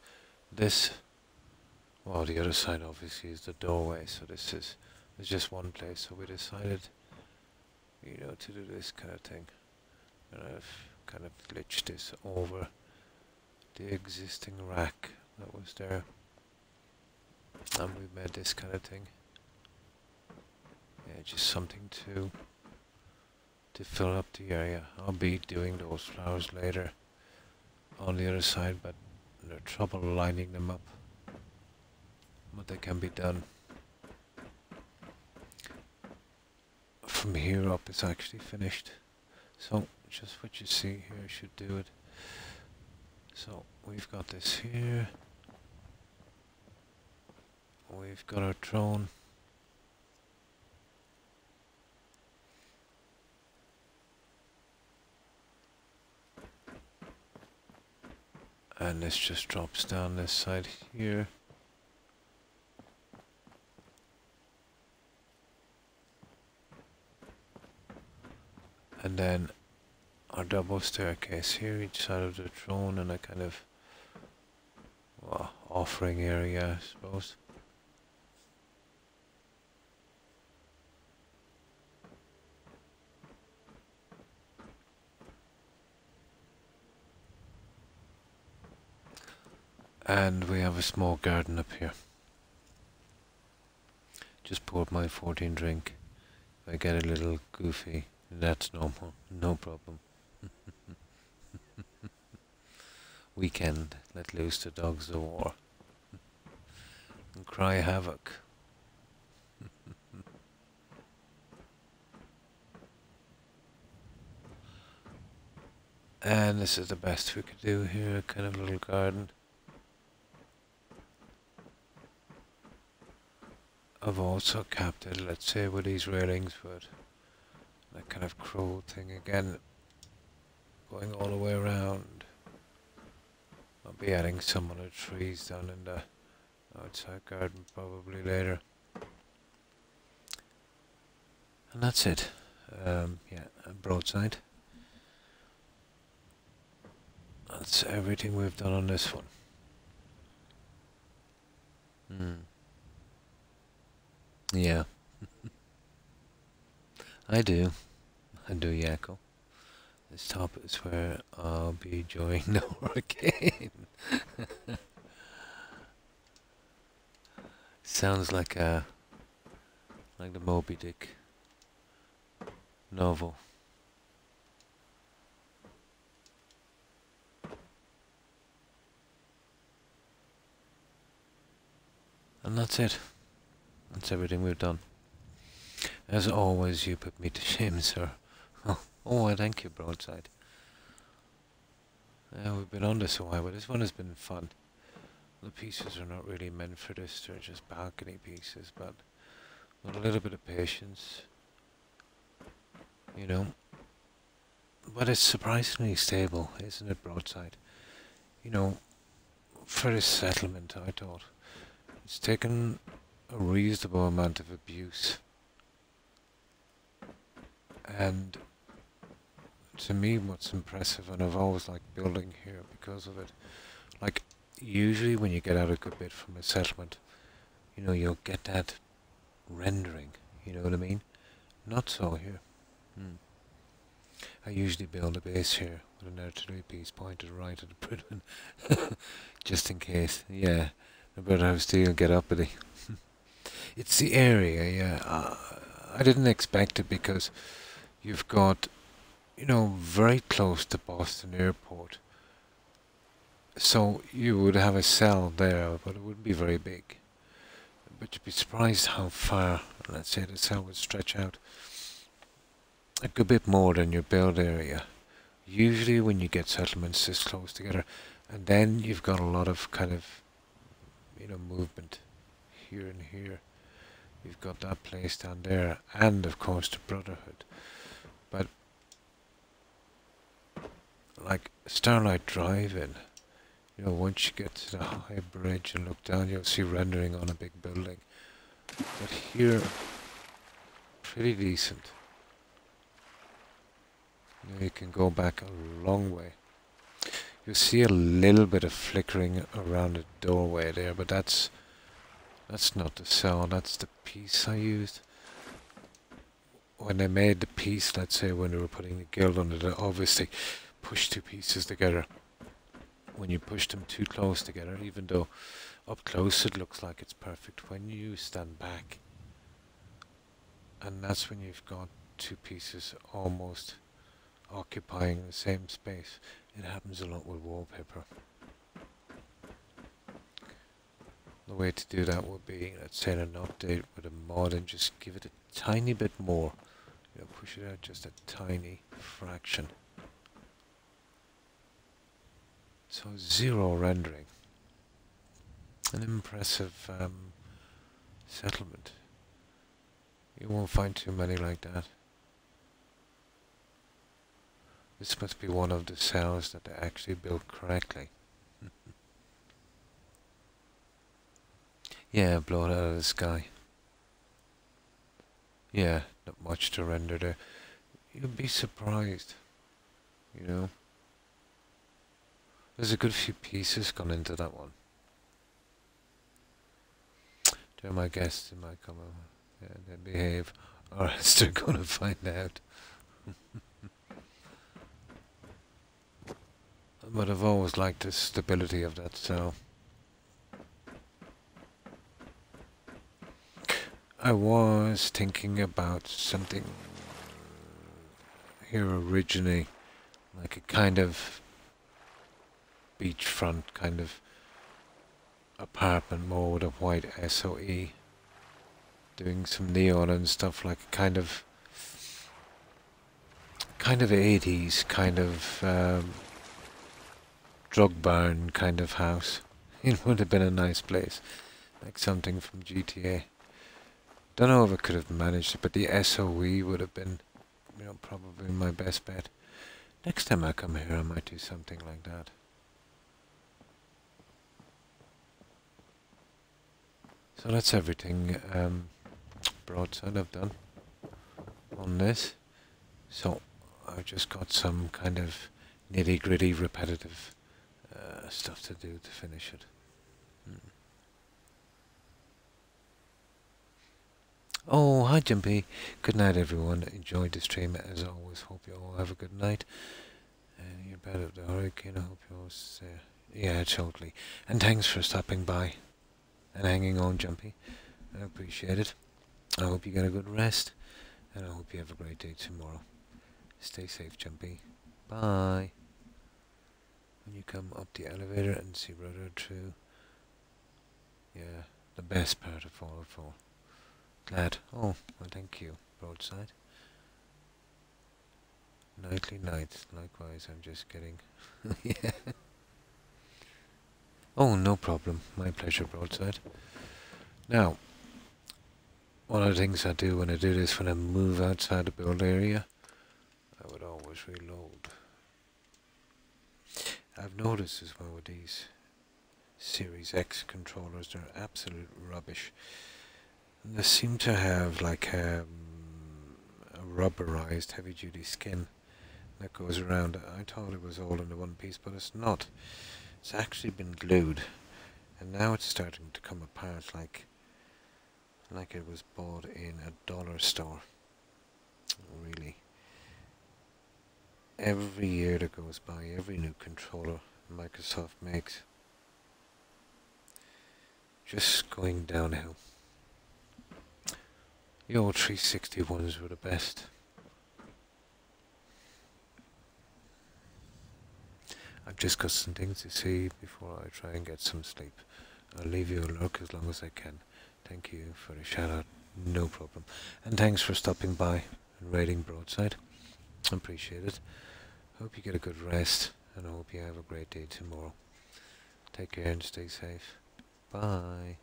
This, well, the other side obviously is the doorway, so this is, is just one place, so we decided, you know, to do this kind of thing. And I've kind of glitched this over the existing rack that was there. And we made this kind of thing. Yeah just something to to fill up the area. I'll be doing those flowers later on the other side but no trouble lining them up. But they can be done. From here up it's actually finished. So just what you see here should do it so we've got this here. We've got our drone. And this just drops down this side here. And then a double staircase here each side of the throne and a kind of well, offering area I suppose. And we have a small garden up here. Just poured my 14 drink. If I get a little goofy, that's normal, no problem. Weekend, let loose the dogs of war and cry havoc. and this is the best we could do here, kind of little garden. I've also capped it, let's say, with these railings, but that kind of crow thing again going all the way around. I'll be adding some of the trees down in the outside garden probably later. And that's it. Um, yeah, broadside. That's everything we've done on this one. Hmm. Yeah. I do. I do, Yakko. This top is where I'll be joining the hurricane. Sounds like a like the Moby Dick novel. And that's it. That's everything we've done. As always, you put me to shame, sir. Oh, I thank you, Broadside. Yeah, we've been on this a while, but this one has been fun. The pieces are not really meant for this, they're just balcony pieces, but with a little bit of patience, you know. But it's surprisingly stable, isn't it, Broadside? You know, for this settlement, I thought. It's taken a reasonable amount of abuse. And to me what's impressive and I've always liked building here because of it like usually when you get out a good bit from a settlement you know you'll get that rendering you know what I mean not so here. Hmm. I usually build a base here with an artillery piece pointed right at the Prydwen, just in case. Yeah, the British have steel get up at uppity. it's the area, yeah. Uh, I didn't expect it because you've got, you know, very close to Boston Airport. So you would have a cell there, but it wouldn't be very big. But you'd be surprised how far, let's say, the cell would stretch out. A good bit more than your build area. Usually when you get settlements this close together, and then you've got a lot of kind of, you know, movement here and here. You've got that place down there, and of course the Brotherhood. But, like Starlight Drive-In, you know, once you get to the high bridge and look down, you'll see rendering on a big building. But here, pretty decent. You can go back a long way. You'll see a little bit of flickering around the doorway there, but that's that's not the cell, that's the piece I used. When they made the piece, let's say when they were putting the guild under it, obviously push two pieces together when you push them too close together, even though up close it looks like it's perfect. When you stand back, and that's when you've got two pieces almost occupying the same space. It happens a lot with wallpaper. The way to do that would be, let's say, an update with a mod and just give it a tiny bit more. You know, push it out just a tiny fraction. So zero rendering. An impressive um, settlement. You won't find too many like that. This must be one of the cells that they actually built correctly. yeah, blow it out of the sky. Yeah, not much to render there. You'd be surprised, you know. There's a good few pieces gone into that one. They're my guests, in my come. Yeah, they behave, or else they're gonna find out. but I've always liked the stability of that cell. I was thinking about something here originally, like a kind of beachfront kind of apartment more with a white SOE doing some neon and stuff like kind of kind of 80s kind of um, drug barn kind of house. It would have been a nice place like something from GTA don't know if I could have managed it but the SOE would have been you know probably my best bet. Next time I come here I might do something like that So that's everything um, broadside I've done on this. So I've just got some kind of nitty gritty repetitive uh, stuff to do to finish it. Hmm. Oh, hi Jumpy. Good night everyone. Enjoyed the stream as always. Hope you all have a good night. And you're better at the hurricane. I hope you all stay. Yeah, totally. And thanks for stopping by and hanging on, Jumpy. I appreciate it. I hope you get a good rest, and I hope you have a great day tomorrow. Stay safe, Jumpy. Bye. When you come up the elevator and see Brother True, yeah, the best part of all of all. Glad. Oh, well, thank you, Broadside. Nightly nights. Likewise, I'm just kidding. yeah. Oh, no problem. My pleasure, Broadside. Now, one of the things I do when I do this, when I move outside the build area, I would always reload. I've noticed as well with these Series X controllers, they're absolute rubbish. They seem to have like um, a rubberized heavy-duty skin that goes around. I thought it was all in the one piece, but it's not. It's actually been glued and now it's starting to come apart like like it was bought in a dollar store. Really. Every year that goes by, every new controller Microsoft makes, just going downhill. The old 360 ones were the best. I've just got some things to see before I try and get some sleep. I'll leave you a as long as I can. Thank you for the shout out, no problem. And thanks for stopping by and rating Broadside. I Appreciate it. Hope you get a good rest and I hope you have a great day tomorrow. Take care and stay safe. Bye.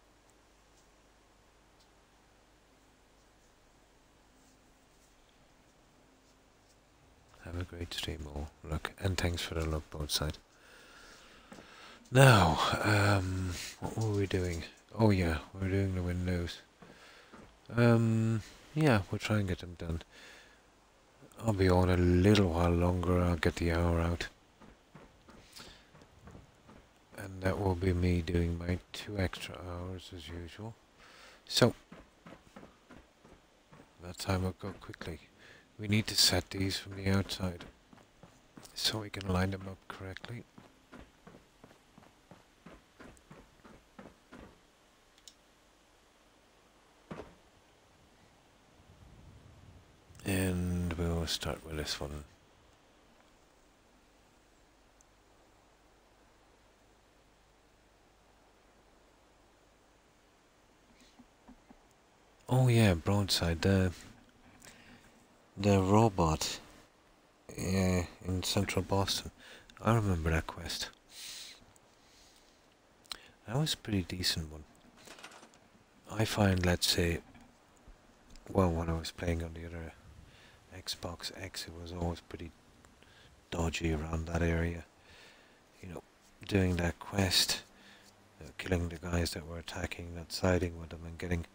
Have a great stream all. Look, and thanks for the look Broadside. Now, um, what were we doing? Oh yeah, we're doing the windows. Um, yeah, we'll try and get them done. I'll be on a little while longer, I'll get the hour out. And that will be me doing my two extra hours as usual. So, that time will go quickly. We need to set these from the outside so we can line them up correctly. And we'll start with this one. Oh yeah, broadside. The the robot yeah, in central Boston. I remember that quest. That was a pretty decent one. I find, let's say, well, when I was playing on the other Xbox X, it was always pretty dodgy around that area. You know, doing that quest, uh, killing the guys that were attacking, not siding with them, and getting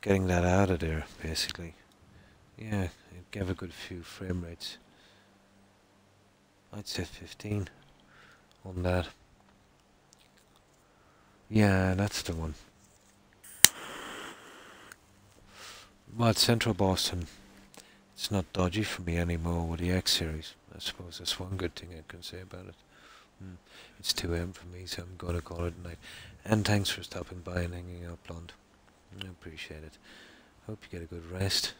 getting that out of there, basically. Yeah, it gave a good few frame rates. I'd say 15 on that. Yeah, that's the one. But Central Boston, it's not dodgy for me anymore with the X series. I suppose that's one good thing I can say about it. Mm. It's 2am for me, so I'm going to call it a night. And thanks for stopping by and hanging out, Blonde. I appreciate it. Hope you get a good rest,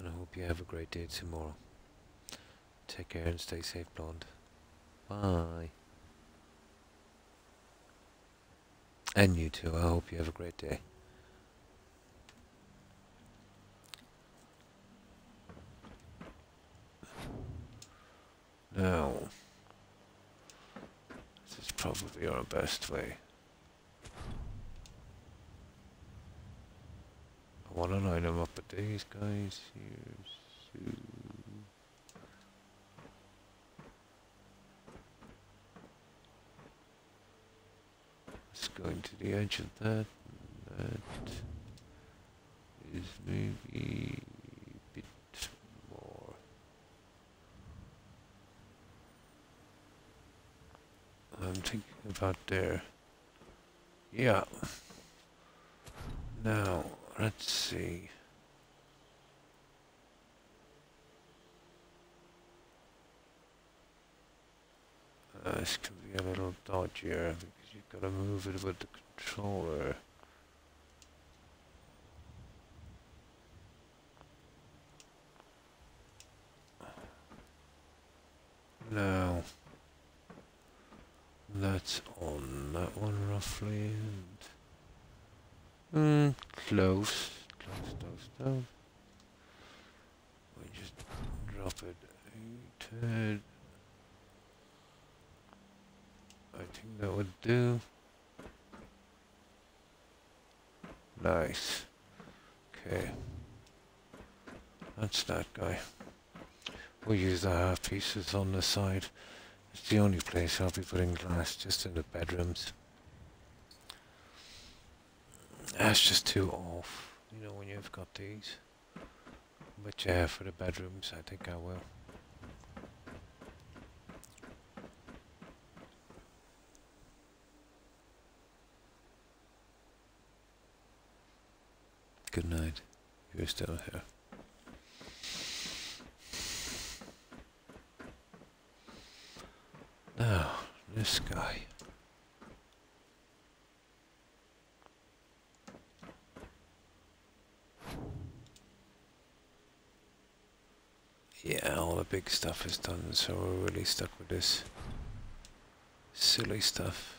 and I hope you have a great day tomorrow. Take care and stay safe, Blonde. Bye. And you too. I hope you have a great day. Now, this is probably our best way. I want to line them up with these guys here. So Let's go into the edge of that. That is maybe a bit more. I'm thinking about there. Yeah. Now, let's see. Uh, this can be a little dodgier because you've got to move it with the controller. Now, that's on that one roughly, mm, close, close, close, close. We just drop it a. I think that would do. Nice. Okay. That's that guy. We'll use the half pieces on the side. It's the only place I'll be putting glass, just in the bedrooms. That's just too off. You know when you've got these. But yeah, for the bedrooms, I think I will. Good night. You're still here. Now, this guy. Yeah, all the big stuff is done, so we're really stuck with this silly stuff.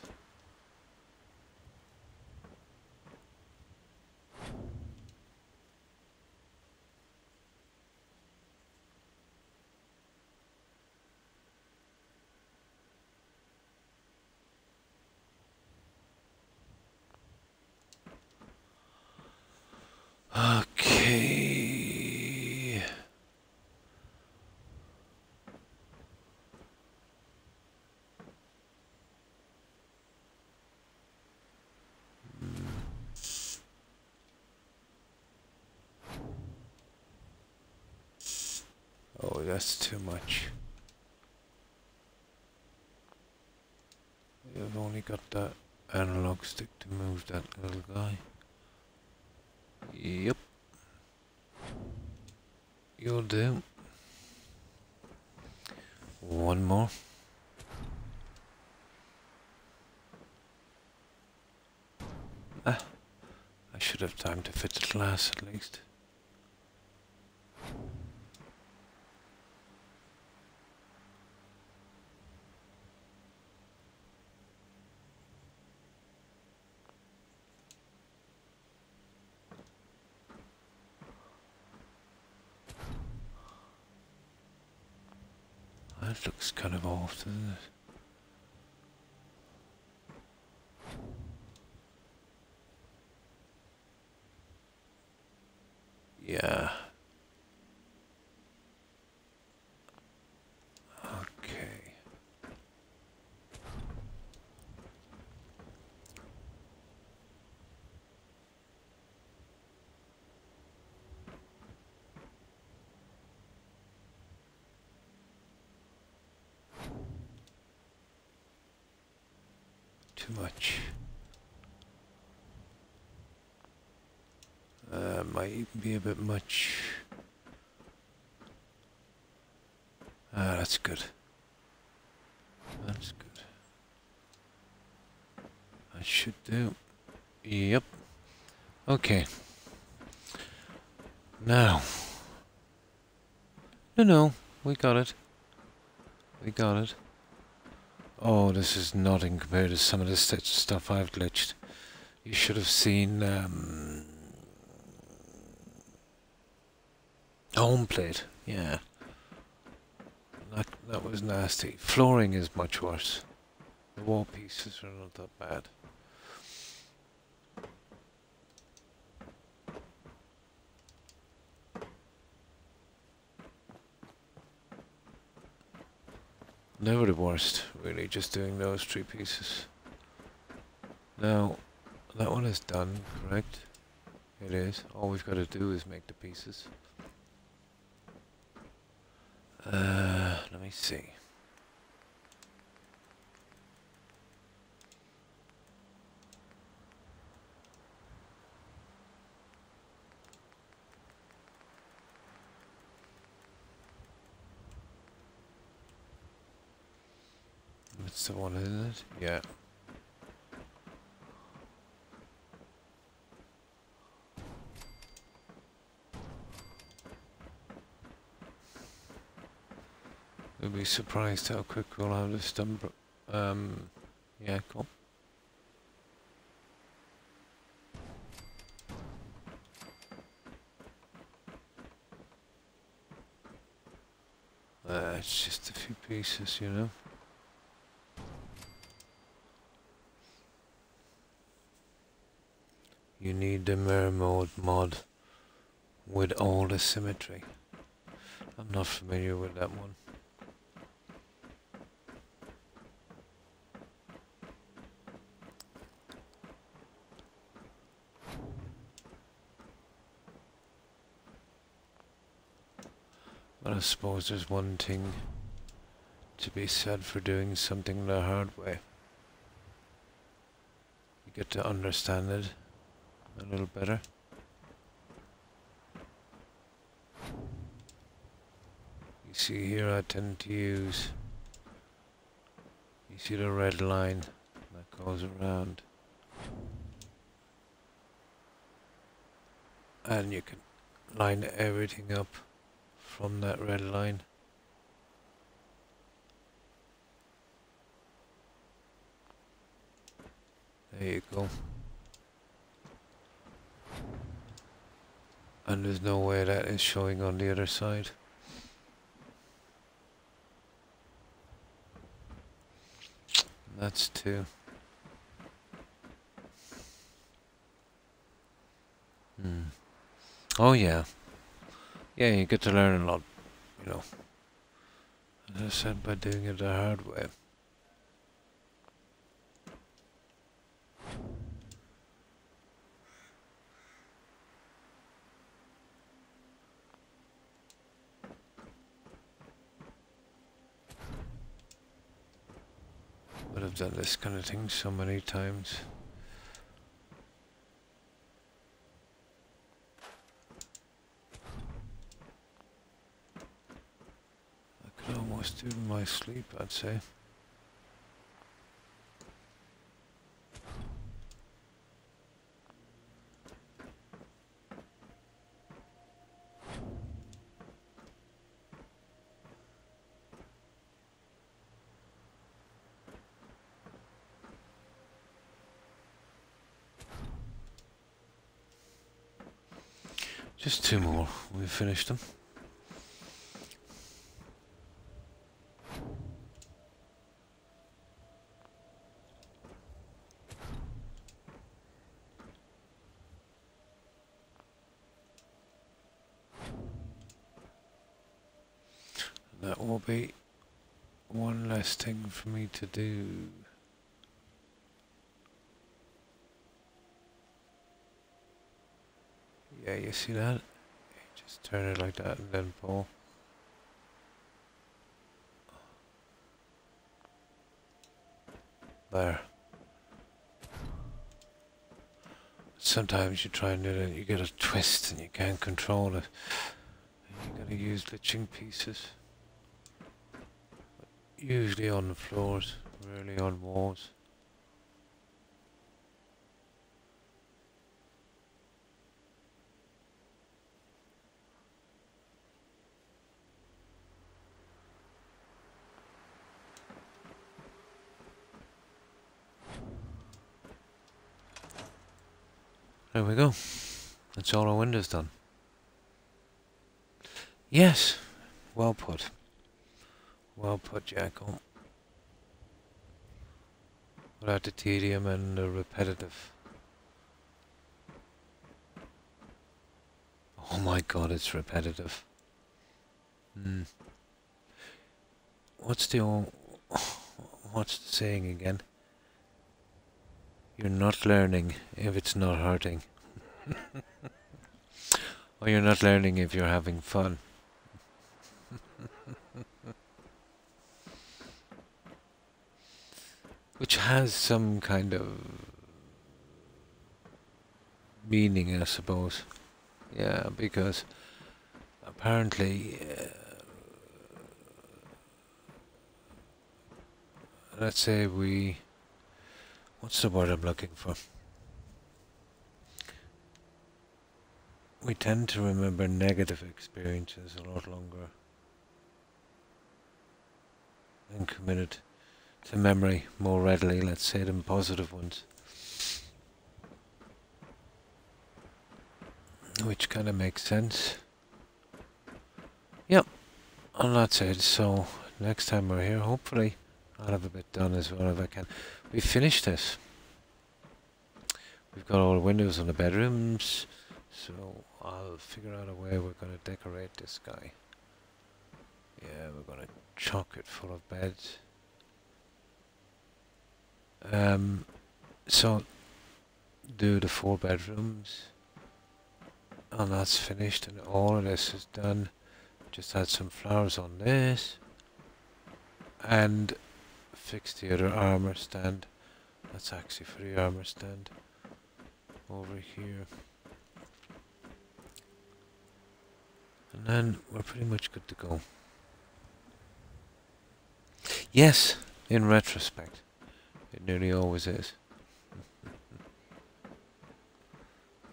Okay. Oh, that's too much. I've only got that analog stick to move that little guy. Yep. You'll do. One more. Ah, I should have time to fit the glass at least. That looks kind of off, doesn't it? Yeah. Okay. Too much. Uh, might be a bit much. Ah, that's good. That's good. That should do. Yep. Okay. Now. No, no. We got it. We got it. Oh, this is nothing compared to some of the st stuff I've glitched. You should have seen um, home plate. Yeah, that that was nasty. Flooring is much worse. The wall pieces are not that bad. Never the worst, really, just doing those three pieces. Now, that one is done, correct? It is. All we've got to do is make the pieces. Uh, let me see. That's the one, isn't it? Yeah. You'll be surprised how quick we'll have this done. Um, yeah, cool. Uh, it's just a few pieces, you know. You need the mirror mode mod with all the symmetry. I'm not familiar with that one. But I suppose there's one thing to be said for doing something the hard way. You get to understand it a little better. You see here I tend to use you see the red line that goes around. And you can line everything up from that red line. There you go. And there's no way that is showing on the other side. That's two. Hmm. Oh yeah. Yeah, you get to learn a lot, you know. As I said, by doing it the hard way. But I've done this kind of thing so many times. I could almost do it in my sleep, I'd say. Just two more. We've finished them. That will be one less thing for me to do. Yeah, you see that? Just turn it like that and then pull. There. Sometimes you try and do it you get a twist and you can't control it. You gotta use litching pieces. Usually on the floors, rarely on walls. There we go. That's all our windows done. Yes, well put. Well put, Jackal. Without the tedium and the repetitive. Oh my god, it's repetitive. Hmm. What's the what's the saying again? You're not learning if it's not hurting. or you're not learning if you're having fun. Which has some kind of meaning, I suppose. Yeah, because apparently, uh, let's say we, what's the word I'm looking for? We tend to remember negative experiences a lot longer and committed to memory more readily, let's say, than positive ones. Which kind of makes sense. Yep, and that's it. So, next time we're here, hopefully, I'll have a bit done as well if I can. We've finished this. We've got all the windows on the bedrooms, so I'll figure out a way we're going to decorate this guy. Yeah, we're going to chock it full of beds. Um, so do the four bedrooms and that's finished and all of this is done just add some flowers on this and fix the other armor stand that's actually for the armor stand over here and then we're pretty much good to go yes In retrospect, it nearly always is.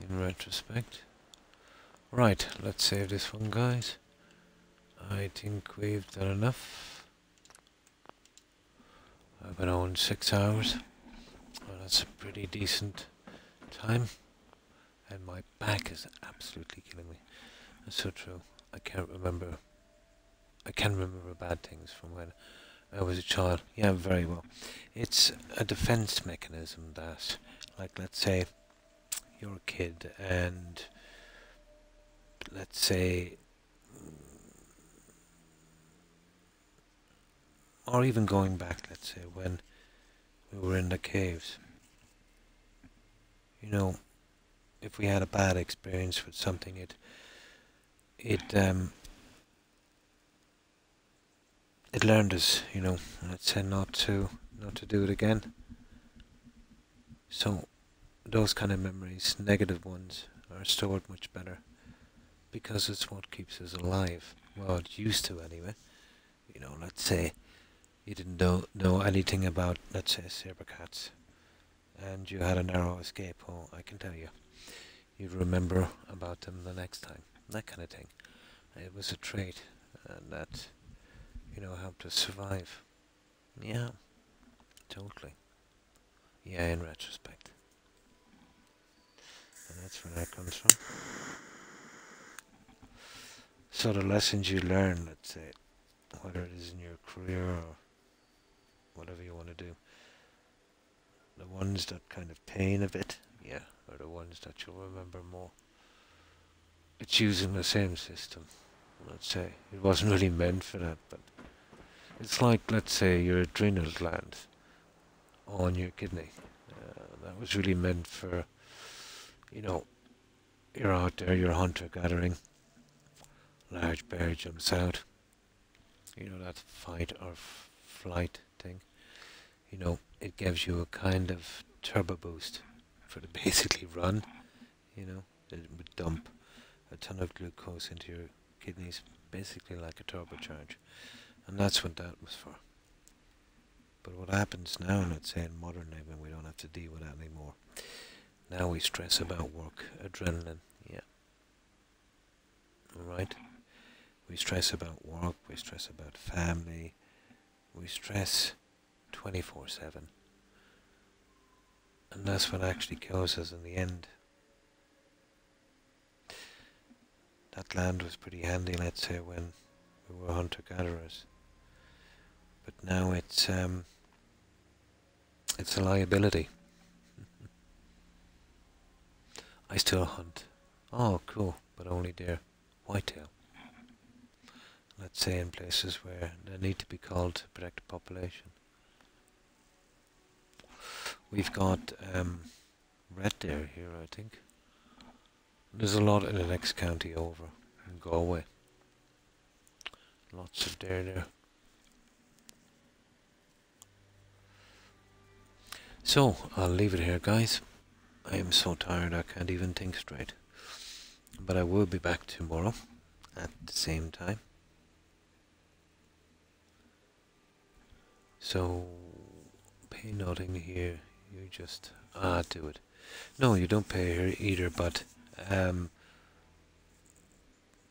In retrospect. Right, let's save this one, guys. I think we've done enough. I've been on six hours. Well, that's a pretty decent time. And my back is absolutely killing me. That's so true. I can't remember. I can remember bad things from when I was a child. Yeah, very well. It's a defense mechanism that, like, let's say you're a kid and let's say or even going back let's say when we were in the caves you know if we had a bad experience with something it it um it learned us you know let's say not to not to do it again so those kind of memories negative ones are stored much better because it's what keeps us alive. Well, it used to anyway. You know, let's say you didn't know, know anything about, let's say, saber cats, and you had a narrow escape. Oh, I can tell you, you'd remember about them the next time. That kind of thing. It was a trait, and that, you know, helped us survive. Yeah, totally. Yeah, in retrospect. And that's where that comes from. So the lessons you learn, let's say, whether it is in your career or whatever you want to do, the ones that kind of pain a bit, yeah, are the ones that you'll remember more. It's using the same system, let's say. It wasn't really meant for that, but it's like, let's say, your adrenal gland on your kidney. Uh, that was really meant for, you know, you're out there, you're hunter-gathering, large bear jumps out. You know, that fight or flight thing. You know, it gives you a kind of turbo boost for the basically run. You know, it would dump a ton of glucose into your kidneys, basically like a turbocharge. And that's what that was for. But what happens now, let's say in modern living, we don't have to deal with that anymore. Now we stress about work, adrenaline, yeah. Alright? We stress about work, we stress about family, we stress 24 7. And that's what actually kills us in the end. That land was pretty handy, let's say, when we were hunter gatherers. But now it's um, it's a liability. I still hunt. Oh, cool, but only deer. Whitetail let's say in places where they need to be called to protect the population. We've got um, red deer here, I think. There's a lot in the next county over, in Galway. Lots of deer there. So, I'll leave it here, guys. I am so tired I can't even think straight. But I will be back tomorrow at the same time. So, pay nothing here, you just ah, to it. No, you don't pay here either, but um,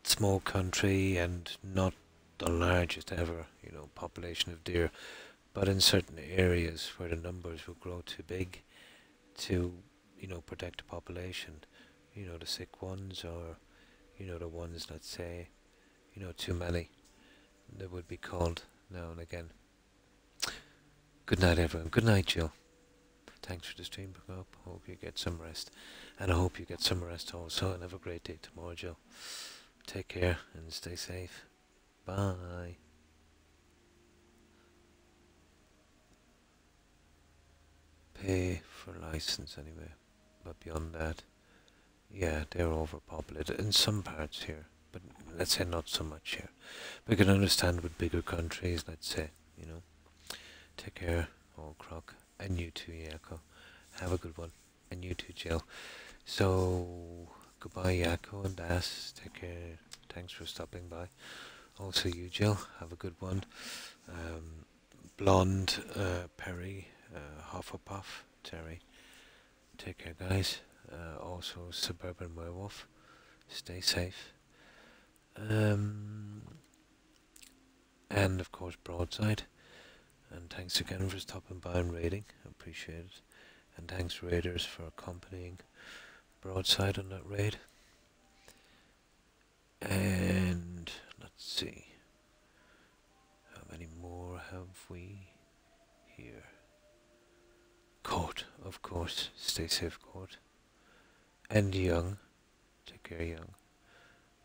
small country and not the largest ever, you know, population of deer, but in certain areas where the numbers will grow too big to, you know, protect the population, you know, the sick ones or, you know, the ones, let's say, you know, too many, they would be called now and again. Good night, everyone. Good night, Jill. Thanks for the stream, up. Hope you get some rest. And I hope you get some rest also. And have a great day tomorrow, Jill. Take care and stay safe. Bye. Pay for license anyway. But beyond that, yeah, they're overpopulated in some parts here. But let's say not so much here. We can understand with bigger countries, let's say, you know. Take care, old croc. And you too, Yako. Have a good one. And you too, Jill. So, goodbye, Yako and Das. Take care. Thanks for stopping by. Also, you, Jill. Have a good one. Um, blonde uh, Perry, uh, Hufflepuff, Terry. Take care, guys. Uh, also, Suburban Werewolf. Stay safe. Um, and of course, Broadside. And thanks again for stopping by and raiding. Appreciate it. And thanks, Raiders, for accompanying Broadside on that raid. And let's see. How many more have we here? Court, of course. Stay safe, Court. And Young. Take care, Young.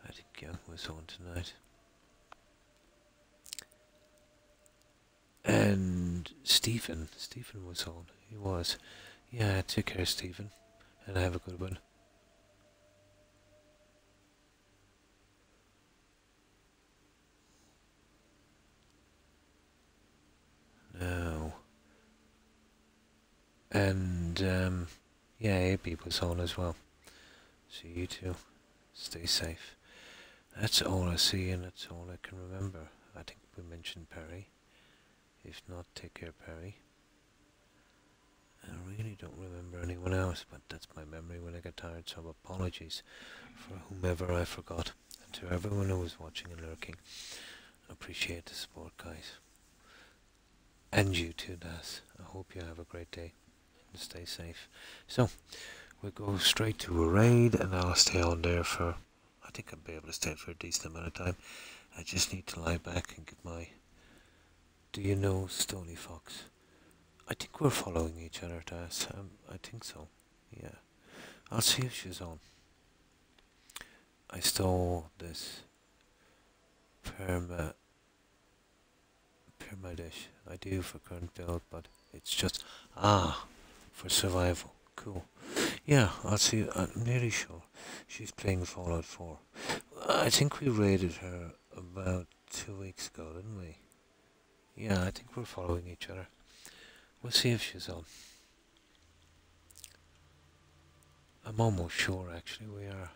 I think Young was on tonight. And Stephen. Stephen was on. He was. Yeah, take care, Stephen. And have a good one. No. And, um, yeah, AB was on as well. So you too. Stay safe. That's all I see and that's all I can remember. I think we mentioned Perry. If not, take care, Perry. I really don't remember anyone else, but that's my memory when I get tired, so apologies for whomever I forgot. And to everyone who was watching and lurking, appreciate the support, guys. And you too, Das. I hope you have a great day and stay safe. So, we'll go straight to a raid, and I'll stay on there for, I think I'll be able to stay for a decent amount of time. I just need to lie back and get my do you know Stony Fox? I think we're following each other, Tess. Um, I think so. Yeah. I'll see if she's on. I stole this perma perma dish. I do for current build, but it's just ah for survival. Cool. Yeah, I'll see. I'm nearly sure she's playing Fallout 4. I think we raided her about two weeks ago, didn't we? Yeah, I think we're following each other. We'll see if she's on. I'm almost sure, actually, we are.